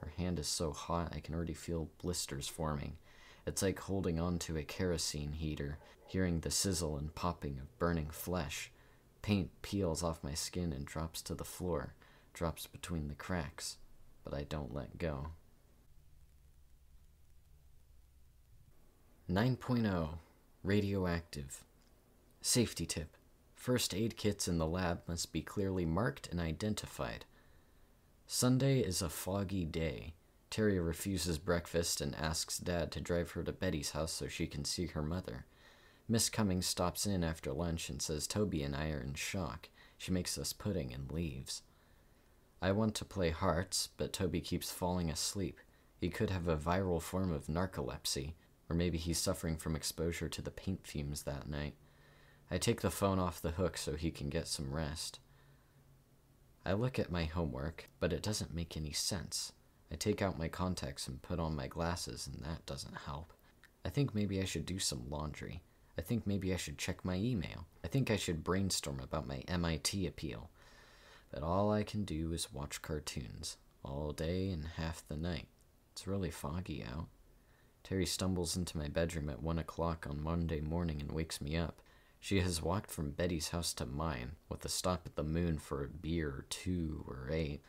Her hand is so hot I can already feel blisters forming. It's like holding on to a kerosene heater, hearing the sizzle and popping of burning flesh. Paint peels off my skin and drops to the floor, drops between the cracks, but I don't let go. 9.0 Radioactive Safety tip First aid kits in the lab must be clearly marked and identified. Sunday is a foggy day. Teri refuses breakfast and asks Dad to drive her to Betty's house so she can see her mother. Miss Cummings stops in after lunch and says Toby and I are in shock. She makes us pudding and leaves. I want to play hearts, but Toby keeps falling asleep. He could have a viral form of narcolepsy, or maybe he's suffering from exposure to the paint fumes that night. I take the phone off the hook so he can get some rest. I look at my homework, but it doesn't make any sense. I take out my contacts and put on my glasses, and that doesn't help. I think maybe I should do some laundry. I think maybe I should check my email. I think I should brainstorm about my MIT appeal. But all I can do is watch cartoons all day and half the night. It's really foggy out. Teri stumbles into my bedroom at one o'clock on Monday morning and wakes me up. She has walked from Betty's house to mine, with a stop at the moon for a beer or two or eight.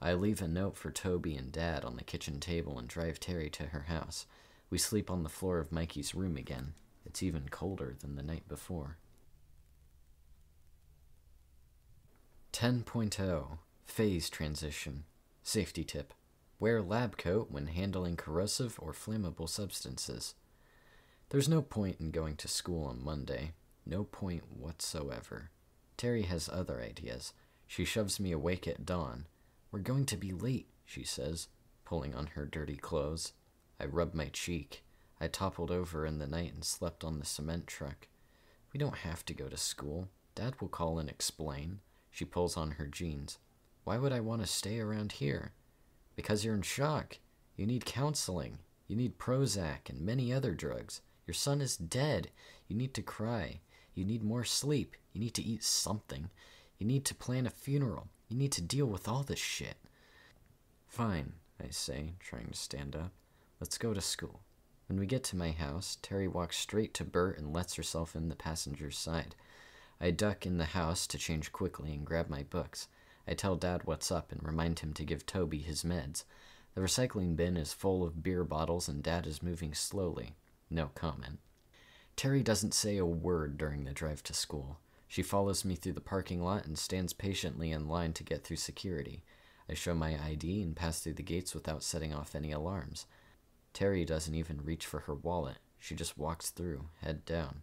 I leave a note for Toby and Dad on the kitchen table and drive Teri to her house. We sleep on the floor of Mikey's room again. It's even colder than the night before. 10.0 Phase Transition Safety Tip Wear lab coat when handling corrosive or flammable substances. There's no point in going to school on Monday. No point whatsoever. Teri has other ideas. She shoves me awake at dawn. We're going to be late, she says, pulling on her dirty clothes. I rub my cheek. I toppled over in the night and slept on the cement truck. We don't have to go to school. Dad will call and explain. She pulls on her jeans. Why would I want to stay around here? Because you're in shock. You need counseling. You need Prozac and many other drugs. Your son is dead. You need to cry. You need more sleep. You need to eat something. You need to plan a funeral. You need to deal with all this shit. Fine, I say, trying to stand up. Let's go to school. When we get to my house, Teri walks straight to Bert and lets herself in the passenger's side. I duck in the house to change quickly and grab my books. I tell Dad what's up and remind him to give Toby his meds. The recycling bin is full of beer bottles and Dad is moving slowly. No comment. Teri doesn't say a word during the drive to school. She follows me through the parking lot and stands patiently in line to get through security. I show my ID and pass through the gates without setting off any alarms. Teri doesn't even reach for her wallet. She just walks through, head down.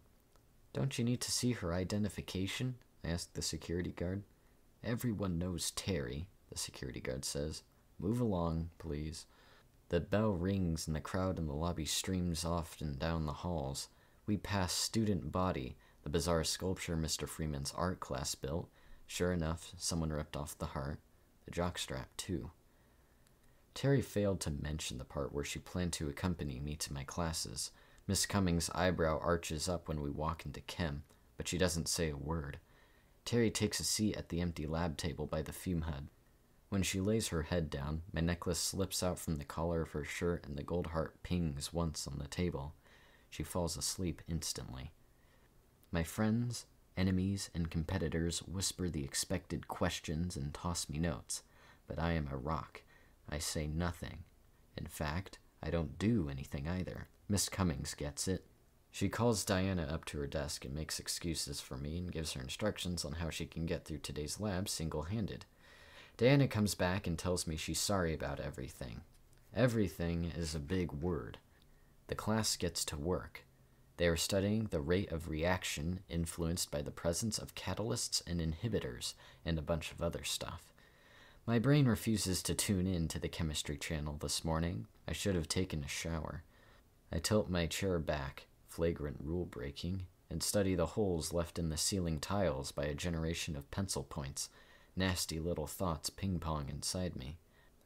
Don't you need to see her identification? I ask the security guard. Everyone knows Teri, the security guard says. Move along, please. The bell rings and the crowd in the lobby streams off and down the halls. We pass Student Body, the bizarre sculpture Mr. Freeman's art class built. Sure enough, someone ripped off the heart. The jockstrap, too. Teri failed to mention the part where she planned to accompany me to my classes. Miss Cummings' eyebrow arches up when we walk into chem, but she doesn't say a word. Teri takes a seat at the empty lab table by the fume hood. When she lays her head down, my necklace slips out from the collar of her shirt and the gold heart pings once on the table. She falls asleep instantly. My friends, enemies, and competitors whisper the expected questions and toss me notes, but I am a rock. I say nothing. In fact, I don't do anything either. Miss Cummings gets it. She calls Diana up to her desk and makes excuses for me and gives her instructions on how she can get through today's lab single handed. Diana comes back and tells me she's sorry about everything. Everything is a big word. The class gets to work. They are studying the rate of reaction influenced by the presence of catalysts and inhibitors and a bunch of other stuff. My brain refuses to tune in to the chemistry channel this morning. I should have taken a shower. I tilt my chair back, flagrant rule breaking, and study the holes left in the ceiling tiles by a generation of pencil points. Nasty little thoughts ping pong inside me.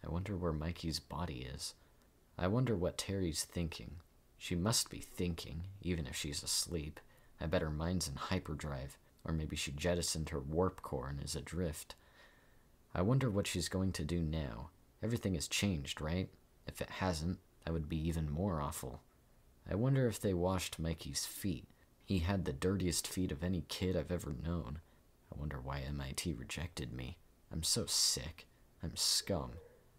I wonder where Mikey's body is. I wonder what Teri's thinking. She must be thinking, even if she's asleep. I bet her mind's in hyperdrive, or maybe she jettisoned her warp core and is adrift. I wonder what she's going to do now. Everything has changed, right? If it hasn't, that would be even more awful. I wonder if they washed Mikey's feet. He had the dirtiest feet of any kid I've ever known. I wonder why MIT rejected me. I'm so sick. I'm scum.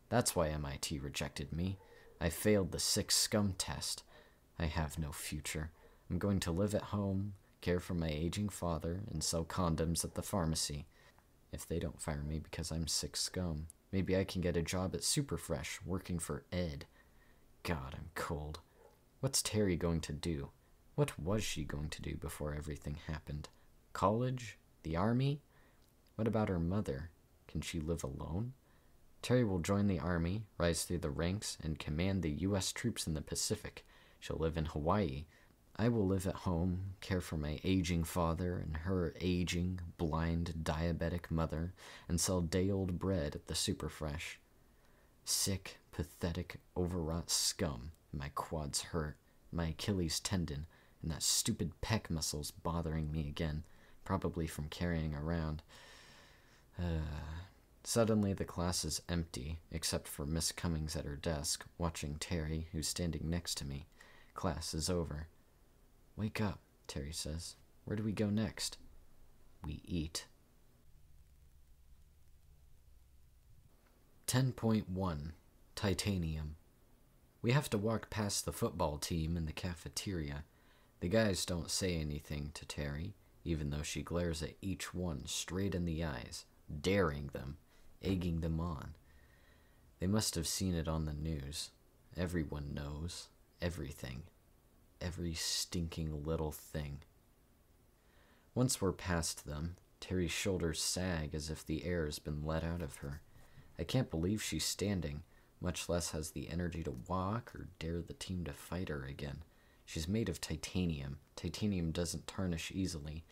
That's why MIT rejected me. I failed the six scum test. I have no future. I'm going to live at home, care for my aging father, and sell condoms at the pharmacy. If they don't fire me because I'm sick scum, maybe I can get a job at Superfresh working for Ed. God, I'm cold. What's Teri going to do? What was she going to do before everything happened? College? The army? What about her mother? Can she live alone? Teri will join the army, rise through the ranks, and command the U.S. troops in the Pacific. She'll live in Hawaii. I will live at home, care for my aging father and her aging, blind, diabetic mother, and sell day old bread at the Superfresh. Sick, pathetic, overwrought scum. My quads hurt, my Achilles tendon, and that stupid pec muscle's bothering me again, probably from carrying around. Uh, suddenly, the class is empty, except for Miss Cummings at her desk, watching Teri, who's standing next to me. Class is over. Wake up, Teri says. Where do we go next? We eat. 10.1 Titanium. We have to walk past the football team in the cafeteria. The guys don't say anything to Teri, even though she glares at each one straight in the eyes, daring them, egging them on. They must have seen it on the news. Everyone knows everything. Every stinking little thing. Once we're past them, Teri's shoulders sag as if the air has been let out of her. I can't believe she's standing, much less has the energy to walk or dare the team to fight her again. She's made of titanium. Titanium doesn't tarnish easily.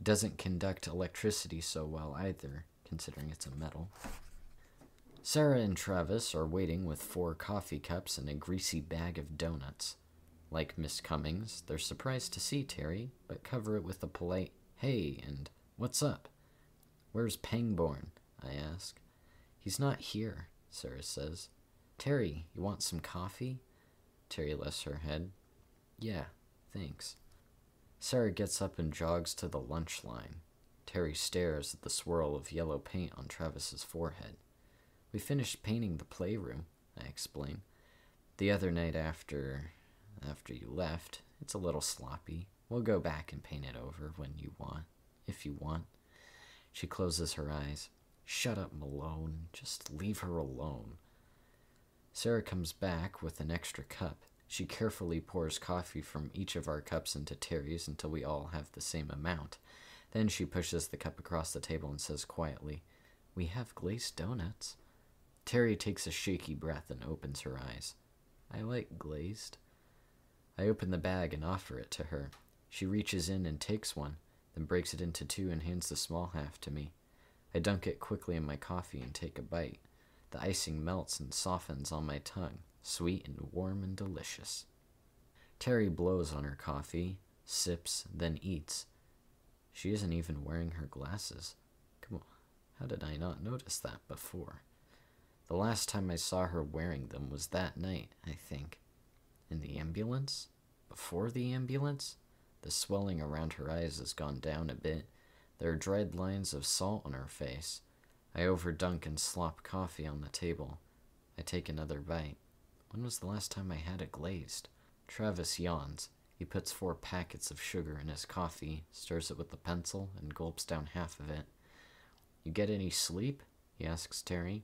It doesn't conduct electricity so well either, considering it's a metal. Sarah and Travis are waiting with four coffee cups and a greasy bag of donuts. Like Miss Cummings, they're surprised to see Teri, but cover it with a polite, hey, and what's up? Where's Pangborn? I ask. He's not here, Sarah says. Teri, you want some coffee? Teri lifts her head. Yeah, thanks. Sarah gets up and jogs to the lunch line. Terry stares at the swirl of yellow paint on Travis's forehead. We finished painting the playroom, I explain. The other night after after you left, it's a little sloppy. We'll go back and paint it over when you want, if you want. She closes her eyes. Shut up, Malone. Just leave her alone. Sarah comes back with an extra cup. She carefully pours coffee from each of our cups into Teri's until we all have the same amount. Then she pushes the cup across the table and says quietly, We have glazed donuts. Teri takes a shaky breath and opens her eyes. I like glazed. I open the bag and offer it to her. She reaches in and takes one, then breaks it into two and hands the small half to me. I dunk it quickly in my coffee and take a bite. The icing melts and softens on my tongue, sweet and warm and delicious. Teri blows on her coffee, sips, then eats. She isn't even wearing her glasses. Come on, how did I not notice that before? The last time I saw her wearing them was that night, I think. In the ambulance? Before the ambulance? The swelling around her eyes has gone down a bit. There are dried lines of salt on her face. I overdunk and slop coffee on the table. I take another bite. When was the last time I had it glazed? Travis yawns. He puts four packets of sugar in his coffee, stirs it with a pencil, and gulps down half of it. You get any sleep? he asks Teri.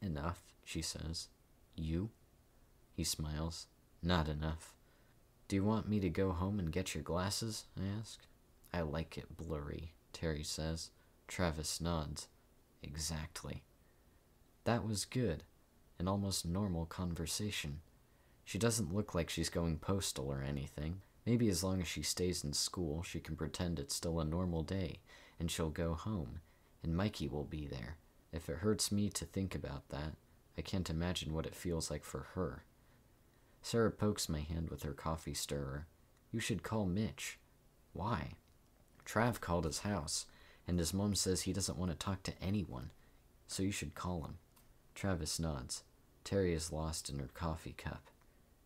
Enough, she says. You? He smiles. Not enough. Do you want me to go home and get your glasses? I ask. I like it blurry, Teri says. Travis nods. Exactly. That was good. An almost normal conversation. She doesn't look like she's going postal or anything. Maybe as long as she stays in school, she can pretend it's still a normal day, and she'll go home, and Mikey will be there. If it hurts me to think about that, I can't imagine what it feels like for her. Sarah pokes my hand with her coffee stirrer. You should call Mitch. Why? Trav called his house, and his mom says he doesn't want to talk to anyone, so you should call him. Travis nods. Teri is lost in her coffee cup.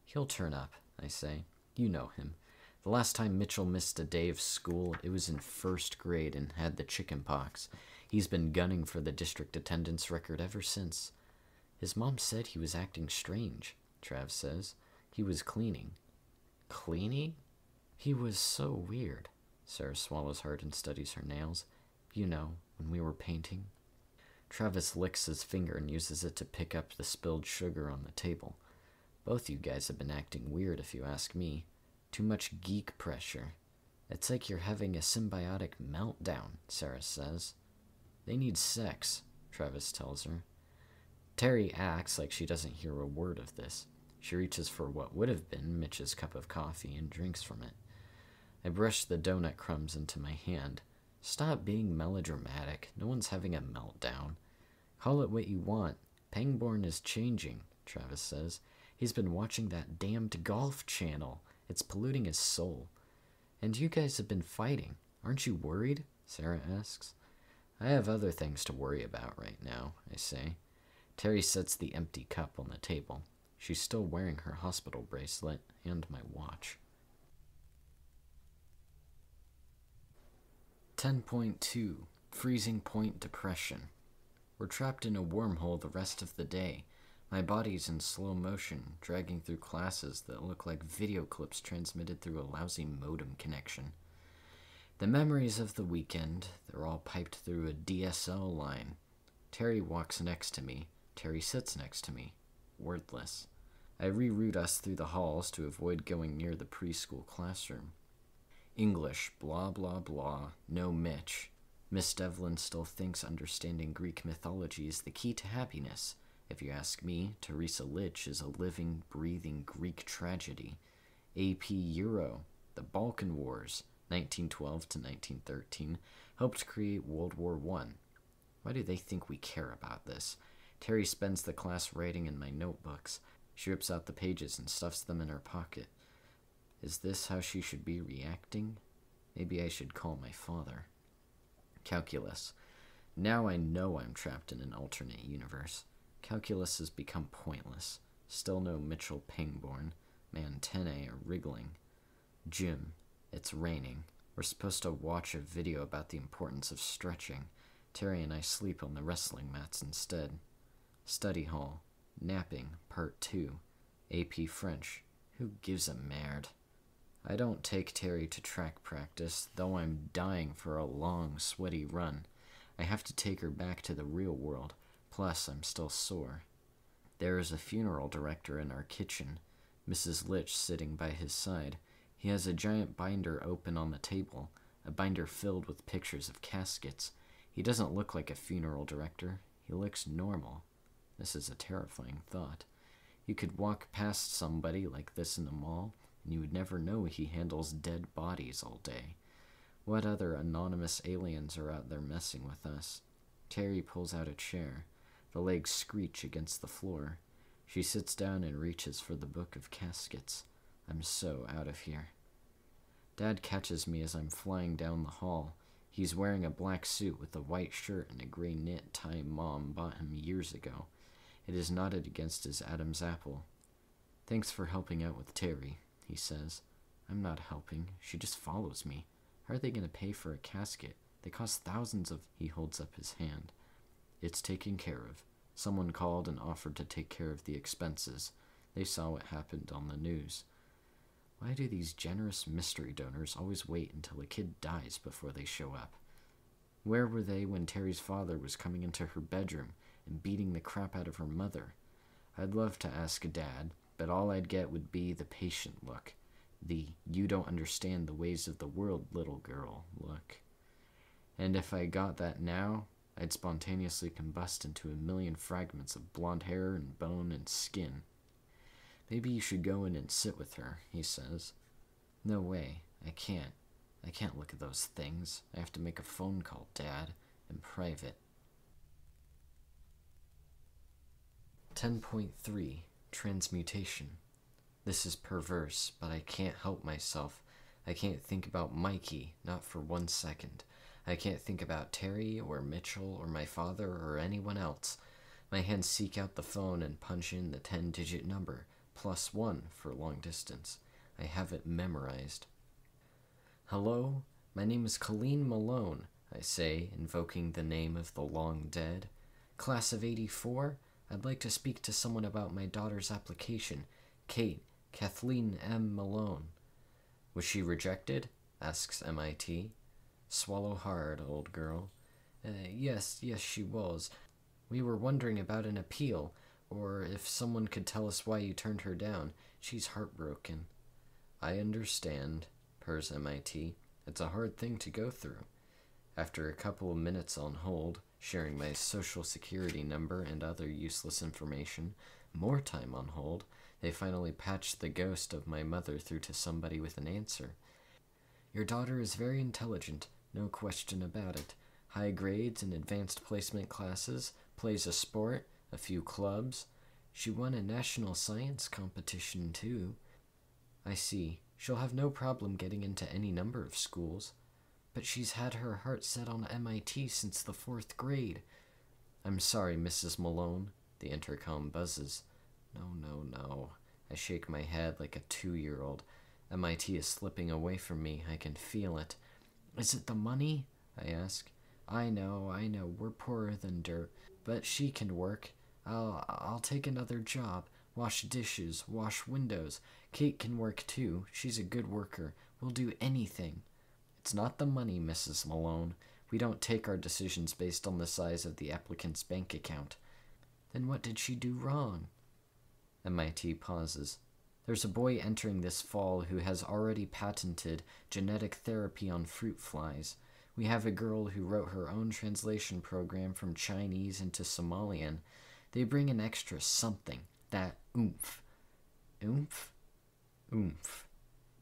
He'll turn up, I say. You know him. The last time Mitchell missed a day of school, it was in first grade and had the chicken pox. He's been gunning for the district attendance record ever since. His mom said he was acting strange, Trav says. He was cleaning. Cleaning? He was so weird. Sarah swallows hard and studies her nails. You know, when we were painting. Travis licks his finger and uses it to pick up the spilled sugar on the table. Both you guys have been acting weird, if you ask me. Too much geek pressure. It's like you're having a symbiotic meltdown, Sarah says. They need sex, Travis tells her. Teri acts like she doesn't hear a word of this. She reaches for what would have been Mitch's cup of coffee and drinks from it. I brush the donut crumbs into my hand. Stop being melodramatic. No one's having a meltdown. Call it what you want. Pangborn is changing, Travis says. He's been watching that damned golf channel. It's polluting his soul. And you guys have been fighting. Aren't you worried? Sarah asks. I have other things to worry about right now, I say. Teri sets the empty cup on the table. She's still wearing her hospital bracelet and my watch. 10.2 Freezing Point Depression. We're trapped in a wormhole the rest of the day. My body's in slow motion, dragging through classes that look like video clips transmitted through a lousy modem connection. The memories of the weekend, they're all piped through a DSL line. Teri walks next to me. Teri sits next to me, wordless. I reroute us through the halls to avoid going near the preschool classroom. English, blah blah blah, no Mitch. Miss Devlin still thinks understanding Greek mythology is the key to happiness. If you ask me, Teresa Litch is a living, breathing Greek tragedy. AP Euro, the Balkan Wars, 1912 to 1913, helped create World War I. Why do they think we care about this? Teri spends the class writing in my notebooks. She rips out the pages and stuffs them in her pocket. Is this how she should be reacting? Maybe I should call my father. Calculus. Now I know I'm trapped in an alternate universe. Calculus has become pointless. Still no Mitchell Pangborn. My antennae are wriggling. Gym. It's raining. We're supposed to watch a video about the importance of stretching. Teri and I sleep on the wrestling mats instead. Study hall. Napping. Part 2. AP French. Who gives a merde? I don't take Teri to track practice, though I'm dying for a long, sweaty run. I have to take her back to the real world, plus, I'm still sore. There is a funeral director in our kitchen, Mrs. Litch sitting by his side. He has a giant binder open on the table, a binder filled with pictures of caskets. He doesn't look like a funeral director, he looks normal. This is a terrifying thought. You could walk past somebody like this in a mall, and you would never know he handles dead bodies all day. What other anonymous aliens are out there messing with us? Teri pulls out a chair. The legs screech against the floor. She sits down and reaches for the book of caskets. I'm so out of here. Dad catches me as I'm flying down the hall. He's wearing a black suit with a white shirt and a gray knit tie Mom bought him years ago. It is knotted against his Adam's apple. Thanks for helping out with Teri, he says. I'm not helping. She just follows me. How are they going to pay for a casket? They cost thousands of. He holds up his hand. It's taken care of. Someone called and offered to take care of the expenses. They saw what happened on the news. Why do these generous mystery donors always wait until a kid dies before they show up? Where were they when Teri's father was coming into her bedroom and beating the crap out of her mother? I'd love to ask a Dad, but all I'd get would be the patient look, the you don't understand the ways of the world, little girl look. And if I got that now, I'd spontaneously combust into a million fragments of blond hair and bone and skin. Maybe you should go in and sit with her, he says. No way, I can't. I can't look at those things. I have to make a phone call, Dad, in private. 10.3 Transmutation. This is perverse, but I can't help myself. I can't think about Mikey, not for one second. I can't think about Teri or Mitchell or my father or anyone else. My hands seek out the phone and punch in the 10 digit number, plus one for long distance. I have it memorized. Hello, my name is Colleen Malone, I say, invoking the name of the long dead. Class of 84, I'd like to speak to someone about my daughter's application, Kate, Kathleen M. Malone. Was she rejected? asks MIT. Swallow hard, old girl. Uh, yes, yes, she was. We were wondering about an appeal, or if someone could tell us why you turned her down. She's heartbroken. I understand, purrs MIT. It's a hard thing to go through. After a couple of minutes on hold, sharing my social security number and other useless information, more time on hold, they finally patched the ghost of my mother through to somebody with an answer. Your daughter is very intelligent, no question about it. High grades in advanced placement classes, plays a sport, a few clubs. She won a national science competition, too. I see. She'll have no problem getting into any number of schools. But she's had her heart set on MIT since the fourth grade. I'm sorry, Mrs. Malone. The intercom buzzes. No, no, no. I shake my head like a two year old. MIT is slipping away from me. I can feel it. Is it the money? I ask. I know, I know, we're poorer than dirt, but she can work. I'll I'll take another job. Wash dishes, wash windows. Kate can work too. She's a good worker. We'll do anything. It's not the money, Mrs. Malone. We don't take our decisions based on the size of the applicant's bank account. Then what did she do wrong? MIT pauses. There's a boy entering this fall who has already patented genetic therapy on fruit flies. We have a girl who wrote her own translation program from Chinese into Somalian. They bring an extra something, that oomph. Oomph? Oomph.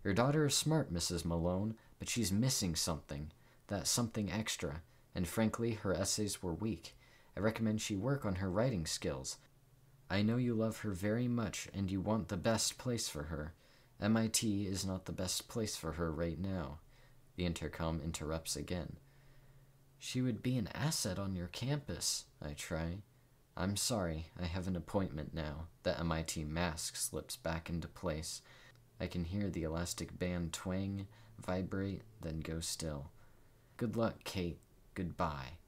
Your daughter is smart, Mrs. Malone, but she's missing something. That something extra. And frankly, her essays were weak. I recommend she work on her writing skills. I know you love her very much and you want the best place for her. MIT is not the best place for her right now. The intercom interrupts again. She would be an asset on your campus, I try. I'm sorry, I have an appointment now. The MIT mask slips back into place. I can hear the elastic band twang, vibrate, then go still. Good luck, Kate. Goodbye.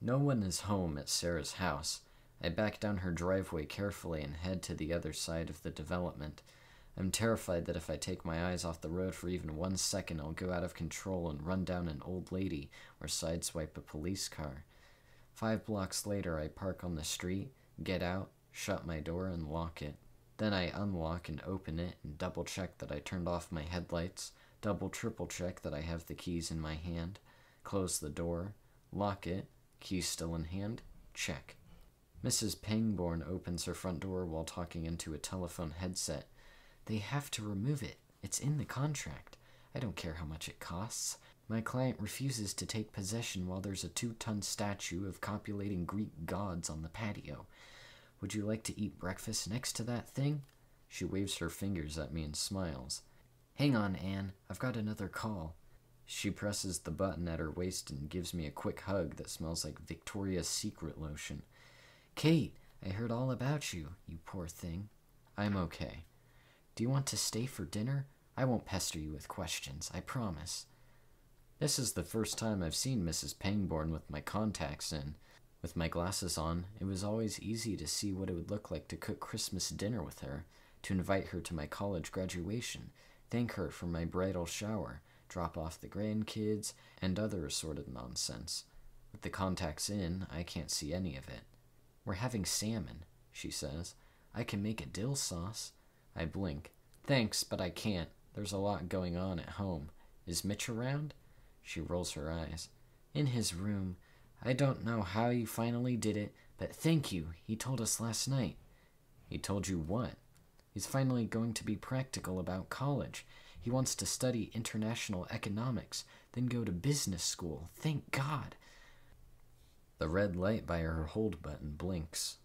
No one is home at Sarah's house. I back down her driveway carefully and head to the other side of the development. I'm terrified that if I take my eyes off the road for even one second, I'll go out of control and run down an old lady or sideswipe a police car. Five blocks later, I park on the street, get out, shut my door, and lock it. Then I unlock and open it and double check that I turned off my headlights, double triple check that I have the keys in my hand, close the door, lock it, keys still in hand, check. Mrs. Pangborn opens her front door while talking into a telephone headset. They have to remove it. It's in the contract. I don't care how much it costs. My client refuses to take possession while there's a two ton statue of copulating Greek gods on the patio. Would you like to eat breakfast next to that thing? She waves her fingers at me and smiles. Hang on, Anne. I've got another call. She presses the button at her waist and gives me a quick hug that smells like Victoria's Secret lotion. Kate, I heard all about you, you poor thing. I'm okay. Do you want to stay for dinner? I won't pester you with questions, I promise. This is the first time I've seen Mrs. Pangborn with my contacts in. With my glasses on, it was always easy to see what it would look like to cook Christmas dinner with her, to invite her to my college graduation, thank her for my bridal shower, drop off the grandkids, and other assorted nonsense. With the contacts in, I can't see any of it. We're having salmon, she says. I can make a dill sauce. I blink. Thanks, but I can't. There's a lot going on at home. Is Mitch around? She rolls her eyes. In his room. I don't know how you finally did it, but thank you. He told us last night. He told you what? He's finally going to be practical about college. He wants to study international economics, then go to business school. Thank God. The red light by her hold button blinks.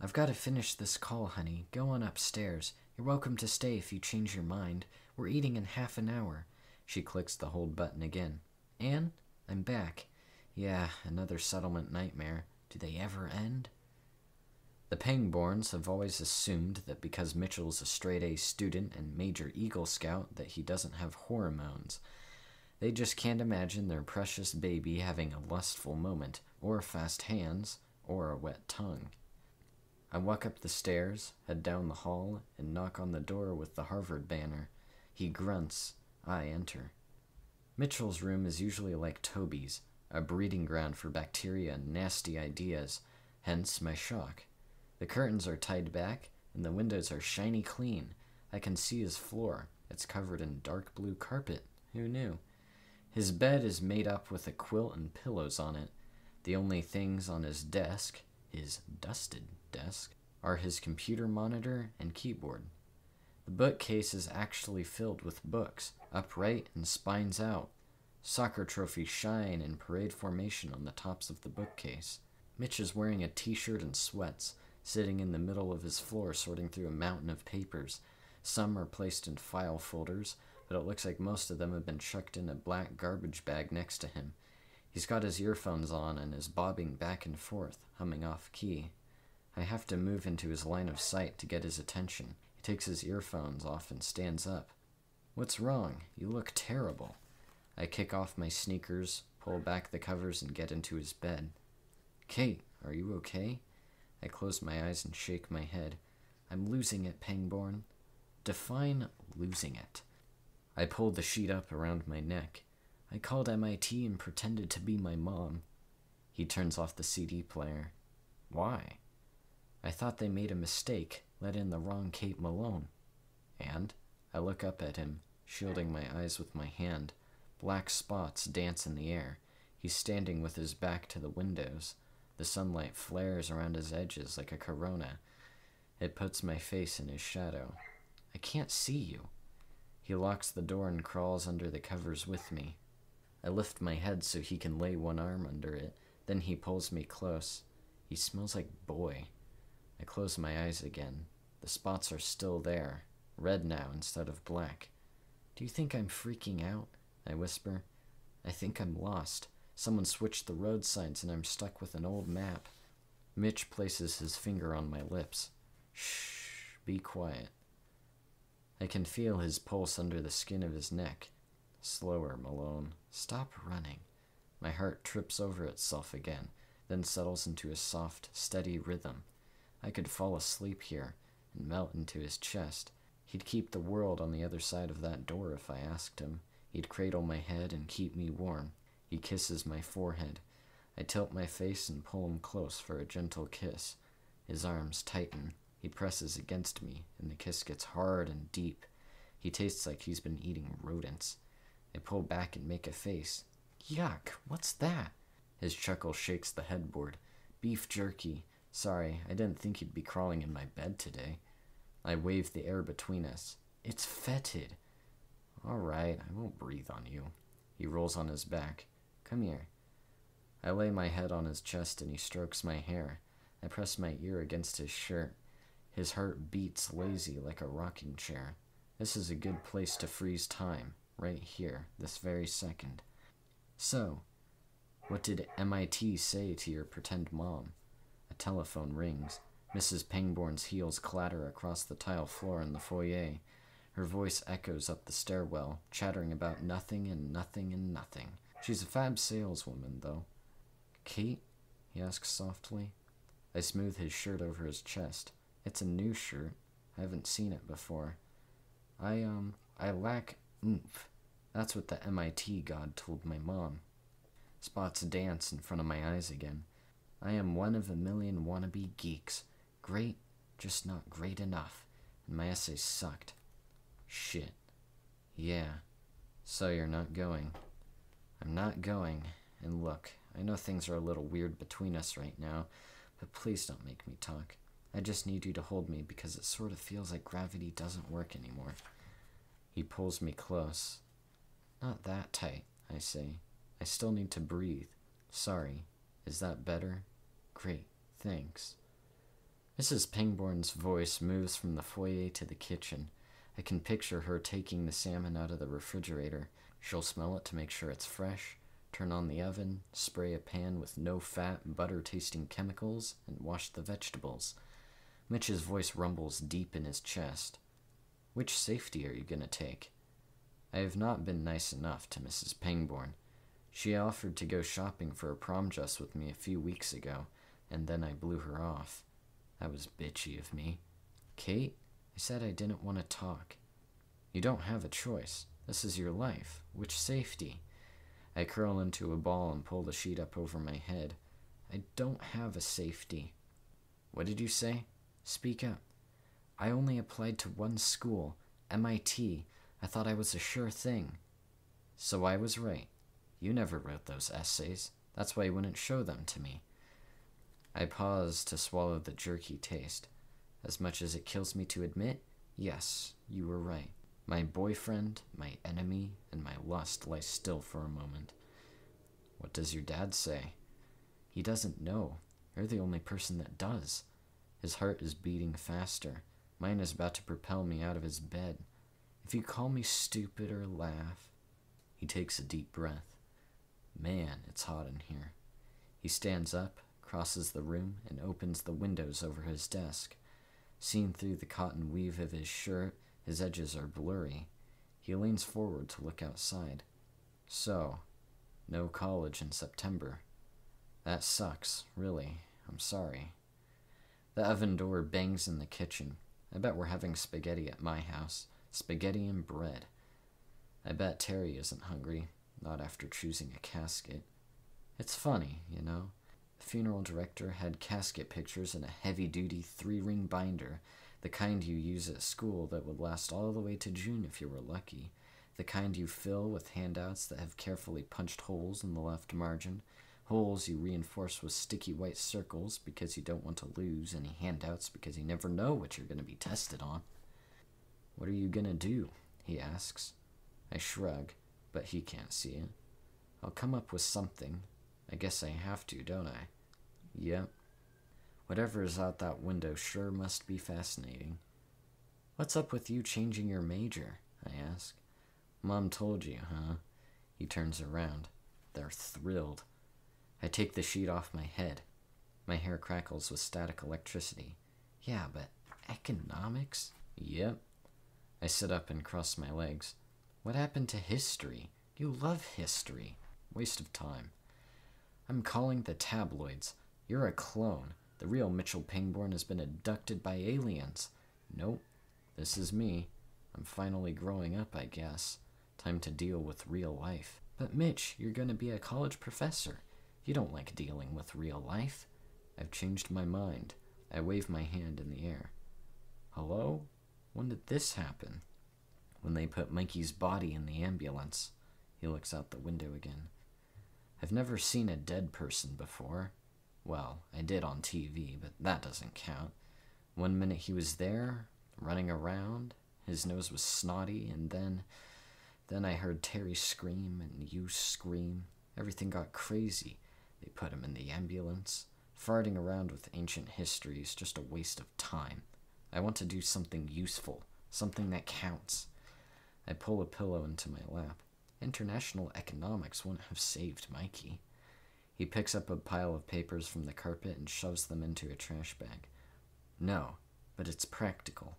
I've got to finish this call, honey. Go on upstairs. You're welcome to stay if you change your mind. We're eating in half an hour. She clicks the hold button again. Anne, I'm back. Yeah, another settlement nightmare. Do they ever end? The Pangborns have always assumed that because Mitchell's a straight A student and major Eagle Scout that he doesn't have hormones. They just can't imagine their precious baby having a lustful moment, or fast hands, or a wet tongue. I walk up the stairs, head down the hall, and knock on the door with the Harvard banner. He grunts. I enter. Mitchell's room is usually like Toby's, a breeding ground for bacteria and nasty ideas, hence my shock. The curtains are tied back, and the windows are shiny clean. I can see his floor. It's covered in dark blue carpet. Who knew? His bed is made up with a quilt and pillows on it. The only things on his desk, his dusted desk, are his computer monitor and keyboard. The bookcase is actually filled with books, upright and spines out. Soccer trophies shine in parade formation on the tops of the bookcase. Mitch is wearing a t shirt and sweats, sitting in the middle of his floor sorting through a mountain of papers. Some are placed in file folders, but it looks like most of them have been chucked in a black garbage bag next to him. He's got his earphones on and is bobbing back and forth, humming off key. I have to move into his line of sight to get his attention. Takes his earphones off and stands up. What's wrong? You look terrible. I kick off my sneakers, pull back the covers, and get into his bed. Kate, are you okay? I close my eyes and shake my head. I'm losing it, Pangborn. Define losing it. I pulled the sheet up around my neck. I called MIT and pretended to be my mom. He turns off the CD player. Why? I thought they made a mistake, let in the wrong Kate Malone. And I look up at him, shielding my eyes with my hand. Black spots dance in the air. He's standing with his back to the windows. The sunlight flares around his edges like a corona. It puts my face in his shadow. I can't see you. He locks the door and crawls under the covers with me. I lift my head so he can lay one arm under it. Then he pulls me close. He smells like boy. I close my eyes again. The spots are still there, red now instead of black. Do you think I'm freaking out? I whisper. I think I'm lost. Someone switched the road signs and I'm stuck with an old map. Mitch places his finger on my lips. Shh, be quiet. I can feel his pulse under the skin of his neck. Slower, Malone. Stop running. My heart trips over itself again, then settles into a soft, steady rhythm. I could fall asleep here and melt into his chest. He'd keep the world on the other side of that door if I asked him. He'd cradle my head and keep me warm. He kisses my forehead. I tilt my face and pull him close for a gentle kiss. His arms tighten. He presses against me, and the kiss gets hard and deep. He tastes like he's been eating rodents. I pull back and make a face. Yuck, what's that? His chuckle shakes the headboard. Beef jerky. Sorry, I didn't think you'd be crawling in my bed today. I wave the air between us. It's fetid. All right, I won't breathe on you. He rolls on his back. Come here. I lay my head on his chest and he strokes my hair. I press my ear against his shirt. His heart beats lazy like a rocking chair. This is a good place to freeze time, right here, this very second. So, what did MIT say to your pretend mom? Telephone rings. Mrs. Pangborn's heels clatter across the tile floor in the foyer. Her voice echoes up the stairwell, chattering about nothing and nothing and nothing. She's a fab saleswoman, though. Kate? he asks softly. I smooth his shirt over his chest. It's a new shirt. I haven't seen it before. I, um, I lack oomph. That's what the MIT god told my mom. Spots dance in front of my eyes again. I am one of a million wannabe geeks. Great, just not great enough. And my essay sucked. Shit. Yeah. So you're not going. I'm not going. And look, I know things are a little weird between us right now, but please don't make me talk. I just need you to hold me because it sort of feels like gravity doesn't work anymore. He pulls me close. Not that tight, I say. I still need to breathe. Sorry. Is that better? Great. Thanks. Mrs. Pangborn's voice moves from the foyer to the kitchen. I can picture her taking the salmon out of the refrigerator. She'll smell it to make sure it's fresh, turn on the oven, spray a pan with no fat, butter tasting chemicals, and wash the vegetables. Mitch's voice rumbles deep in his chest. Which safety are you going to take? I have not been nice enough to Mrs. Pangborn. She offered to go shopping for a prom dress with me a few weeks ago, and then I blew her off. That was bitchy of me. Kate, I said I didn't want to talk. You don't have a choice. This is your life. Which safety? I curl into a ball and pull the sheet up over my head. I don't have a safety. What did you say? Speak up. I only applied to one school, MIT. I thought I was a sure thing. So I was right. You never wrote those essays. That's why you wouldn't show them to me. I pause to swallow the jerky taste. As much as it kills me to admit, yes, you were right. My boyfriend, my enemy, and my lust lie still for a moment. What does your dad say? He doesn't know. You're the only person that does. His heart is beating faster. Mine is about to propel me out of his bed. If you call me stupid or laugh. He takes a deep breath. Man, it's hot in here. He stands up, crosses the room, and opens the windows over his desk. Seen through the cotton weave of his shirt, his edges are blurry. He leans forward to look outside. So, no college in September. That sucks, really. I'm sorry. The oven door bangs in the kitchen. I bet we're having spaghetti at my house. Spaghetti and bread. I bet Teri isn't hungry, not after choosing a casket. It's funny, you know. The funeral director had casket pictures in a heavy duty three ring binder, the kind you use at school that would last all the way to June if you were lucky, the kind you fill with handouts that have carefully punched holes in the left margin, holes you reinforce with sticky white circles because you don't want to lose any handouts because you never know what you're going to be tested on. What are you going to do? he asks. I shrug, but he can't see it. I'll come up with something. I guess I have to, don't I? Yep. Whatever is out that window sure must be fascinating. What's up with you changing your major? I ask. Mom told you, huh? He turns around. They're thrilled. I take the sheet off my head. My hair crackles with static electricity. Yeah, but economics? Yep. I sit up and cross my legs. What happened to history? You love history. Waste of time. I'm calling the tabloids. You're a clone. The real Mitchell Pangborn has been abducted by aliens. Nope. This is me. I'm finally growing up, I guess. Time to deal with real life. But Mitch, you're gonna be a college professor. You don't like dealing with real life. I've changed my mind. I wave my hand in the air. Hello? When did this happen? When they put Mikey's body in the ambulance. He looks out the window again. I've never seen a dead person before. Well, I did on TV, but that doesn't count. One minute he was there, running around, his nose was snotty, and then. Then I heard Teri scream and you scream. Everything got crazy. They put him in the ambulance. Farting around with ancient history is just a waste of time. I want to do something useful, something that counts. I pull a pillow into my lap. International economics wouldn't have saved Mikey. He picks up a pile of papers from the carpet and shoves them into a trash bag. No, but it's practical.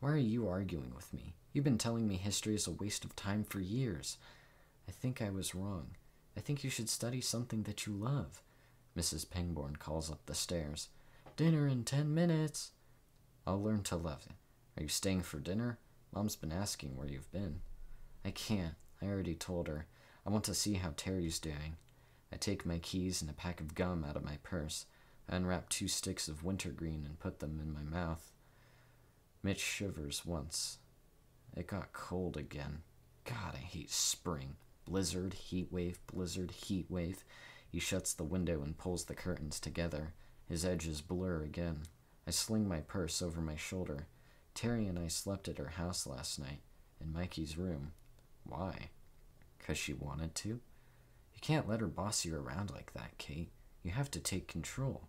Why are you arguing with me? You've been telling me history is a waste of time for years. I think I was wrong. I think you should study something that you love. Mrs. Pangborn calls up the stairs. Dinner in ten minutes. I'll learn to love it. Are you staying for dinner? Mom's been asking where you've been. I can't. I already told her. I want to see how Teri's doing. I take my keys and a pack of gum out of my purse. I unwrap two sticks of wintergreen and put them in my mouth. Mitch shivers once. It got cold again. God, I hate spring. Blizzard, heat wave, blizzard, heat wave. He shuts the window and pulls the curtains together. His edges blur again. I sling my purse over my shoulder. Teri and I slept at her house last night, in Mikey's room. Why? Because she wanted to? You can't let her boss you around like that, Kate. You have to take control.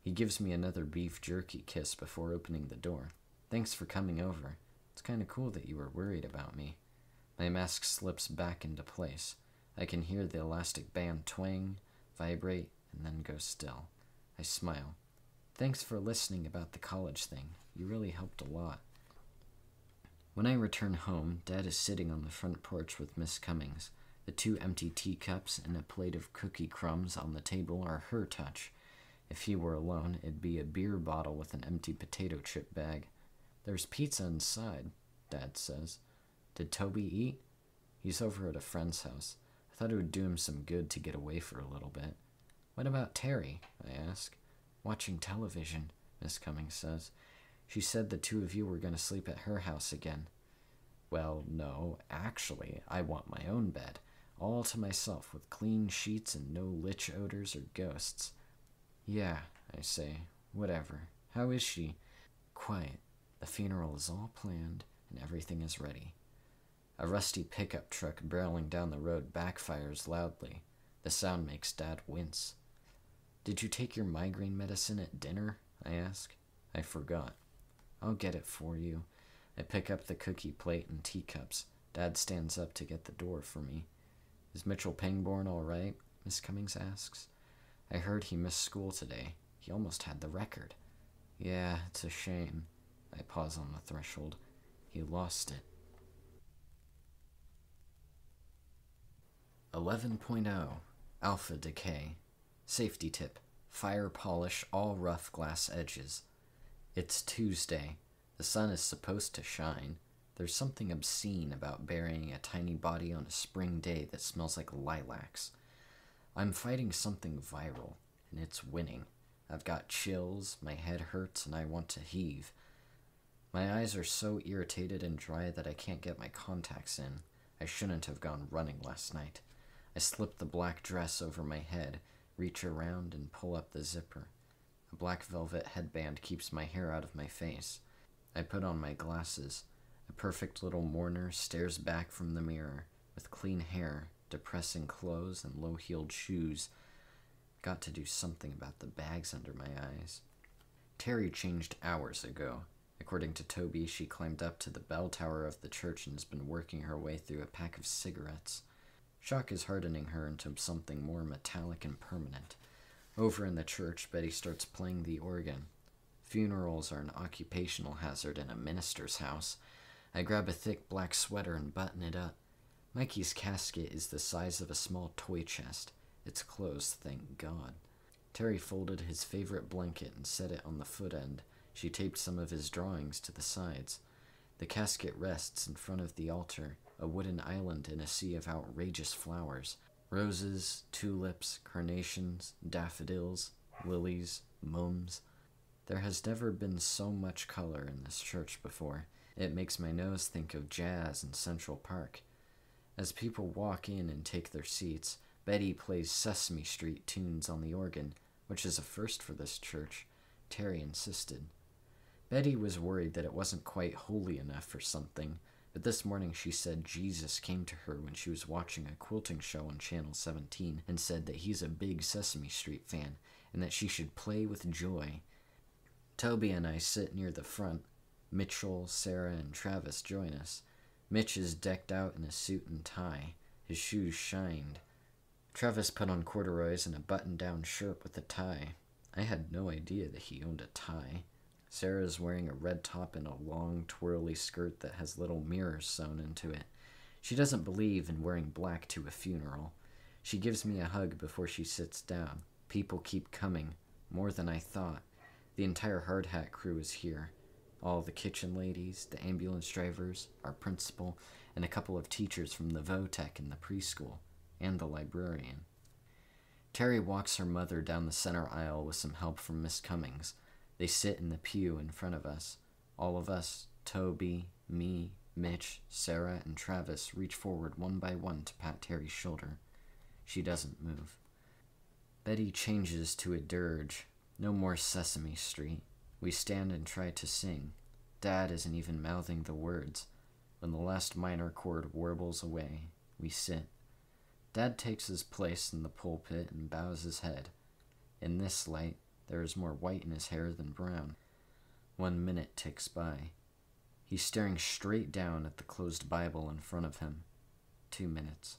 He gives me another beef jerky kiss before opening the door. Thanks for coming over. It's kind of cool that you were worried about me. My mask slips back into place. I can hear the elastic band twang, vibrate, and then go still. I smile. Thanks for listening about the college thing. You really helped a lot. When I return home, Dad is sitting on the front porch with Miss Cummings. The two empty teacups and a plate of cookie crumbs on the table are her touch. If he were alone, it'd be a beer bottle with an empty potato chip bag. There's pizza inside, Dad says. Did Toby eat? He's over at a friend's house. I thought it would do him some good to get away for a little bit. What about Teri? I ask. Watching television, Miss Cummings says. She said the two of you were going to sleep at her house again. Well, no, actually, I want my own bed, all to myself, with clean sheets and no Litch odors or ghosts. Yeah, I say, whatever. How is she? Quiet. The funeral is all planned, and everything is ready. A rusty pickup truck barreling down the road backfires loudly. The sound makes Dad wince. Did you take your migraine medicine at dinner? I ask. I forgot. I'll get it for you. I pick up the cookie plate and teacups. Dad stands up to get the door for me. Is Mitchell Pangborn all right? Miss Cummings asks. I heard he missed school today. He almost had the record. Yeah, it's a shame. I pause on the threshold. He lost it. 11.0 Alpha Decay. Safety tip fire polish all rough glass edges. It's Tuesday. The sun is supposed to shine. There's something obscene about burying a tiny body on a spring day that smells like lilacs. I'm fighting something viral, and it's winning. I've got chills, my head hurts, and I want to heave. My eyes are so irritated and dry that I can't get my contacts in. I shouldn't have gone running last night. I slipped the black dress over my head, reach around, and pull up the zipper. A black velvet headband keeps my hair out of my face. I put on my glasses. A perfect little mourner stares back from the mirror, with clean hair, depressing clothes, and low heeled shoes. Got to do something about the bags under my eyes. Teri changed hours ago. According to Toby, she climbed up to the bell tower of the church and has been working her way through a pack of cigarettes. Shock is hardening her into something more metallic and permanent. Over in the church, Betty starts playing the organ. Funerals are an occupational hazard in a minister's house. I grab a thick black sweater and button it up. Mikey's casket is the size of a small toy chest. It's closed, thank God. Teri folded his favorite blanket and set it on the foot end. She taped some of his drawings to the sides. The casket rests in front of the altar, a wooden island in a sea of outrageous flowers roses, tulips, carnations, daffodils, lilies, mums. There has never been so much color in this church before. It makes my nose think of jazz in Central Park. As people walk in and take their seats, Betty plays Sesame Street tunes on the organ, which is a first for this church. Teri insisted. Betty was worried that it wasn't quite holy enough for something, but this morning she said Jesus came to her when she was watching a quilting show on Channel 17 and said that he's a big Sesame Street fan and that she should play with joy. Toby and I sit near the front. Mitchell, Sarah, and Travis join us. Mitch is decked out in a suit and tie. His shoes shined. Travis put on corduroys and a button down shirt with a tie. I had no idea that he owned a tie. Sarah is wearing a red top and a long, twirly skirt that has little mirrors sewn into it. She doesn't believe in wearing black to a funeral. She gives me a hug before she sits down. People keep coming, more than I thought. The entire hard hat crew is here. All the kitchen ladies, the ambulance drivers, our principal, and a couple of teachers from the Votech and the preschool, and the librarian. Teri walks her mother down the center aisle with some help from Miss Cummings. They sit in the pew in front of us. All of us, Toby, me, Mitch, Sarah, and Travis, reach forward one by one to pat Teri's shoulder. She doesn't move. Betty changes to a dirge. No more Sesame Street. We stand and try to sing. Dad isn't even mouthing the words. When the last minor chord warbles away, we sit. Dad takes his place in the pulpit and bows his head. In this light, there is more white in his hair than brown. One minute ticks by. He's staring straight down at the closed Bible in front of him. Two minutes.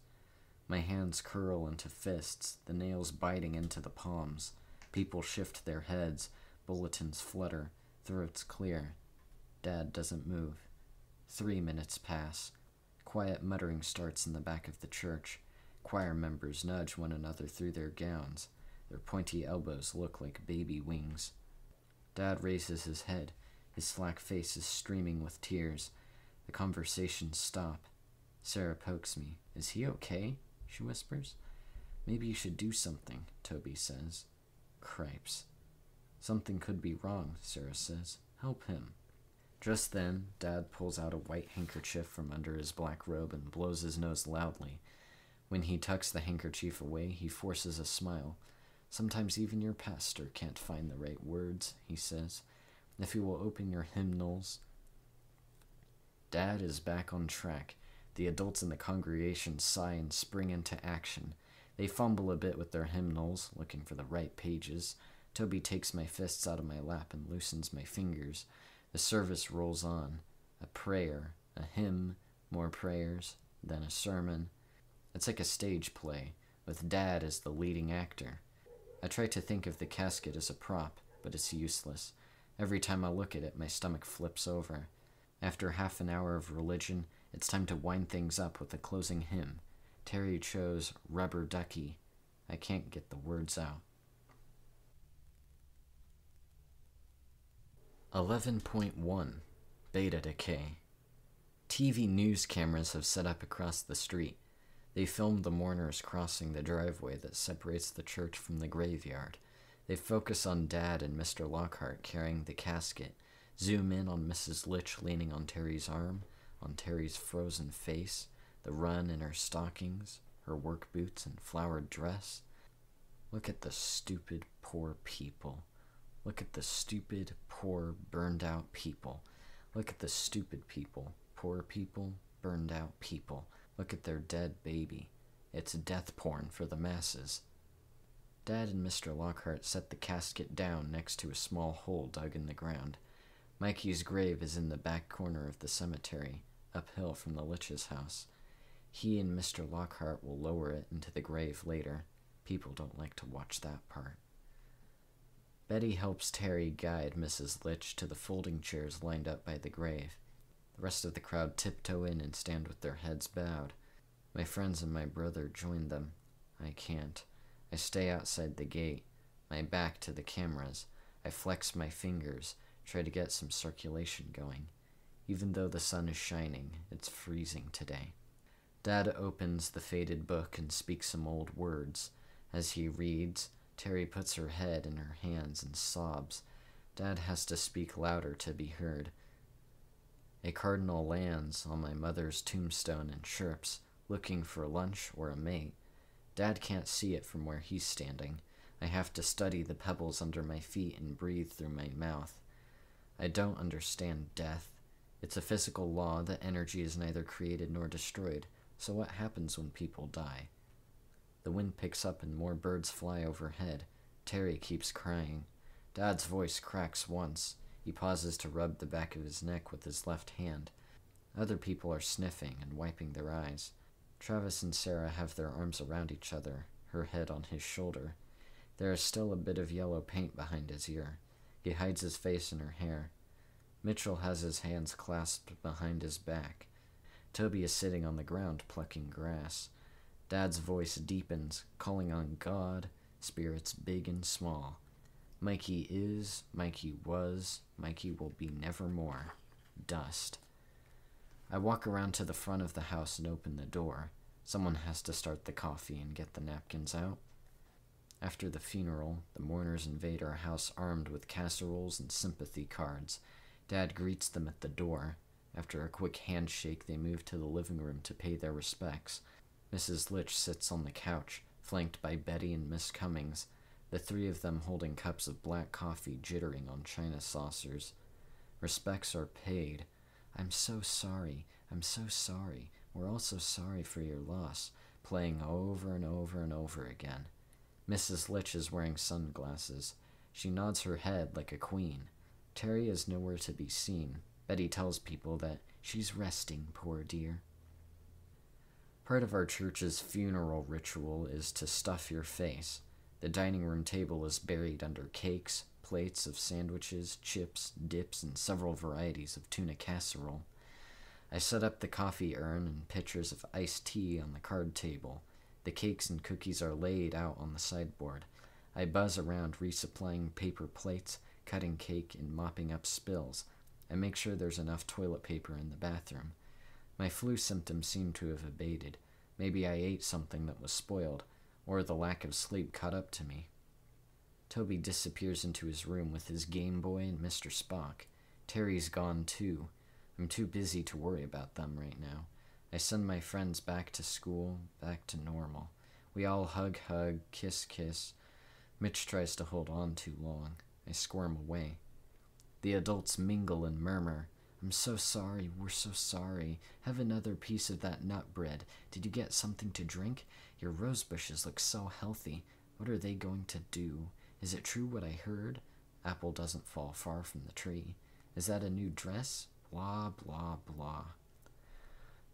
My hands curl into fists, the nails biting into the palms. People shift their heads, bulletins flutter, throats clear. Dad doesn't move. Three minutes pass. Quiet muttering starts in the back of the church. Choir members nudge one another through their gowns. Their pointy elbows look like baby wings. Dad raises his head. His slack face is streaming with tears. The conversations stop. Sarah pokes me. Is he okay? She whispers. Maybe you should do something, Toby says. Cripes. Something could be wrong, Sarah says. Help him. Just then, Dad pulls out a white handkerchief from under his black robe and blows his nose loudly. When he tucks the handkerchief away, he forces a smile. Sometimes even your pastor can't find the right words, he says. If you will open your hymnals. Dad is back on track. The adults in the congregation sigh and spring into action. They fumble a bit with their hymnals, looking for the right pages. Toby takes my fists out of my lap and loosens my fingers. The service rolls on. A prayer, a hymn, more prayers, then a sermon. It's like a stage play, with Dad as the leading actor. I try to think of the casket as a prop, but it's useless. Every time I look at it, my stomach flips over. After half an hour of religion, it's time to wind things up with a closing hymn. Teri chose Rubber Ducky. I can't get the words out. 11.1 Beta Decay TV news cameras have set up across the street. They filmed the mourners crossing the driveway that separates the church from the graveyard. They focus on Dad and Mr. Lockhart carrying the casket, zoom in on Mrs. Litch leaning on Teri's arm, on Teri's frozen face, the run in her stockings, her work boots and flowered dress. Look at the stupid, poor people. Look at the stupid, poor, burned out people. Look at the stupid people, poor people, burned out people. Look at their dead baby. It's death porn for the masses. Dad and Mr. Lockhart set the casket down next to a small hole dug in the ground. Mikey's grave is in the back corner of the cemetery, uphill from the Litch's house. He and Mr. Lockhart will lower it into the grave later. People don't like to watch that part. Betty helps Teri guide Mrs. Litch to the folding chairs lined up by the grave. The rest of the crowd tiptoe in and stand with their heads bowed. My friends and my brother join them. I can't. I stay outside the gate, my back to the cameras. I flex my fingers, try to get some circulation going. Even though the sun is shining, it's freezing today. Dad opens the faded book and speaks some old words. As he reads, Teri puts her head in her hands and sobs. Dad has to speak louder to be heard. A cardinal lands on my mother's tombstone and chirps, looking for lunch or a mate. Dad can't see it from where he's standing. I have to study the pebbles under my feet and breathe through my mouth. I don't understand death. It's a physical law that energy is neither created nor destroyed. So what happens when people die? The wind picks up and more birds fly overhead. Teri keeps crying. Dad's voice cracks once. He pauses to rub the back of his neck with his left hand. Other people are sniffing and wiping their eyes. Travis and Sarah have their arms around each other, her head on his shoulder. There is still a bit of yellow paint behind his ear. He hides his face in her hair. Mitchell has his hands clasped behind his back. Toby is sitting on the ground plucking grass. Dad's voice deepens, calling on God, spirits big and small. Mikey is, Mikey was, Mikey will be nevermore. Dust. I walk around to the front of the house and open the door. Someone has to start the coffee and get the napkins out. After the funeral, the mourners invade our house armed with casseroles and sympathy cards. Dad greets them at the door. After a quick handshake, they move to the living room to pay their respects. Mrs. Litch sits on the couch, flanked by Betty and Miss Cummings, the three of them holding cups of black coffee jittering on china saucers. Respects are paid. I'm so sorry. I'm so sorry. We're all so sorry for your loss, playing over and over and over again. Mrs. Litch is wearing sunglasses. She nods her head like a queen. Teri is nowhere to be seen. Betty tells people that she's resting, poor dear. Part of our church's funeral ritual is to stuff your face. The dining room table is buried under cakes, plates of sandwiches, chips, dips, and several varieties of tuna casserole. I set up the coffee urn and pitchers of iced tea on the card table. The cakes and cookies are laid out on the sideboard. I buzz around resupplying paper plates, cutting cake, and mopping up spills. I make sure there's enough toilet paper in the bathroom. My flu symptoms seem to have abated. Maybe I ate something that was spoiled, or the lack of sleep caught up to me. Toby disappears into his room with his Game Boy and Mr. Spock. Teri's gone too. I'm too busy to worry about them right now. I send my friends back to school, back to normal. We all hug, hug, kiss, kiss. Mitch tries to hold on too long. I squirm away. The adults mingle and murmur. I'm so sorry, we're so sorry. Have another piece of that nut bread. Did you get something to drink? Your rose bushes look so healthy. What are they going to do? Is it true what I heard? Apple doesn't fall far from the tree. Is that a new dress? Blah, blah, blah.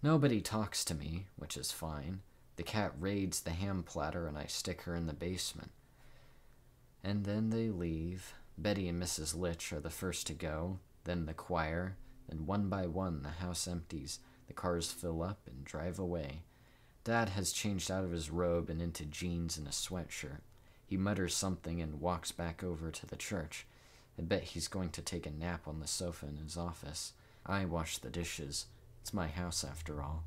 Nobody talks to me, which is fine. The cat raids the ham platter and I stick her in the basement. And then they leave. Betty and Mrs. Litch are the first to go, then the choir, then one by one the house empties, the cars fill up and drive away. Dad has changed out of his robe and into jeans and a sweatshirt. He mutters something and walks back over to the church. I bet he's going to take a nap on the sofa in his office. I wash the dishes. It's my house after all.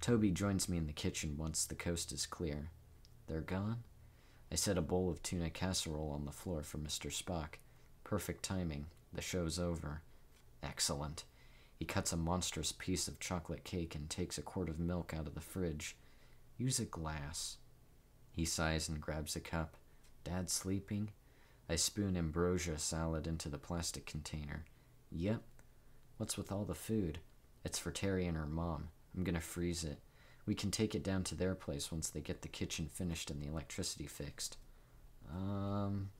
Toby joins me in the kitchen once the coast is clear. They're gone? I set a bowl of tuna casserole on the floor for Mr. Spock. Perfect timing. The show's over. Excellent. He cuts a monstrous piece of chocolate cake and takes a quart of milk out of the fridge. Use a glass. He sighs and grabs a cup. Dad sleeping? I spoon ambrosia salad into the plastic container. Yep. What's with all the food? It's for Teri and her mom. I'm gonna freeze it. We can take it down to their place once they get the kitchen finished and the electricity fixed. Um.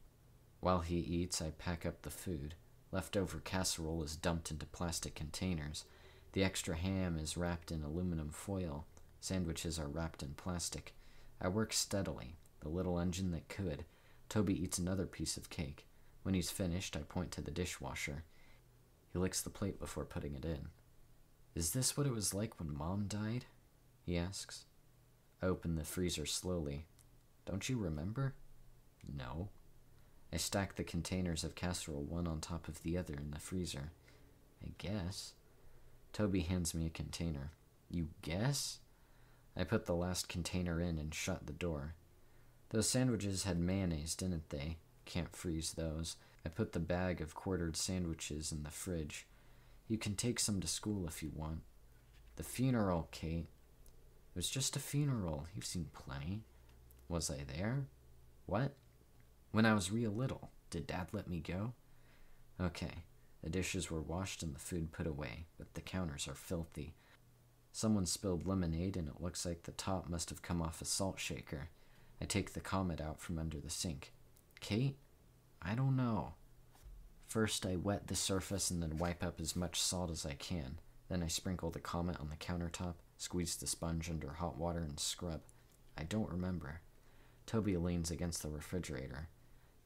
While he eats, I pack up the food. Leftover casserole is dumped into plastic containers. The extra ham is wrapped in aluminum foil. Sandwiches are wrapped in plastic. I work steadily, the little engine that could. Toby eats another piece of cake. When he's finished, I point to the dishwasher. He licks the plate before putting it in. Is this what it was like when Mom died? he asks. I open the freezer slowly. Don't you remember? No. I stack the containers of casserole one on top of the other in the freezer. I guess. Toby hands me a container. You guess? I put the last container in and shut the door. Those sandwiches had mayonnaise, didn't they? Can't freeze those. I put the bag of quartered sandwiches in the fridge. You can take some to school if you want. The funeral, Kate. It was just a funeral. You've seen plenty. Was I there? What? When I was real little. Did Dad let me go? Okay. The dishes were washed and the food put away, but the counters are filthy. Someone spilled lemonade and it looks like the top must have come off a salt shaker. I take the comet out from under the sink. Kate? I don't know. First, I wet the surface and then wipe up as much salt as I can. Then I sprinkle the comet on the countertop, squeeze the sponge under hot water, and scrub. I don't remember. Toby leans against the refrigerator.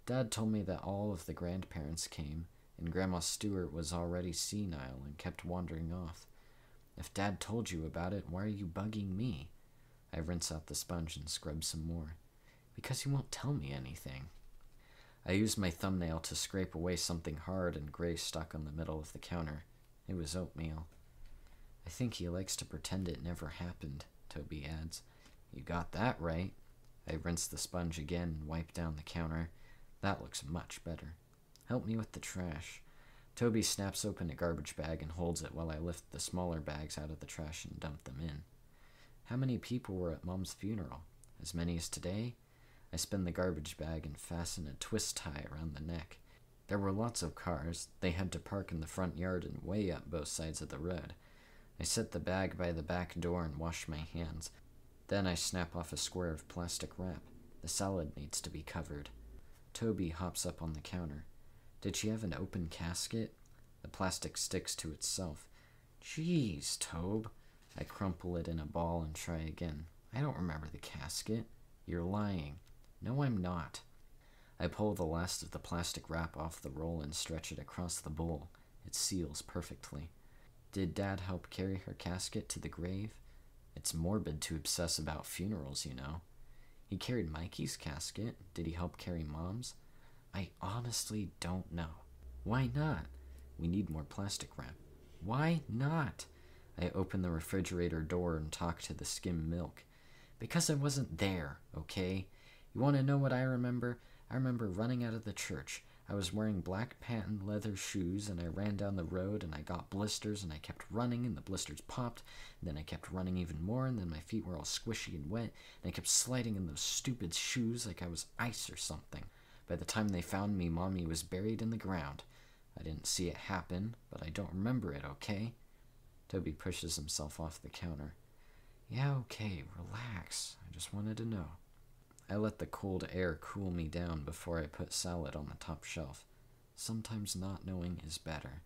Dad told me that all of the grandparents came, and Grandma Stewart was already senile and kept wandering off. If Dad told you about it, why are you bugging me? I rinse out the sponge and scrub some more. Because he won't tell me anything. I used my thumbnail to scrape away something hard and gray stuck on the middle of the counter. It was oatmeal. I think he likes to pretend it never happened, Toby adds. You got that right. I rinse the sponge again and wipe down the counter. That looks much better. Help me with the trash. Toby snaps open a garbage bag and holds it while I lift the smaller bags out of the trash and dump them in. How many people were at Mom's funeral? As many as today? I spin the garbage bag and fasten a twist tie around the neck. There were lots of cars. They had to park in the front yard and way up both sides of the road. I set the bag by the back door and wash my hands. Then I snap off a square of plastic wrap. The salad needs to be covered. Toby hops up on the counter. Did she have an open casket? The plastic sticks to itself. Jeez, Tobe. I crumple it in a ball and try again. I don't remember the casket. You're lying. No, I'm not. I pull the last of the plastic wrap off the roll and stretch it across the bowl. It seals perfectly. Did Dad help carry her casket to the grave? It's morbid to obsess about funerals, you know. He carried Mikey's casket. Did he help carry Mom's? I honestly don't know. Why not? We need more plastic wrap. Why not? I open the refrigerator door and talk to the skim milk. Because I wasn't there, okay? You want to know what I remember? I remember running out of the church. I was wearing black patent leather shoes and I ran down the road and I got blisters and I kept running and the blisters popped. And then I kept running even more and then my feet were all squishy and wet and I kept sliding in those stupid shoes like I was ice or something. By the time they found me, Mommy was buried in the ground. I didn't see it happen, but I don't remember it, okay? Toby pushes himself off the counter. Yeah, okay, relax. I just wanted to know. I let the cold air cool me down before I put salad on the top shelf. Sometimes not knowing is better.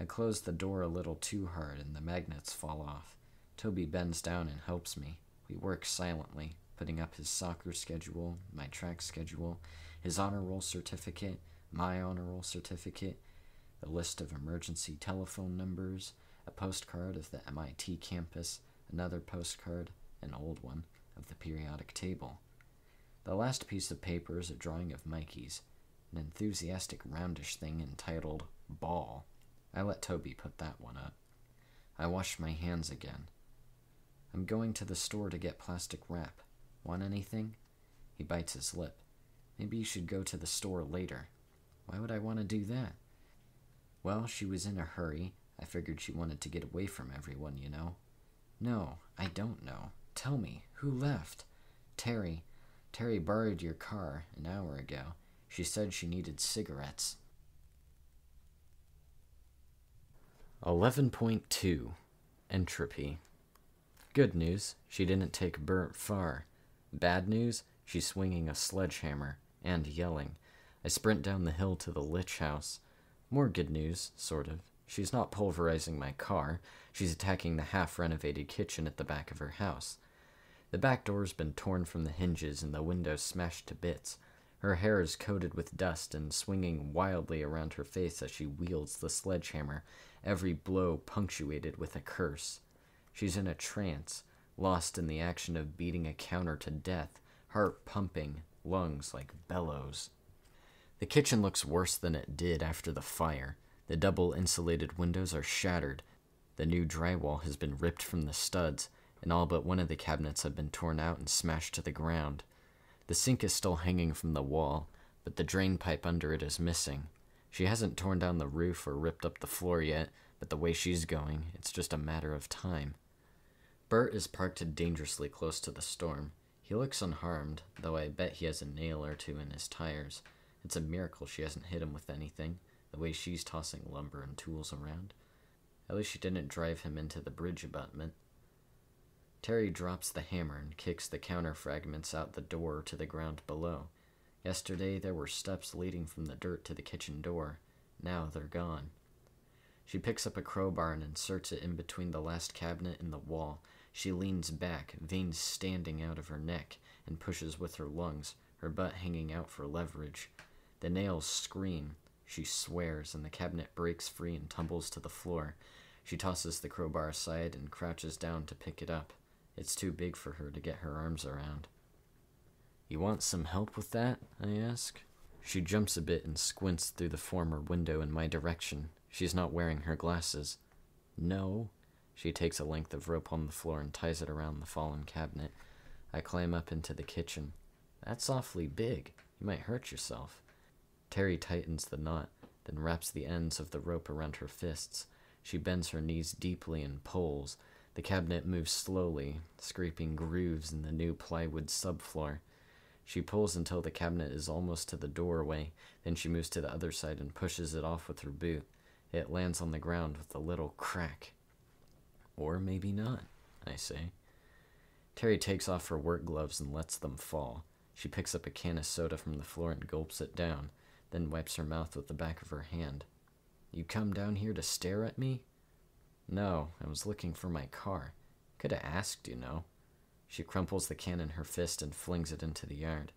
I close the door a little too hard and the magnets fall off. Toby bends down and helps me. We work silently, putting up his soccer schedule, my track schedule, his honor roll certificate, my honor roll certificate, a list of emergency telephone numbers, a postcard of the MIT campus, another postcard, an old one, of the periodic table. The last piece of paper is a drawing of Mikey's, an enthusiastic roundish thing entitled Ball. I let Toby put that one up. I wash my hands again. I'm going to the store to get plastic wrap. Want anything? He bites his lip. Maybe you should go to the store later. Why would I want to do that? Well, she was in a hurry. I figured she wanted to get away from everyone, you know. No, I don't know. Tell me, who left? Teri. Teri borrowed your car an hour ago. She said she needed cigarettes. 11.2 Entropy. Good news, she didn't take Bert far. Bad news, she's swinging a sledgehammer and yelling. I sprint down the hill to the Litch house. More good news, sort of. She's not pulverizing my car, she's attacking the half renovated kitchen at the back of her house. The back door's been torn from the hinges and the window smashed to bits. Her hair is coated with dust and swinging wildly around her face as she wields the sledgehammer, every blow punctuated with a curse. She's in a trance, lost in the action of beating a counter to death, heart pumping, lungs like bellows. The kitchen looks worse than it did after the fire. The double insulated windows are shattered. The new drywall has been ripped from the studs, and all but one of the cabinets have been torn out and smashed to the ground. The sink is still hanging from the wall, but the drain pipe under it is missing. She hasn't torn down the roof or ripped up the floor yet, but the way she's going, it's just a matter of time. Bert is parked dangerously close to the storm. He looks unharmed, though I bet he has a nail or two in his tires. It's a miracle she hasn't hit him with anything, the way she's tossing lumber and tools around. At least she didn't drive him into the bridge abutment. Teri drops the hammer and kicks the counter fragments out the door to the ground below. Yesterday there were steps leading from the dirt to the kitchen door. Now they're gone. She picks up a crowbar and inserts it in between the last cabinet and the wall. She leans back, veins standing out of her neck, and pushes with her lungs, her butt hanging out for leverage. The nails scream. She swears, and the cabinet breaks free and tumbles to the floor. She tosses the crowbar aside and crouches down to pick it up. It's too big for her to get her arms around. You want some help with that? I ask. She jumps a bit and squints through the former window in my direction. She's not wearing her glasses. No. She takes a length of rope on the floor and ties it around the fallen cabinet. I climb up into the kitchen. That's awfully big. You might hurt yourself. Teri tightens the knot, then wraps the ends of the rope around her fists. She bends her knees deeply and pulls. The cabinet moves slowly, scraping grooves in the new plywood subfloor. She pulls until the cabinet is almost to the doorway, then she moves to the other side and pushes it off with her boot. It lands on the ground with a little crack. Or maybe not, I say. Teri takes off her work gloves and lets them fall. She picks up a can of soda from the floor and gulps it down, then wipes her mouth with the back of her hand. You come down here to stare at me? No, I was looking for my car. Could have asked, you know. She crumples the can in her fist and flings it into the yard.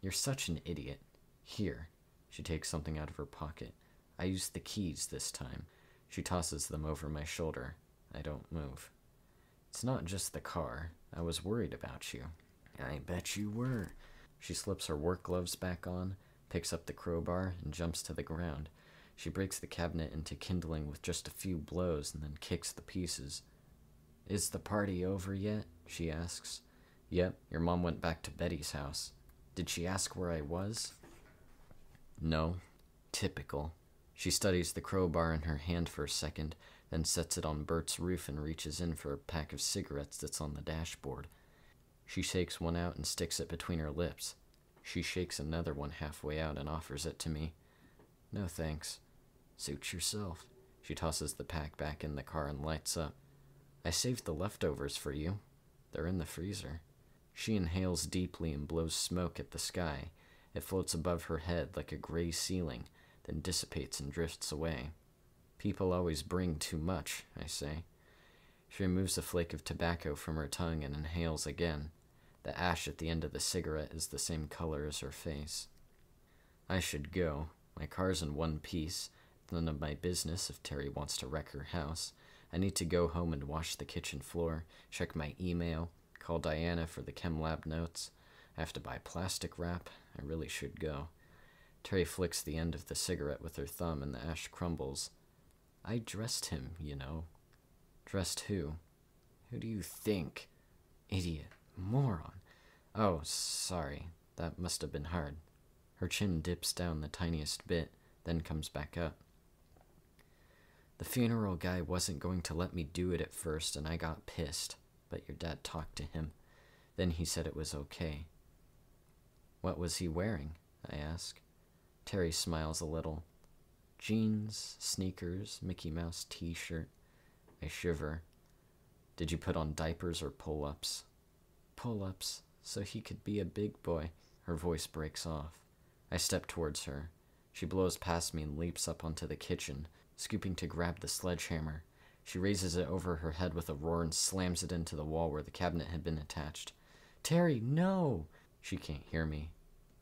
You're such an idiot. Here. She takes something out of her pocket. I used the keys this time. She tosses them over my shoulder. I don't move. It's not just the car. I was worried about you. I bet you were. She slips her work gloves back on, picks up the crowbar, and jumps to the ground. She breaks the cabinet into kindling with just a few blows and then kicks the pieces. Is the party over yet? she asks. Yep, your mom went back to Betty's house. Did she ask where I was? No. Typical. She studies the crowbar in her hand for a second, then sets it on Bert's roof and reaches in for a pack of cigarettes that's on the dashboard. She shakes one out and sticks it between her lips. She shakes another one halfway out and offers it to me. No thanks. Suit yourself. She tosses the pack back in the car and lights up. I saved the leftovers for you. They're in the freezer. She inhales deeply and blows smoke at the sky. It floats above her head like a gray ceiling, then dissipates and drifts away. People always bring too much, I say. She removes a flake of tobacco from her tongue and inhales again. The ash at the end of the cigarette is the same color as her face. I should go. My car's in one piece. None of my business if Teri wants to wreck her house. I need to go home and wash the kitchen floor, check my email, call Diana for the chem lab notes. I have to buy plastic wrap. I really should go. Teri flicks the end of the cigarette with her thumb and the ash crumbles. I dressed him, you know. Dressed who? Who do you think? Idiot. Moron. Oh, sorry. That must have been hard. Her chin dips down the tiniest bit, then comes back up. The funeral guy wasn't going to let me do it at first, and I got pissed, but your dad talked to him. Then he said it was okay. What was he wearing? I ask. Teri smiles a little. Jeans, sneakers, Mickey Mouse t shirt. I shiver. Did you put on diapers or pull ups? Pull ups, so he could be a big boy. Her voice breaks off. I step towards her. She blows past me and leaps up onto the kitchen, scooping to grab the sledgehammer. She raises it over her head with a roar and slams it into the wall where the cabinet had been attached. Teri, no! She can't hear me.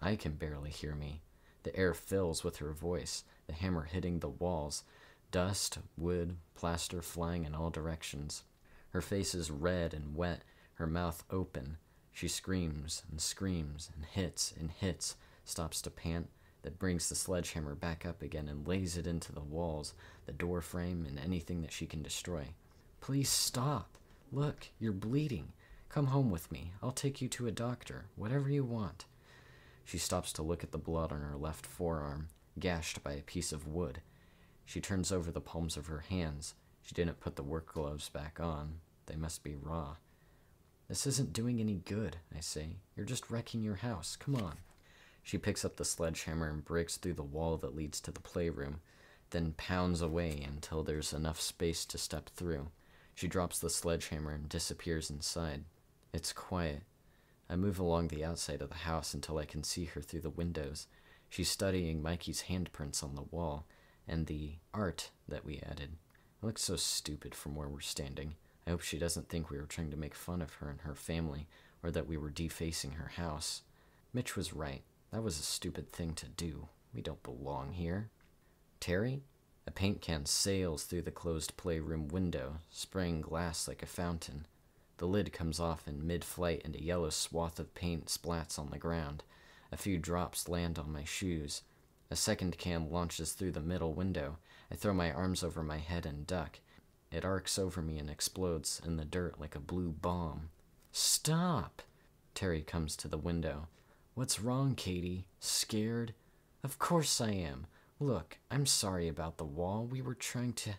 I can barely hear me. The air fills with her voice, the hammer hitting the walls, dust, wood, plaster flying in all directions. Her face is red and wet, her mouth open. She screams and screams and hits and hits, stops to pant, that brings the sledgehammer back up again and lays it into the walls, the door frame, and anything that she can destroy. Please stop. Look, you're bleeding. Come home with me. I'll take you to a doctor. Whatever you want. She stops to look at the blood on her left forearm, gashed by a piece of wood. She turns over the palms of her hands. She didn't put the work gloves back on. They must be raw. This isn't doing any good, I say. You're just wrecking your house. Come on. She picks up the sledgehammer and breaks through the wall that leads to the playroom, then pounds away until there's enough space to step through. She drops the sledgehammer and disappears inside. It's quiet. I move along the outside of the house until I can see her through the windows. She's studying Mikey's handprints on the wall and the art that we added. It looks so stupid from where we're standing. I hope she doesn't think we were trying to make fun of her and her family, or that we were defacing her house. Mitch was right. That was a stupid thing to do. We don't belong here. Teri? A paint can sails through the closed playroom window, spraying glass like a fountain. The lid comes off in mid flight and a yellow swath of paint splats on the ground. A few drops land on my shoes. A second can launches through the middle window. I throw my arms over my head and duck. It arcs over me and explodes in the dirt like a blue bomb. Stop! Teri comes to the window. What's wrong, Katie? Scared? Of course I am. Look, I'm sorry about the wall. We were trying to.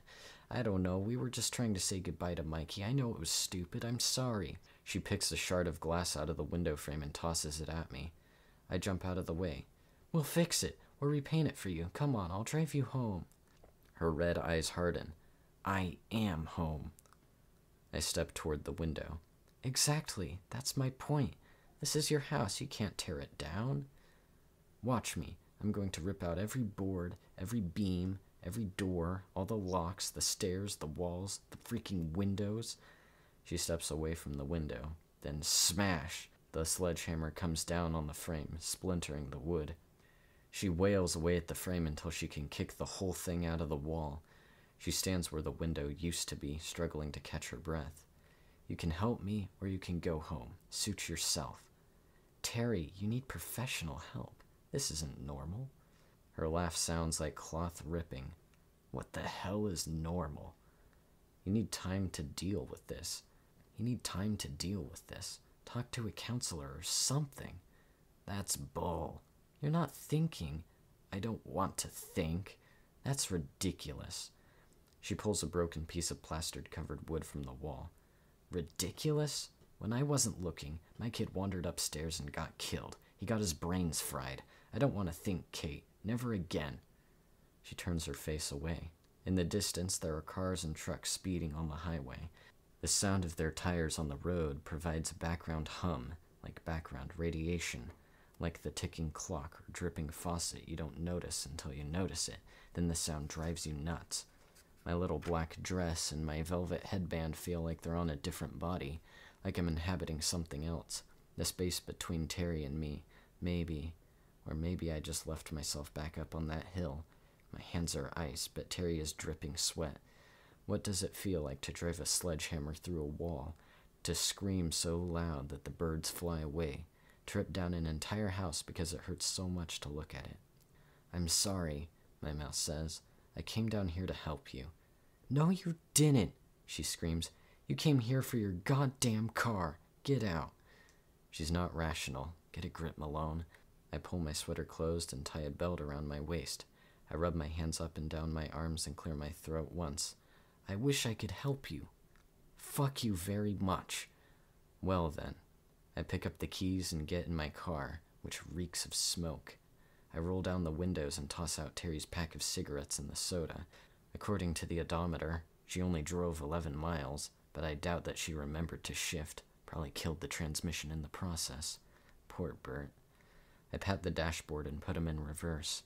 I don't know, we were just trying to say goodbye to Mikey. I know it was stupid. I'm sorry. She picks a shard of glass out of the window frame and tosses it at me. I jump out of the way. We'll fix it, or repaint it for you. Come on, I'll drive you home. Her red eyes harden. I am home. I step toward the window. Exactly, that's my point. This is your house. You can't tear it down. Watch me. I'm going to rip out every board, every beam, every door, all the locks, the stairs, the walls, the freaking windows. She steps away from the window. Then smash! The sledgehammer comes down on the frame, splintering the wood. She wails away at the frame until she can kick the whole thing out of the wall. She stands where the window used to be, struggling to catch her breath. You can help me, or you can go home. Suit yourself. Teri, you need professional help. This isn't normal. Her laugh sounds like cloth ripping. What the hell is normal? You need time to deal with this. You need time to deal with this. Talk to a counselor or something. That's bull. You're not thinking. I don't want to think. That's ridiculous. She pulls a broken piece of plastered covered wood from the wall. Ridiculous? When I wasn't looking, my kid wandered upstairs and got killed. He got his brains fried. I don't want to think, Kate. Never again. She turns her face away. In the distance, there are cars and trucks speeding on the highway. The sound of their tires on the road provides a background hum, like background radiation, like the ticking clock or dripping faucet you don't notice until you notice it, then the sound drives you nuts. My little black dress and my velvet headband feel like they're on a different body, like I'm inhabiting something else. The space between Teri and me, maybe. Or maybe I just left myself back up on that hill. My hands are ice, but Teri is dripping sweat. What does it feel like to drive a sledgehammer through a wall? To scream so loud that the birds fly away? To rip down an entire house because it hurts so much to look at it? I'm sorry, my mouse says. I came down here to help you. No, you didn't, she screams. You came here for your goddamn car. Get out. She's not rational. Get a grip, Malone. I pull my sweater closed and tie a belt around my waist. I rub my hands up and down my arms and clear my throat once. I wish I could help you. Fuck you very much. Well then, I pick up the keys and get in my car, which reeks of smoke. I roll down the windows and toss out Teri's pack of cigarettes and the soda. According to the odometer, she only drove 11 miles, but I doubt that she remembered to shift. Probably killed the transmission in the process. Poor Bert. I pat the dashboard and put him in reverse.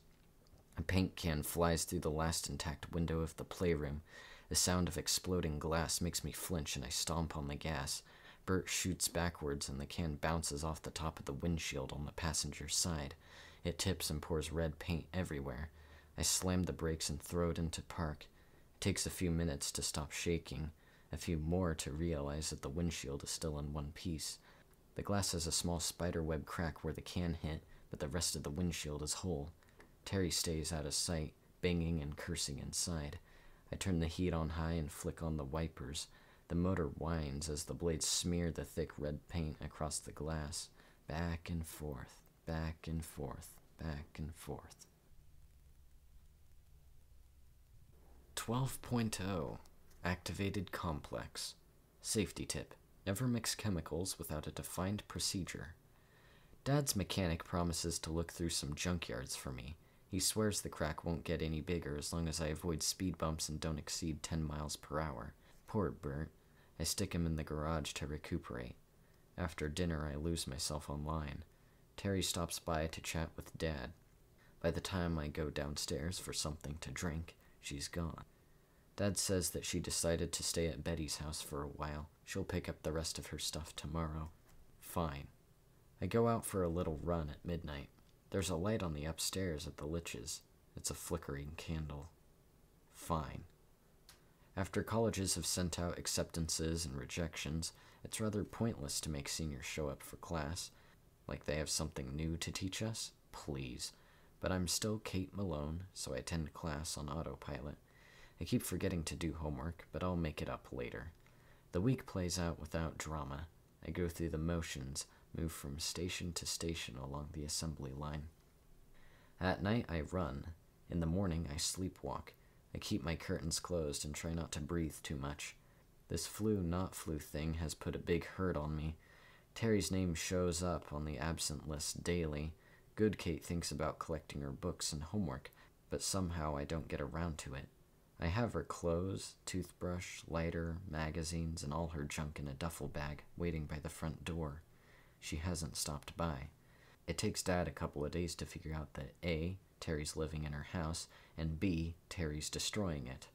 A paint can flies through the last intact window of the playroom. The sound of exploding glass makes me flinch and I stomp on the gas. Bert shoots backwards and the can bounces off the top of the windshield on the passenger side. It tips and pours red paint everywhere. I slam the brakes and throw it into park. It takes a few minutes to stop shaking, a few more to realize that the windshield is still in one piece. The glass has a small spiderweb crack where the can hit, but the rest of the windshield is whole. Teri stays out of sight, banging and cursing inside. I turn the heat on high and flick on the wipers. The motor whines as the blades smear the thick red paint across the glass, back and forth, back and forth, back and forth. 12.0 Activated Complex Safety tip Never mix chemicals without a defined procedure. Dad's mechanic promises to look through some junkyards for me. He swears the crack won't get any bigger as long as I avoid speed bumps and don't exceed 10 miles per hour. Poor Bert. I stick him in the garage to recuperate. After dinner, I lose myself online. Teri stops by to chat with Dad. By the time I go downstairs for something to drink, she's gone. Dad says that she decided to stay at Betty's house for a while. She'll pick up the rest of her stuff tomorrow. Fine. I go out for a little run at midnight. There's a light on the upstairs at the Litches. It's a flickering candle. Fine. After colleges have sent out acceptances and rejections, it's rather pointless to make seniors show up for class. Like they have something new to teach us? Please. But I'm still Kate Malone, so I attend class on autopilot. I keep forgetting to do homework, but I'll make it up later. The week plays out without drama. I go through the motions, move from station to station along the assembly line. At night, I run. In the morning, I sleepwalk. I keep my curtains closed and try not to breathe too much. This flu not flu thing has put a big hurt on me. Teri's name shows up on the absent list daily. Good Kate thinks about collecting her books and homework, but somehow I don't get around to it. I have her clothes, toothbrush, lighter, magazines, and all her junk in a duffel bag waiting by the front door she hasn't stopped by. It takes Dad a couple of days to figure out that A, Teri's living in her house, and B, Teri's destroying it.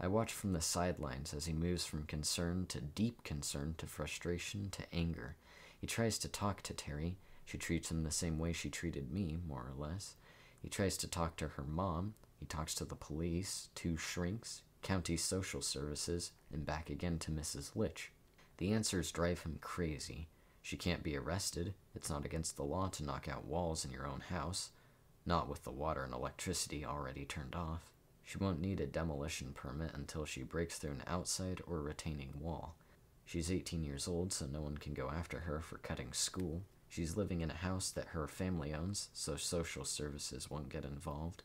I watch from the sidelines as he moves from concern to deep concern to frustration to anger. He tries to talk to Teri. She treats him the same way she treated me, more or less. He tries to talk to her mom. He talks to the police, two shrinks, county social services, and back again to Mrs. Litch. The answers drive him crazy. She can't be arrested. It's not against the law to knock out walls in your own house. Not with the water and electricity already turned off. She won't need a demolition permit until she breaks through an outside or retaining wall. She's 18 years old, so no one can go after her for cutting school. She's living in a house that her family owns, so social services won't get involved.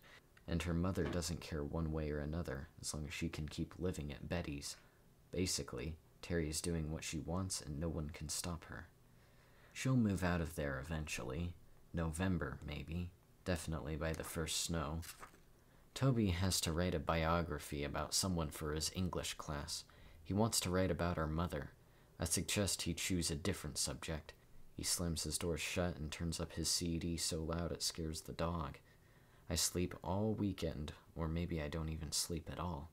And her mother doesn't care one way or another, as long as she can keep living at Betty's. Basically, Teri is doing what she wants and no one can stop her. She'll move out of there eventually. November, maybe. Definitely by the first snow. Toby has to write a biography about someone for his English class. He wants to write about our mother. I suggest he choose a different subject. He slams his door shut and turns up his CD so loud it scares the dog. I sleep all weekend, or maybe I don't even sleep at all.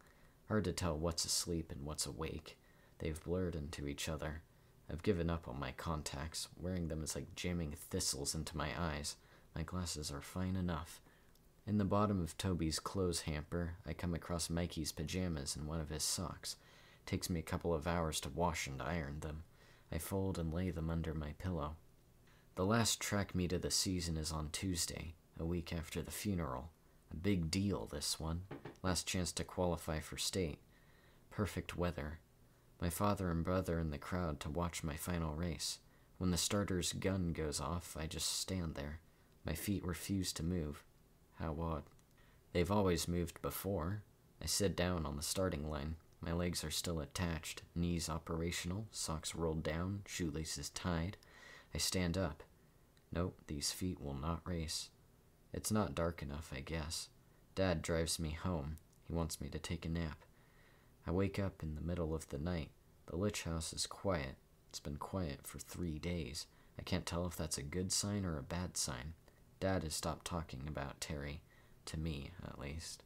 Hard to tell what's asleep and what's awake. They've blurred into each other. I've given up on my contacts. Wearing them is like jamming thistles into my eyes. My glasses are fine enough. In the bottom of Toby's clothes hamper, I come across Mikey's pajamas and one of his socks. Takes me a couple of hours to wash and iron them. I fold and lay them under my pillow. The last track meet of the season is on Tuesday, a week after the funeral. A big deal, this one. Last chance to qualify for state. Perfect weather. My father and brother in the crowd to watch my final race. When the starter's gun goes off, I just stand there. My feet refuse to move. How odd. They've always moved before. I sit down on the starting line. My legs are still attached, knees operational, socks rolled down, shoelaces tied. I stand up. Nope, these feet will not race. It's not dark enough, I guess. Dad drives me home. He wants me to take a nap. I wake up in the middle of the night. The Litch House is quiet. It's been quiet for three days. I can't tell if that's a good sign or a bad sign. Dad has stopped talking about Teri. To me, at least.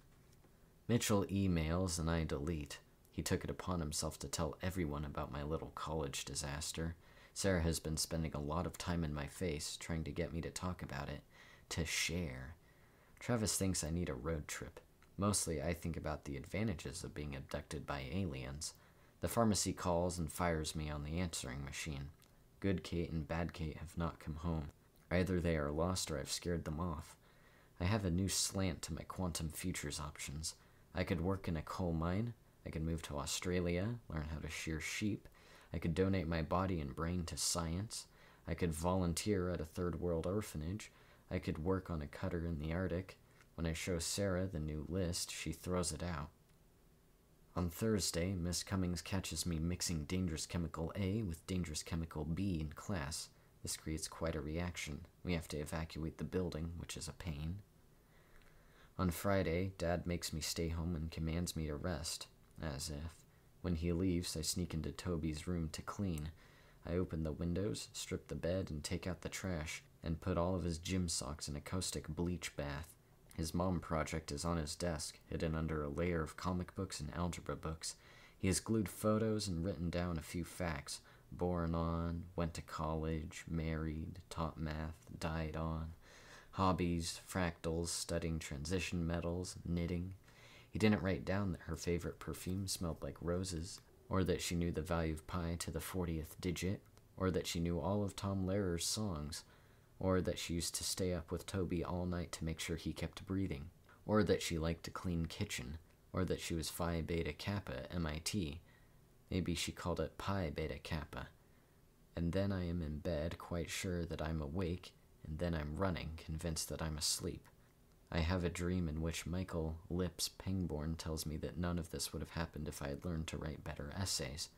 Mitchell emails and I delete. He took it upon himself to tell everyone about my little college disaster. Sarah has been spending a lot of time in my face, trying to get me to talk about it, to share. Travis thinks I need a road trip. Mostly, I think about the advantages of being abducted by aliens. The pharmacy calls and fires me on the answering machine. Good Kate and Bad Kate have not come home. Either they are lost or I've scared them off. I have a new slant to my quantum futures options. I could work in a coal mine. I could move to Australia, learn how to shear sheep. I could donate my body and brain to science. I could volunteer at a third world orphanage. I could work on a cutter in the Arctic. When I show Sarah the new list, she throws it out. On Thursday, Miss Cummings catches me mixing dangerous chemical A with dangerous chemical B in class. This creates quite a reaction. We have to evacuate the building, which is a pain. On Friday, Dad makes me stay home and commands me to rest, as if. When he leaves, I sneak into Toby's room to clean. I open the windows, strip the bed, and take out the trash, and put all of his gym socks in a caustic bleach bath. His mom project is on his desk, hidden under a layer of comic books and algebra books. He has glued photos and written down a few facts, born on, went to college, married, taught math, died on, hobbies, fractals, studying transition metals, knitting. He didn't write down that her favorite perfume smelled like roses, or that she knew the value of pi to the 40th digit, or that she knew all of Tom Lehrer's songs, or that she used to stay up with Toby all night to make sure he kept breathing, or that she liked a clean kitchen, or that she was Phi Beta Kappa MIT, Maybe she called it Pi Beta Kappa. And then I am in bed, quite sure that I'm awake, and then I'm running, convinced that I'm asleep. I have a dream in which Michael Lips Pangborn tells me that none of this would have happened if I had learned to write better essays.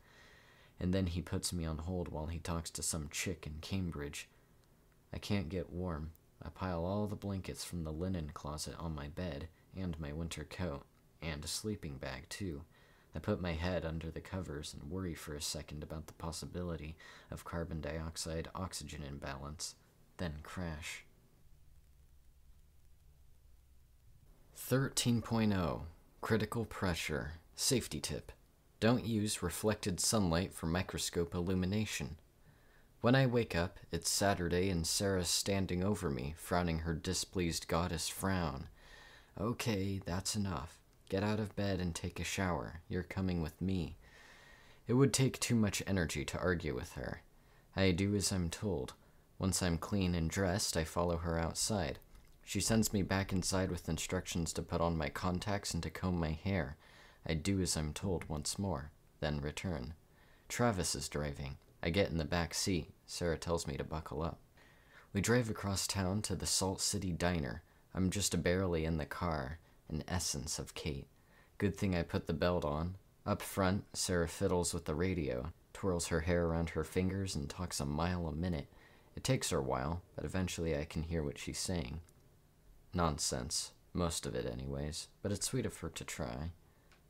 And then he puts me on hold while he talks to some chick in Cambridge. I can't get warm. I pile all the blankets from the linen closet on my bed, and my winter coat, and a sleeping bag, too. I put my head under the covers and worry for a second about the possibility of carbon dioxide oxygen imbalance, then crash. 13.0 Critical Pressure Safety Tip Don't use reflected sunlight for microscope illumination. When I wake up, it's Saturday and Sarah's standing over me, frowning her displeased goddess frown. Okay, that's enough. Get out of bed and take a shower. You're coming with me. It would take too much energy to argue with her. I do as I'm told. Once I'm clean and dressed, I follow her outside. She sends me back inside with instructions to put on my contacts and to comb my hair. I do as I'm told once more, then return. Travis is driving. I get in the back seat. Sarah tells me to buckle up. We drive across town to the Salt City Diner. I'm just barely in the car an essence of Kate. Good thing I put the belt on. Up front, Sarah fiddles with the radio, twirls her hair around her fingers, and talks a mile a minute. It takes her a while, but eventually I can hear what she's saying. Nonsense. Most of it, anyways, but it's sweet of her to try.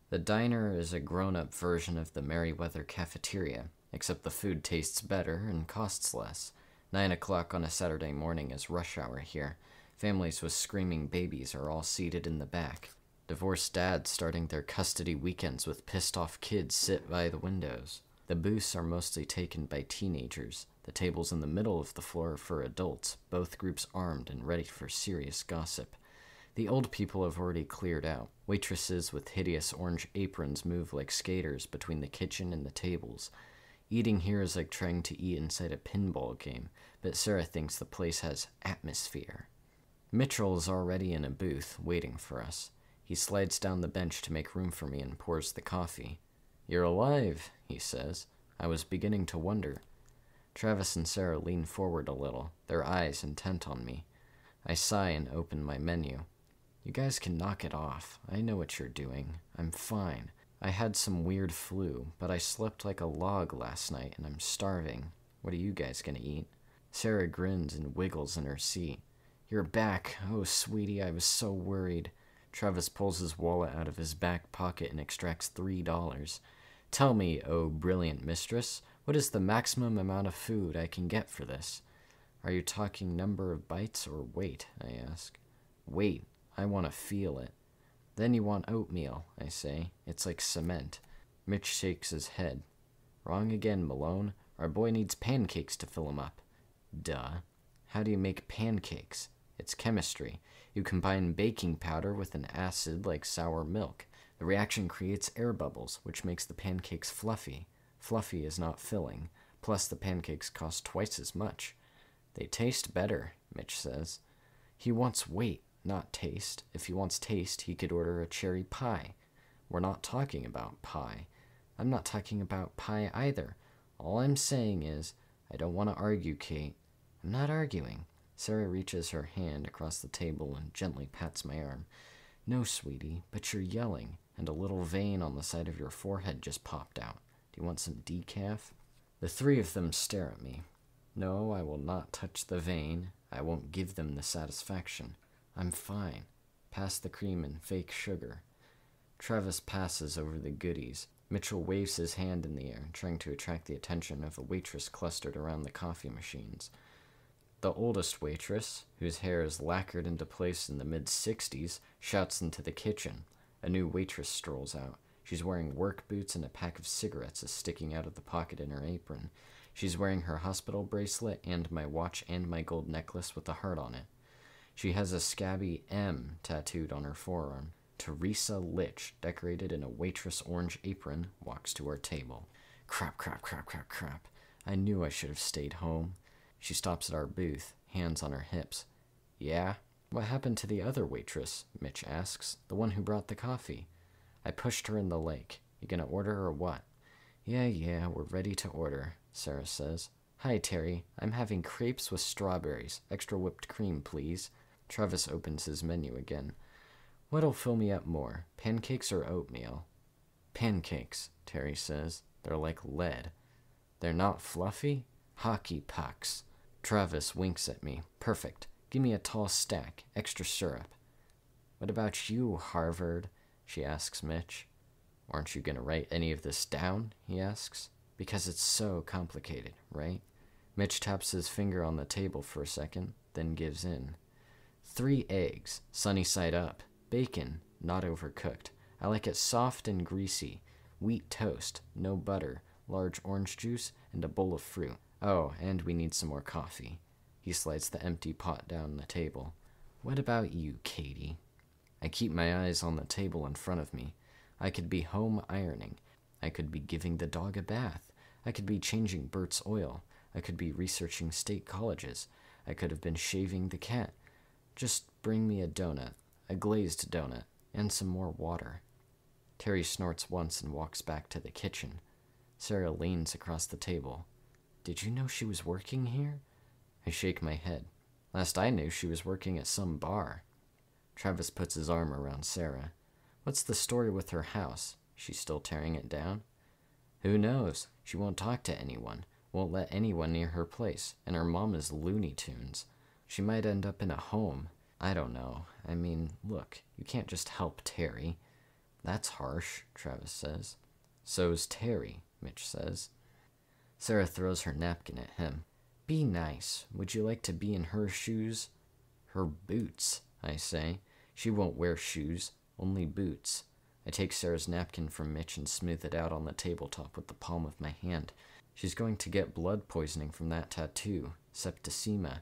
The diner is a grown up version of the Merryweather cafeteria, except the food tastes better and costs less. Nine o'clock on a Saturday morning is rush hour here. Families with screaming babies are all seated in the back. Divorced dads starting their custody weekends with pissed off kids sit by the windows. The booths are mostly taken by teenagers. The tables in the middle of the floor are for adults, both groups armed and ready for serious gossip. The old people have already cleared out. Waitresses with hideous orange aprons move like skaters between the kitchen and the tables. Eating here is like trying to eat inside a pinball game, but Sarah thinks the place has atmosphere. Mitchell is already in a booth, waiting for us. He slides down the bench to make room for me and pours the coffee. You're alive, he says. I was beginning to wonder. Travis and Sarah lean forward a little, their eyes intent on me. I sigh and open my menu. You guys can knock it off. I know what you're doing. I'm fine. I had some weird flu, but I slept like a log last night and I'm starving. What are you guys gonna eat? Sarah grins and wiggles in her seat. You're back. Oh, sweetie, I was so worried. Travis pulls his wallet out of his back pocket and extracts three dollars. Tell me, oh brilliant mistress, what is the maximum amount of food I can get for this? Are you talking number of bites or weight? I ask. Weight. I want to feel it. Then you want oatmeal, I say. It's like cement. Mitch shakes his head. Wrong again, Malone. Our boy needs pancakes to fill him up. Duh. How do you make pancakes? It's chemistry. You combine baking powder with an acid like sour milk. The reaction creates air bubbles, which makes the pancakes fluffy. Fluffy is not filling. Plus, the pancakes cost twice as much. They taste better, Mitch says. He wants weight, not taste. If he wants taste, he could order a cherry pie. We're not talking about pie. I'm not talking about pie either. All I'm saying is, I don't want to argue, Kate. I'm not arguing. Sarah reaches her hand across the table and gently pats my arm. No, sweetie, but you're yelling, and a little vein on the side of your forehead just popped out. Do you want some decaf? The three of them stare at me. No, I will not touch the vein. I won't give them the satisfaction. I'm fine. Pass the cream and fake sugar. Travis passes over the goodies. Mitchell waves his hand in the air, trying to attract the attention of the waitress clustered around the coffee machines. The oldest waitress, whose hair is lacquered into place in the mid 60s, shouts into the kitchen. A new waitress strolls out. She's wearing work boots and a pack of cigarettes is sticking out of the pocket in her apron. She's wearing her hospital bracelet and my watch and my gold necklace with a heart on it. She has a scabby M tattooed on her forearm. Teresa Litch, decorated in a waitress orange apron, walks to our table. Crap, crap, crap, crap, crap. I knew I should have stayed home. She stops at our booth, hands on her hips. Yeah? What happened to the other waitress? Mitch asks, the one who brought the coffee. I pushed her in the lake. You gonna order or what? Yeah, yeah, we're ready to order, Sarah says. Hi, Teri. I'm having crepes with strawberries. Extra whipped cream, please. Travis opens his menu again. What'll fill me up more, pancakes or oatmeal? Pancakes, Teri says. They're like lead. They're not fluffy? Hockey pucks. Travis winks at me. Perfect. Give me a tall stack, extra syrup. What about you, Harvard? She asks Mitch. Aren't you going to write any of this down? He asks. Because it's so complicated, right? Mitch taps his finger on the table for a second, then gives in. Three eggs, sunny side up. Bacon, not overcooked. I like it soft and greasy. Wheat toast, no butter. Large orange juice, and a bowl of fruit. Oh, and we need some more coffee. He slides the empty pot down the table. What about you, Katie? I keep my eyes on the table in front of me. I could be home ironing. I could be giving the dog a bath. I could be changing Bert's oil. I could be researching state colleges. I could have been shaving the cat. Just bring me a donut, a glazed donut, and some more water. Teri snorts once and walks back to the kitchen. Sarah leans across the table. Did you know she was working here? I shake my head. Last I knew, she was working at some bar. Travis puts his arm around Sarah. What's the story with her house? She's still tearing it down? Who knows? She won't talk to anyone, won't let anyone near her place, and her mom is Looney Tunes. She might end up in a home. I don't know. I mean, look, you can't just help Teri. That's harsh, Travis says. So's Teri, Mitch says. Sarah throws her napkin at him. Be nice. Would you like to be in her shoes? Her boots, I say. She won't wear shoes, only boots. I take Sarah's napkin from Mitch and smooth it out on the tabletop with the palm of my hand. She's going to get blood poisoning from that tattoo, septicemia.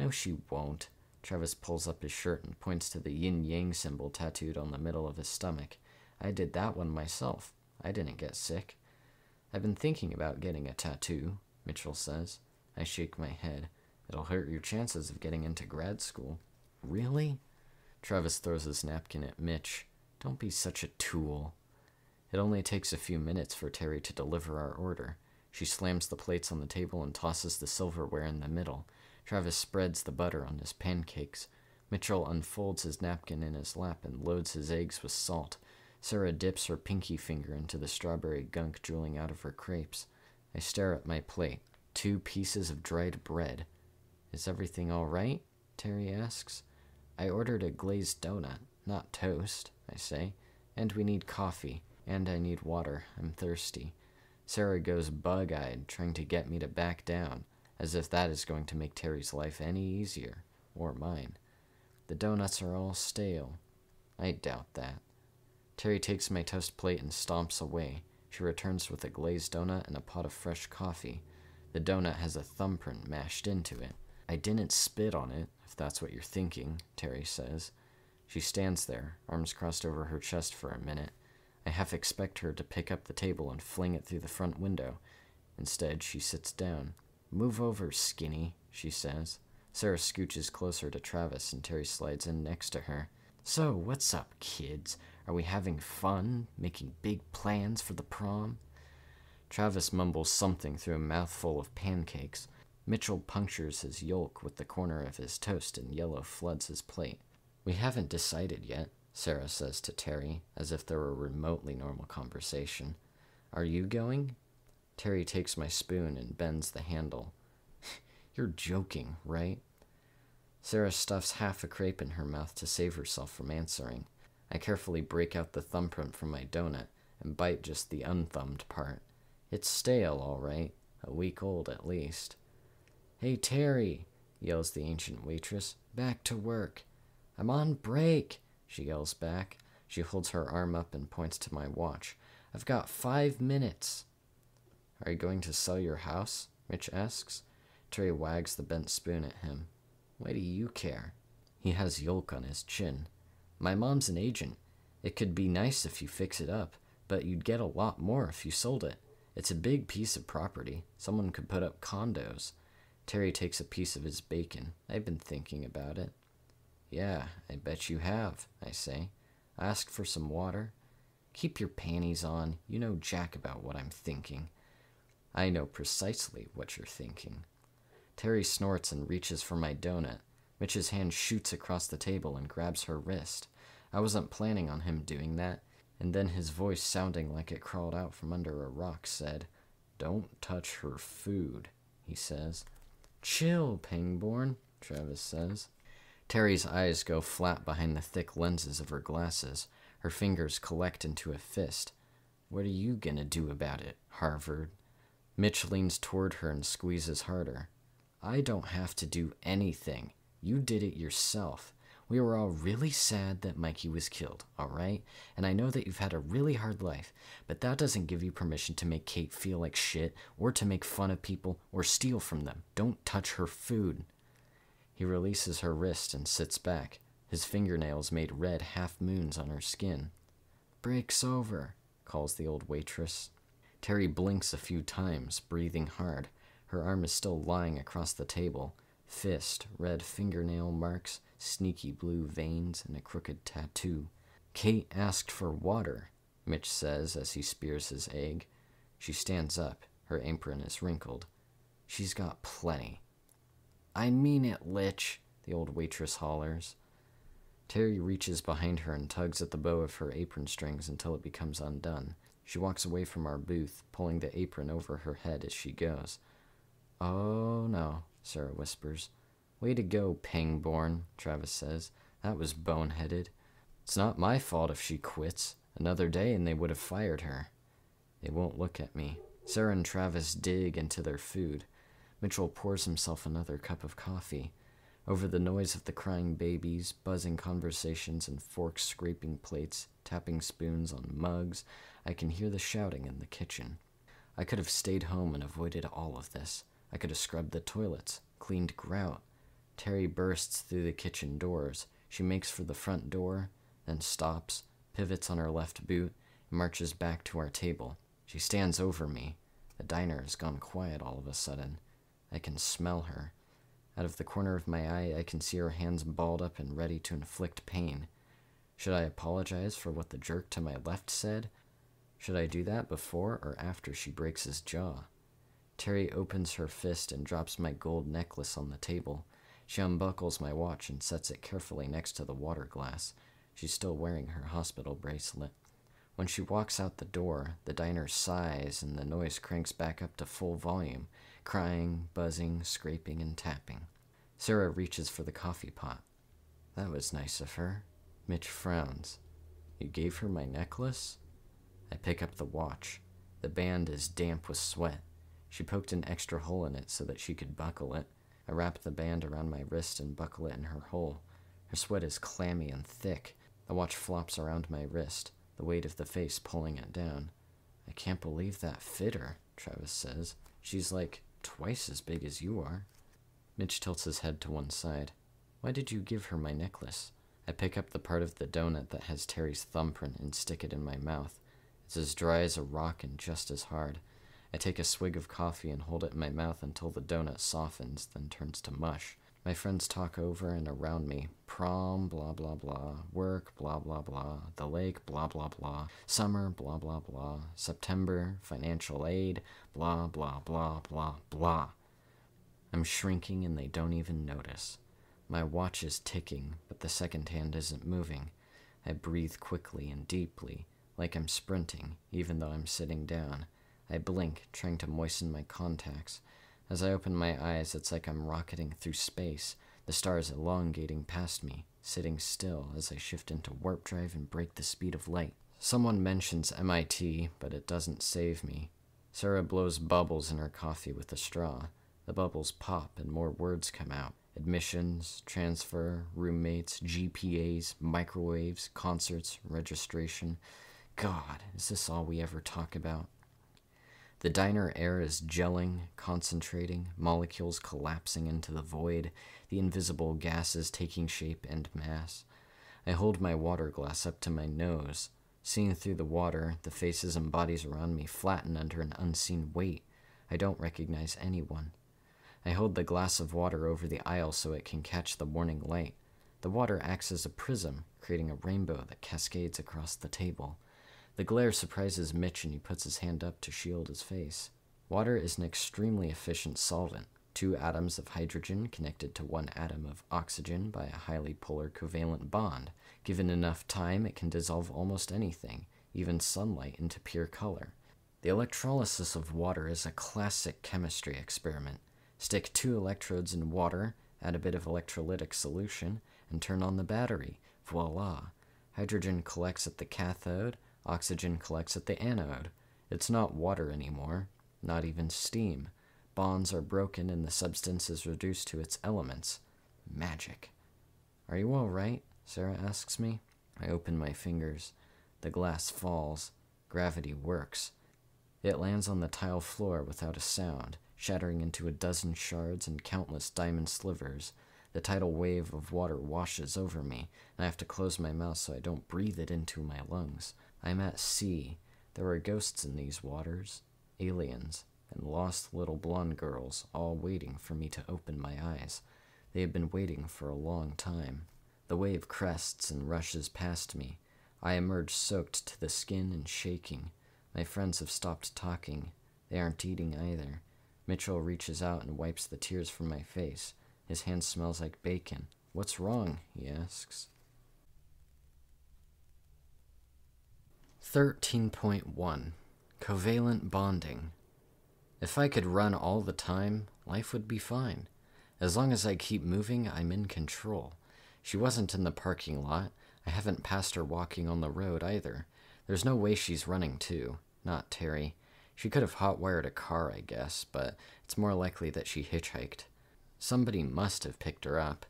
No, she won't. Travis pulls up his shirt and points to the yin yang symbol tattooed on the middle of his stomach. I did that one myself. I didn't get sick. I've been thinking about getting a tattoo, Mitchell says. I shake my head. It'll hurt your chances of getting into grad school. Really? Travis throws his napkin at Mitch. Don't be such a tool. It only takes a few minutes for Teri to deliver our order. She slams the plates on the table and tosses the silverware in the middle. Travis spreads the butter on his pancakes. Mitchell unfolds his napkin in his lap and loads his eggs with salt. Sarah dips her pinky finger into the strawberry gunk drooling out of her crepes. I stare at my plate. Two pieces of dried bread. Is everything all right? Teri asks. I ordered a glazed donut, not toast, I say. And we need coffee. And I need water. I'm thirsty. Sarah goes bug eyed, trying to get me to back down, as if that is going to make Teri's life any easier, or mine. The donuts are all stale. I doubt that. Teri takes my toast plate and stomps away. She returns with a glazed donut and a pot of fresh coffee. The donut has a thumbprint mashed into it. I didn't spit on it, if that's what you're thinking, Teri says. She stands there, arms crossed over her chest for a minute. I half expect her to pick up the table and fling it through the front window. Instead, she sits down. Move over, skinny, she says. Sarah scooches closer to Travis and Teri slides in next to her. So, what's up, kids? Are we having fun? Making big plans for the prom? Travis mumbles something through a mouthful of pancakes. Mitchell punctures his yolk with the corner of his toast and yellow floods his plate. We haven't decided yet, Sarah says to Teri, as if there were remotely normal conversation. Are you going? Teri takes my spoon and bends the handle. You're joking, right? Sarah stuffs half a crepe in her mouth to save herself from answering. I carefully break out the thumbprint from my donut and bite just the unthumbed part. It's stale, all right, a week old at least. Hey, Teri, yells the ancient waitress. Back to work. I'm on break, she yells back. She holds her arm up and points to my watch. I've got five minutes. Are you going to sell your house? Mitch asks. Teri wags the bent spoon at him. Why do you care? He has yolk on his chin. My mom's an agent. It could be nice if you fix it up, but you'd get a lot more if you sold it. It's a big piece of property. Someone could put up condos. Teri takes a piece of his bacon. I've been thinking about it. Yeah, I bet you have, I say. Ask for some water. Keep your panties on. You know jack about what I'm thinking. I know precisely what you're thinking. Teri snorts and reaches for my donut. Mitch's hand shoots across the table and grabs her wrist. I wasn't planning on him doing that and then his voice, sounding like it crawled out from under a rock, said, Don't touch her food, he says. Chill, Pangborn, Travis says. Teri's eyes go flat behind the thick lenses of her glasses. Her fingers collect into a fist. What are you gonna do about it, Harvard? Mitch leans toward her and squeezes harder. I don't have to do anything. You did it yourself. We were all really sad that Mikey was killed, alright? And I know that you've had a really hard life, but that doesn't give you permission to make Kate feel like shit, or to make fun of people, or steal from them. Don't touch her food. He releases her wrist and sits back, his fingernails made red half moons on her skin. Break's over, calls the old waitress. Teri blinks a few times, breathing hard. Her arm is still lying across the table. Fist, red fingernail marks, sneaky blue veins, and a crooked tattoo. Kate asked for water, Mitch says as he spears his egg. She stands up. Her apron is wrinkled. She's got plenty. I mean it, Litch, the old waitress hollers. Teri reaches behind her and tugs at the bow of her apron strings until it becomes undone. She walks away from our booth, pulling the apron over her head as she goes. Oh no, Sarah whispers. Way to go, Pangborn, Travis says. That was boneheaded. It's not my fault if she quits, Another day and they would have fired her. They won't look at me. Sarah and Travis dig into their food. Mitchell pours himself another cup of coffee. Over the noise of the crying babies, buzzing conversations, and forks scraping plates, tapping spoons on mugs, I can hear the shouting in the kitchen. I could have stayed home and avoided all of this. I could have scrubbed the toilets, cleaned grout. Teri bursts through the kitchen doors. She makes for the front door, then stops, pivots on her left boot, and marches back to our table. She stands over me. The diner has gone quiet all of a sudden. I can smell her. Out of the corner of my eye, I can see her hands balled up and ready to inflict pain. Should I apologize for what the jerk to my left said? Should I do that before or after she breaks his jaw? Teri opens her fist and drops my gold necklace on the table. She unbuckles my watch and sets it carefully next to the water glass. She's still wearing her hospital bracelet. When she walks out the door, the diner sighs and the noise cranks back up to full volume, crying, buzzing, scraping, and tapping. Sarah reaches for the coffee pot. That was nice of her. Mitch frowns. You gave her my necklace? I pick up the watch. The band is damp with sweat. She poked an extra hole in it so that she could buckle it. I wrap the band around my wrist and buckle it in her hole. Her sweat is clammy and thick. The watch flops around my wrist, the weight of the face pulling it down. I can't believe that fit her, Travis says. She's like twice as big as you are. Mitch tilts his head to one side. Why did you give her my necklace? I pick up the part of the donut that has Teri's thumbprint and stick it in my mouth. It's as dry as a rock and just as hard. I take a swig of coffee and hold it in my mouth until the donut softens, then turns to mush. My friends talk over and around me. Prom, blah blah blah. Work, blah blah blah. The lake, blah blah blah. Summer, blah blah blah. September, financial aid, blah blah blah blah blah. I'm shrinking and they don't even notice. My watch is ticking, but the second hand isn't moving. I breathe quickly and deeply, like I'm sprinting, even though I'm sitting down. I blink, trying to moisten my contacts. As I open my eyes, it's like I'm rocketing through space, the stars elongating past me, sitting still as I shift into warp drive and break the speed of light. Someone mentions MIT, but it doesn't save me. Sarah blows bubbles in her coffee with a straw. The bubbles pop and more words come out admissions, transfer, roommates, GPAs, microwaves, concerts, registration. God, is this all we ever talk about? The diner air is gelling, concentrating, molecules collapsing into the void, the invisible gases taking shape and mass. I hold my water glass up to my nose. Seeing through the water, the faces and bodies around me flatten under an unseen weight. I don't recognize anyone. I hold the glass of water over the aisle so it can catch the morning light. The water acts as a prism, creating a rainbow that cascades across the table. The glare surprises Mitch and he puts his hand up to shield his face. Water is an extremely efficient solvent. Two atoms of hydrogen connected to one atom of oxygen by a highly polar covalent bond. Given enough time, it can dissolve almost anything, even sunlight, into pure color. The electrolysis of water is a classic chemistry experiment. Stick two electrodes in water, add a bit of electrolytic solution, and turn on the battery. Voila! Hydrogen collects at the cathode, Oxygen collects at the anode. It's not water anymore, not even steam. Bonds are broken and the substance is reduced to its elements. Magic. Are you all right? Sarah asks me. I open my fingers. The glass falls. Gravity works. It lands on the tile floor without a sound, shattering into a dozen shards and countless diamond slivers. The tidal wave of water washes over me, and I have to close my mouth so I don't breathe it into my lungs. I am at sea. There are ghosts in these waters, aliens, and lost little blonde girls, all waiting for me to open my eyes. They have been waiting for a long time. The wave crests and rushes past me. I emerge soaked to the skin and shaking. My friends have stopped talking. They aren't eating either. Mitchell reaches out and wipes the tears from my face. His hand smells like bacon. What's wrong? he asks. 13.1 Covalent Bonding. If I could run all the time, life would be fine. As long as I keep moving, I'm in control. She wasn't in the parking lot. I haven't passed her walking on the road either. There's no way she's running, too. Not Teri. She could have hot-wired a car, I guess, but it's more likely that she hitchhiked. Somebody must have picked her up.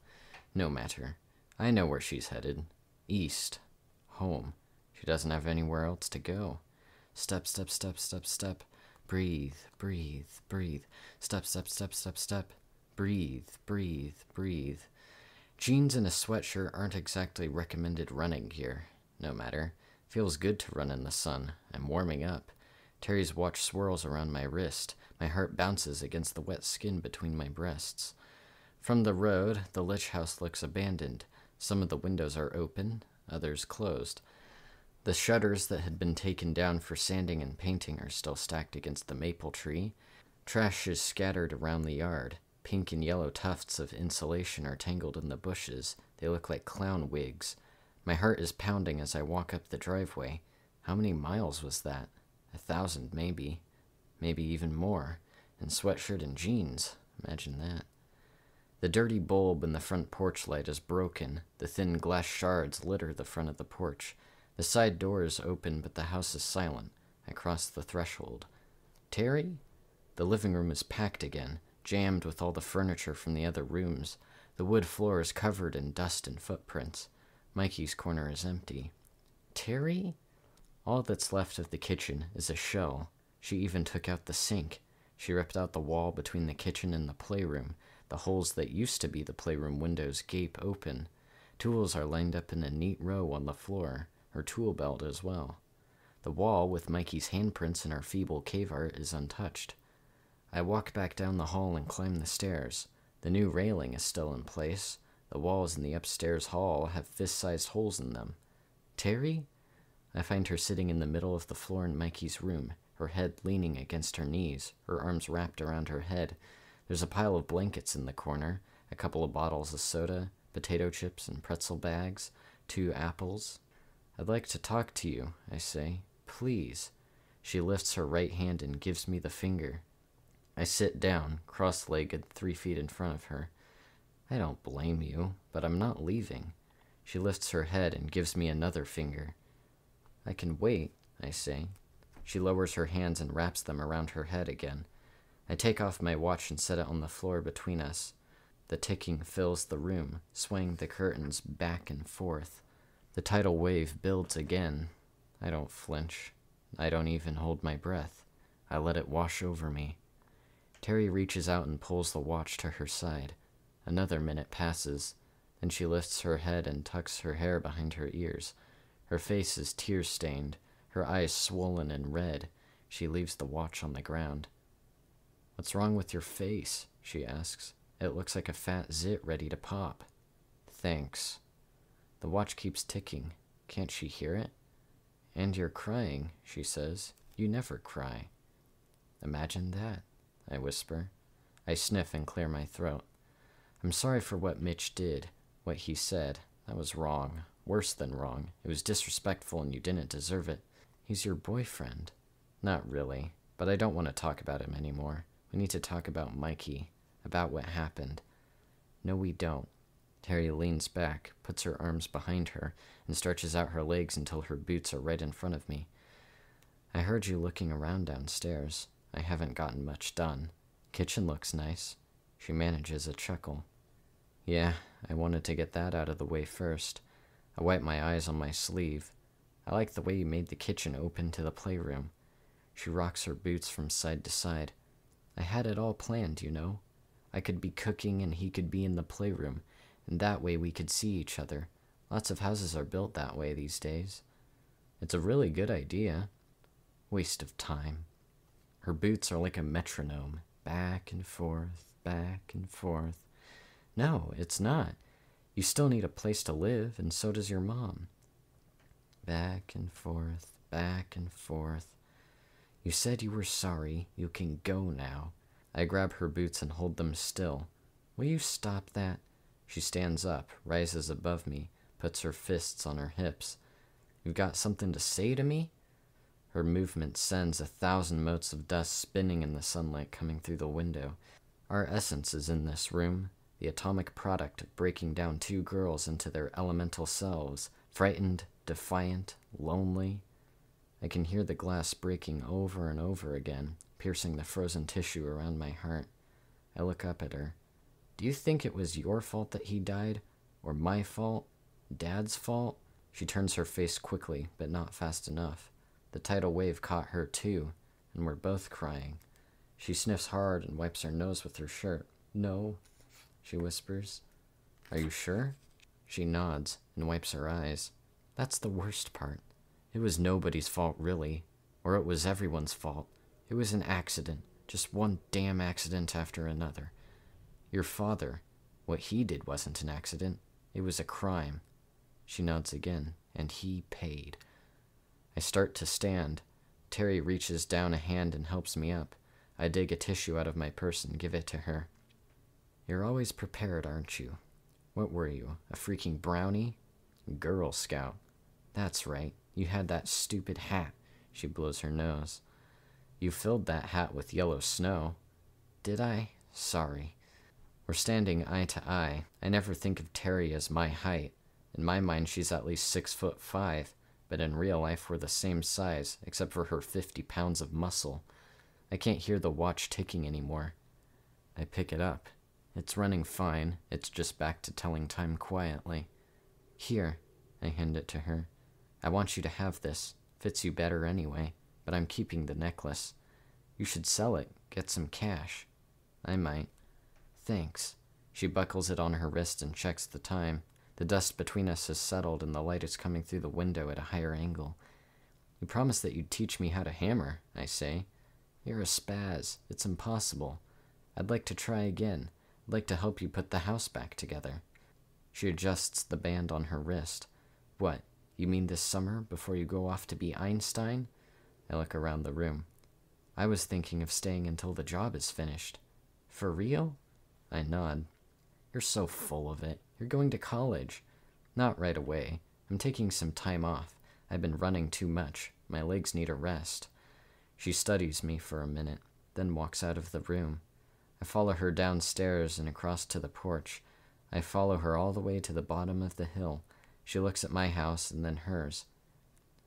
No matter. I know where she's headed. East. Home. She doesn't have anywhere else to go. Step, step, step, step, step. Breathe, breathe, breathe. Step, step, step, step, step. Breathe, breathe, breathe. Jeans and a sweatshirt aren't exactly recommended running gear. No matter. Feels good to run in the sun. I'm warming up. Teri's watch swirls around my wrist. My heart bounces against the wet skin between my breasts. From the road, the Litch House looks abandoned. Some of the windows are open, others closed. The shutters that had been taken down for sanding and painting are still stacked against the maple tree. Trash is scattered around the yard. Pink and yellow tufts of insulation are tangled in the bushes. They look like clown wigs. My heart is pounding as I walk up the driveway. How many miles was that? A thousand, maybe. Maybe even more. In sweatshirt and jeans. Imagine that. The dirty bulb in the front porch light is broken. The thin glass shards litter the front of the porch. The side door is open, but the house is silent. I cross the threshold. Teri? The living room is packed again, jammed with all the furniture from the other rooms. The wood floor is covered in dust and footprints. Mikey's corner is empty. Teri? All that's left of the kitchen is a shell. She even took out the sink. She ripped out the wall between the kitchen and the playroom. The holes that used to be the playroom windows gape open. Tools are lined up in a neat row on the floor, her tool belt as well. The wall, with Mikey's handprints and our feeble cave art, is untouched. I walk back down the hall and climb the stairs. The new railing is still in place. The walls in the upstairs hall have fist sized holes in them. Teri? I find her sitting in the middle of the floor in Mikey's room, her head leaning against her knees, her arms wrapped around her head. There's a pile of blankets in the corner, a couple of bottles of soda, potato chips and pretzel bags, two apples. I'd like to talk to you, I say. Please. She lifts her right hand and gives me the finger. I sit down, cross legged, three feet in front of her. I don't blame you, but I'm not leaving. She lifts her head and gives me another finger. I can wait, I say. She lowers her hands and wraps them around her head again. I take off my watch and set it on the floor between us. The ticking fills the room, swaying the curtains back and forth. The tidal wave builds again. I don't flinch. I don't even hold my breath. I let it wash over me. Teri reaches out and pulls the watch to her side. Another minute passes. Then she lifts her head and tucks her hair behind her ears. Her face is tear stained, her eyes swollen and red. She leaves the watch on the ground. What's wrong with your face? she asks. It looks like a fat zit ready to pop. Thanks. The watch keeps ticking. Can't she hear it? And you're crying, she says. You never cry. Imagine that, I whisper. I sniff and clear my throat. I'm sorry for what Mitch did, what he said. That was wrong. Worse than wrong. It was disrespectful and you didn't deserve it. He's your boyfriend. Not really, but I don't want to talk about him anymore. We need to talk about Mikey, about what happened. No, we don't. Teri leans back, puts her arms behind her, and stretches out her legs until her boots are right in front of me. I heard you looking around downstairs. I haven't gotten much done. Kitchen looks nice. She manages a chuckle. Yeah, I wanted to get that out of the way first. I wipe my eyes on my sleeve. I like the way you made the kitchen open to the playroom. She rocks her boots from side to side. I had it all planned, you know. I could be cooking and he could be in the playroom, and that way we could see each other. Lots of houses are built that way these days. It's a really good idea. Waste of time. Her boots are like a metronome, back and forth, back and forth. No, it's not. You still need a place to live, and so does your mom. Back and forth, back and forth. You said you were sorry. You can go now. I grab her boots and hold them still. Will you stop that? She stands up, rises above me, puts her fists on her hips. You've got something to say to me? Her movement sends a thousand motes of dust spinning in the sunlight coming through the window. Our essence is in this room, the atomic product of breaking down two girls into their elemental selves, frightened, defiant, lonely. I can hear the glass breaking over and over again, piercing the frozen tissue around my heart. I look up at her. Do you think it was your fault that he died? Or my fault? Dad's fault? She turns her face quickly, but not fast enough. The tidal wave caught her too, and we're both crying. She sniffs hard and wipes her nose with her shirt. No, she whispers. Are you sure? She nods and wipes her eyes. That's the worst part. It was nobody's fault, really. Or it was everyone's fault. It was an accident. Just one damn accident after another. Your father, what he did wasn't an accident. It was a crime. She nods again, and he paid. I start to stand. Teri reaches down a hand and helps me up. I dig a tissue out of my purse and give it to her. You're always prepared, aren't you? What were you, a freaking brownie? Girl Scout. That's right. You had that stupid hat. She blows her nose. You filled that hat with yellow snow. Did I? Sorry. We're standing eye to eye. I never think of Teri as my height. In my mind, she's at least six foot five, but in real life, we're the same size, except for her 50 pounds of muscle. I can't hear the watch ticking anymore. I pick it up. It's running fine, it's just back to telling time quietly. Here, I hand it to her. I want you to have this. Fits you better anyway, but I'm keeping the necklace. You should sell it, get some cash. I might. Thanks. She buckles it on her wrist and checks the time. The dust between us has settled and the light is coming through the window at a higher angle. You promised that you'd teach me how to hammer, I say. You're a spaz. It's impossible. I'd like to try again. I'd like to help you put the house back together. She adjusts the band on her wrist. What, you mean this summer, before you go off to be Einstein? I look around the room. I was thinking of staying until the job is finished. For real? I nod. You're so full of it. You're going to college. Not right away. I'm taking some time off. I've been running too much. My legs need a rest. She studies me for a minute, then walks out of the room. I follow her downstairs and across to the porch. I follow her all the way to the bottom of the hill. She looks at my house and then hers.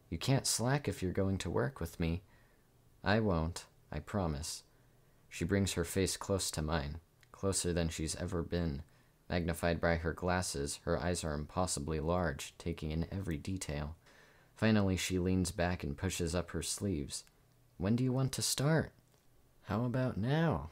You can't slack if you're going to work with me. I won't, I promise. She brings her face close to mine, closer than she's ever been. Magnified by her glasses, her eyes are impossibly large, taking in every detail. Finally, she leans back and pushes up her sleeves. When do you want to start? How about now?